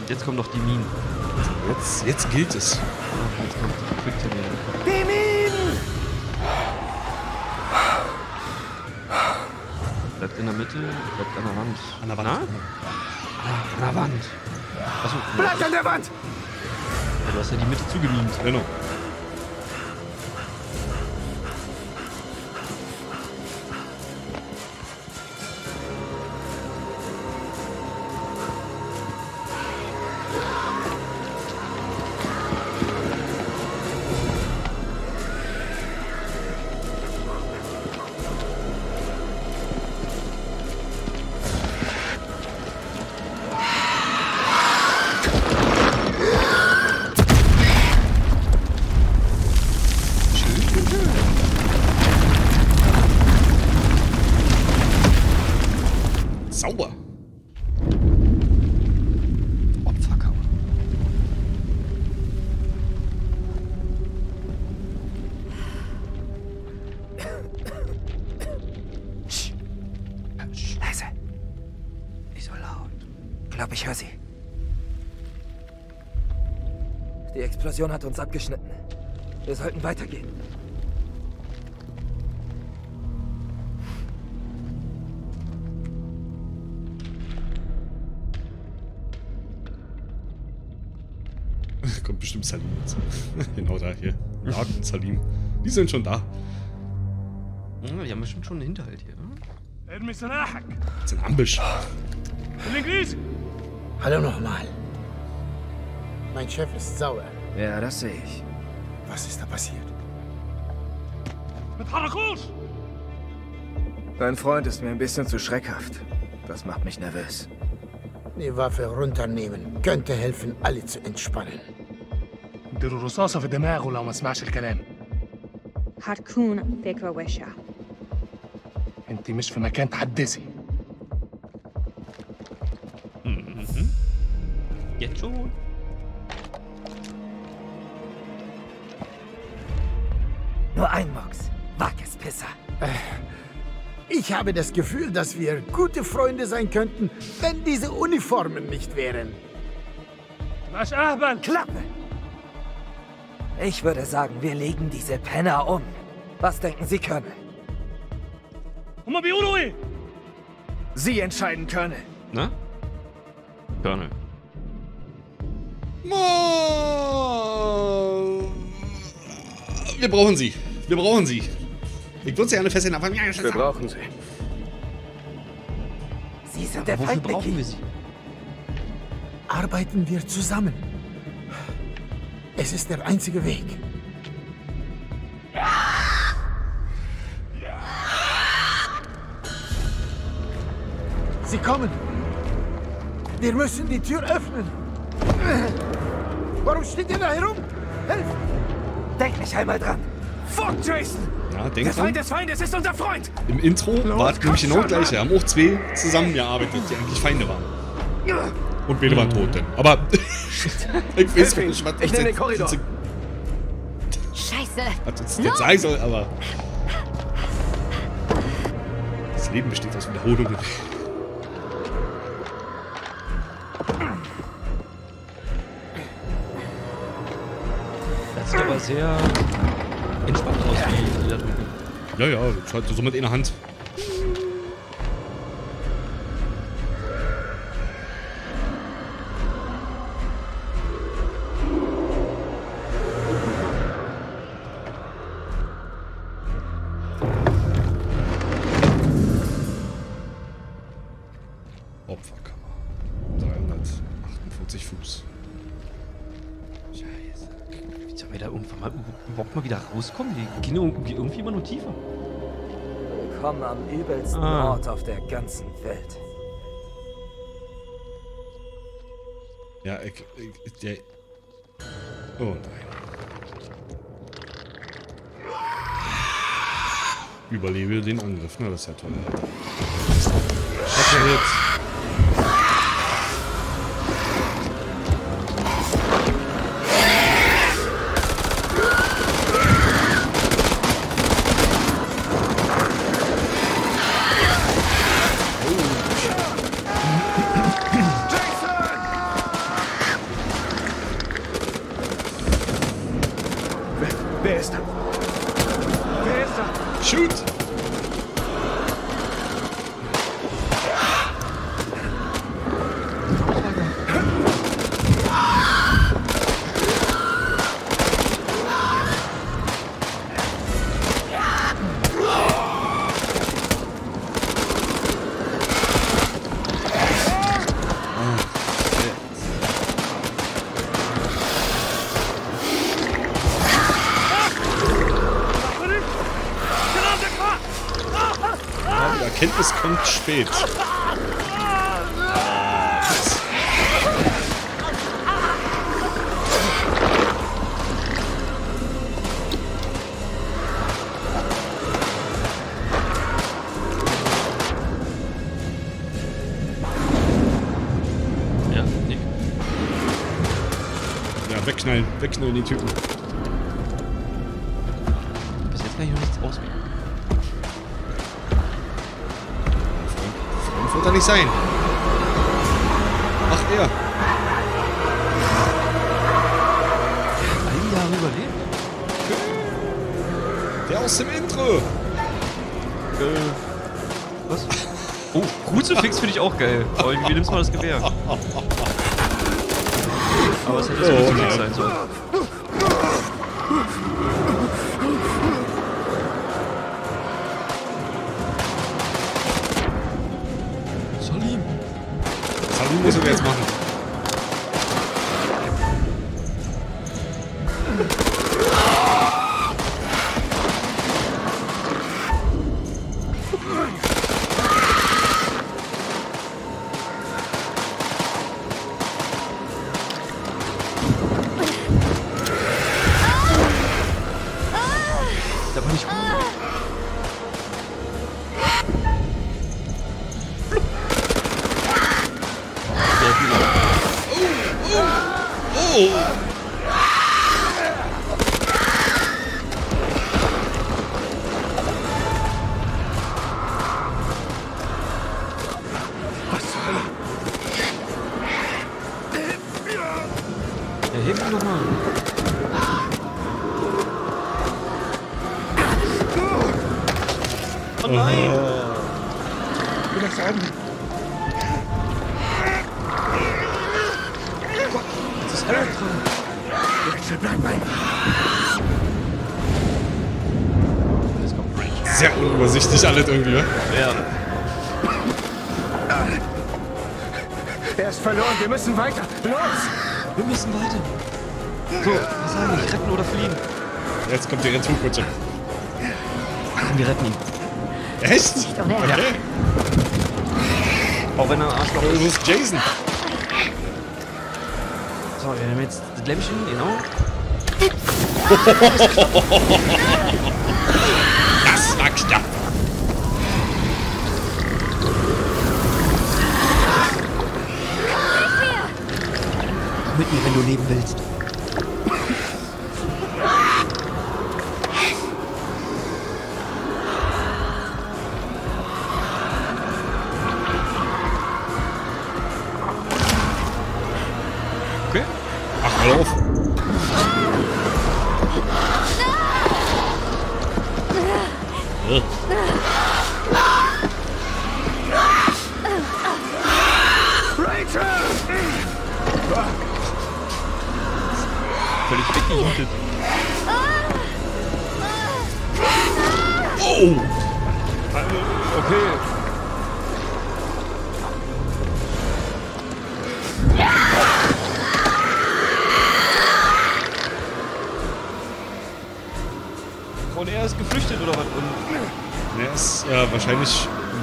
Jetzt kommen doch die Minen. Jetzt, jetzt gilt es. Ah, Jetzt kommt die Quick-Termine. Die Minen! Bleibt in der Mitte, bleibt an der Wand. An der Wand. Na? Ah, an der Wand. Achso, Bleibt an der Wand! ja, du hast ja die Mitte zugemint. Genau. Explosion hat uns abgeschnitten. Wir sollten weitergehen. (laughs) Kommt bestimmt Salim jetzt. (laughs) genau da hier. Jagd und Salim. Die sind schon da. Hm, Wir haben bestimmt schon einen Hinterhalt hier. ne? ارمي سلاحك Das ist ein Ambush. بالانجليزي Hallo nochmal. Mein Chef ist sauer. Ja, das sehe ich. Was ist da passiert? ما تحركوش Dein Freund ist mir ein bisschen zu schreckhaft. Das macht mich nervös. Die Waffe runternehmen könnte helfen, alle zu entspannen. اديله رصاصة في دماغه لو ما سمعش الكلام هتكون فكرة وحشة انت مش في مكان تحدثي Mhm. Jetzt schon. Nur ein Mox. Wag es, Pisser. Äh, ich habe das Gefühl, dass wir gute Freunde sein könnten, wenn diese Uniformen nicht wären. Was aber? Klappe! Ich würde sagen, wir legen diese Penner um. Was denken Sie können? Sie entscheiden, Colonel. Na? Colonel. Wir brauchen Sie. Wir brauchen sie. Ich würde sie gerne festhalten, aber Wir brauchen sie. Sie sind Aber der Feind, brauchen wir sie? Arbeiten wir zusammen. Es ist der einzige Weg. Sie kommen. Wir müssen die Tür öffnen. Warum steht ihr da herum? Helft! Denk nicht einmal dran. Fuck, Jason! Ja, Der denk Feind dran. des Feindes ist unser Freund! Im Intro war es nämlich genau das gleiche. Wir haben auch zwei zusammengearbeitet, die eigentlich Feinde waren. Und beide waren tot dann. Aber (laughs) ich weiß nicht, was Ich den Korridor. Scheiße. was uns jetzt sagen soll, aber. Das Leben besteht aus Wiederholungen. Das sieht aber sehr Ja, ja, das so mit einer Hand. Der ganzen Welt. Ja, ich, ich, der. Oh nein. Überlebe den Angriff, ne? Das ist ja toll. Schlechter Hit. Die Typen. Bis jetzt kann ich noch nichts auswählen. Freund wird er nicht sein. er. Ein Jahr überlebt? Der aus dem Intro. Äh, was? Oh, Kruzifix finde ich auch geil. Aber irgendwie nimmst du mal das Gewehr. Aber es hätte das Oh, sein sollen. Unübersichtlich alles irgendwie, wa? Ja. Er ist verloren, wir müssen weiter. Los! Wir müssen weiter. So, was sage ich? Retten oder fliehen? Jetzt kommt die Retourkutsche. Komm, wir retten ihn. Echt? Nicht Okay. Auch wenn er ein Arschloch ist. das ist Jason. So, wir nehmen jetzt das Lämmchen, genau. (laughs)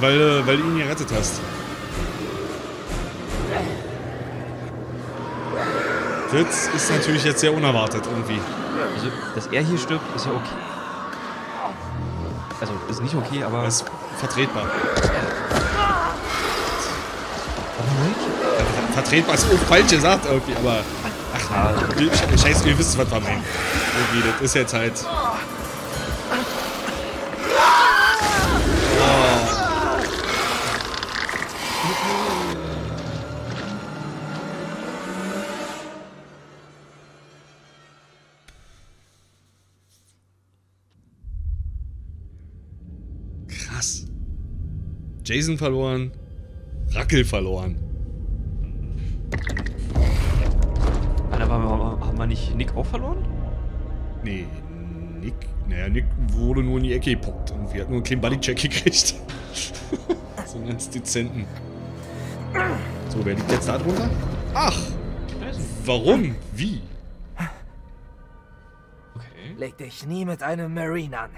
weil, äh, weil du ihn gerettet hast. Das ist natürlich jetzt sehr unerwartet irgendwie. also, dass er hier stirbt, ist ja okay. Also, ist nicht okay, aber. Das ist vertretbar. Vertretbar ist auch falsch gesagt irgendwie, aber. Ach, scheiße, ihr wisst, was wir meinen. Irgendwie, das ist jetzt halt. Jason verloren. Rackel verloren. Alter, haben wir, haben wir nicht Nick auch verloren? Nee, Nick. Naja, Nick wurde nur in die Ecke gepoppt. Und wir hatten nur einen kleinen Bodycheck gekriegt. (laughs) so einen ganz dezenten. So, wer liegt jetzt da drunter? Ach! Warum? Wie? Leg dich nie mit einem Marine an.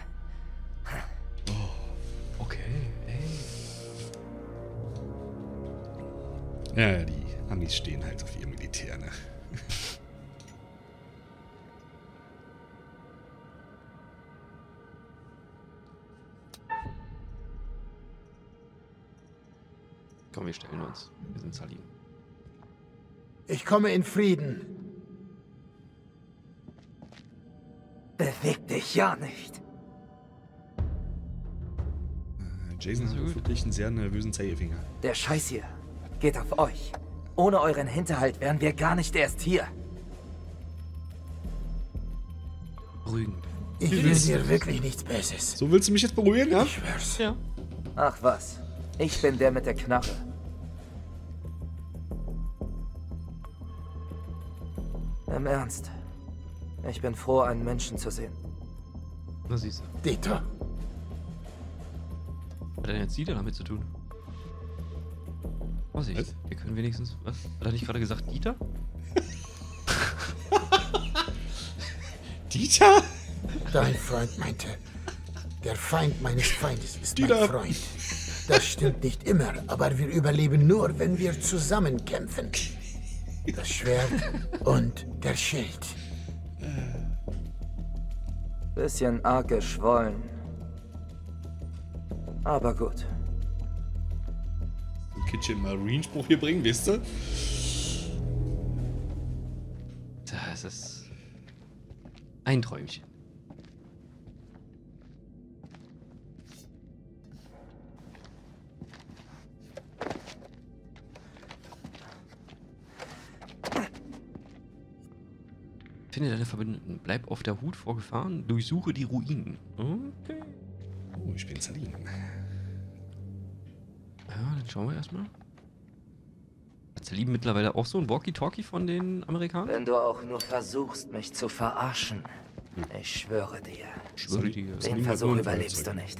Komm, wir stellen uns. Wir sind Salim. Ich komme in Frieden. Beweg dich ja nicht. Jason hat wirklich einen sehr nervösen Zeigefinger. Der Scheiß hier geht auf euch. Ohne euren Hinterhalt wären wir gar nicht erst hier. Rügen. Ich will dir wirklich nichts Besseres. So willst du mich jetzt beruhigen, ja? Ich schwör's. Ja. Ach was, ich bin der mit der Knarre. Im Ernst. Ich bin froh, einen Menschen zu sehen. Na siehst du. Dieter. Was hat denn jetzt Dieter damit zu tun? Vorsicht, wir können wenigstens. Was? Hat er nicht gerade gesagt Dieter? (laughs) Dieter? Dein Freund meinte, der Feind meines Feindes ist Dieter. mein Freund. Das stimmt nicht immer, aber wir überleben nur, wenn wir zusammen kämpfen. Das Schwert und der Schild. Bisschen arg geschwollen. Aber gut. Kitchen Marine Spruch hier bringen, wisst ihr? Das ist. Ein Träumchen. Finde deine Verbündeten. Bleib auf der Hut vor Gefahren. Durchsuche die Ruinen. Okay. Oh, ich bin Salim. Ja, dann schauen wir erstmal. Hat Salim mittlerweile auch so ein Walkie-Talkie von den Amerikanern? Wenn du auch nur versuchst, mich zu verarschen, ich schwöre dir, Schwöre dir. den Versuch überlebst du nicht.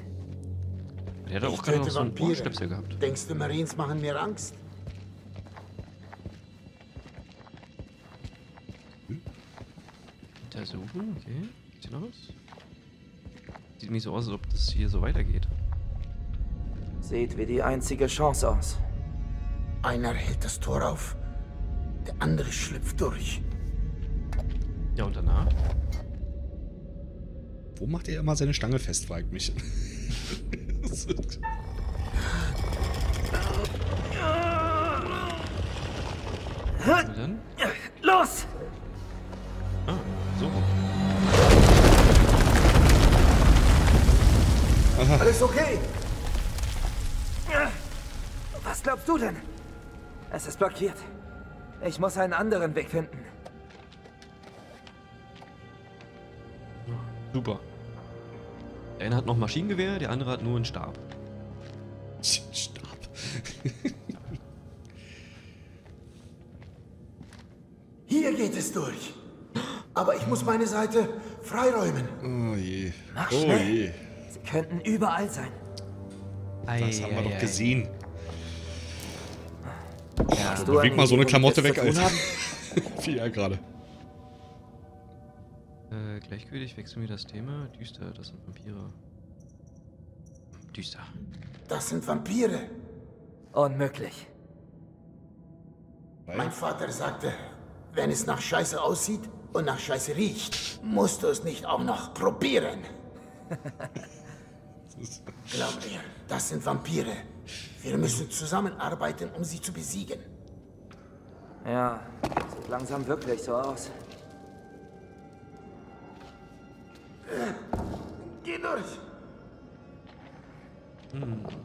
Der hat auch gerade noch so einen. Ohrstöpsel gehabt. Denkst du, Marines machen mir Angst? Untersuchen, okay. Gibt's hier noch was? Sieht nicht so aus, als ob das hier so weitergeht. Sieht wie die einzige Chance aus. Einer hält das Tor auf, der andere schlüpft durch. Ja, und danach? Wo macht er immer seine Stange fest, fragt mich. (laughs) Los! Ah, so. Alles okay? Was glaubst du denn? Es ist blockiert. Ich muss einen anderen Weg finden. Super. Der eine hat noch Maschinengewehr, der andere hat nur einen Stab. Stab. Hier geht es durch. Ich muss meine Seite freiräumen. Oh je. Mach oh schnell. je. Sie könnten überall sein. Das haben wir doch gesehen. Ja, Hast Beweg mal so eine Klamotte weg, Alter. Wie (laughs) er gerade. Äh, gleichgültig wechseln wir das Thema. Düster, das sind Vampire. Düster. Das sind Vampire. Unmöglich. Mein Vater sagte, wenn es nach Scheiße aussieht und nach Scheiße riecht, musst du es nicht auch noch probieren. (laughs) Glaub mir, das sind Vampire. Wir müssen zusammenarbeiten, um sie zu besiegen. Ja, sieht langsam wirklich so aus. Geh durch. Danke.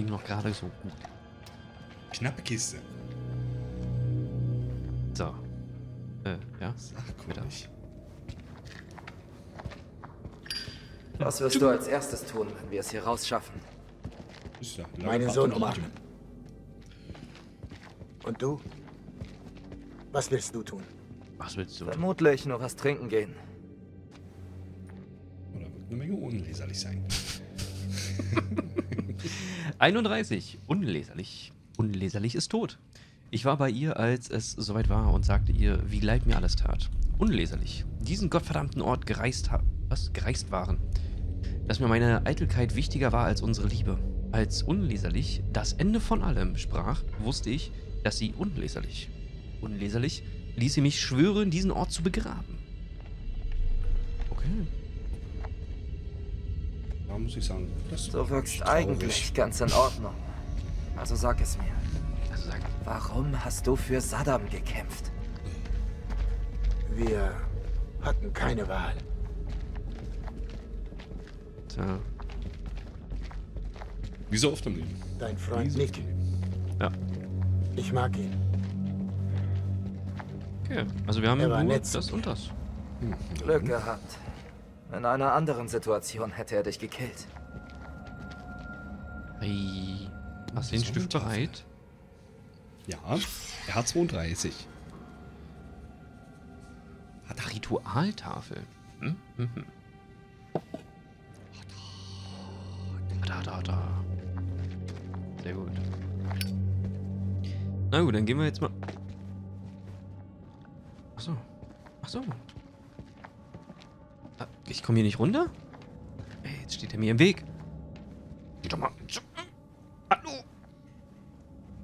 Ging noch gerade so gut. Knappe Kiste. So. Äh, ja. Ach, Wieder. Was wirst du als erstes tun, wenn wir es hier rausschaffen? Ja Meinen Fahrt Sohn umarmen. Und du? Was willst du tun? Was willst du? Vermutlich nur was trinken gehen. Oder wird eine Menge unleserlich sein. (laughs) 31. Unleserlich. Unleserlich ist tot. Ich war bei ihr, als es soweit war und sagte ihr, wie leid mir alles tat. Unleserlich. Diesen gottverdammten Ort gereist ha was? Gereist waren. Dass mir meine Eitelkeit wichtiger war als unsere Liebe. Als unleserlich das Ende von allem sprach, wusste ich, dass sie unleserlich. Unleserlich ließ sie mich schwören, diesen Ort zu begraben. Okay. Da muss ich sagen, das Du wirkst traurig. eigentlich ganz in Ordnung. Also sag es mir. Also sag. Warum hast du für Saddam gekämpft? Wir hatten keine Wahl. Tja. Wie so oft im Leben. Dein Freund Nick. Ja. Ich mag ihn. Okay, also wir haben Er das und das. Glück gehabt. In einer anderen Situation hätte er dich gekillt. Hey, hast du den Stift bereit? Ja, er hat 32. Hat er Ritualtafel? Hm? Hm, hm. Da, da, da. Sehr gut. Na gut, dann gehen wir jetzt mal. Achso. Achso. Ich komme hier nicht runter? Ey, jetzt steht er mir im Weg. Geh doch mal. Hallo.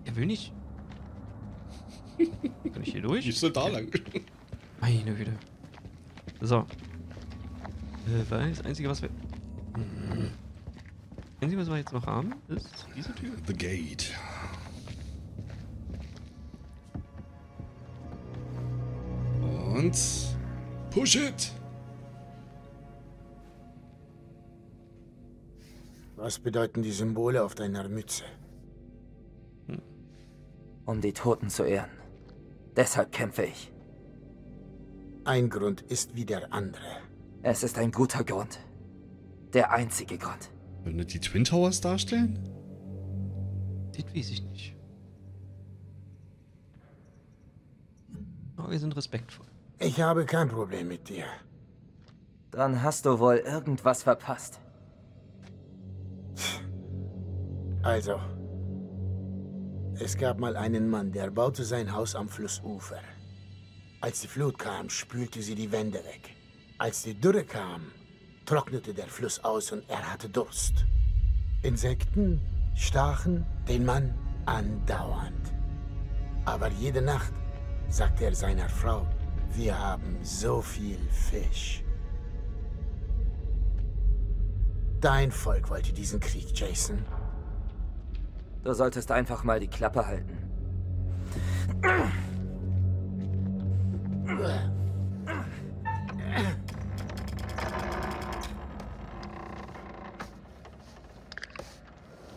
Er will nicht. Kann ich hier (laughs) durch? Ich soll da lang. Meine Güte. So. Äh, weil das Einzige, was wir. Das Einzige, was wir jetzt noch haben, ist diese Tür. The Gate. Und push it. Was bedeuten die Symbole auf deiner Mütze? Um die Toten zu ehren. Deshalb kämpfe ich. Ein Grund ist wie der andere. Es ist ein guter Grund. Der einzige Grund. Würden das die Twin Towers darstellen? Das weiß ich nicht. Aber wir sind respektvoll. Ich habe kein Problem mit dir. Dann hast du wohl irgendwas verpasst. Also, es gab mal einen Mann, der baute sein Haus am Flussufer. Als die Flut kam, spülte sie die Wände weg. Als die Dürre kam, trocknete der Fluss aus und er hatte Durst. Insekten stachen den Mann andauernd. Aber jede Nacht sagte er seiner Frau, wir haben so viel Fisch. Dein Volk wollte diesen Krieg, Jason. Du solltest einfach mal die Klappe halten.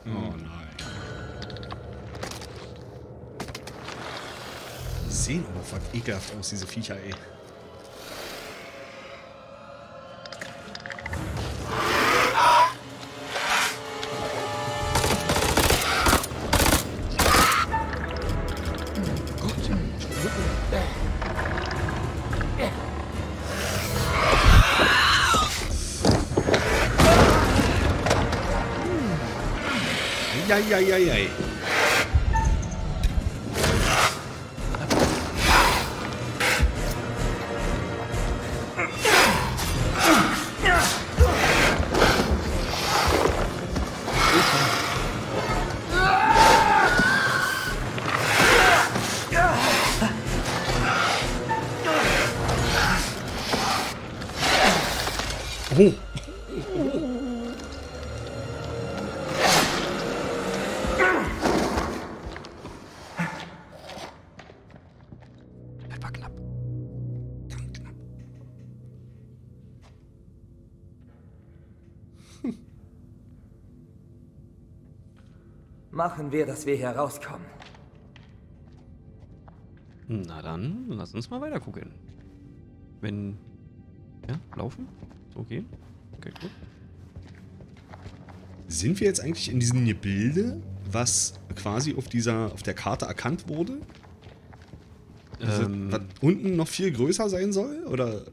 Oh nein. Sehen aber fuck ekelhaft aus, diese Viecher, ey. いやいやいやいや Machen wir, dass wir hier rauskommen. Na dann, lass uns mal weiter gucken. Wenn. Ja, laufen? So gehen? Okay, gut. Sind wir jetzt eigentlich in diesem Gebilde, was quasi auf dieser, auf der Karte erkannt wurde? Also, Ähm. was unten noch viel größer sein soll? Oder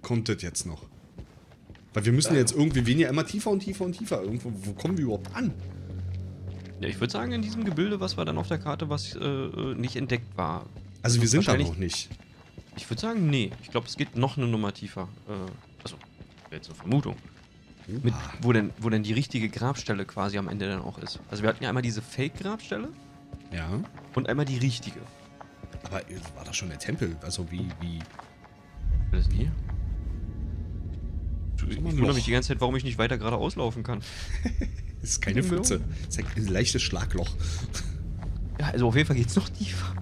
kommt das jetzt noch? Weil wir müssen jetzt irgendwie weniger immer tiefer und tiefer und tiefer. Irgendwo, wo kommen wir überhaupt an? Ja, ich würde sagen, in diesem Gebilde, was war dann auf der Karte, was äh, nicht entdeckt war. Also wir sind da noch nicht. Ich würde sagen, nee. Ich glaube, es geht noch eine Nummer tiefer. Äh, also, wäre jetzt eine Vermutung. Mit, wo, denn, wo denn die richtige Grabstelle quasi am Ende dann auch ist. Also wir hatten ja einmal diese Fake-Grabstelle. Ja. Und einmal die richtige. Aber äh, war das schon der Tempel? Also wie, wie. Was ist denn hier? Ich wundere mich die ganze Zeit, warum ich nicht weiter geradeaus laufen kann. Das (laughs) ist keine Pfütze. Das ist ein leichtes Schlagloch. Ja, also auf jeden Fall geht's noch tiefer.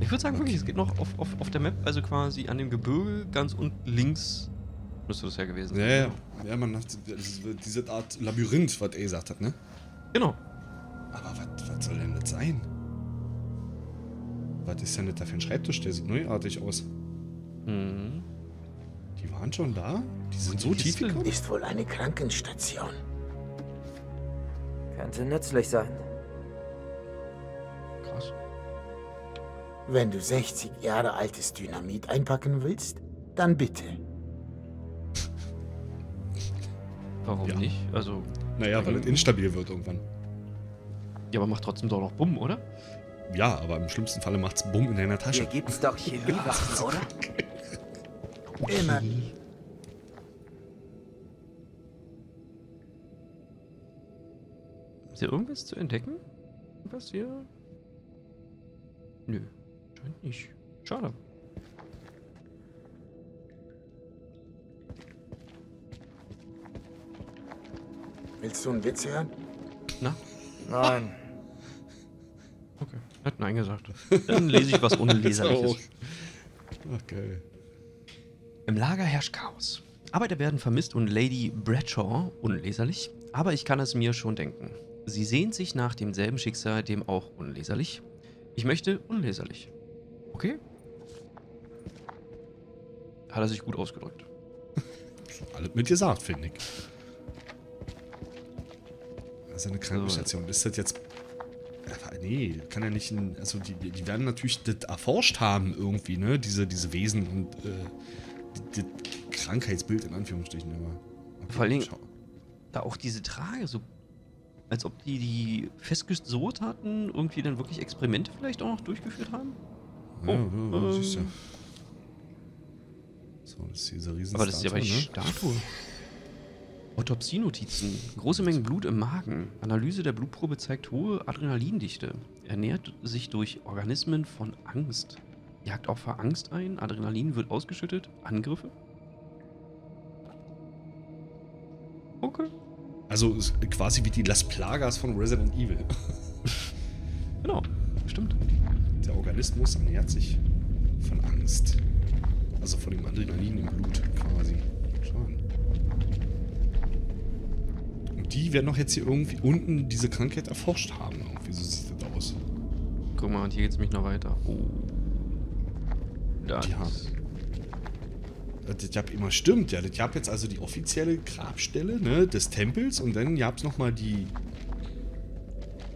Ich würde sagen, wirklich, es geht noch auf, auf, auf der Map, also quasi an dem Gebirge ganz unten links müsste das ja gewesen Ja, sein. ja. Ja, man hat diese- Art Labyrinth, was er gesagt hat, ne? Genau. Aber was, was soll denn das sein? Was ist denn das da für ein Schreibtisch? Der sieht neuartig aus. Mhm. Die waren schon da? Die sind so tief gekommen? Ist wohl eine Krankenstation. Könnte nützlich sein. Krass. Wenn du 60 Jahre altes Dynamit einpacken willst, dann bitte. Warum nicht? Also. Naja, weil es instabil wird irgendwann. Ja, aber macht trotzdem doch noch Bumm, oder? Ja, aber im schlimmsten Falle macht's Bumm in deiner Tasche. Hier gibt's doch Chemiewaffen, (laughs) oder? Immer. Ist hier irgendwas zu entdecken? Was hier? Nö, scheint nicht. Schade. Willst du einen Witz hören? Na? Nein. Okay, hat Nein gesagt. Dann lese ich was (laughs) Unleserliches. Okay. Im Lager herrscht Chaos. Arbeiter werden vermisst und Lady Bradshaw unleserlich, aber ich kann es mir schon denken. Sie sehnt sich nach demselben Schicksal, dem auch unleserlich. Ich möchte unleserlich. Okay? Hat er sich gut ausgedrückt. (laughs) Alles mit gesagt, finde ich. Also eine Krankenstation. Ist das jetzt. Nee, kann ja nicht. Ein, also die, die werden natürlich das erforscht haben irgendwie, ne? Diese, diese Wesen und äh, das Krankheitsbild in Anführungsstrichen. Aber okay, Vor schau. da auch diese Trage, so als ob die die festgesurrt hatten, irgendwie dann wirklich Experimente vielleicht auch noch durchgeführt haben. Ja, ja, ähm, siehst du. So, das ist diese riesen Aber das ist ja bei ne? Statue. Autopsienotizen. Große Mengen Blut im Magen. Analyse der Blutprobe zeigt hohe Adrenalindichte. Ernährt sich durch Organismen von Angst. Jagt Opfer Angst ein. Adrenalin wird ausgeschüttet. Angriffe. Okay. Also quasi wie die Las Plagas von Resident Evil. (laughs) genau, stimmt. Der Organismus ernährt sich von Angst. Also von dem Adrenalin im Blut quasi. Schon. Und die werden doch jetzt hier irgendwie unten diese Krankheit erforscht haben. Irgendwie so sieht das aus. Guck mal, und hier geht's mich noch weiter. Oh. Da Die haben. Das gab immer stimmt, ja. Das gab jetzt also die offizielle Grabstelle ne, des Tempels und dann gab es nochmal die.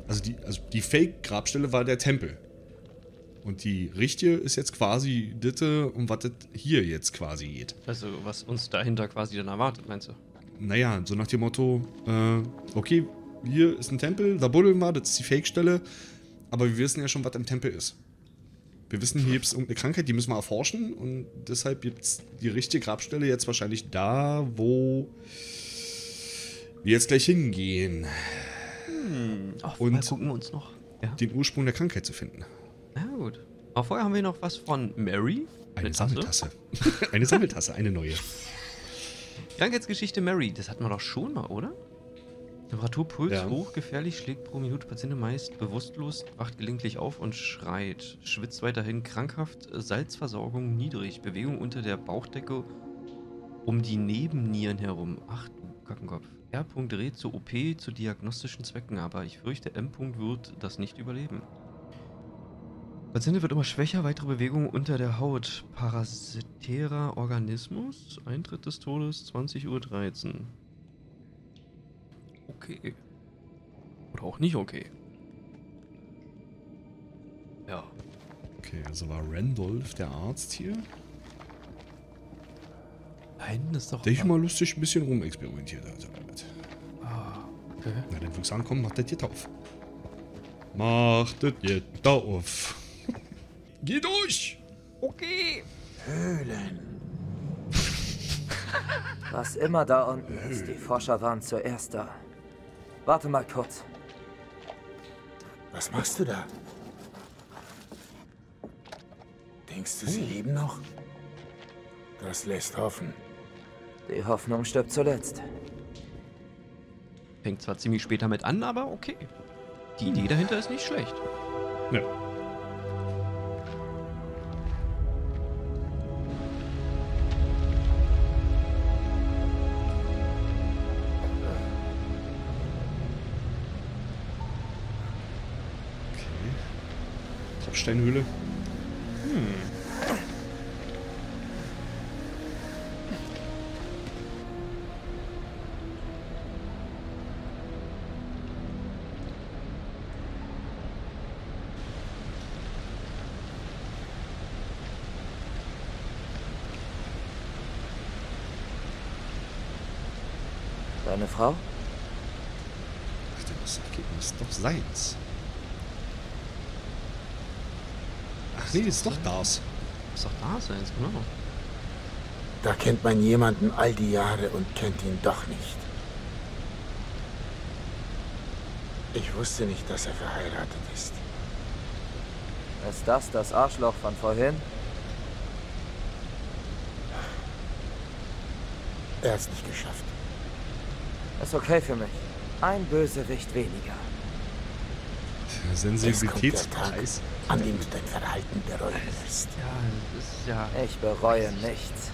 Also die, also die Fake-Grabstelle war der Tempel. Und die richtige ist jetzt quasi Ditte, um was das hier jetzt quasi geht. Also, was uns dahinter quasi dann erwartet, meinst du? Naja, so nach dem Motto, äh, okay, hier ist ein Tempel, da buddeln wir, das ist die Fake-Stelle, aber wir wissen ja schon, was im Tempel ist. Wir wissen, hier gibt es irgendeine Krankheit, die müssen wir erforschen und deshalb gibt es die richtige Grabstelle jetzt wahrscheinlich da, wo wir jetzt gleich hingehen. Hm. Ach, Und mal gucken wir uns noch. Ja. den Ursprung der Krankheit zu finden. Na gut. Aber vorher haben wir noch was von Mary. Eine Tasse. Sammeltasse. (laughs) eine Sammeltasse, eine neue. Krankheitsgeschichte Mary, das hatten wir doch schon mal, oder? Temperaturpuls Ja. hoch, gefährlich, schlägt pro Minute Patientin meist bewusstlos, wacht gelegentlich auf und schreit. Schwitzt weiterhin krankhaft, Salzversorgung niedrig, Bewegung unter der Bauchdecke um die Nebennieren herum. Ach du Kackenkopf. R. rät zur OP zu diagnostischen Zwecken, aber ich fürchte, M. wird das nicht überleben. Patientin wird immer schwächer, weitere Bewegungen unter der Haut. Parasitärer Organismus, Eintritt des Todes 20.13 Uhr. Okay. Oder auch nicht okay. Ja. Okay, also war Randolph der Arzt hier? Da hinten ist doch. Der ich mal lustig ein bisschen rumexperimentiert hat. damit. Ah, okay. Na, dann würde ich sagen, komm, mach das jetzt auf. Mach das jetzt auf. (laughs) Geh durch! Okay. Höhlen. Was immer da unten ist, die Forscher waren zuerst da. Warte mal kurz. Was machst du da? Denkst du, sie leben noch? Das lässt hoffen. Die Hoffnung stirbt zuletzt. Fängt zwar ziemlich spät damit an, aber okay. Die Idee dahinter ist nicht schlecht. Ja. Hm. Deine Frau? Ach, das Ergebnis ist doch seins. Ach nee, ist doch das. Ist doch da seins, genau. Da kennt man jemanden all die Jahre und kennt ihn doch nicht. Ich wusste nicht, dass er verheiratet ist. Ist das das Arschloch von vorhin? Er hat es nicht geschafft. Ist okay für mich. Ein Bösewicht weniger. Sensibilitätspreis. An dem du dein Verhalten bereuen wirst. Ja, das ist ja. Ich bereue nichts.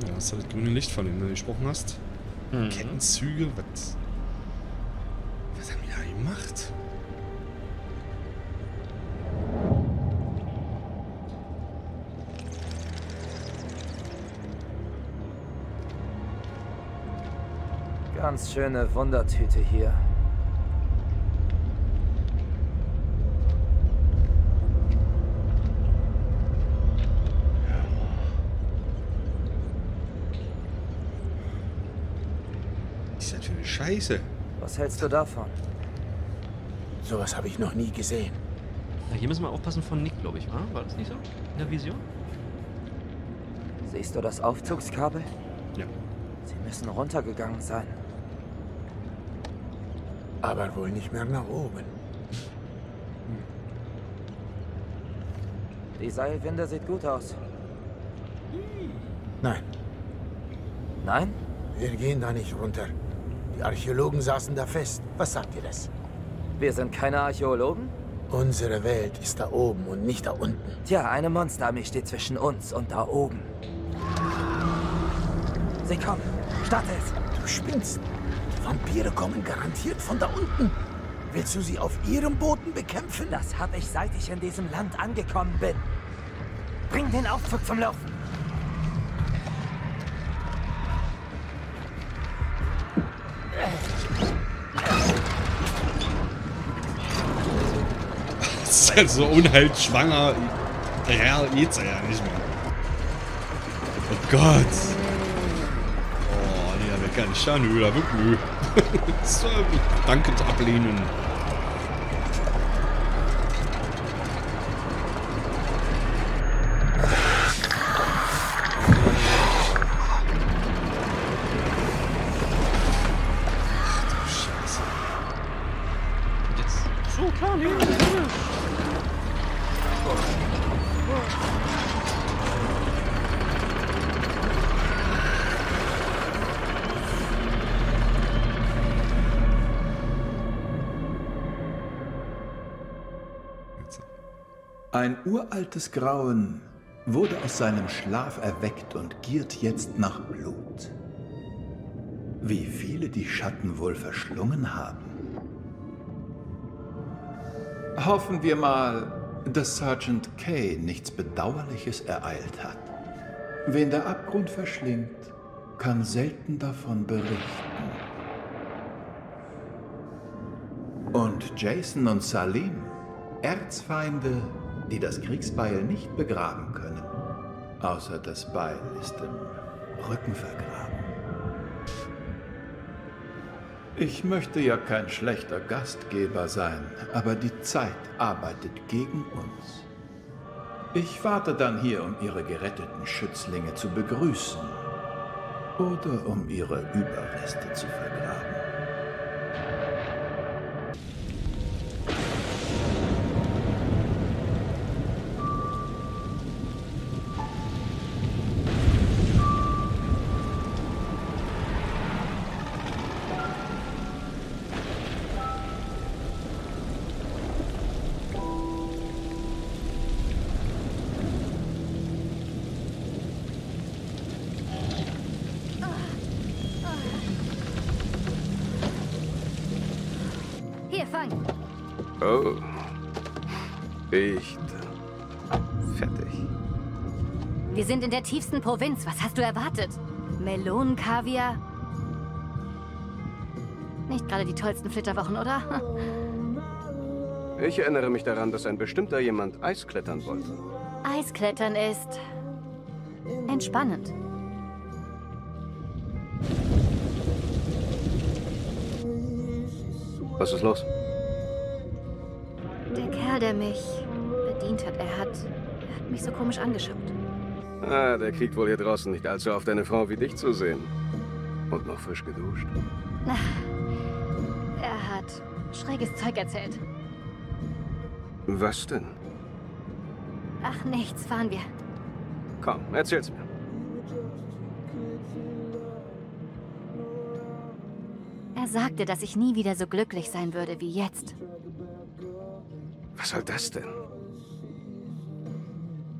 Hm, hast du das grüne Licht, von dem du gesprochen hast. Mhm. Kettenzüge, was. Was haben die da gemacht? Ganz schöne Wundertüte hier. Was ist das für eine Scheiße? Was hältst du davon? Sowas habe ich noch nie gesehen. Na, hier müssen wir aufpassen von Nick, glaube ich, wa? War das nicht so? In der Vision? Siehst du das Aufzugskabel? Ja. Sie müssen runtergegangen sein. Aber wohl nicht mehr nach oben. Die Seilwinde sieht gut aus. Nein, Nein? wir gehen da nicht runter. Die Archäologen saßen da fest. Was sagt ihr das? Wir sind keine Archäologen? Unsere Welt ist da oben und nicht da unten. Tja, eine Monsterarmee steht zwischen uns und da oben. Sie kommen. Starte es. Du spinnst. Die Vampire kommen garantiert von da unten. Willst du sie auf ihrem Boden bekämpfen? Das habe ich, seit ich in diesem Land angekommen bin. Bring den Aufzug zum Laufen. Ja so unheilschwanger. Ja, geht's ja nicht mehr. Oh Gott. Oh, nee, da wird keine Scharnhöhe, wirklich. (laughs) so, dankend ablehnen. Uraltes Grauen wurde aus seinem Schlaf erweckt und giert jetzt nach Blut. Wie viele die Schatten wohl verschlungen haben. Hoffen wir mal, dass Sergeant Kay nichts Bedauerliches ereilt hat. Wen der Abgrund verschlingt, kann selten davon berichten. Und Jason und Salim, Erzfeinde, die das Kriegsbeil nicht begraben können. Außer das Beil ist im Rücken vergraben. Ich möchte ja kein schlechter Gastgeber sein, aber die Zeit arbeitet gegen uns. Ich warte dann hier, um Ihre geretteten Schützlinge zu begrüßen. Oder um ihre Überreste zu vergraben. Der tiefsten Provinz. Was hast du erwartet? Melonenkaviar? Nicht gerade die tollsten Flitterwochen, oder? Ich erinnere mich daran, dass ein bestimmter jemand Eisklettern wollte. Eisklettern ist entspannend. Was ist los? Der Kerl, der mich bedient hat, er hat, er hat mich so komisch angeschaut. Ah, der kriegt wohl hier draußen nicht allzu oft eine Frau wie dich zu sehen. Und noch frisch geduscht. Er hat schräges Zeug erzählt. Was denn? Ach, nichts, fahren wir. Komm, erzähl's mir. Er sagte, dass ich nie wieder so glücklich sein würde wie jetzt. Was soll das denn?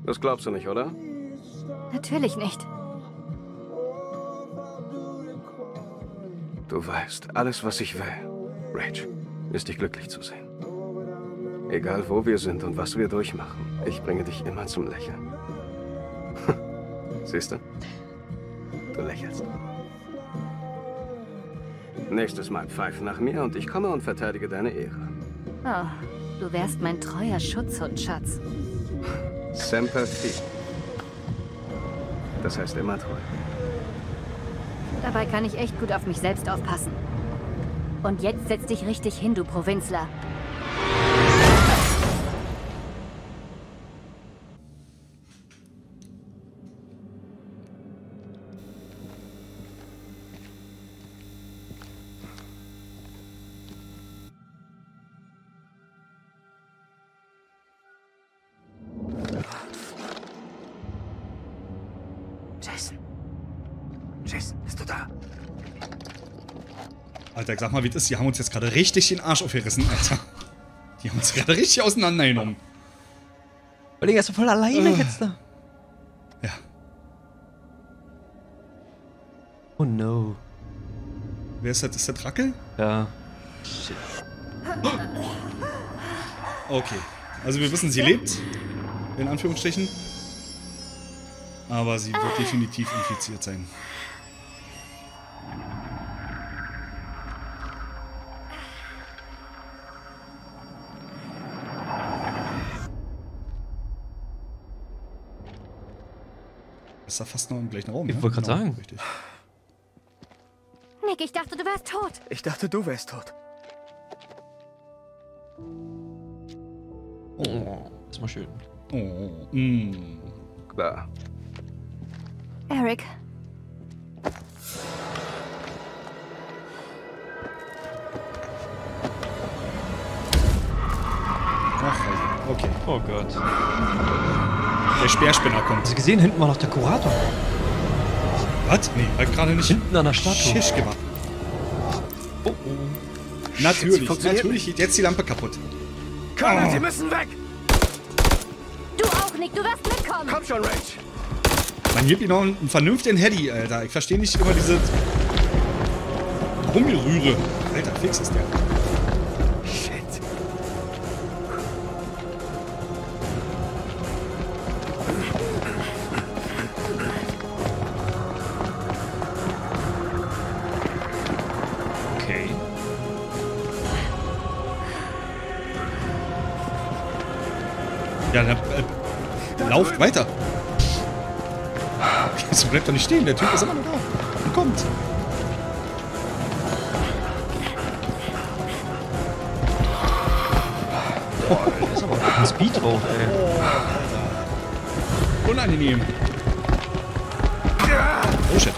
Das glaubst du nicht, oder? Natürlich nicht. Du weißt, alles, was ich will, Rach, ist dich glücklich zu sehen. Egal wo wir sind und was wir durchmachen, ich bringe dich immer zum Lächeln. (laughs) Siehst du? Du lächelst. Nächstes Mal pfeif nach mir und ich komme und verteidige deine Ehre. Oh, du wärst mein treuer Schutzhund, Schatz. Semper Fi. Das heißt immer treu. Dabei kann ich echt gut auf mich selbst aufpassen. Und jetzt setz dich richtig hin, du Provinzler. Sag mal, wie das ist. Die haben uns jetzt gerade richtig den Arsch aufgerissen, Alter. Die haben uns gerade richtig auseinandergenommen. Weil ist so voll alleine Äh. jetzt da. Ja. Oh no. Wer ist das? Ist der Drackel? Ja. Okay. Also wir wissen, sie lebt. In Anführungsstrichen. Aber sie wird definitiv infiziert sein. Ist da fast noch im gleichen Raum? Ich ne? wollte gerade Genau, sagen. Richtig. Nick, ich dachte, du wärst tot. Ich dachte, du wärst tot. Oh, ist mal schön. Oh, mm. Klar. Eric, Ach, okay. Oh Gott. Der Speerspinner kommt. Hast du gesehen? Hinten war noch der Kurator. Was? Nee, halt gerade nicht. Hinten an der Statue. Schisch gemacht. Oh, oh. Natürlich, natürlich geht jetzt die Lampe kaputt. Connor, Oh. sie müssen weg! du auch, Nick, du wirst mitkommen. Komm schon, Rach! Man gibt ihm noch einen vernünftigen Heady, Alter. Ich verstehe nicht immer diese Rummelrühre. Alter, fix ist der. Bleibt doch nicht stehen. Der Typ ist immer noch da. Und kommt. Boah, da ist aber ein Speed drauf, ey. Unangenehm. Oh shit.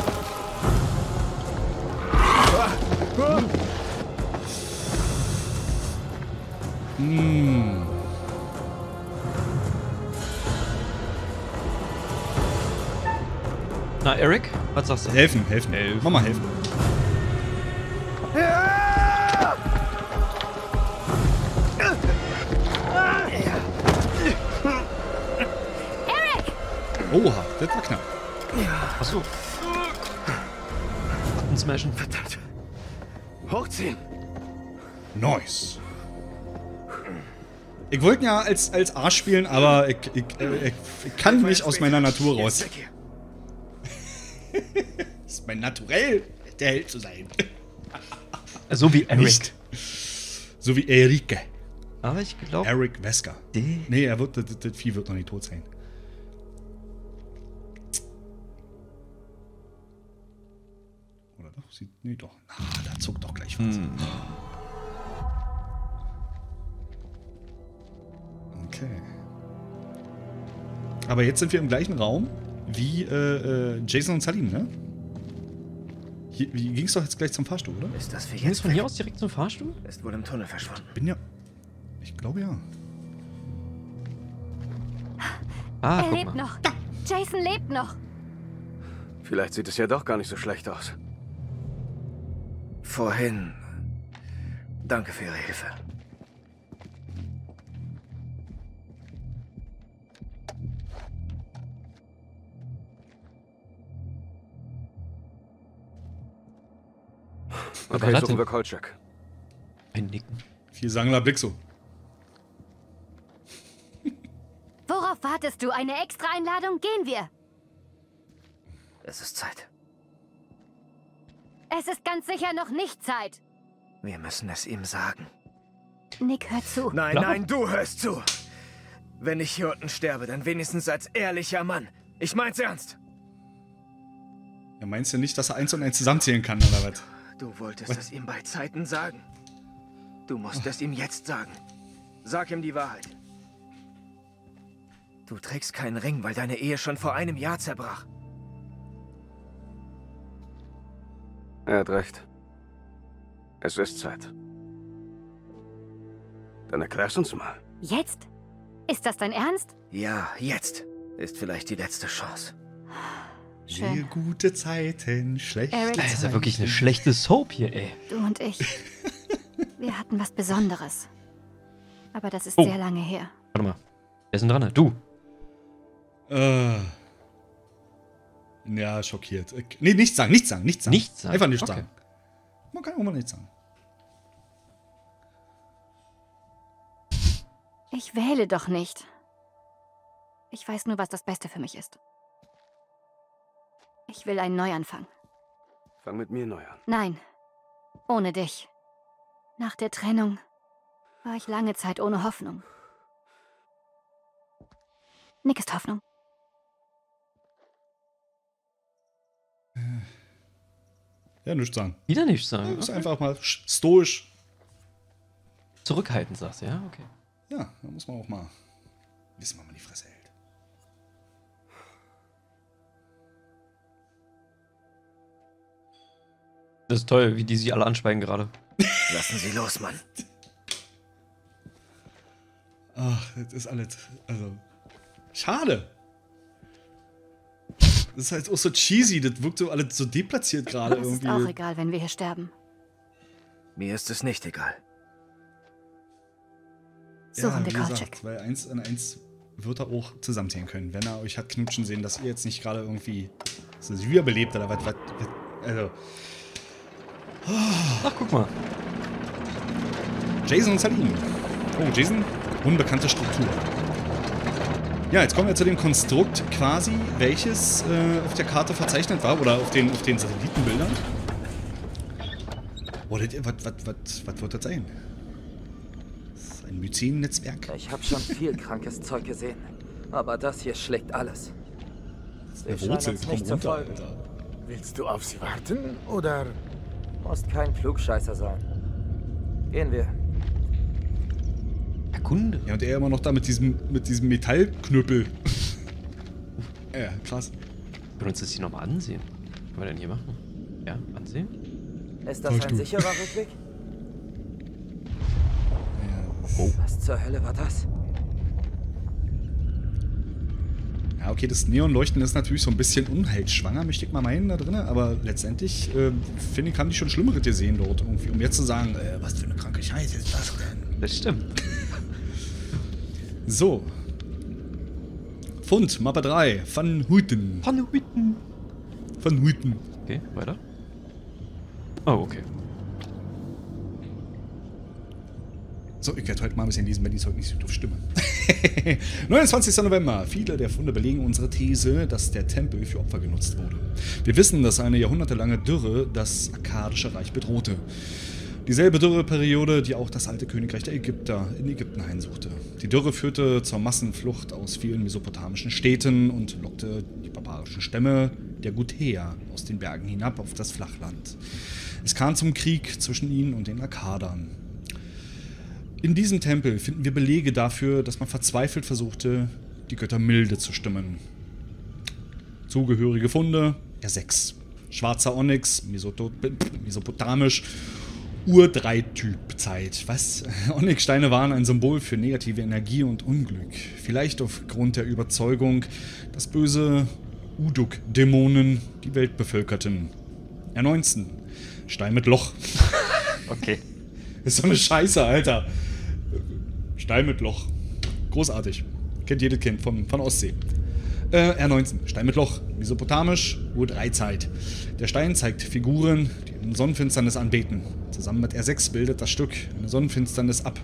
Hm. Na, Eric, was sagst du? Helfen, helfen. helfen. Mach mal helfen. Eric! Oha, das war knapp. Achso. Button smashen. Verdammt. Hochziehen. Nice. Ich wollte ja als, als Arsch spielen, aber ich, ich, äh, ich, ich kann nicht aus meiner Natur raus. (laughs) Das ist mein Naturell, der Held zu sein. So wie Eric. Nicht. So wie Erike. Aber ich glaube. Eric Wesker. Nee, er wird, das, das Vieh wird noch nicht tot sein. Oder doch? Sieht, nee, doch. Ah, da zuckt doch gleich was. Okay. Aber jetzt sind wir im gleichen Raum wie äh, äh, Jason und Salim, ne? Hier, hier ging es doch jetzt gleich zum Fahrstuhl, oder? Ist das für Ging es von hier aus direkt zum Fahrstuhl? Ist wohl im Tunnel verschwunden. Bin ja. Ich glaube ja. Ah, er lebt mal. noch. Jason lebt noch. Vielleicht sieht es ja doch gar nicht so schlecht aus. Vorhin. Danke für Ihre Hilfe. Okay, Warte. suchen wir Kolchak. Ein Nicken. Viel Sangler Blixo. Worauf wartest du? Eine extra Einladung? Gehen wir. Es ist Zeit. Es ist ganz sicher noch nicht Zeit. Wir müssen es ihm sagen. Nick, hör zu. Nein, Klar. nein, du hörst zu. Wenn ich hier unten sterbe, dann wenigstens als ehrlicher Mann. Ich mein's ernst. Ja, meinst du nicht, dass er eins und eins zusammenzählen kann, oder was? Du wolltest es ihm bei Zeiten sagen. Du musst es ihm jetzt sagen. Sag ihm die Wahrheit. Du trägst keinen Ring, weil deine Ehe schon vor einem Jahr zerbrach. Er hat recht. Es ist Zeit. Dann erklär's uns mal. Jetzt? Ist das dein Ernst? Ja, jetzt ist vielleicht die letzte Chance. Sehr gute Zeiten, schlechte Eric. Das ist ja wirklich eine schlechte Soap hier, ey. Du und ich. (laughs) Wir hatten was Besonderes. Aber das ist Oh. sehr lange her. Warte mal. Wer ist denn dran? Du. Äh. Ja, schockiert. Äh, Nee, nichts sagen, nichts sagen, nichts sagen. Nichts sagen? Einfach nichts Okay. sagen. Man kann auch mal nichts sagen. Ich wähle doch nicht. Ich weiß nur, was das Beste für mich ist. Ich will einen Neuanfang. Fang mit mir neu an. Nein, ohne dich. Nach der Trennung war ich lange Zeit ohne Hoffnung. Nick ist Hoffnung. Ja, nichts sagen. Wieder nichts sagen. Ja, ist Okay. einfach mal sch- stoisch. Zurückhaltend, sagst du, ja? Okay. Ja, da muss man auch mal wissen, wann man die Fresse hält. Das ist toll, wie die sich alle anschweigen gerade. Lassen Sie los, Mann. Ach, das ist alles. Also. Schade. Das ist halt auch so cheesy. Das wirkt so alles so deplatziert gerade Es ist irgendwie. auch egal, wenn wir hier sterben. Mir ist es nicht egal. Suchen wir wie gesagt, weil eins an eins wird er auch zusammenzählen können, wenn er euch hat knutschen sehen, dass ihr jetzt nicht gerade irgendwie so wiederbelebt oder was. was, was also. Ach, guck mal. Jason und Salim. Oh, Jason, unbekannte Struktur. Ja, jetzt kommen wir zu dem Konstrukt quasi, welches äh, auf der Karte verzeichnet war oder auf den, auf den Satellitenbildern. Oh, das, was, was, was, was wird das sein? Das ist ein Myzen-Netzwerk. Ich habe schon viel krankes Zeug gesehen. Aber das hier schlägt alles. Eine Sie Wurzel, scheinen uns komm nicht zu runter. Alter. Willst du auf sie warten oder Musst kein Flugscheißer sein. Gehen wir. Erkunde. Ja, und er immer noch da mit diesem, mit diesem Metallknüppel. (laughs) Ja, krass. Wir können uns das hier nochmal ansehen. Was können wir denn hier machen? Ja, ansehen? Ist das ein Fahrstuhl. sicherer Rückweg? Oh. Was zur Hölle war das? Ja, okay, das Neonleuchten ist natürlich so ein bisschen unheilsschwanger, möchte ich mal meinen, da drin. Aber letztendlich, äh, finde ich, haben die schon Schlimmere gesehen dort irgendwie. Um jetzt zu sagen, äh, was für eine kranke Scheiße ist das denn? Das stimmt. (laughs) So. Fund, Mappe 3, Van Huiten. Van Huiten. Van Huiten. Okay, weiter. Oh, okay. So, ich werde heute mal ein bisschen lesen, wenn ich heute nicht so doof stimme. (laughs) 29. November. Viele der Funde belegen unsere These, dass der Tempel für Opfer genutzt wurde. Wir wissen, dass eine jahrhundertelange Dürre das akkadische Reich bedrohte. Dieselbe Dürreperiode, die auch das alte Königreich der Ägypter in Ägypten heimsuchte. Die Dürre führte zur Massenflucht aus vielen mesopotamischen Städten und lockte die barbarischen Stämme der Gutea aus den Bergen hinab auf das Flachland. Es kam zum Krieg zwischen ihnen und den Akkadern. In diesem Tempel finden wir Belege dafür, dass man verzweifelt versuchte, die Götter milde zu stimmen. Zugehörige Funde, R6. Schwarzer Onyx, mesopotamisch, Ur-3-Typ-Zeit. Was? (laughs) Onyxsteine waren ein Symbol für negative Energie und Unglück. Vielleicht aufgrund der Überzeugung, dass böse Uduk-Dämonen die Welt bevölkerten. R19. Stein mit Loch. (laughs) Okay. Ist so eine Scheiße, Alter. Stein mit Loch. Großartig. Kennt jedes Kind von, von Ostsee. Äh, R19. Stein mit Loch. Mesopotamisch, Ur-3-Zeit. Der Stein zeigt Figuren, die eine Sonnenfinsternis anbeten. Zusammen mit R6 bildet das Stück eine Sonnenfinsternis ab,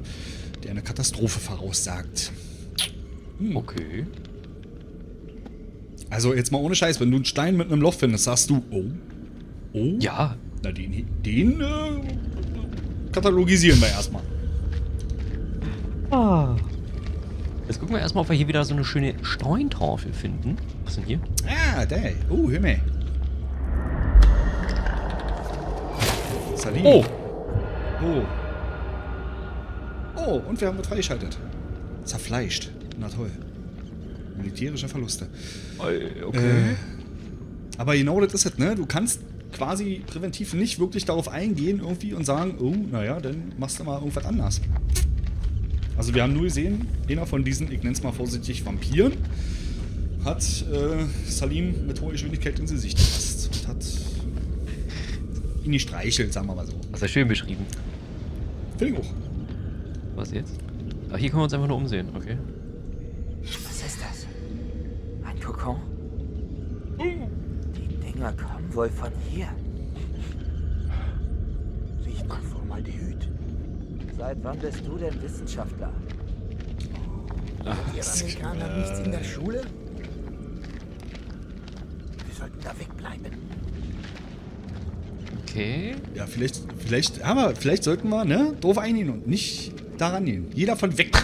die eine Katastrophe voraussagt. Okay. Also jetzt mal ohne Scheiß, wenn du einen Stein mit einem Loch findest, sagst du, oh. Oh? Ja. Na, den, den äh, katalogisieren wir erstmal. Ah. Jetzt gucken wir erstmal, ob wir hier wieder so eine schöne Steintafel finden. Was denn hier? Ah, da. Oh, hör mal. Salim. Oh. Oh. Oh, und wir haben was freigeschaltet. Zerfleischt. Na toll. Militärische Verluste. Okay. Äh, aber genau das ist es, ne? Du kannst quasi präventiv nicht wirklich darauf eingehen irgendwie und sagen, oh, naja, dann machst du mal irgendwas anders. Also wir haben nur gesehen, einer von diesen, ich nenne es mal vorsichtig, Vampiren, hat äh, Salim mit hoher Geschwindigkeit ins Gesicht gefasst und hat ihn gestreichelt, sagen wir mal so. Das ist schön beschrieben. Finde ich auch. Was jetzt? Ach, hier können wir uns einfach nur umsehen, okay. Was ist das? Ein Kokon? Die Dinger kommen wohl von hier. Riecht nach Formaldehyd. Seit wann bist du denn Wissenschaftler? Ihr Amerikaner nichts in der Schule? Wir sollten da wegbleiben. Okay. Ja, vielleicht, vielleicht, aber vielleicht sollten wir, ne, drauf eingehen und nicht daran gehen. Jeder von weg.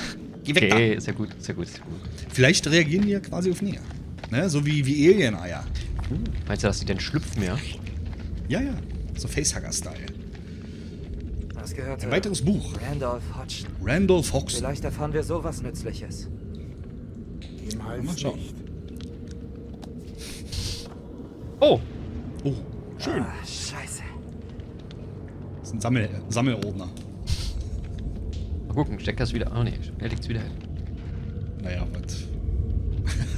Geh weg Okay, da. ist ja gut, ist ja gut, ist ja gut. Vielleicht reagieren die ja quasi auf Nähe. Ne, so wie, wie Alien-Eier. Meinst du, dass die denn schlüpfen, ja? Ja, ja. So Facehugger-Style. Was gehört Ein weiteres Buch. Randolph Hodgson. Randolph Hodgson. Vielleicht erfahren wir sowas Nützliches. Mal schauen. nicht. Oh. Oh, schön. Ah, scheiße. Das ist ein Sammel Sammelordner. Mal gucken, steckt das wieder. Oh ne, er liegt's wieder hin. Naja, was.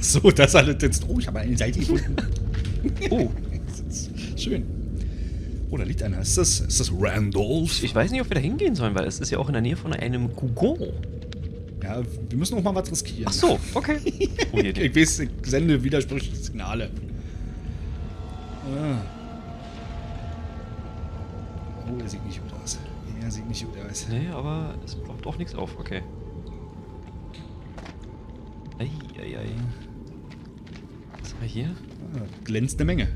(laughs) so, das alles jetzt. Oh, ich habe eine Seite gefunden. (laughs) oh. (laughs) Das schön. Oh, da liegt einer. Ist das, ist das Randolph? Ich weiß nicht, ob wir da hingehen sollen, weil es ist ja auch in der Nähe von einem Kugon. Ja, wir müssen auch mal was riskieren. Ach so, okay. (laughs) Ich weiß, ich sende widersprüchliche Signale. Ah. Oh, er sieht nicht gut aus. Er sieht nicht gut aus. Nee, aber es ploppt auch nichts auf, okay. Eieiei. Was haben wir hier? Ah, glänzt eine Menge.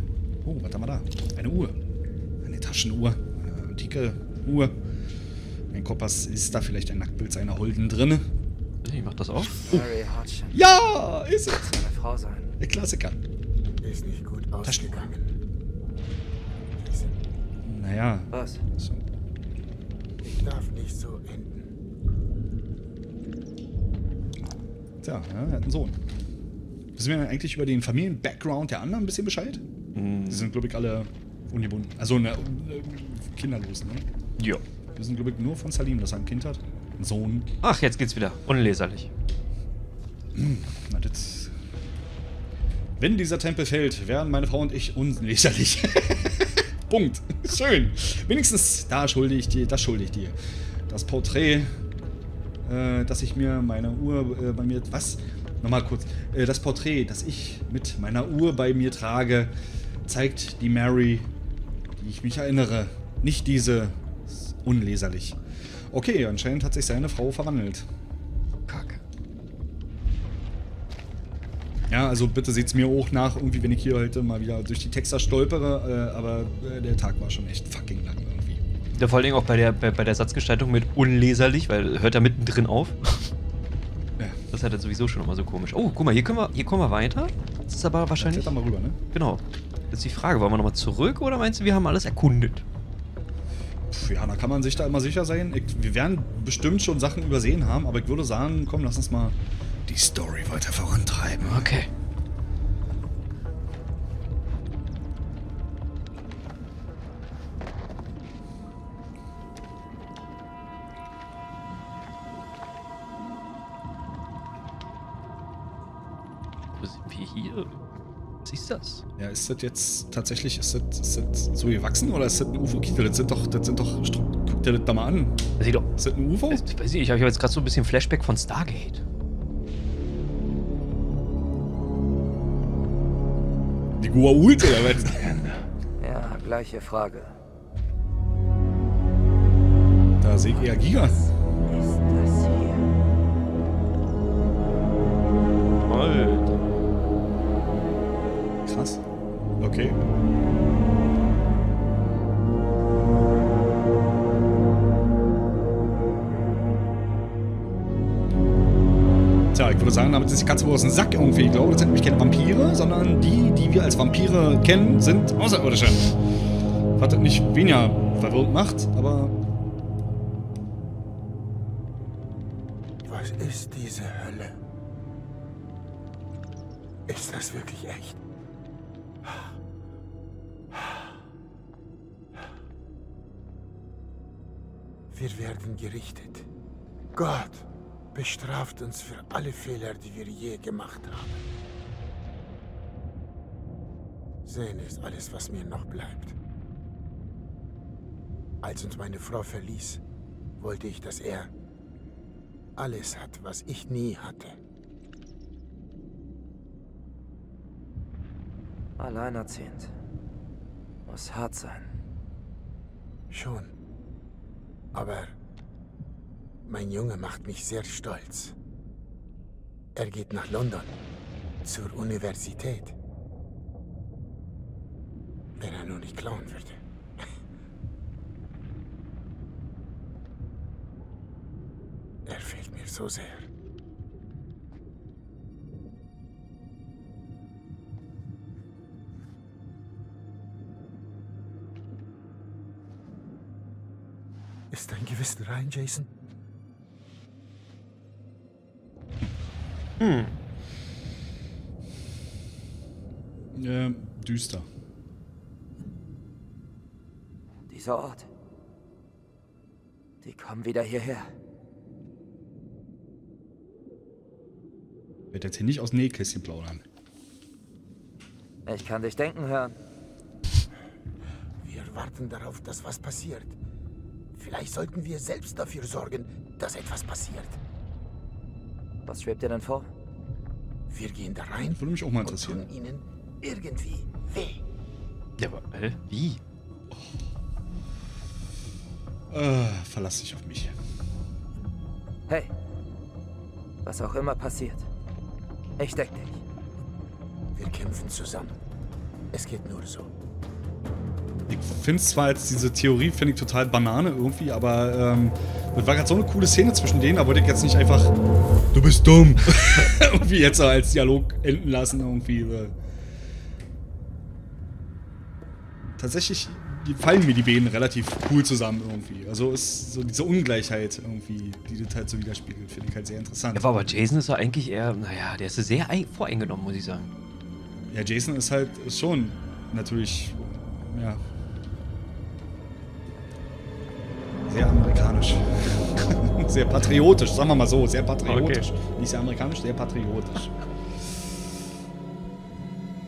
Oh, was haben wir da? Eine Uhr. Eine Taschenuhr. Eine antike Uhr. Ein Kompass ist da vielleicht ein Nacktbild seiner Holden drin. Ich mach das auf. Mary Hodgson. Ja, ist es. Seine Frau sein. Der Klassiker. Ist nicht gut ausgegangen. Naja. Was? So. Ich darf nicht so enden. Tja, ja, er hat einen Sohn. Wissen wir denn eigentlich über den Familien-Background der anderen ein bisschen Bescheid? Hm. Die sind, glaube ich, alle ungebunden. Also ne, äh, kinderlos, ne? Ja. Wir sind, glaube ich, nur von Salim, dass er ein Kind hat. Ein Sohn. Ach, jetzt geht's wieder. Unleserlich. Hm, Na, das. Wenn dieser Tempel fällt, werden meine Frau und ich unleserlich. (laughs) Punkt. Schön. Wenigstens da schulde ich dir, das schulde ich dir. Das Porträt, äh, das ich mir meine Uhr äh, bei mir. Was? Nochmal kurz. Äh, das Porträt, das ich mit meiner Uhr bei mir trage, zeigt die Mary, die ich mich erinnere. Nicht diese unleserlich. Okay, anscheinend hat sich seine Frau verwandelt. Kacke. Ja, also bitte seht's mir auch nach, irgendwie, wenn ich hier heute mal wieder durch die Texter stolpere, äh, aber äh, der Tag war schon echt fucking lang irgendwie. Ja, vor allen Dingen auch bei der, bei, bei der Satzgestaltung mit unleserlich, weil hört er mittendrin auf. Ja. Das ja dann sowieso schon immer so komisch. Oh, guck mal, hier, können wir, hier kommen wir weiter. Das ist aber wahrscheinlich. Da mal rüber, ne? Genau. Jetzt die Frage, wollen wir nochmal zurück oder meinst du, wir haben alles erkundet? Pff, ja, da kann man sich da immer sicher sein. Ich, wir werden bestimmt schon Sachen übersehen haben, aber ich würde sagen, komm, lass uns mal die Story weiter vorantreiben. Okay. Ja, ist das jetzt tatsächlich, ist das, ist das so gewachsen oder ist das ein UFO? Kita, das sind doch, das sind doch, guck dir das da mal an. Das sieht doch. Ist das ein UFO? Ich weiß nicht, ich habe jetzt gerade so ein bisschen Flashback von Stargate. Die Guault oder was? (laughs) Ja, gleiche Frage. Da sehe ich eher Giga. Okay. Tja, ich würde sagen, damit ist die Katze wohl aus dem Sack irgendwie. Ich glaube, das sind nämlich keine Vampire, sondern die, die wir als Vampire kennen, sind Außerirdische. Was das nicht weniger verwirrend macht, aber Was ist diese Hölle? Ist das wirklich echt? Wir werden gerichtet. Gott bestraft uns für alle Fehler, die wir je gemacht haben. Sehen ist alles, was mir noch bleibt. Als uns meine Frau verließ, wollte ich, dass er alles hat, was ich nie hatte. Alleinerziehend. Muss hart sein. Schon. Aber mein Junge macht mich sehr stolz. Er geht nach London. Zur Universität. Wenn er nur nicht klauen würde. (laughs) Er fehlt mir so sehr. Ist dein Gewissen rein, Jason? Hm. äh, düster. Dieser Ort. Die kommen wieder hierher. Ich werde jetzt hier nicht aus Nähkästchen plaudern. Ich kann dich denken hören. Wir warten darauf, dass was passiert. Vielleicht sollten wir selbst dafür sorgen, dass etwas passiert. Was schwebt dir denn vor? Wir gehen da rein Würde mich auch mal und interessieren. tun ihnen irgendwie weh. Ja, aber, hä? Wie? Äh, verlass dich auf mich. Hey. Was auch immer passiert. Ich deck dich. Wir kämpfen zusammen. Es geht nur so. Ich finde es zwar jetzt diese Theorie, finde ich total Banane irgendwie, aber ähm, das war gerade so eine coole Szene zwischen denen, da wollte ich jetzt nicht einfach, du bist dumm, (laughs) irgendwie jetzt so als Dialog enden lassen irgendwie. äh. Tatsächlich die fallen mir die Bäden relativ cool zusammen irgendwie. Also ist so diese Ungleichheit irgendwie, die das halt so widerspiegelt, finde ich halt sehr interessant. Ja, aber Jason ist ja eigentlich eher, naja, der ist sehr ein, voreingenommen, muss ich sagen. Ja, Jason ist halt schon natürlich, ja. Sehr amerikanisch. (laughs) sehr patriotisch, sagen wir mal so, sehr patriotisch. Okay. Nicht sehr amerikanisch, sehr patriotisch.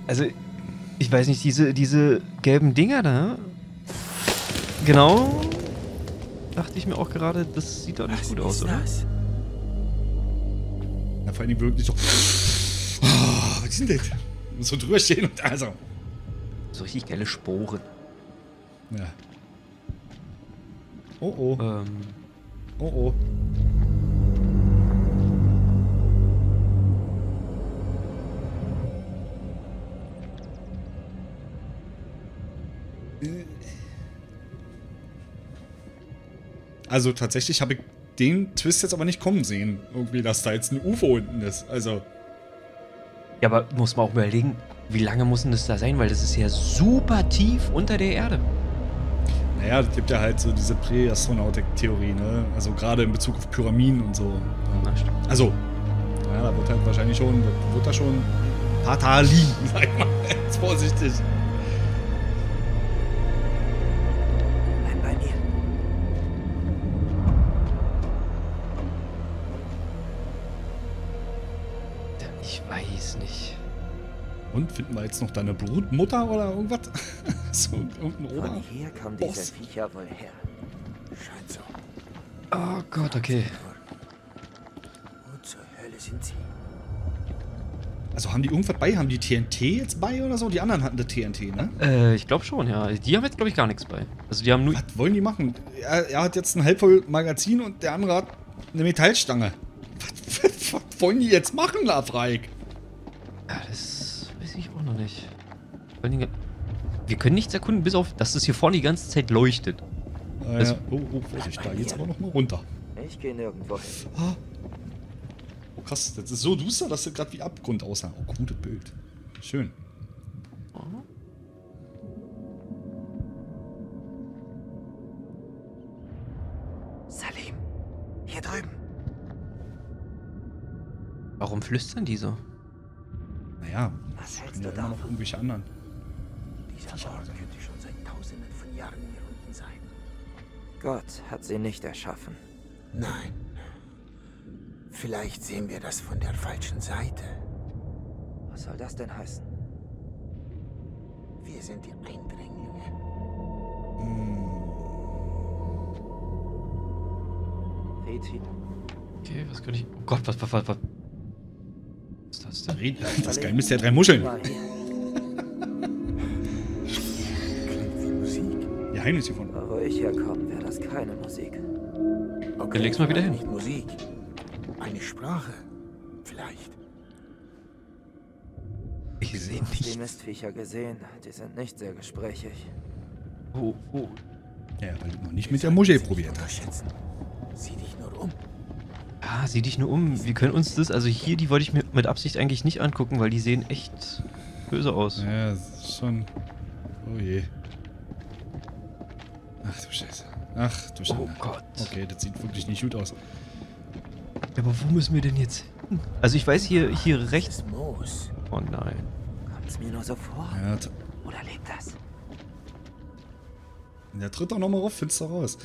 Also, ich weiß nicht, diese, diese gelben Dinger da. Genau. Dachte ich mir auch gerade, das sieht doch nicht gut aus, oder? Ja, vor allem wirklich so. Oh, was ist denn das? So drüber stehen und also. So richtig geile Sporen. Ja. Oh oh. Ähm. Oh oh. Also tatsächlich habe ich den Twist jetzt aber nicht kommen sehen. Irgendwie, dass da jetzt ein UFO unten ist. Also. Ja, aber muss man auch überlegen, wie lange muss denn das da sein? Weil das ist ja super tief unter der Erde. Naja, es gibt ja halt so diese Präastronautik-Theorie, ne? Also gerade in Bezug auf Pyramiden und so. Na, stimmt. Also, ja, da wird halt wahrscheinlich schon, da wird da schon liegen, (laughs) sag ich mal. Jetzt vorsichtig. Und finden wir jetzt noch deine Brutmutter oder irgendwas? (laughs) so, irgendein Ober. Von hier kommen diese Viecher wohl her. Scheint so. Oh Gott, okay. Wo zur Hölle sind sie? Also haben die irgendwas bei? Haben die TNT jetzt bei oder so? Die anderen hatten das TNT, ne? Äh, ich glaube schon, ja. Die haben jetzt, glaube ich, gar nichts bei. Also die haben nur. Was wollen die machen? Er, er hat jetzt ein halbvoll Magazin und der andere hat eine Metallstange. (laughs) Was, was, was wollen die jetzt machen, Lafreik? Ja, das auch noch nicht. Wir können nichts erkunden, bis auf, dass es hier vorne die ganze Zeit leuchtet. Ah, Also- ja. Oh, oh, Vorsicht, da geht's aber noch mal runter. Ich gehe nirgendwo hin. Oh krass, das ist so duster, dass das gerade wie Abgrund aussah. Oh, gutes Bild. Schön. Salim, hier drüben. Warum flüstern die so? Naja, Was hältst du ja immer noch davon? irgendwelche anderen. Dieser Ort könnte schon seit tausenden von Jahren hier unten sein. Gott hat sie nicht erschaffen. Nein. Vielleicht sehen wir das von der falschen Seite. Was soll das denn heißen? Wir sind die Eindringlinge. Reti. Okay, was kann ich. Oh Gott, was, was, was, was. Das? Red- Das Geheimnis der drei Muscheln. Geheimnis hiervon. Wo ich herkomme, wäre das keine Musik. Okay, leg's mal wieder hin. Nicht Musik. Eine Sprache. Vielleicht. Ich sehe Die nicht. Mistviecher gesehen, die sind nicht sehr gesprächig. Oh, oh. Ja, weil du noch nicht mit der Muschel probiert hast. Sieh dich. Ah, sieh dich nur um. Wir können uns das. Also hier, die wollte ich mir mit Absicht eigentlich nicht angucken, weil die sehen echt böse aus. Ja, schon. Oh je. Ach du Scheiße. Ach du Scheiße. Oh Gott. Okay, das sieht wirklich nicht gut aus. Ja, aber wo müssen wir denn jetzt hin? Also ich weiß hier, hier rechts. Moos. Oh nein. Kommt's mir nur so vor? Ja, Oder lebt das? der tritt auch nochmal auf, findest du raus.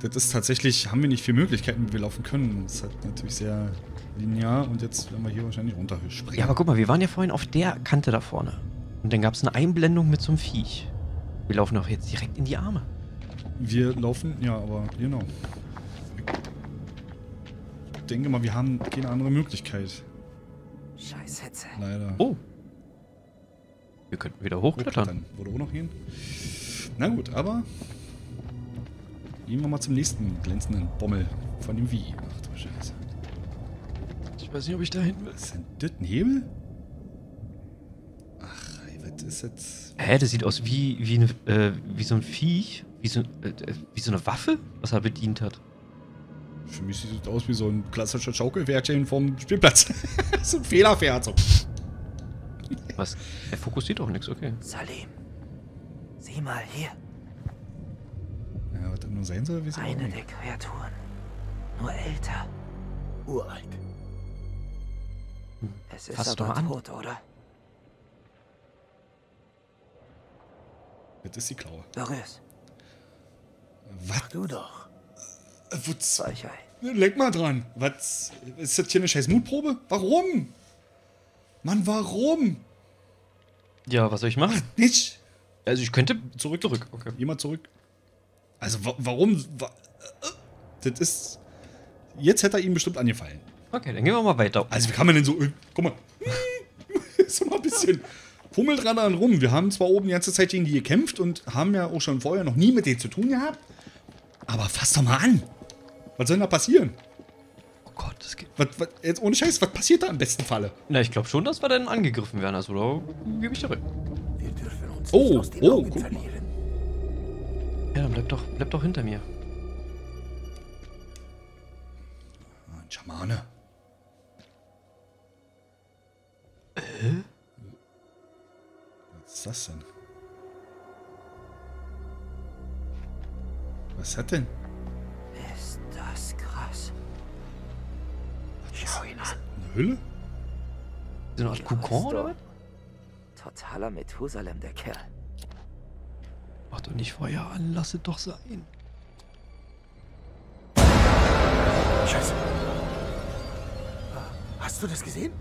Das ist tatsächlich, haben wir nicht viele Möglichkeiten, wie wir laufen können. Das ist halt natürlich sehr linear und jetzt werden wir hier wahrscheinlich runterspringen. Ja, aber guck mal, wir waren ja vorhin auf der Kante da vorne. Und dann gab es eine Einblendung mit so einem Viech. Wir laufen doch jetzt direkt in die Arme. Wir laufen, ja, aber genau. Ich denke mal, wir haben keine andere Möglichkeit. Scheiß Hitze. Leider. Oh. Wir könnten wieder hochklettern. Hochklettern. Würde auch noch gehen. Na gut, aber gehen wir mal zum nächsten glänzenden Bommel von dem Wie. Ach du Scheiße. Ich weiß nicht, ob ich da hin will. Was ist denn das? Ein Hebel? Ach, was ist jetzt? Hä, das sieht aus wie, wie, eine, äh, wie so ein Viech. Wie so, äh, äh, wie so eine Waffe, was er bedient hat. Für mich sieht es aus wie so ein klassischer Schaukelpferdchen vom Spielplatz. (laughs) so ein Fehlerpferd. So. Was? Er fokussiert auch nichts, okay. Salim, sieh mal hier. Was das nur sein soll, weiß ich auch Eine nicht. der Kreaturen. Nur älter. Uralt. Es ist Fass aber doch an. tot, oder? Das ist die Klaue. Berühr's. Was? Du doch. Äh, Wutz. Leck mal dran. Was? Ist das hier eine scheiß Mutprobe? Warum? Mann, warum? Ja, was soll ich machen? Nicht. Also ich könnte Zurück. zurück. Okay. Jemand zurück. Also wa warum? Wa äh, das ist. Jetzt hätte er ihm bestimmt angefallen. Okay, dann gehen wir mal weiter. Also wie kann man denn so. äh, Guck mal. (laughs) ist mal ein bisschen. Fummelt dran an rum. Wir haben zwar oben die ganze Zeit gegen die gekämpft und haben ja auch schon vorher noch nie mit denen zu tun gehabt. Aber fass doch mal an. Was soll denn da passieren? Oh Gott, das geht. Was, was, jetzt ohne Scheiß, was passiert da im besten Falle? Na, ich glaube schon, dass wir dann angegriffen werden. Also da gebe ich dir recht. Wir dürfen uns Oh, nicht aus den oh, Augen guck mal. Ja, dann bleib doch, bleib doch hinter mir. Ein Schamane. Hä? Was ist das denn? Was hat denn? Ist das krass. Schau ihn an. Eine Hülle? So eine Art Kokon oder was? Totaler Methusalem, der Kerl. Mach doch nicht Feuer an, lass es doch sein. Scheiße. Hast du das gesehen?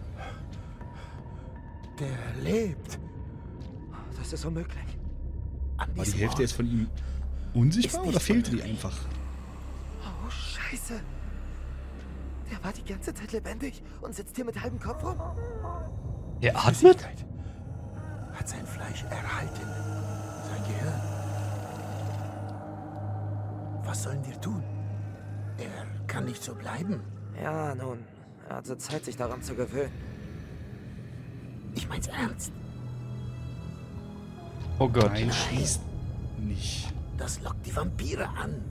Der lebt. Das ist unmöglich. War die Hälfte Ort. jetzt von ihm unsichtbar oder fehlte die einfach? Oh, Scheiße. Der war die ganze Zeit lebendig und sitzt hier mit halbem Kopf rum. Er atmet? Hat sein Fleisch erhalten. Sein Gehirn. Was sollen wir tun? Er kann nicht so bleiben. Ja, nun. Er hatte Zeit, sich daran zu gewöhnen. Ich mein's ernst. Oh Gott. Nein, schießt nicht. Das lockt die Vampire an.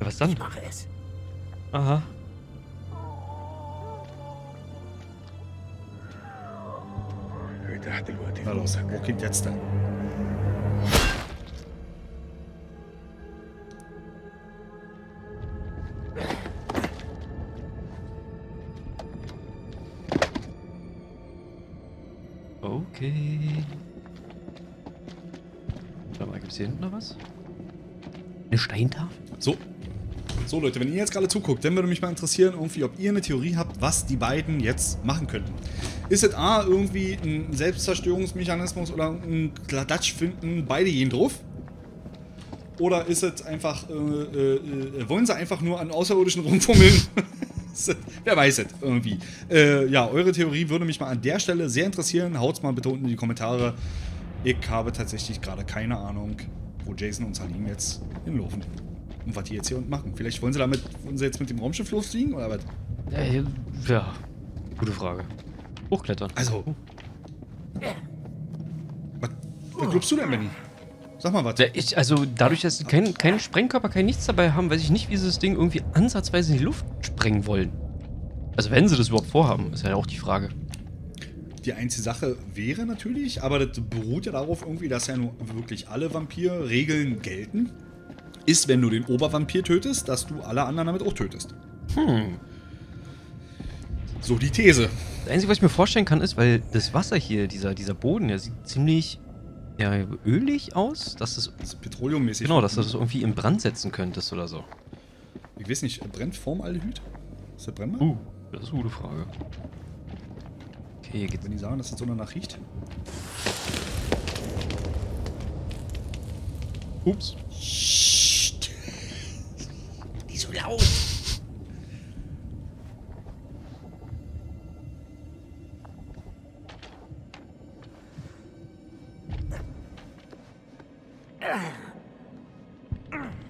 Was dann? Ich mache es. Aha. Los, wo kommt jetzt denn? Leute, wenn ihr jetzt gerade zuguckt, dann würde mich mal interessieren, irgendwie, ob ihr eine Theorie habt, was die beiden jetzt machen könnten. Ist es A, irgendwie ein Selbstzerstörungsmechanismus oder ein Kladatsch finden, beide gehen drauf? Oder ist es einfach, äh, äh, äh, wollen sie einfach nur an Außerirdischen rumfummeln? (laughs) Wer weiß es, irgendwie. Äh, ja, eure Theorie würde mich mal an der Stelle sehr interessieren. Haut's mal bitte unten in die Kommentare. Ich habe tatsächlich gerade keine Ahnung, wo Jason und Salim jetzt hinlaufen. Und was die jetzt hier unten machen. Vielleicht wollen sie damit, wollen sie jetzt mit dem Raumschiff losfliegen oder was? Äh, ja, gute Frage. Hochklettern. Also. Was, was glaubst du denn, Benny? Sag mal was. Ja, ich, also dadurch, dass sie keinen kein Sprengkörper, kein nichts dabei haben, weiß ich nicht, wie sie das Ding irgendwie ansatzweise in die Luft sprengen wollen. Also wenn sie das überhaupt vorhaben, ist ja auch die Frage. Die einzige Sache wäre natürlich, aber das beruht ja darauf irgendwie, dass ja nur wirklich alle Vampirregeln gelten. Ist, wenn du den Obervampir tötest, dass du alle anderen damit auch tötest. Hm. So die These. Das Einzige, was ich mir vorstellen kann, ist, weil das Wasser hier, dieser, dieser Boden, der sieht ziemlich ja, ölig aus, dass das, Das ist petroleummäßig. genau, dass du das irgendwie in Brand setzen könntest oder so. Ich weiß nicht, brennt Formaldehyd? Ist der brennbar? Uh, das ist eine gute Frage. Okay, hier geht's. Wenn die sagen, dass das so danach riecht. Ups. Nicht so laut.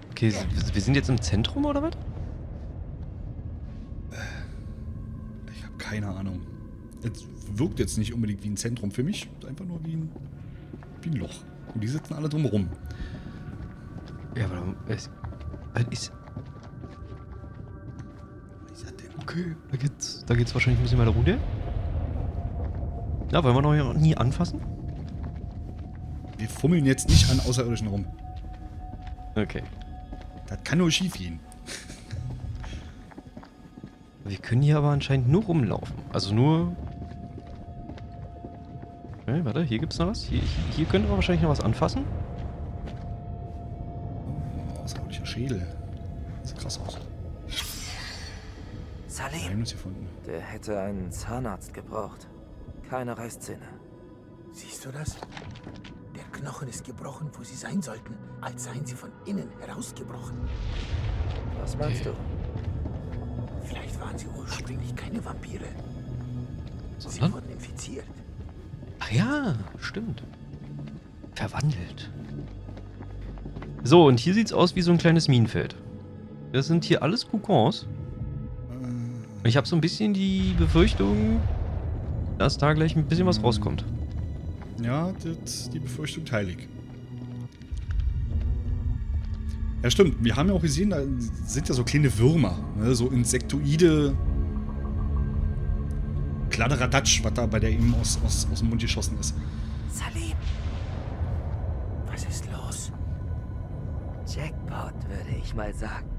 Okay, wir- sind jetzt im Zentrum oder was? Ich habe keine Ahnung. Es wirkt jetzt nicht unbedingt wie ein Zentrum für mich. Einfach nur wie ein, wie ein Loch. Und die sitzen alle drumherum. Ja, aber es, was ist. Okay, da geht's, da geht's wahrscheinlich ein bisschen weiter runter. Ja, wollen wir noch nie anfassen? Wir fummeln jetzt nicht an Außerirdischen rum. Okay. Das kann nur schief gehen. Wir können hier aber anscheinend nur rumlaufen. Also nur... Okay, warte, hier gibt's noch was. Hier, hier könnte man wahrscheinlich noch was anfassen. Außerordentlicher Schädel. Sieht krass aus. Salim, Geheimnis gefunden. der hätte einen Zahnarzt gebraucht. Keine Reißzähne. Siehst du das? Der Knochen ist gebrochen, wo sie sein sollten, als seien sie von innen herausgebrochen. Was meinst du? Vielleicht waren sie ursprünglich keine Vampire. Sie Sondern? wurden infiziert. Ach ja, stimmt. Verwandelt. So, und hier sieht's aus wie so ein kleines Minenfeld. Das sind hier alles Kokons. Ich habe so ein bisschen die Befürchtung, dass da gleich ein bisschen was rauskommt. Ja, das, die Befürchtung teile ich. Ja, stimmt. Wir haben ja auch gesehen, da sind ja so kleine Würmer. Ne? So insektoide Kladderadatsch, was da bei der ihm aus, aus, aus dem Mund geschossen ist. Salim! Was ist los? Jackpot, würde ich mal sagen.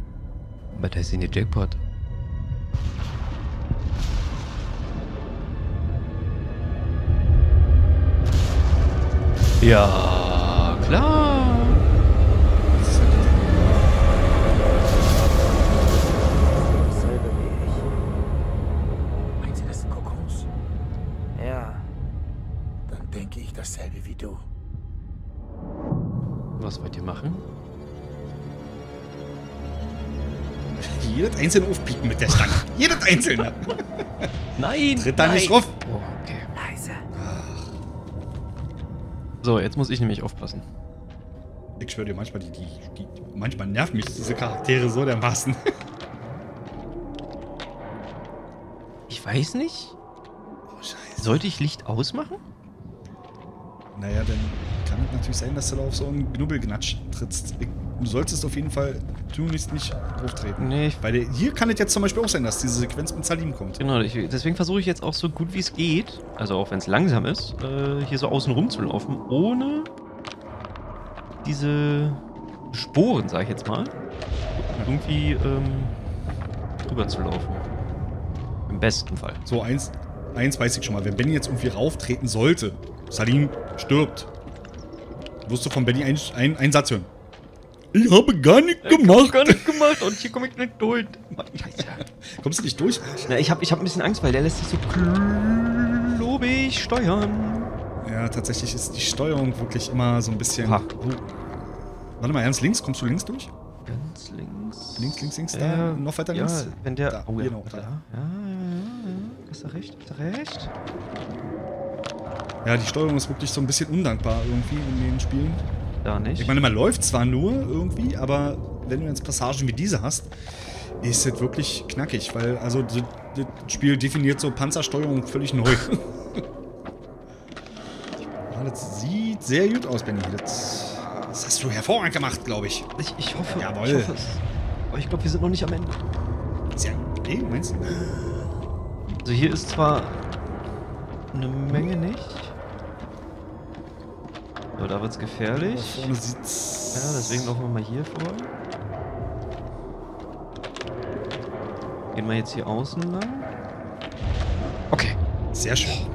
Was heißt denn der Jackpot? Ja, klar. Dasselbe wie Meinen Sie, das sind Kokons? ich. Ja, Dann denke ich dasselbe wie du. Was wollt ihr machen? Jedes einzelne aufpieken mit der Stange. Jedes einzelne. Nein! Tritt da nicht drauf. Oh, okay. leise. So, jetzt muss ich nämlich aufpassen. Ich schwöre dir, manchmal, die, die, die, manchmal nerven mich diese Charaktere so dermaßen. (laughs) Ich weiß nicht. Sollte ich Licht ausmachen? Naja, dann kann es natürlich sein, dass du da auf so einen Knubbelgnatsch trittst. Ich, du solltest auf jeden Fall tunlichst nicht drauftreten. Nee, ich Weil hier kann es jetzt zum Beispiel auch sein, dass diese Sequenz mit Salim kommt. Genau, ich, deswegen versuche ich jetzt auch so gut wie es geht, also auch wenn es langsam ist, äh, hier so außen rum zu laufen, ohne diese Sporen, sag ich jetzt mal, irgendwie ähm, drüber zu laufen. Im besten Fall. So, eins, eins weiß ich schon mal. Wenn Benny jetzt irgendwie rauftreten sollte, Salim stirbt, wirst du von Benny einen ein, einen Satz hören. Ich habe gar nicht gemacht. gar nicht gemacht und hier komme ich nicht durch. Mann, Scheiße. Kommst du nicht durch? Na, ich habe ich hab ein bisschen Angst, weil der lässt sich so klobig steuern. Ja, tatsächlich ist die Steuerung wirklich immer so ein bisschen. Ha. Oh. Warte mal, ganz links, kommst du links durch? Ganz links. Links, links, links, da, Ja, noch weiter ja, links. wenn der. Da, oh ja, genau, da. da. Ja, ja, ja, ja. Hast du recht? Hast du recht? Ja, die Steuerung ist wirklich so ein bisschen undankbar irgendwie in den Spielen. Da nicht. Ich meine, man läuft zwar nur irgendwie, aber wenn du jetzt Passagen wie diese hast, ist das wirklich knackig, weil also das, Spiel definiert so Panzersteuerung völlig neu. ja, (laughs) das sieht sehr gut aus, Benny. Das, das hast du hervorragend gemacht, glaube ich. Ich, ich hoffe. Jawohl. Ich hoffe es. Aber ich glaube, wir sind noch nicht am Ende. Sehr okay, meinst du? Also hier ist zwar eine Menge nicht. So, da wird's gefährlich. Da vorne sieht's. Ja, deswegen laufen wir mal hier vor. Gehen wir jetzt hier außen lang. Okay. Sehr schön.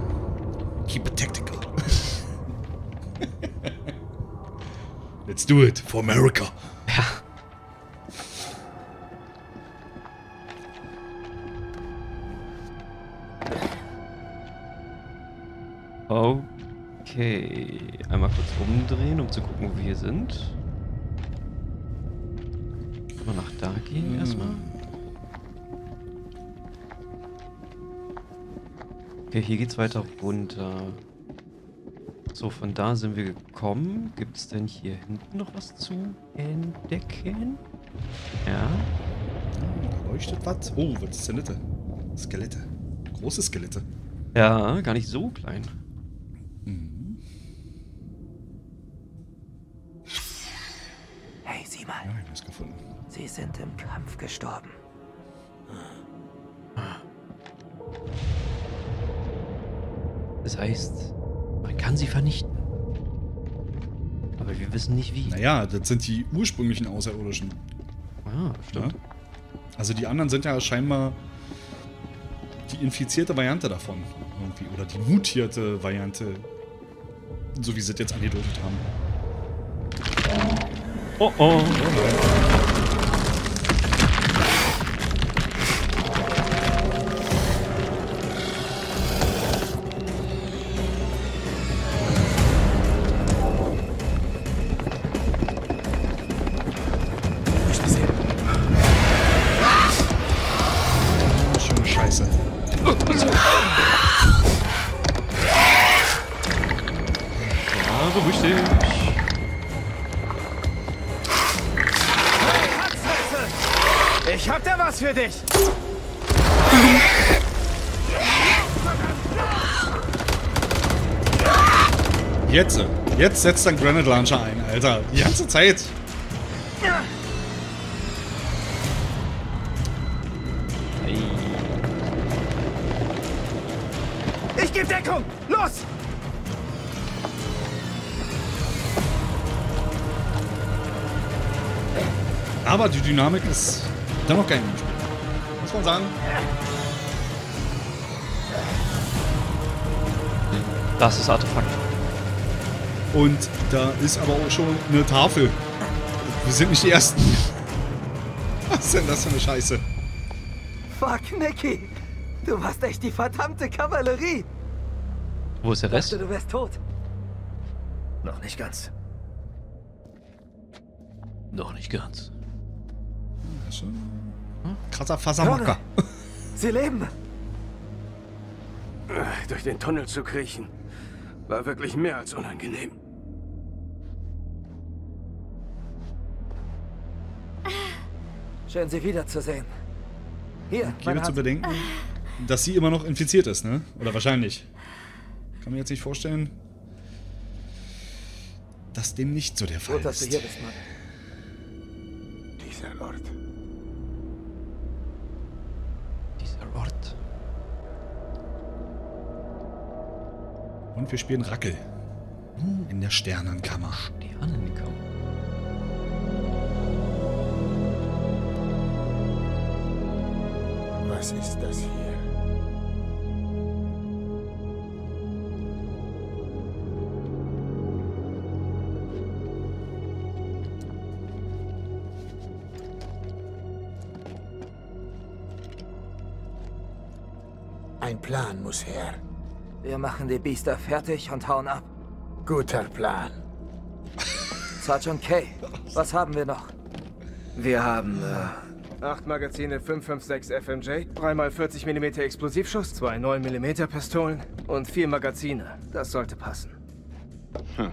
Keep it tactical. (laughs) Let's do it for America. Ja. Okay. Einmal kurz umdrehen, um zu gucken, wo wir hier sind. Mal nach da gehen Hm. erstmal. Okay, hier geht's weiter runter. So, von da sind wir gekommen. Gibt es denn hier hinten noch was zu entdecken? Ja. Da leuchtet was. Oh, was ist denn das? Skelette. Große Skelette. Ja, gar nicht so klein. Sieh mal. Ja, ich hab's gefunden. Sie sind im Kampf gestorben. Das heißt, man kann sie vernichten. Aber wir wissen nicht wie. Naja, das sind die ursprünglichen Außerirdischen. Ah, stimmt. Ja? Also die anderen sind ja scheinbar die infizierte Variante davon. Irgendwie. Oder die mutierte Variante. So wie sie es jetzt angedeutet haben. Oh oh. Jetzt. Setzt dann Granite Launcher ein, Alter. Die ganze Zeit. Ich geb Deckung. Los! Aber die Dynamik ist dennoch geil im Spiel. Muss man sagen. Das ist Artefakt. Und da ist aber auch schon eine Tafel. Wir sind nicht die Ersten. Was ist denn das für eine Scheiße? Fuck, Nicky. Du warst echt die verdammte Kavallerie. Wo ist der Rest? Dachte, du wärst tot. Noch nicht ganz. Noch nicht ganz. Krasser Fassamacker. Sie leben. Durch den Tunnel zu kriechen war wirklich mehr als unangenehm. Schön, Sie wiederzusehen. Hier, Ich gebe zu bedenken, dass sie immer noch infiziert ist, ne? Oder wahrscheinlich. Kann mir jetzt nicht vorstellen, dass dem nicht so der Fall Gut, dass du ist. hier bist, Mann. Dieser Ort. Dieser Ort. Und wir spielen Rackel. In der Sternenkammer. Sternenkammer. Was ist das hier? Ein Plan muss her. Wir machen die Biester fertig und hauen ab. Guter Plan. Sergeant Kay, was haben wir noch? Wir haben äh, acht Magazine 556 FMJ, 3x40 mm Explosivschuss, zwei 9 mm Pistolen und vier Magazine. Das sollte passen. Hm.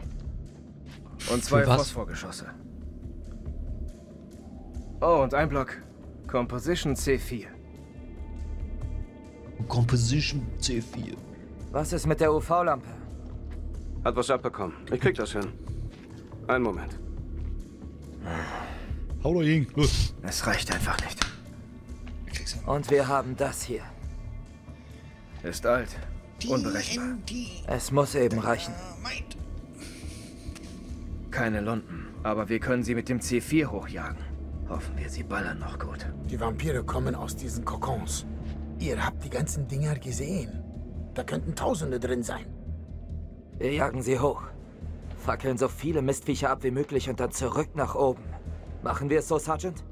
Und zwei? Phosphorgeschosse. Oh, und ein Block. Composition C4. Composition C4. Was ist mit der UV-Lampe? Hat was abbekommen. Ich krieg das hin. Einen Moment. Hau doch hin, los. Es reicht einfach nicht. Und wir haben das hier. Ist alt. Unberechenbar. Es muss eben reichen. Keine Lunden. Aber wir können sie mit dem C4 hochjagen. Hoffen wir, sie ballern noch gut. Die Vampire kommen aus diesen Kokons. Ihr habt die ganzen Dinger gesehen. Da könnten Tausende drin sein. Wir jagen sie hoch. Fackeln so viele Mistviecher ab wie möglich und dann zurück nach oben. Machen wir es so, Sergeant?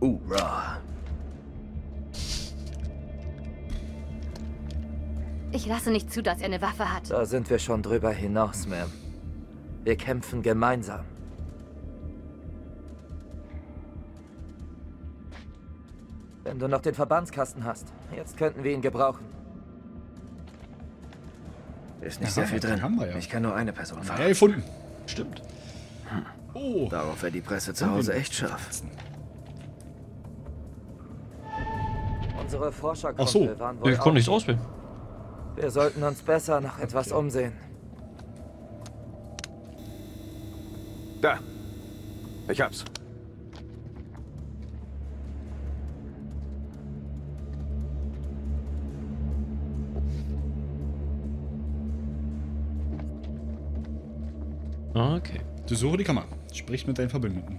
Ura. Ich lasse nicht zu, dass er eine Waffe hat. Da sind wir schon drüber hinaus, Ma'am. Wir kämpfen gemeinsam. Wenn du noch den Verbandskasten hast, jetzt könnten wir ihn gebrauchen. Ist nicht Ja, sehr viel drin. haben wir ja. Ich kann nur eine Person Ja, fahren. gefunden. Stimmt. Oh. Darauf wäre die Presse zu Hause echt scharf. Unsere Ach so. Forschergruppe waren wohl Ich konnte nichts auswählen. Wir sollten uns besser nach etwas umsehen. Da. Ich hab's. Okay. Durchsuche die Kammer. Sprich mit deinen Verbündeten.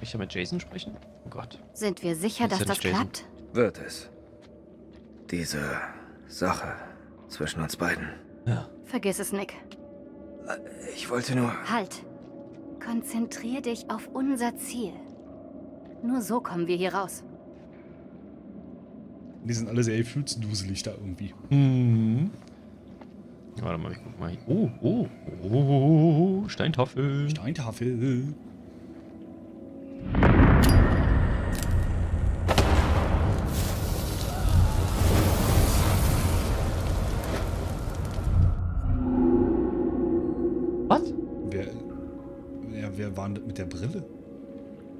Ich ja mit Jason sprechen? Oh Gott. Sind wir sicher, Das dass ja das Jason. klappt? Wird es. Diese Sache zwischen uns beiden. Vergiss es, Nick. Ich wollte nur... Halt. Konzentrier dich auf unser Ziel. Nur so kommen wir hier raus. Die sind alle sehr gefühlsduselig da irgendwie. Mhm. Warte mal, ich guck mal. Oh, oh, oh, oh, oh, Steintafel. Steintafel. Was? Wer, wer, wer war mit der Brille?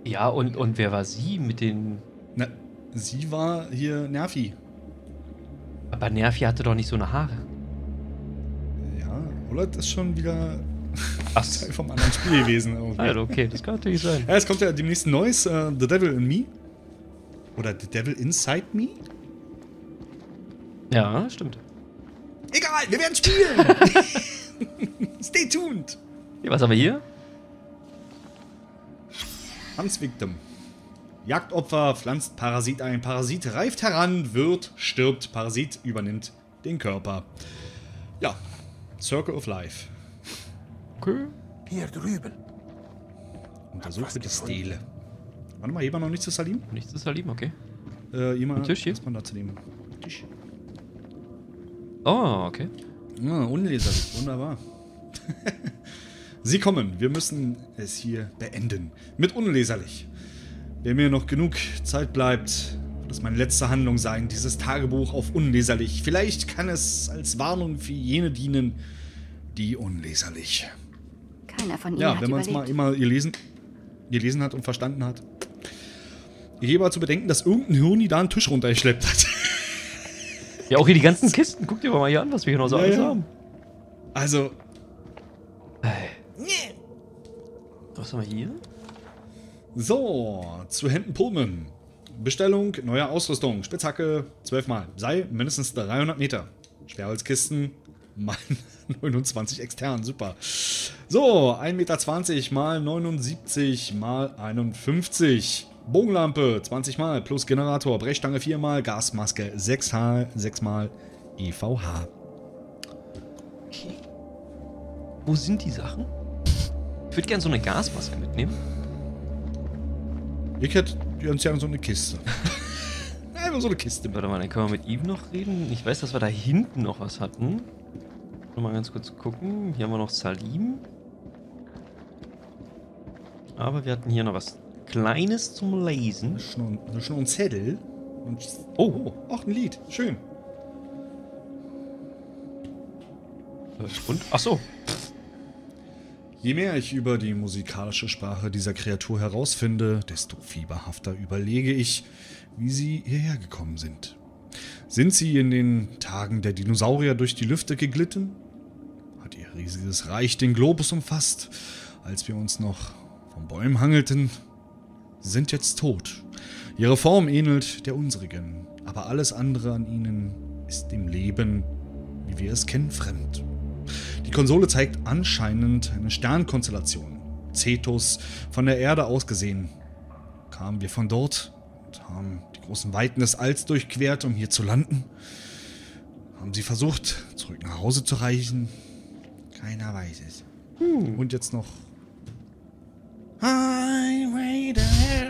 Ja, und, und wer war sie mit den. Na, sie war hier Nervi. Aber Nervi hatte doch nicht so eine Haare. Das ist schon wieder (laughs) Teil vom anderen Spiel gewesen. Also, okay, das kann natürlich sein. Ja, es kommt ja demnächst ein neues äh, The Devil in Me. Oder The Devil Inside Me. Ja, stimmt. Egal, wir werden spielen! (laughs) Stay tuned! Ja, was haben wir hier? Hans Victim. Jagdopfer pflanzt Parasit ein. Parasit reift heran, wird, stirbt. Parasit übernimmt den Körper. Ja, Circle of Life. Okay. Hier drüben. Untersuche die Stele. Warte mal, hier war noch nicht zu Salim? Nicht zu Salim, okay. Äh, jemand. Ein Tisch hier? Man da zu dem Tisch. Oh, okay. Ja, unleserlich. Wunderbar. (laughs) Sie kommen. Wir müssen es hier beenden. Mit unleserlich. Wenn mir noch genug Zeit bleibt, es meine letzte Handlung sein, dieses Tagebuch auf unleserlich. Vielleicht kann es als Warnung für jene dienen, die unleserlich. Keiner von ihnen Ja, wenn man es mal immer gelesen, gelesen hat und verstanden hat. Ich gebe aber zu bedenken, dass irgendein Hirni da einen Tisch runtergeschleppt hat. (laughs) Ja, auch hier die ganzen Kisten. Guck dir mal hier an, was wir hier noch so Ja, alles ja. haben. Also, Was haben wir hier? So, zu Händen Pullman. Bestellung, neue Ausrüstung, Spitzhacke, 12 Mal. Seil, mindestens 300 Meter. Schwerholzkisten, (laughs) mal 29 extern, super. So, 1,20 Meter mal 79 mal 51. Bogenlampe, 20 mal, plus Generator, Brechstange 4 mal, Gasmaske 6 H, 6 mal EVH. Wo sind die Sachen? Ich würde gerne so eine Gasmaske mitnehmen. Ich hätte ganz gerne so eine Kiste. (laughs) Einfach so eine Kiste. Warte mal, dann können wir mit Eve noch reden. Ich weiß, dass wir da hinten noch was hatten. Noch mal ganz kurz gucken. Hier haben wir noch Salim. Aber wir hatten hier noch was Kleines zum Lesen. Schon, schon ein Zettel. Und oh. Ach, ein Lied. Schön. Und? Ach so. Je mehr ich über die musikalische Sprache dieser Kreatur herausfinde, desto fieberhafter überlege ich, wie sie hierher gekommen sind. Sind sie in den Tagen der Dinosaurier durch die Lüfte geglitten? Hat ihr riesiges Reich den Globus umfasst, als wir uns noch von Bäumen hangelten? Sie sind jetzt tot. Ihre Form ähnelt der unsrigen, aber alles andere an ihnen ist dem Leben, wie wir es kennen, fremd. Die Konsole zeigt anscheinend eine Sternkonstellation. Cetus, von der Erde aus gesehen. Kamen wir von dort und haben die großen Weiten des Alls durchquert, um hier zu landen? Haben sie versucht, zurück nach Hause zu reisen? Keiner weiß es. Und jetzt noch. (laughs) Highway to Hell.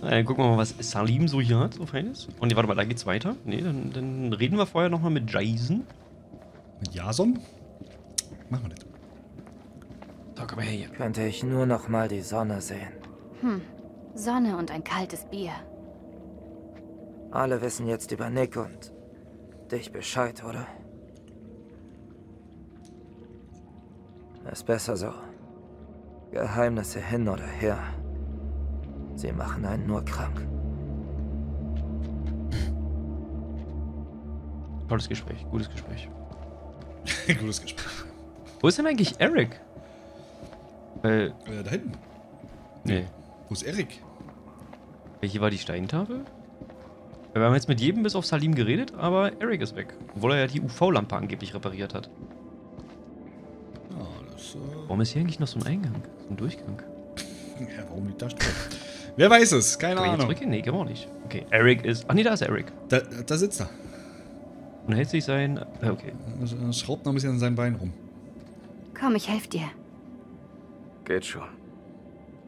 Dann gucken wir mal, was Salim so hier hat, so feines. Und nee, warte mal, da geht's weiter. Nee, dann, dann reden wir vorher nochmal mit Jason. Mit Jason? Machen wir das. So, komm her hier. Könnte ich nur noch mal die Sonne sehen. Hm. Sonne und ein kaltes Bier. Alle wissen jetzt über Nick und dich Bescheid, oder? Ist besser so. Geheimnisse hin oder her. Sie machen einen nur krank. Tolles Gespräch, gutes Gespräch. (laughs) Gutes Gespräch. Wo ist denn eigentlich Eric? Weil. Äh, da hinten. Nee. Wo ist Erik? Hier war die Steintafel? Wir haben jetzt mit jedem bis auf Salim geredet, aber Eric ist weg. Obwohl er ja die UV-Lampe angeblich repariert hat. Warum ist hier eigentlich noch so ein Eingang? So ein Durchgang? (laughs) Ja, warum liegt da? Wer weiß es? Keine Ahnung. zurückgehen? Nee, können wir auch nicht. Okay, Eric ist. Ach nee, da ist Eric. Da, da sitzt er. Und hält sich sein. äh, Okay. Er schraubt noch ein bisschen an seinem Bein rum. Komm, ich helfe dir. Geht schon.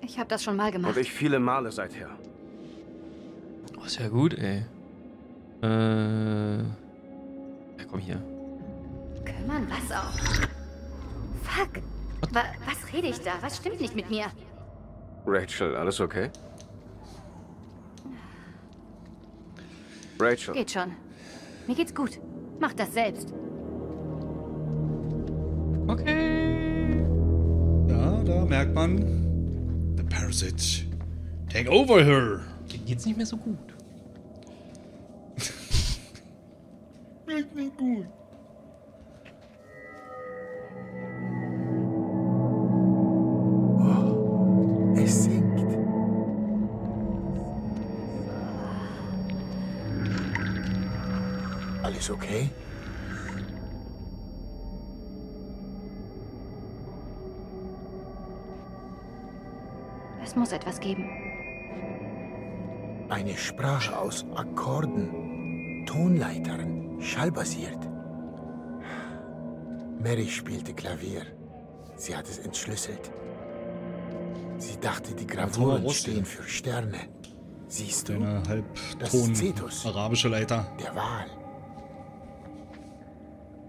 Ich habe das schon mal gemacht. Und ich viele Male seither. Oh, ist ja gut, ey. Äh. Ja, komm hier. Kümmern, was auch? Fuck. Wa was rede ich da? Was stimmt nicht mit mir? Rachel, alles okay? Rachel. Geht schon. Mir geht's gut. Mach das selbst. Okay. Ja, da merkt man. The Parasite. Take over her. Geht's nicht mehr so gut. (laughs) Geht nicht gut. Alles okay? Es muss etwas geben. Eine Sprache aus Akkorden, Tonleitern, schallbasiert. Mary spielte Klavier. Sie hat es entschlüsselt. Sie dachte, die Gravuren stehen für Sterne. Siehst du? Das ist Halbton Cetus, arabische Leiter. der Wal.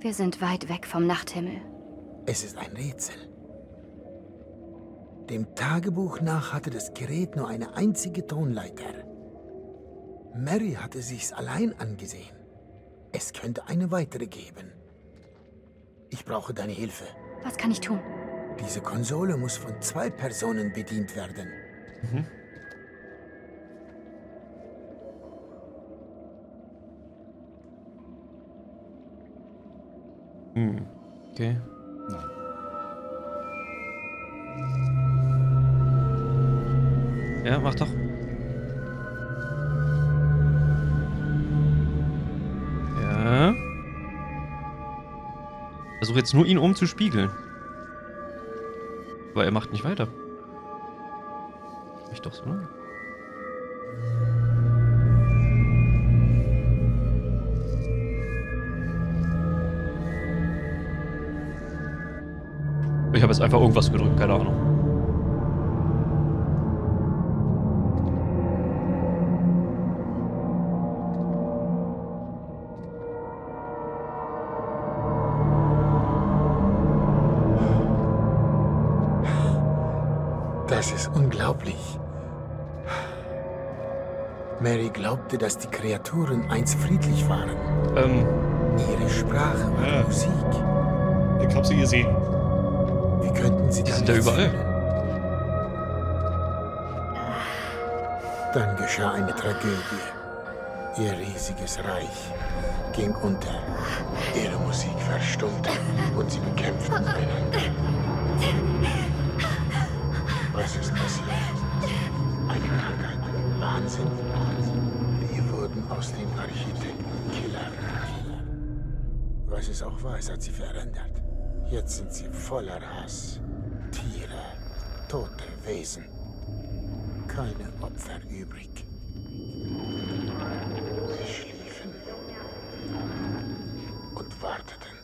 Wir sind weit weg vom Nachthimmel. Es ist ein Rätsel. Dem Tagebuch nach hatte das Gerät nur eine einzige Tonleiter. Mary hatte sich's allein angesehen. Es könnte eine weitere geben. Ich brauche deine Hilfe. Was kann ich tun? Diese Konsole muss von zwei Personen bedient werden. Hm. Okay. Ja, mach doch. Ja. Versuche jetzt nur ihn umzuspiegeln. Aber er macht nicht weiter. Ich doch so, ne? Ich habe jetzt einfach irgendwas gedrückt, keine Ahnung. Das ist unglaublich. Mary glaubte, dass die Kreaturen einst friedlich waren. Ähm. Ihre Sprache war Musik. Ich hab sie gesehen. Könnten sie Die dann sind ja überall. fühlen? Dann geschah eine Tragödie. Ihr riesiges Reich ging unter. Ihre Musik verstummte und sie bekämpften einander. Was ist passiert? Eine Krankheit, ein Wahnsinn. Wir wurden aus den Architekten Killer. Was es auch war, es hat sie verändert. Jetzt sind sie voller Hass. Tiere, tote Wesen. Keine Opfer übrig. Sie schliefen und warteten.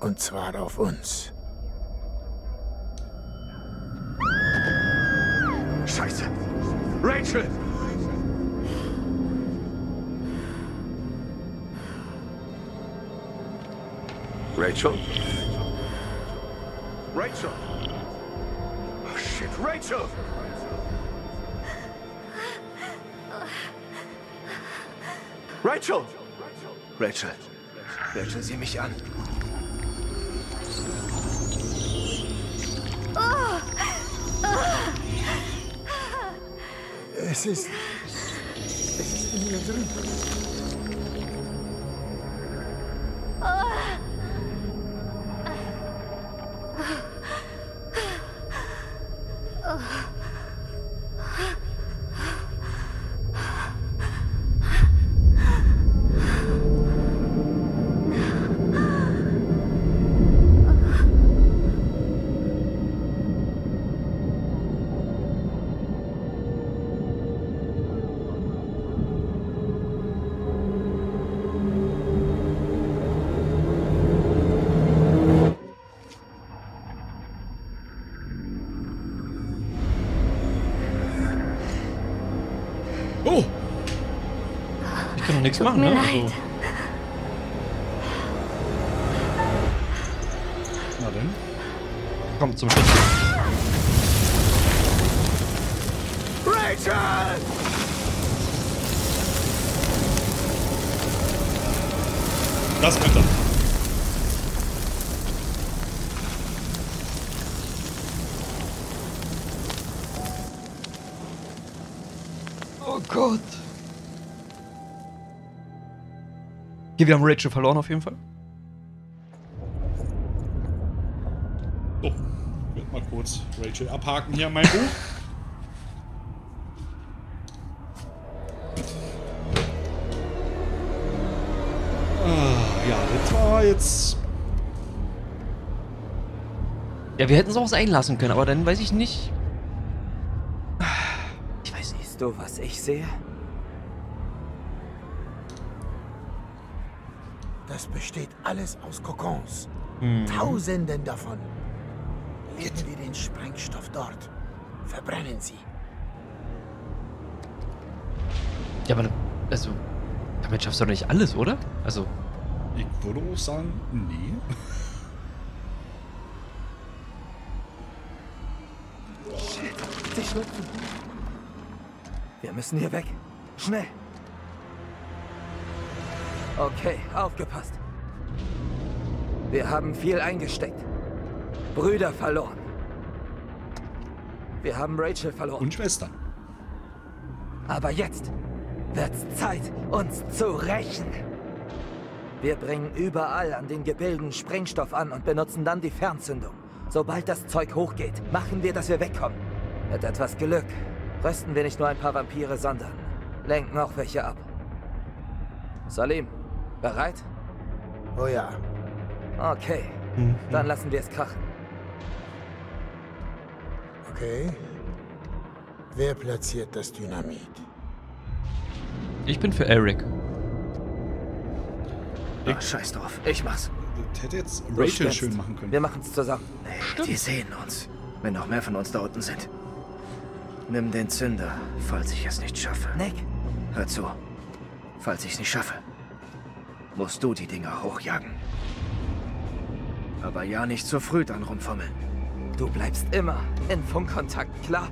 Und zwar auf uns. Rachel? Rachel! Oh shit, Rachel! Rachel! Rachel. Rachel, sieh mich an. Es ist. Es ist in mir drin. Man nichts Tut machen, mir ne? leid. Also, Na denn. komm zum Schluss. Rachel! Das könnte Hier, wir haben Rachel verloren auf jeden Fall. So, ich werd mal kurz Rachel abhaken hier in mein Buch. Ah, ja, das war jetzt. Ja, wir hätten es auch sein lassen können, aber dann weiß ich nicht. Ich weiß, siehst du, was ich sehe? Das besteht alles aus Kokons. Mhm. Tausenden davon. Legen wir den Sprengstoff dort. Verbrennen sie. Ja, aber also, damit schaffst du doch nicht alles, oder? Also, Ich würde auch sagen, nee. Sie schlüpfen. Wir müssen hier weg. Schnell. Okay, aufgepasst. Wir haben viel eingesteckt. Brüder verloren. Wir haben Rachel verloren. Und Schwestern. Aber jetzt wird's Zeit, uns zu rächen. Wir bringen überall an den Gebilden Sprengstoff an und benutzen dann die Fernzündung. Sobald das Zeug hochgeht, machen wir, dass wir wegkommen. Mit etwas Glück rösten wir nicht nur ein paar Vampire, sondern lenken auch welche ab. Salim, bereit? Oh ja. Okay, dann lassen wir es krachen. Okay. Wer platziert das Dynamit? ich bin für Eric. Ah, scheiß drauf. Ich mach's. Das hätte jetzt Rachel schön machen können. Wir machen's zusammen. Nee, die sehen uns. Wenn noch mehr von uns da unten sind. Nimm den Zünder, falls ich es nicht schaffe. Nick. Hör zu. Falls ich es nicht schaffe, musst du die Dinger hochjagen. Aber ja nicht zu früh dann rumfummeln. Du bleibst immer in Funkkontakt, klar?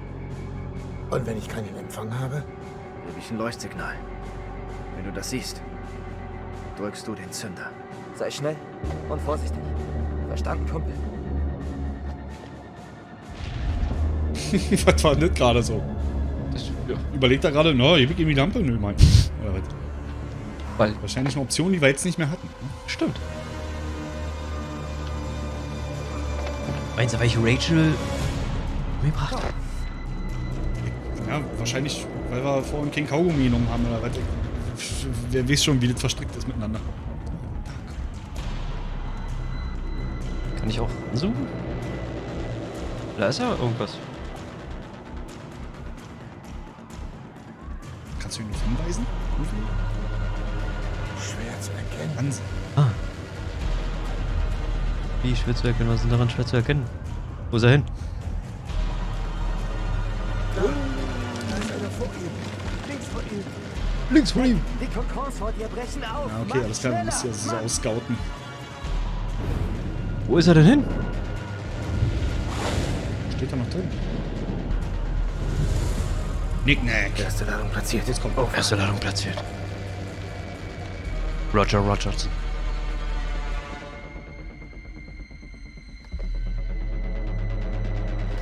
Und wenn ich keinen Empfang habe? Gebe ich ein Leuchtsignal. Wenn du das siehst, drückst du den Zünder. Sei schnell und vorsichtig. Verstanden, Kumpel? (laughs) was war denn das gerade so? Überlegt er gerade, na, ewig in die Lampe? Nö, mein. Oder was? Weil. Wahrscheinlich eine Option, die wir jetzt nicht mehr hatten. ne? Stimmt. Meinst du, weil ich Rachel umgebracht habe? Ja, wahrscheinlich, weil wir vorhin kein Kaugummi genommen haben oder was. Wer weiß schon, wie das verstrickt ist miteinander. Kann ich auch zoomen? Da ist ja irgendwas. Kannst du ihn noch hinweisen? Schwer zu Wahnsinn. Ah. Wie schwer zu erkennen? Was ist denn daran schwer zu erkennen? Wo ist er hin? Da ist einer vor ihm. Links vor ihm. Links von ihm. Die Kokons vor dir brechen auf. Ja, okay, alles klar, du musst ja so ausscouten. Wo ist er denn hin? Steht da noch drin? Nicknack. Erste Ladung platziert. Jetzt kommt auf. Erste Ladung platziert. Roger Rogers.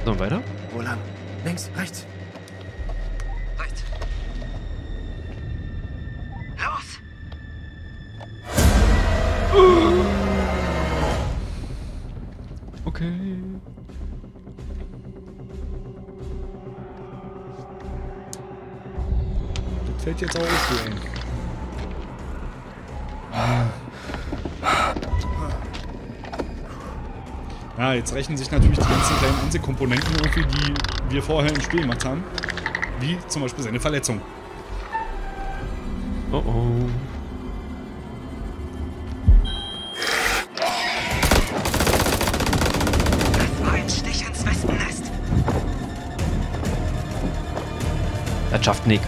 So, und weiter? Wo lang? Links, rechts. Rechts. Los! Okay. Das fällt jetzt auch auf Ja, jetzt rechnen sich natürlich die ganzen kleinen Einzelkomponenten irgendwie, die wir vorher im Spiel gemacht haben. Wie zum Beispiel seine Verletzung. Oh oh. Das war ein Stich ins Wespennest. Das schafft Nick.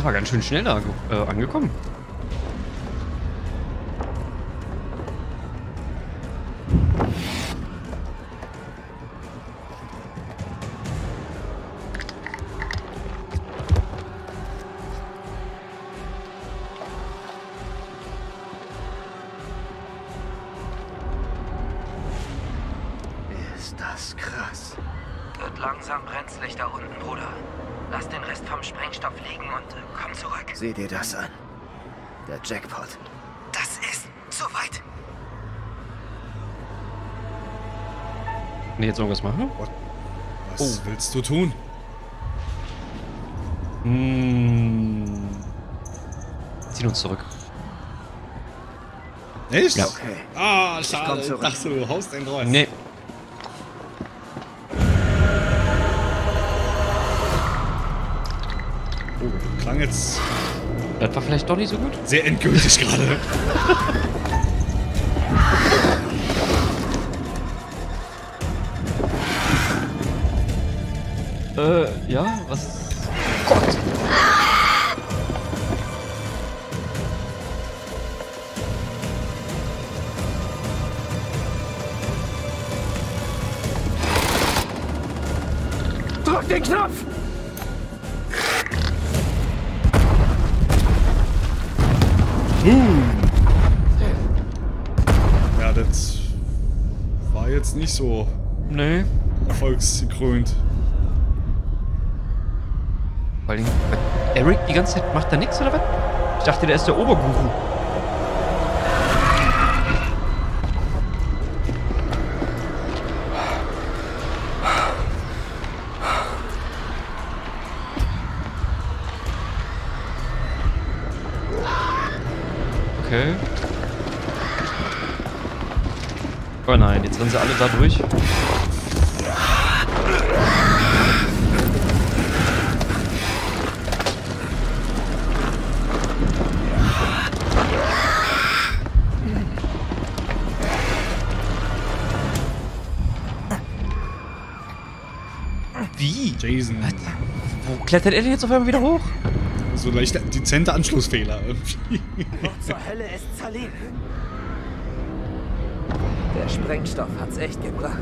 Aber ganz schön schnell da äh, angekommen. Kann ich jetzt irgendwas machen? Was willst du tun? Hm. Ziehen uns zurück. Echt? Ja. Okay. Ah, schade. Ich dachte, du haust einen raus. Nee. Oh, klang jetzt Das war vielleicht doch nicht so gut. sehr endgültig gerade. (laughs) Äh, ja, was? Drück den Knopf! Ja, das war jetzt nicht so Nee. erfolgsgekrönt. Vor allem, Eric die ganze Zeit macht da nichts oder was? Ich dachte, der ist der Oberguru. Okay. Oh nein, jetzt rennen sie alle da durch. Klettert er denn jetzt auf einmal wieder hoch? So leicht dezente Anschlussfehler irgendwie. Wo zur Hölle ist Salim? Der Sprengstoff hat's echt gebracht.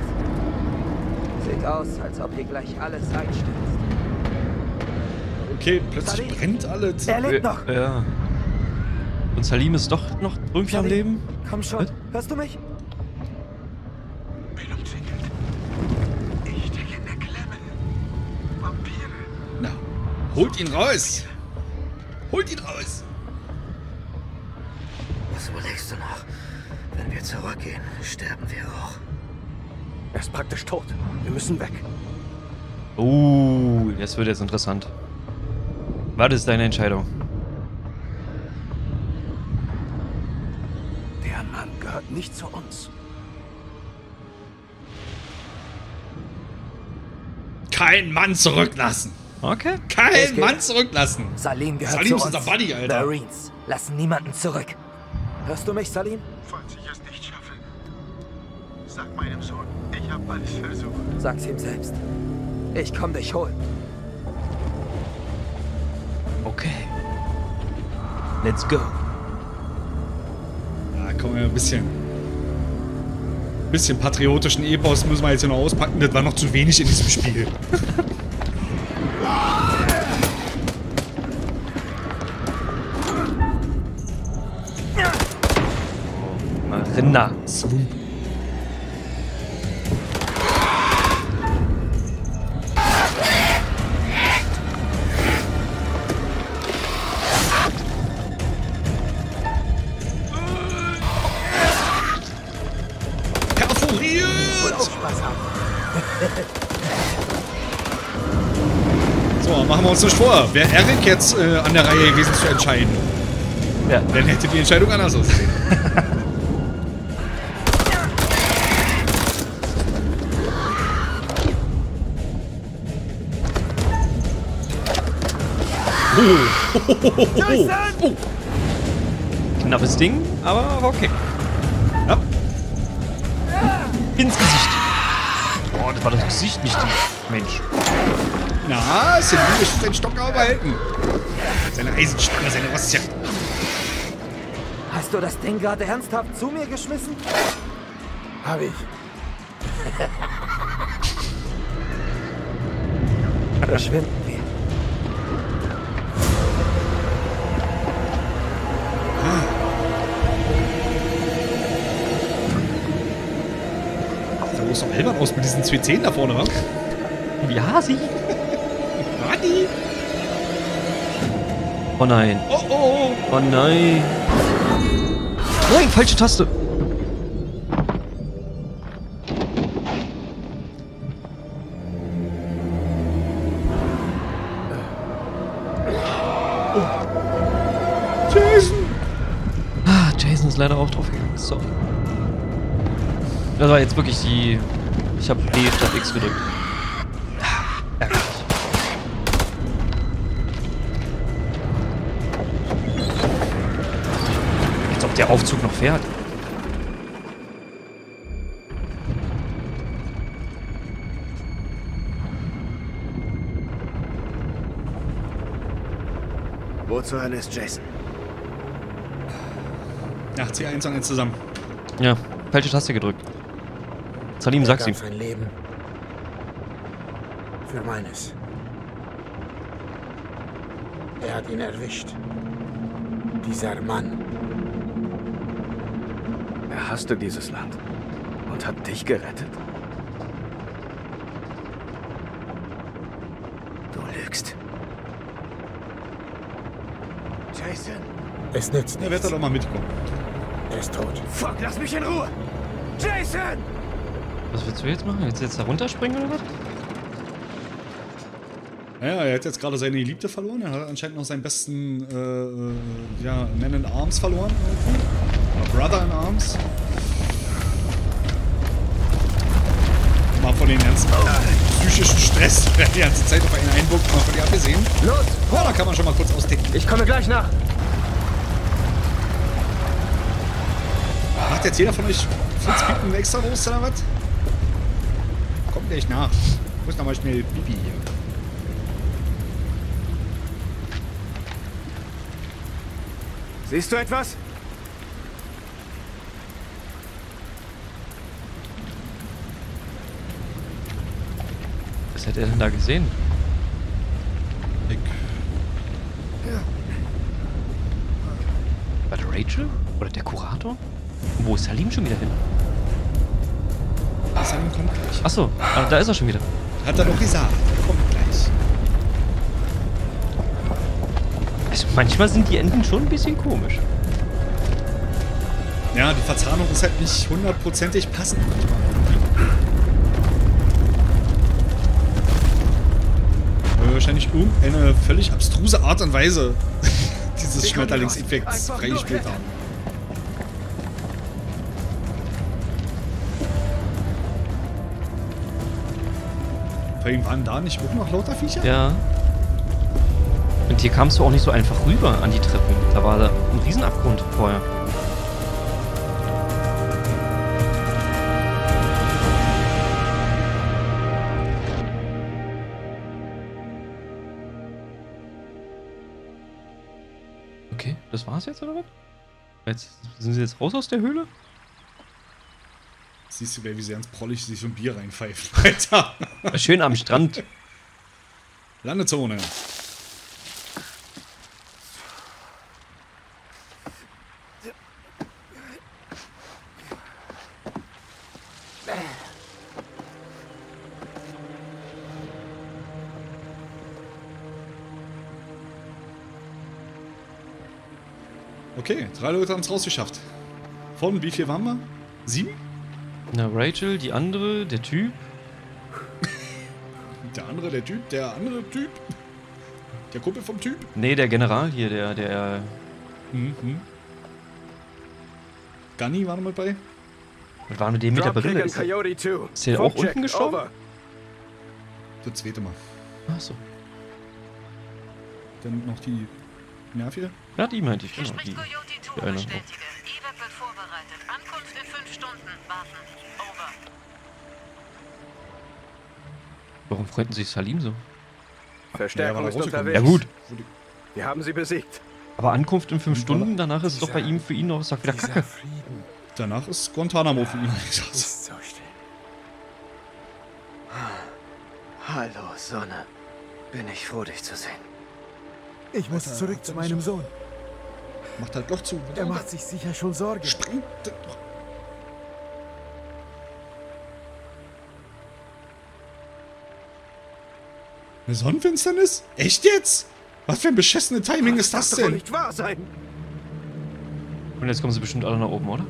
Sieht aus, als ob hier gleich alles einstürzt. Okay, plötzlich brennt alles. Er lebt noch! Ja. Und Salim ist doch noch irgendwie am Leben? Komm schon, hörst du mich? Holt ihn raus! Holt ihn raus! Was überlegst du noch? Wenn wir zurückgehen, sterben wir auch. Er ist praktisch tot. Wir müssen weg. Oh, das wird jetzt interessant. Was ist deine Entscheidung? Der Mann gehört nicht zu uns. Kein Mann zurücklassen! Okay. Kein. Mann zurücklassen! Salim gehört Salim zu ist uns. unser Buddy, Alter. Marines lassen niemanden zurück. Hörst du mich, Salim? Falls ich es nicht schaffe, sag meinem Sohn, ich habe alles versucht. Sag's ihm selbst. Ich komm dich holen. Okay. Let's go. Ja, komm, ein bisschen. Bisschen patriotischen Epos müssen wir jetzt hier noch auspacken. Das war noch zu wenig in diesem Spiel. (laughs) Marina. Perforiert! (laughs) So, machen wir uns nicht vor. Wäre Eric jetzt äh, an der Reihe gewesen zu entscheiden, ja. dann hätte die Entscheidung anders ausgesehen. (laughs) Oh. Oh. Knappes Ding, aber okay. Ja. Ins Gesicht. Boah, das war das Gesicht, nicht die Mensch. Na, Celine möchte seinen Stock aber. Seine Eisenstange, seine Rostjagd. Hast du das Ding gerade ernsthaft zu mir geschmissen? Hab ich. Verschwinden muss doch albern aus mit diesen zwei Zähnen da vorne, wa? Ja, sie. Radi! Oh nein. Oh oh! Oh nein. Nein, falsche Taste. Jason! Ah, Jason ist leider auch draufgegangen. Sorry. Das war jetzt wirklich die... Ich habe B statt X gedrückt. Ärgerlich. Als ob der Aufzug noch fährt. Wo zur Hölle ist Jason? Ja, C1 und 1 zusammen. Ja, falsche Taste gedrückt. Salim, sag's er ihm. sein Leben. Für meines. Er hat ihn erwischt. Dieser Mann. Er hasste dieses Land und hat dich gerettet. Du lügst. Jason! Es nützt Er wird nichts. doch mal mitkommen. Er ist tot. Fuck, lass mich in Ruhe! Jason! Was willst du jetzt machen? Jetzt jetzt da runterspringen oder was? Ja, er hat jetzt gerade seine Geliebte verloren. Er hat anscheinend noch seinen besten äh, äh, ja, Man in Arms verloren. Irgendwie. Oder Brother in Arms. Mal von den ganzen psychischen Stress, (laughs) der die ganze Zeit auf einen einwirkt, mal von dir abgesehen. Los! Ja, da kann man schon mal kurz austicken. Ich komme gleich nach! Macht jetzt jeder von euch Fritz Piepen extra Wurst oder was? Kommt gleich nach. Ich muss noch mal schnell Pipi hier. Siehst du etwas? Was hätte er denn da gesehen? Ich. War das Rachel? Oder der Kurator? Wo ist Salim schon wieder hin? Achso, ah, da ist er schon wieder. Hat er doch gesagt. Er kommt gleich. Also manchmal sind die Enden schon ein bisschen komisch. Ja, die Verzahnung ist halt nicht hundertprozentig passend manchmal. Weil wir wahrscheinlich irgendeine völlig abstruse Art und Weise (laughs) dieses Schmetterlingseffekts freigespielt haben. Allem waren da nicht auch noch lauter Viecher? Ja. Und hier kamst du auch nicht so einfach rüber an die Treppen. Da war da ein Riesenabgrund vorher. Okay, das war's jetzt oder was? Jetzt sind sie jetzt raus aus der Höhle? Siehst du, wie sie ganz prollig sich so ein Bier reinpfeifen. (laughs) Alter. Schön am Strand. Landezone. Okay, drei Leute haben es rausgeschafft. Von wie viel waren wir? Sieben? Na, Rachel, die andere, der Typ. (laughs) Der andere, der Typ, der andere Typ. Der Kumpel vom Typ. Nee, der General hier, der, der. Mhm. Gunny war noch mit bei. Was war mit dem mit der Dropkick Brille? Ist der, Coyote 2. ist der auch unten gestorben? over. Das zweite Mal. Achso. Dann noch die Nervige. Ja, die meinte ich, genau. Die, die eine. Wird vorbereitet. Ankunft in fünf Stunden. Warten. Over. Warum freunden sich Salim so? Verstärkung Ja, ist unterwegs. Ja, gut. Wir haben sie besiegt. Aber Ankunft in fünf Stunden, danach ist es doch bei ihm für ihn noch doch wieder Kacke. Danach ist Guantanamo für ihn. Ist so still. Hallo, Sonne. Bin ich froh, dich zu sehen. Ich muss zurück zu meinem Sohn. Macht halt Loch zu. Er macht sich sicher schon Sorgen. Springt doch. Eine Sonnenfinsternis? Echt jetzt? Was für ein beschissenes Timing ist das Doch wohl denn? nicht wahr sein. Und jetzt kommen sie bestimmt alle nach oben, oder?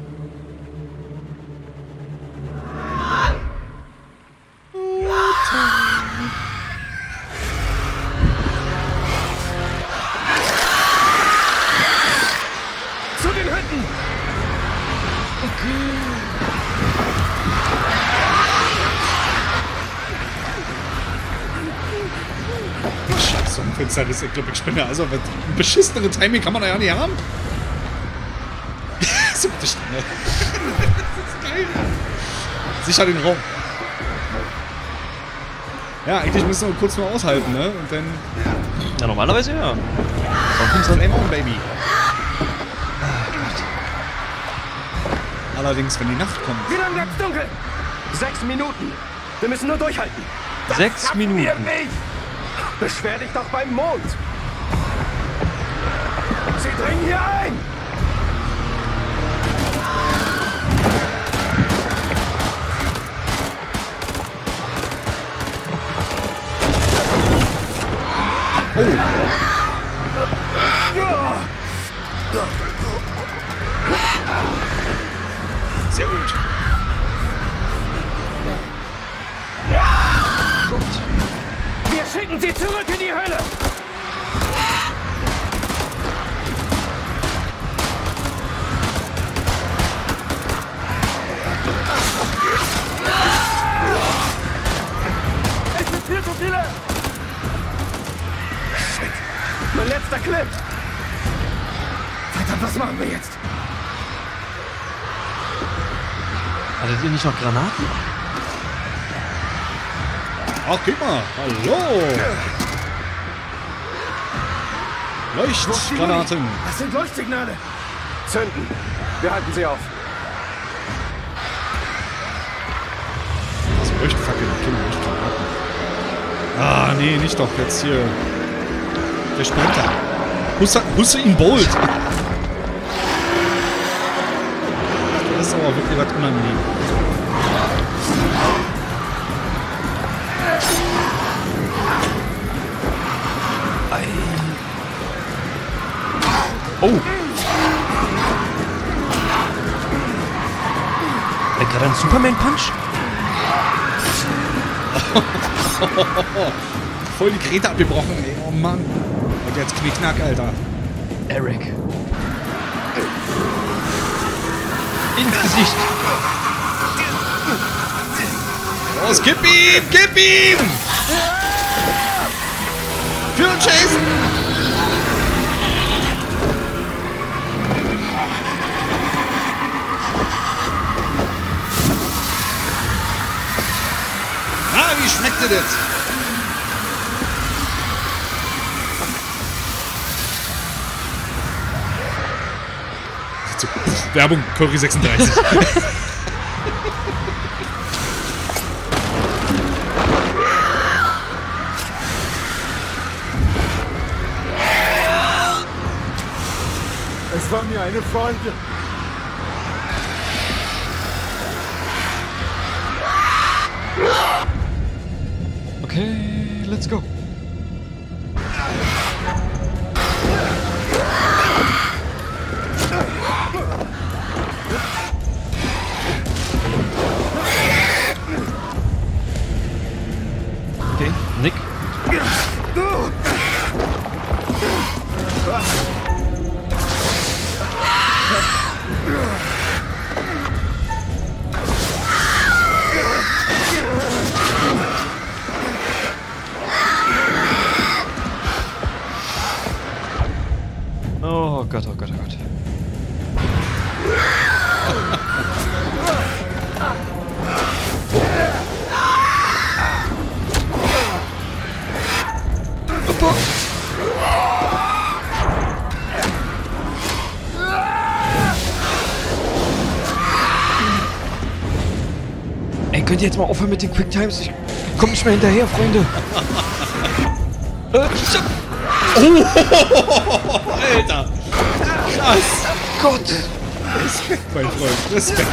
Glaube, ich spinne. Also, ein beschissenere Timing kann man da ja nicht haben. (laughs) Siebte Stunde. das ist geil. Sicher den Raum. Ja, eigentlich müssen wir kurz nur aushalten, ne? Und dann. Ja, normalerweise ja. Flame on, Baby. Allerdings, wenn die Nacht kommt. Wie lange bleibt dunkel? Sechs Minuten. Wir müssen nur durchhalten. Sechs schaffen Minuten. Beschwer dich doch beim Mond. Sie dringen hier ein. Sehr gut. Schicken sie zurück in die Hölle. Es sind viel zu viele. Shit. Mein letzter Clip. Verdammt, was machen wir jetzt? Hattet ihr nicht noch Granaten? Ach, guck mal. Hallo. Leuchtgranaten. Das sind Leuchtsignale. Zünden. Wir halten sie auf. Das Leuchtfackeln, keine Leuchtgranaten. Ah, nee, nicht doch. Jetzt hier. Der Sprinter. Husse, Hussein Bolt. Das ist aber wirklich was unangenehm. Gerade ein Superman-Punch? (laughs) Voll die Geräte abgebrochen, ey. Oh Mann. Und jetzt Knickknack, Alter. Eric. Ins Gesicht. Los, gib ihm! Gib ihm! Für Jason! Ah, dir das? Werbung, Curry 36. (laughs) Es war mir eine Freude. Jetzt mal aufhören mit den Quicktimes? Ich komm nicht mehr hinterher, Freunde. äh. Oh, Alter! Krass! Gott! Respekt, mein Freund, Respekt.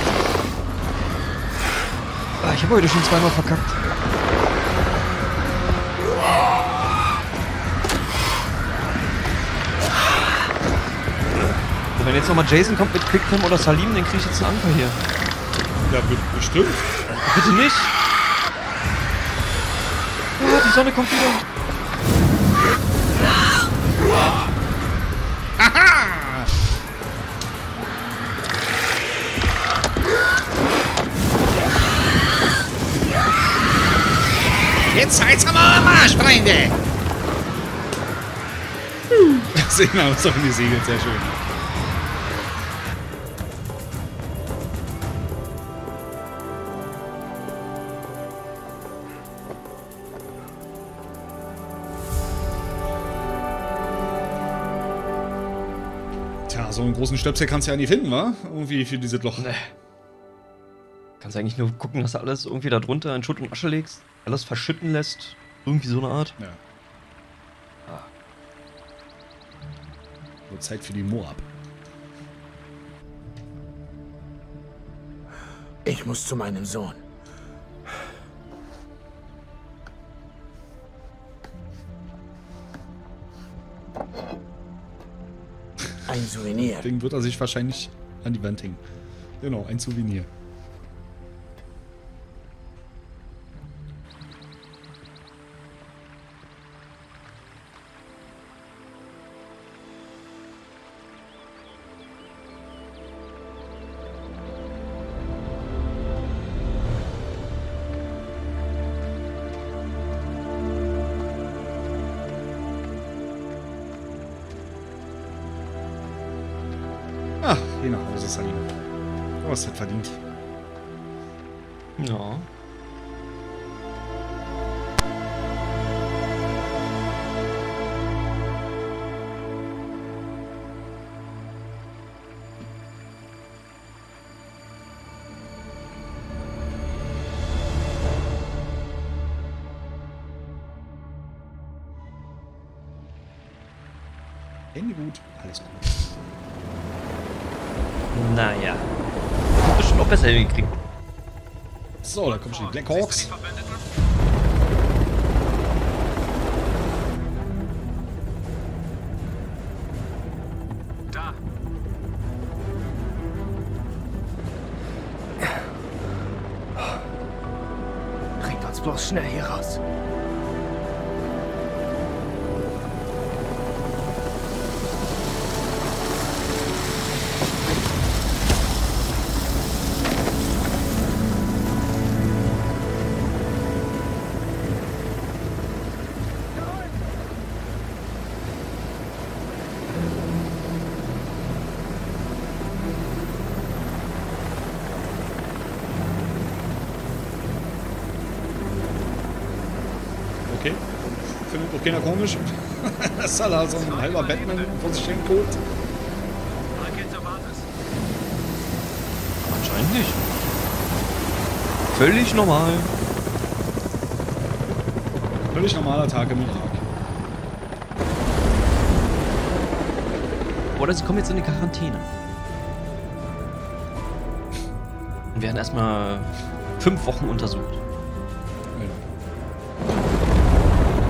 Ah, ich habe heute schon zweimal verkackt. Wenn jetzt nochmal Jason kommt mit Quicktime oder Salim, dann krieg ich jetzt einen Anker hier. Ja, be- bestimmt. Bitte nicht! Ah, die Sonne kommt wieder. Haha! Jetzt seid's aber am Arsch, Freunde! Sehen wir uns doch in die Segel, sehr schön. Großen Stöpsel kannst du ja nie finden, wa? Irgendwie für dieses Loch. Nee. Kannst eigentlich nur gucken, dass du alles irgendwie da drunter in Schutt und Asche legst, alles verschütten lässt. Irgendwie so eine Art. Ja. Wird Zeit für die Moab. Ich muss zu meinem Sohn. Ein Souvenir. Deswegen wird er sich wahrscheinlich an die Wand hängen. Genau, ein Souvenir. Gut, alles gut. Naja. Wird bestimmt auch besser hinkriegen. So, da kommen schon die Blackhawks. Da. Bringt uns bloß schnell hier raus. Keiner komisch. Dass da da so ein halber Batman vor sich hin guckt. Anscheinend nicht. Völlig normal. Völlig normaler Tag im Irak. Oder sie kommen jetzt in die Quarantäne. Und werden erstmal fünf Wochen untersucht.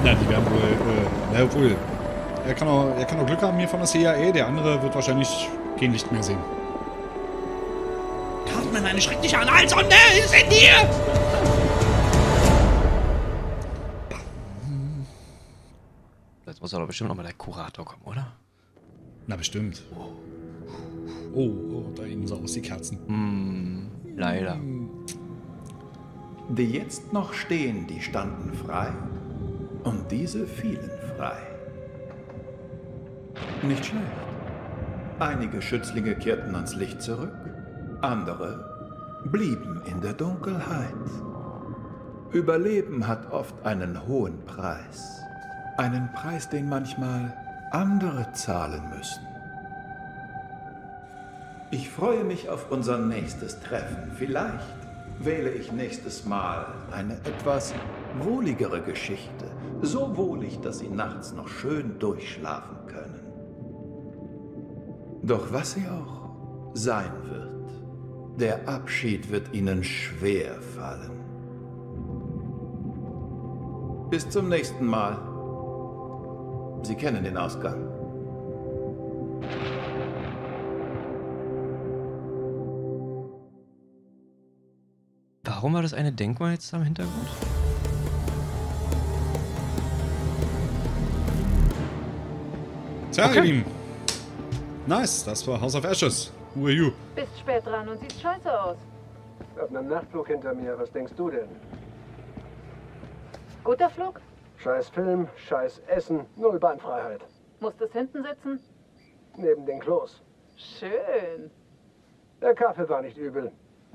Na, die werden wohl, na obwohl, er kann, auch, er kann auch Glück haben hier von der CIA, der andere wird wahrscheinlich kein Licht mehr sehen. Cartman, eine schreckliche Analsonde ist in dir! Jetzt muss aber bestimmt noch mal der Kurator kommen, oder? Na, bestimmt. Oh, oh, da innen so aus die Kerzen. Hm, leider. Die jetzt noch stehen, die standen frei und diese fielen frei. Nicht schlecht. Einige Schützlinge kehrten ans Licht zurück, andere blieben in der Dunkelheit. Überleben hat oft einen hohen Preis. Einen Preis, den manchmal andere zahlen müssen. Ich freue mich auf unser nächstes Treffen. Vielleicht wähle ich nächstes Mal eine etwas wohligere Geschichte. So wohlig, dass Sie nachts noch schön durchschlafen können. Doch was sie auch sein wird, der Abschied wird Ihnen schwer fallen. Bis zum nächsten Mal. Sie kennen den Ausgang. Warum war das eine Denkmal jetzt am Hintergrund? Tja, Okay. ihr Lieben. Nice, das war House of Ashes. Who are you? Bist spät dran und siehst scheiße aus. Hab einen Nachtflug hinter mir. Was denkst du denn? Guter Flug? Scheiß Film, scheiß Essen, null Beinfreiheit. Musstest hinten sitzen? Neben den Klos. Schön. Der Kaffee war nicht übel.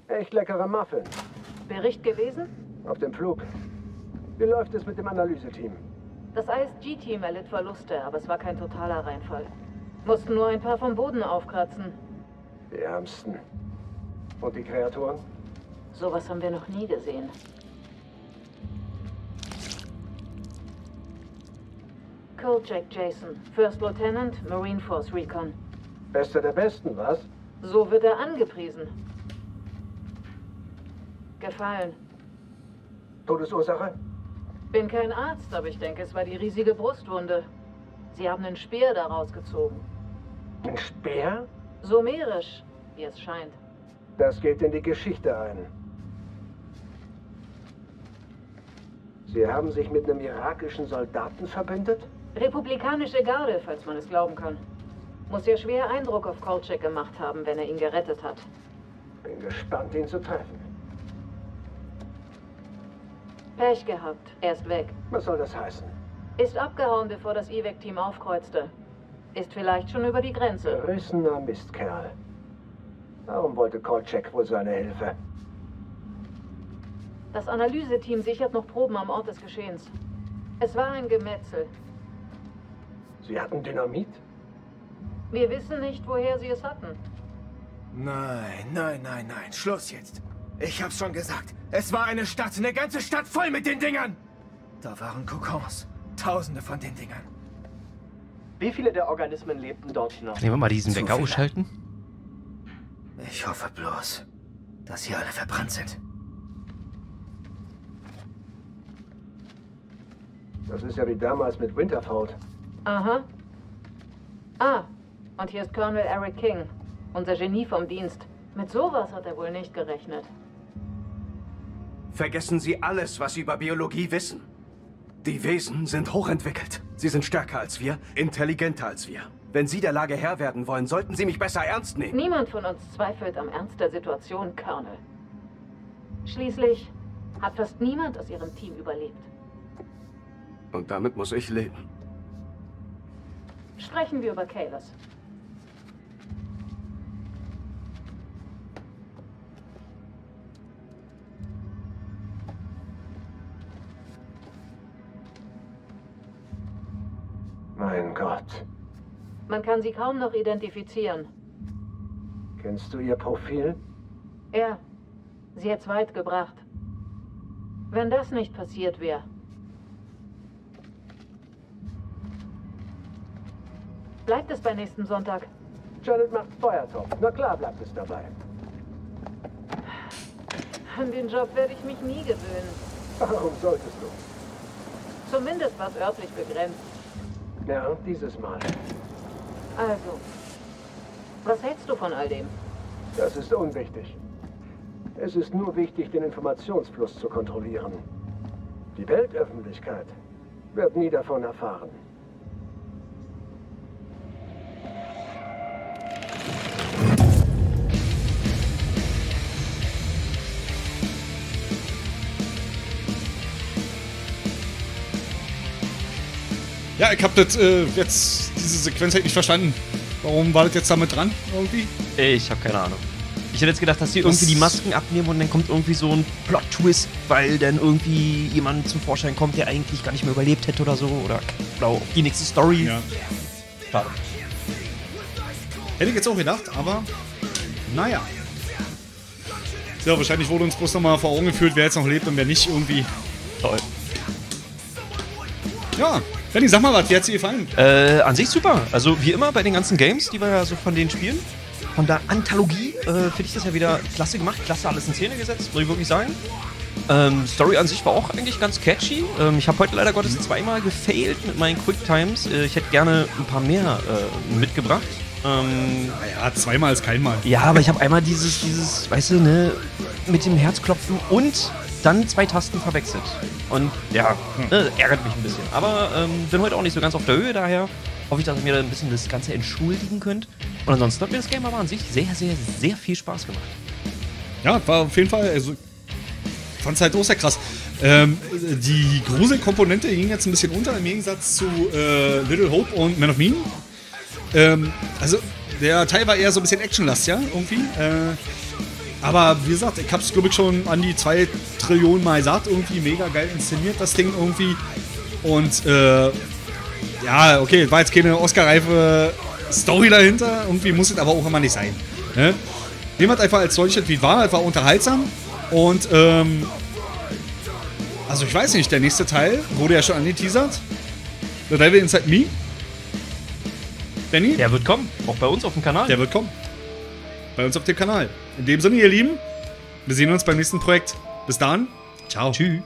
Echt leckere Muffin. Bericht gewesen? Auf dem Flug. Wie läuft es mit dem Analyseteam? Das ISG-Team erlitt Verluste, aber es war kein totaler Reinfall. Mussten nur ein paar vom Boden aufkratzen. Die Ärmsten. Und die Kreaturen? Sowas haben wir noch nie gesehen. Jack Jason, First Lieutenant, Marine Force Recon. Bester der Besten, was? So wird er angepriesen. Gefallen. Todesursache? Bin kein Arzt, aber ich denke, es war die riesige Brustwunde. Sie haben einen Speer daraus gezogen. Ein Speer? Sumerisch, wie es scheint. Das geht in die Geschichte ein. Sie haben sich mit einem irakischen Soldaten verbündet? Republikanische Garde, falls man es glauben kann. Muss ja schwer Eindruck auf Kolchak gemacht haben, wenn er ihn gerettet hat. Bin gespannt, ihn zu treffen. Pech gehabt, er ist weg. Was soll das heißen? Ist abgehauen, bevor das Evac-Team aufkreuzte. Ist vielleicht schon über die Grenze. Berissener Mistkerl. Warum wollte Kolchak wohl seine Hilfe? Das Analyseteam sichert noch Proben am Ort des Geschehens. Es war ein Gemetzel. Sie hatten Dynamit? Wir wissen nicht, woher sie es hatten. Nein, nein, nein, nein. Schluss jetzt. Ich hab's schon gesagt. Es war eine Stadt, eine ganze Stadt voll mit den Dingern. Da waren Kokons. Tausende von den Dingern. Wie viele der Organismen lebten dort noch? Nehmen wir mal diesen Wecker ausschalten. Ich hoffe bloß, dass sie alle verbrannt sind. Das ist ja wie damals mit Winterfold. Aha. Ah, und hier ist Colonel Eric King, unser Genie vom Dienst. Mit sowas hat er wohl nicht gerechnet. Vergessen Sie alles, was Sie über Biologie wissen. Die Wesen sind hochentwickelt. Sie sind stärker als wir, intelligenter als wir. Wenn Sie der Lage Herr werden wollen, sollten Sie mich besser ernst nehmen. Niemand von uns zweifelt am Ernst der Situation, Colonel. Schließlich hat fast niemand aus Ihrem Team überlebt. Und damit muss ich leben. Sprechen wir über Kalos. Mein Gott. Man kann sie kaum noch identifizieren. Kennst du ihr Profil? Ja, sie hat's weit gebracht. Wenn das nicht passiert wäre. Bleibt es bei nächsten Sonntag? Janet macht Feuertopf. Na klar bleibt es dabei. An den Job werde ich mich nie gewöhnen. Warum solltest du? Zumindest was örtlich begrenzt. Ja, dieses Mal. Also, was hältst du von all dem? Das ist unwichtig. Es ist nur wichtig, den Informationsfluss zu kontrollieren. Die Weltöffentlichkeit wird nie davon erfahren. Ja, ich hab das äh, jetzt, diese Sequenz hätte ich nicht verstanden. Warum war das jetzt damit dran? Irgendwie? Ich habe keine Ahnung. Ich hätte jetzt gedacht, dass die irgendwie die Masken abnehmen und dann kommt irgendwie so ein Plot-Twist, weil dann irgendwie jemand zum Vorschein kommt, der eigentlich gar nicht mehr überlebt hätte oder so. Oder blau, die nächste Story. Ja. Schade. Hätte ich jetzt auch gedacht, aber naja. Ja, wahrscheinlich wurde uns bloß nochmal vor Augen geführt, wer jetzt noch lebt und wer nicht irgendwie. Toll. Ja, Benny, sag mal was, wie hat's dir gefallen? Äh, an sich super. Also wie immer bei den ganzen Games, die wir ja so von denen spielen. Von der Anthologie äh, finde ich das ja wieder klasse gemacht, klasse alles in Szene gesetzt, muss ich wirklich sagen. Ähm, Story an sich war auch eigentlich ganz catchy. Ähm, ich habe heute leider Gottes zweimal gefailt mit meinen Quicktimes. Äh, ich hätte gerne ein paar mehr äh, mitgebracht. Ähm, ja, zweimal ist kein Mal. ja, aber ich habe einmal dieses, dieses, weißt du, ne, mit dem Herzklopfen und dann zwei Tasten verwechselt. Und ja, ne, ärgert mich ein bisschen. Aber ähm, bin heute auch nicht so ganz auf der Höhe, daher hoffe ich, dass ihr mir da ein bisschen das Ganze entschuldigen könnt. Und ansonsten hat mir das Game aber an sich sehr, sehr, sehr viel Spaß gemacht. Ja, war auf jeden Fall, also, fand's halt auch sehr krass. Ähm, die Gruselkomponente ging jetzt ein bisschen unter im Gegensatz zu äh, Little Hope und Man of Mean. Ähm, also, der Teil war eher so ein bisschen Actionlast, ja, irgendwie. Äh, aber wie gesagt, ich hab's, glaube ich, schon an die zwei Trillionen Mal gesagt, irgendwie mega geil inszeniert, das Ding irgendwie. Und, äh, ja, okay, war jetzt keine Oscar-reife Story dahinter, irgendwie muss es aber auch immer nicht sein. Ne? Nehmen wir einfach als solches, wie war, es war unterhaltsam. Und, ähm, also ich weiß nicht, der nächste Teil wurde ja schon angeteasert. The Devil Inside Me. Benny? Der wird kommen, auch bei uns auf dem Kanal. Der wird kommen. Bei uns auf dem Kanal. In dem Sinne, ihr Lieben, wir sehen uns beim nächsten Projekt. Bis dann. Ciao. Tschüss.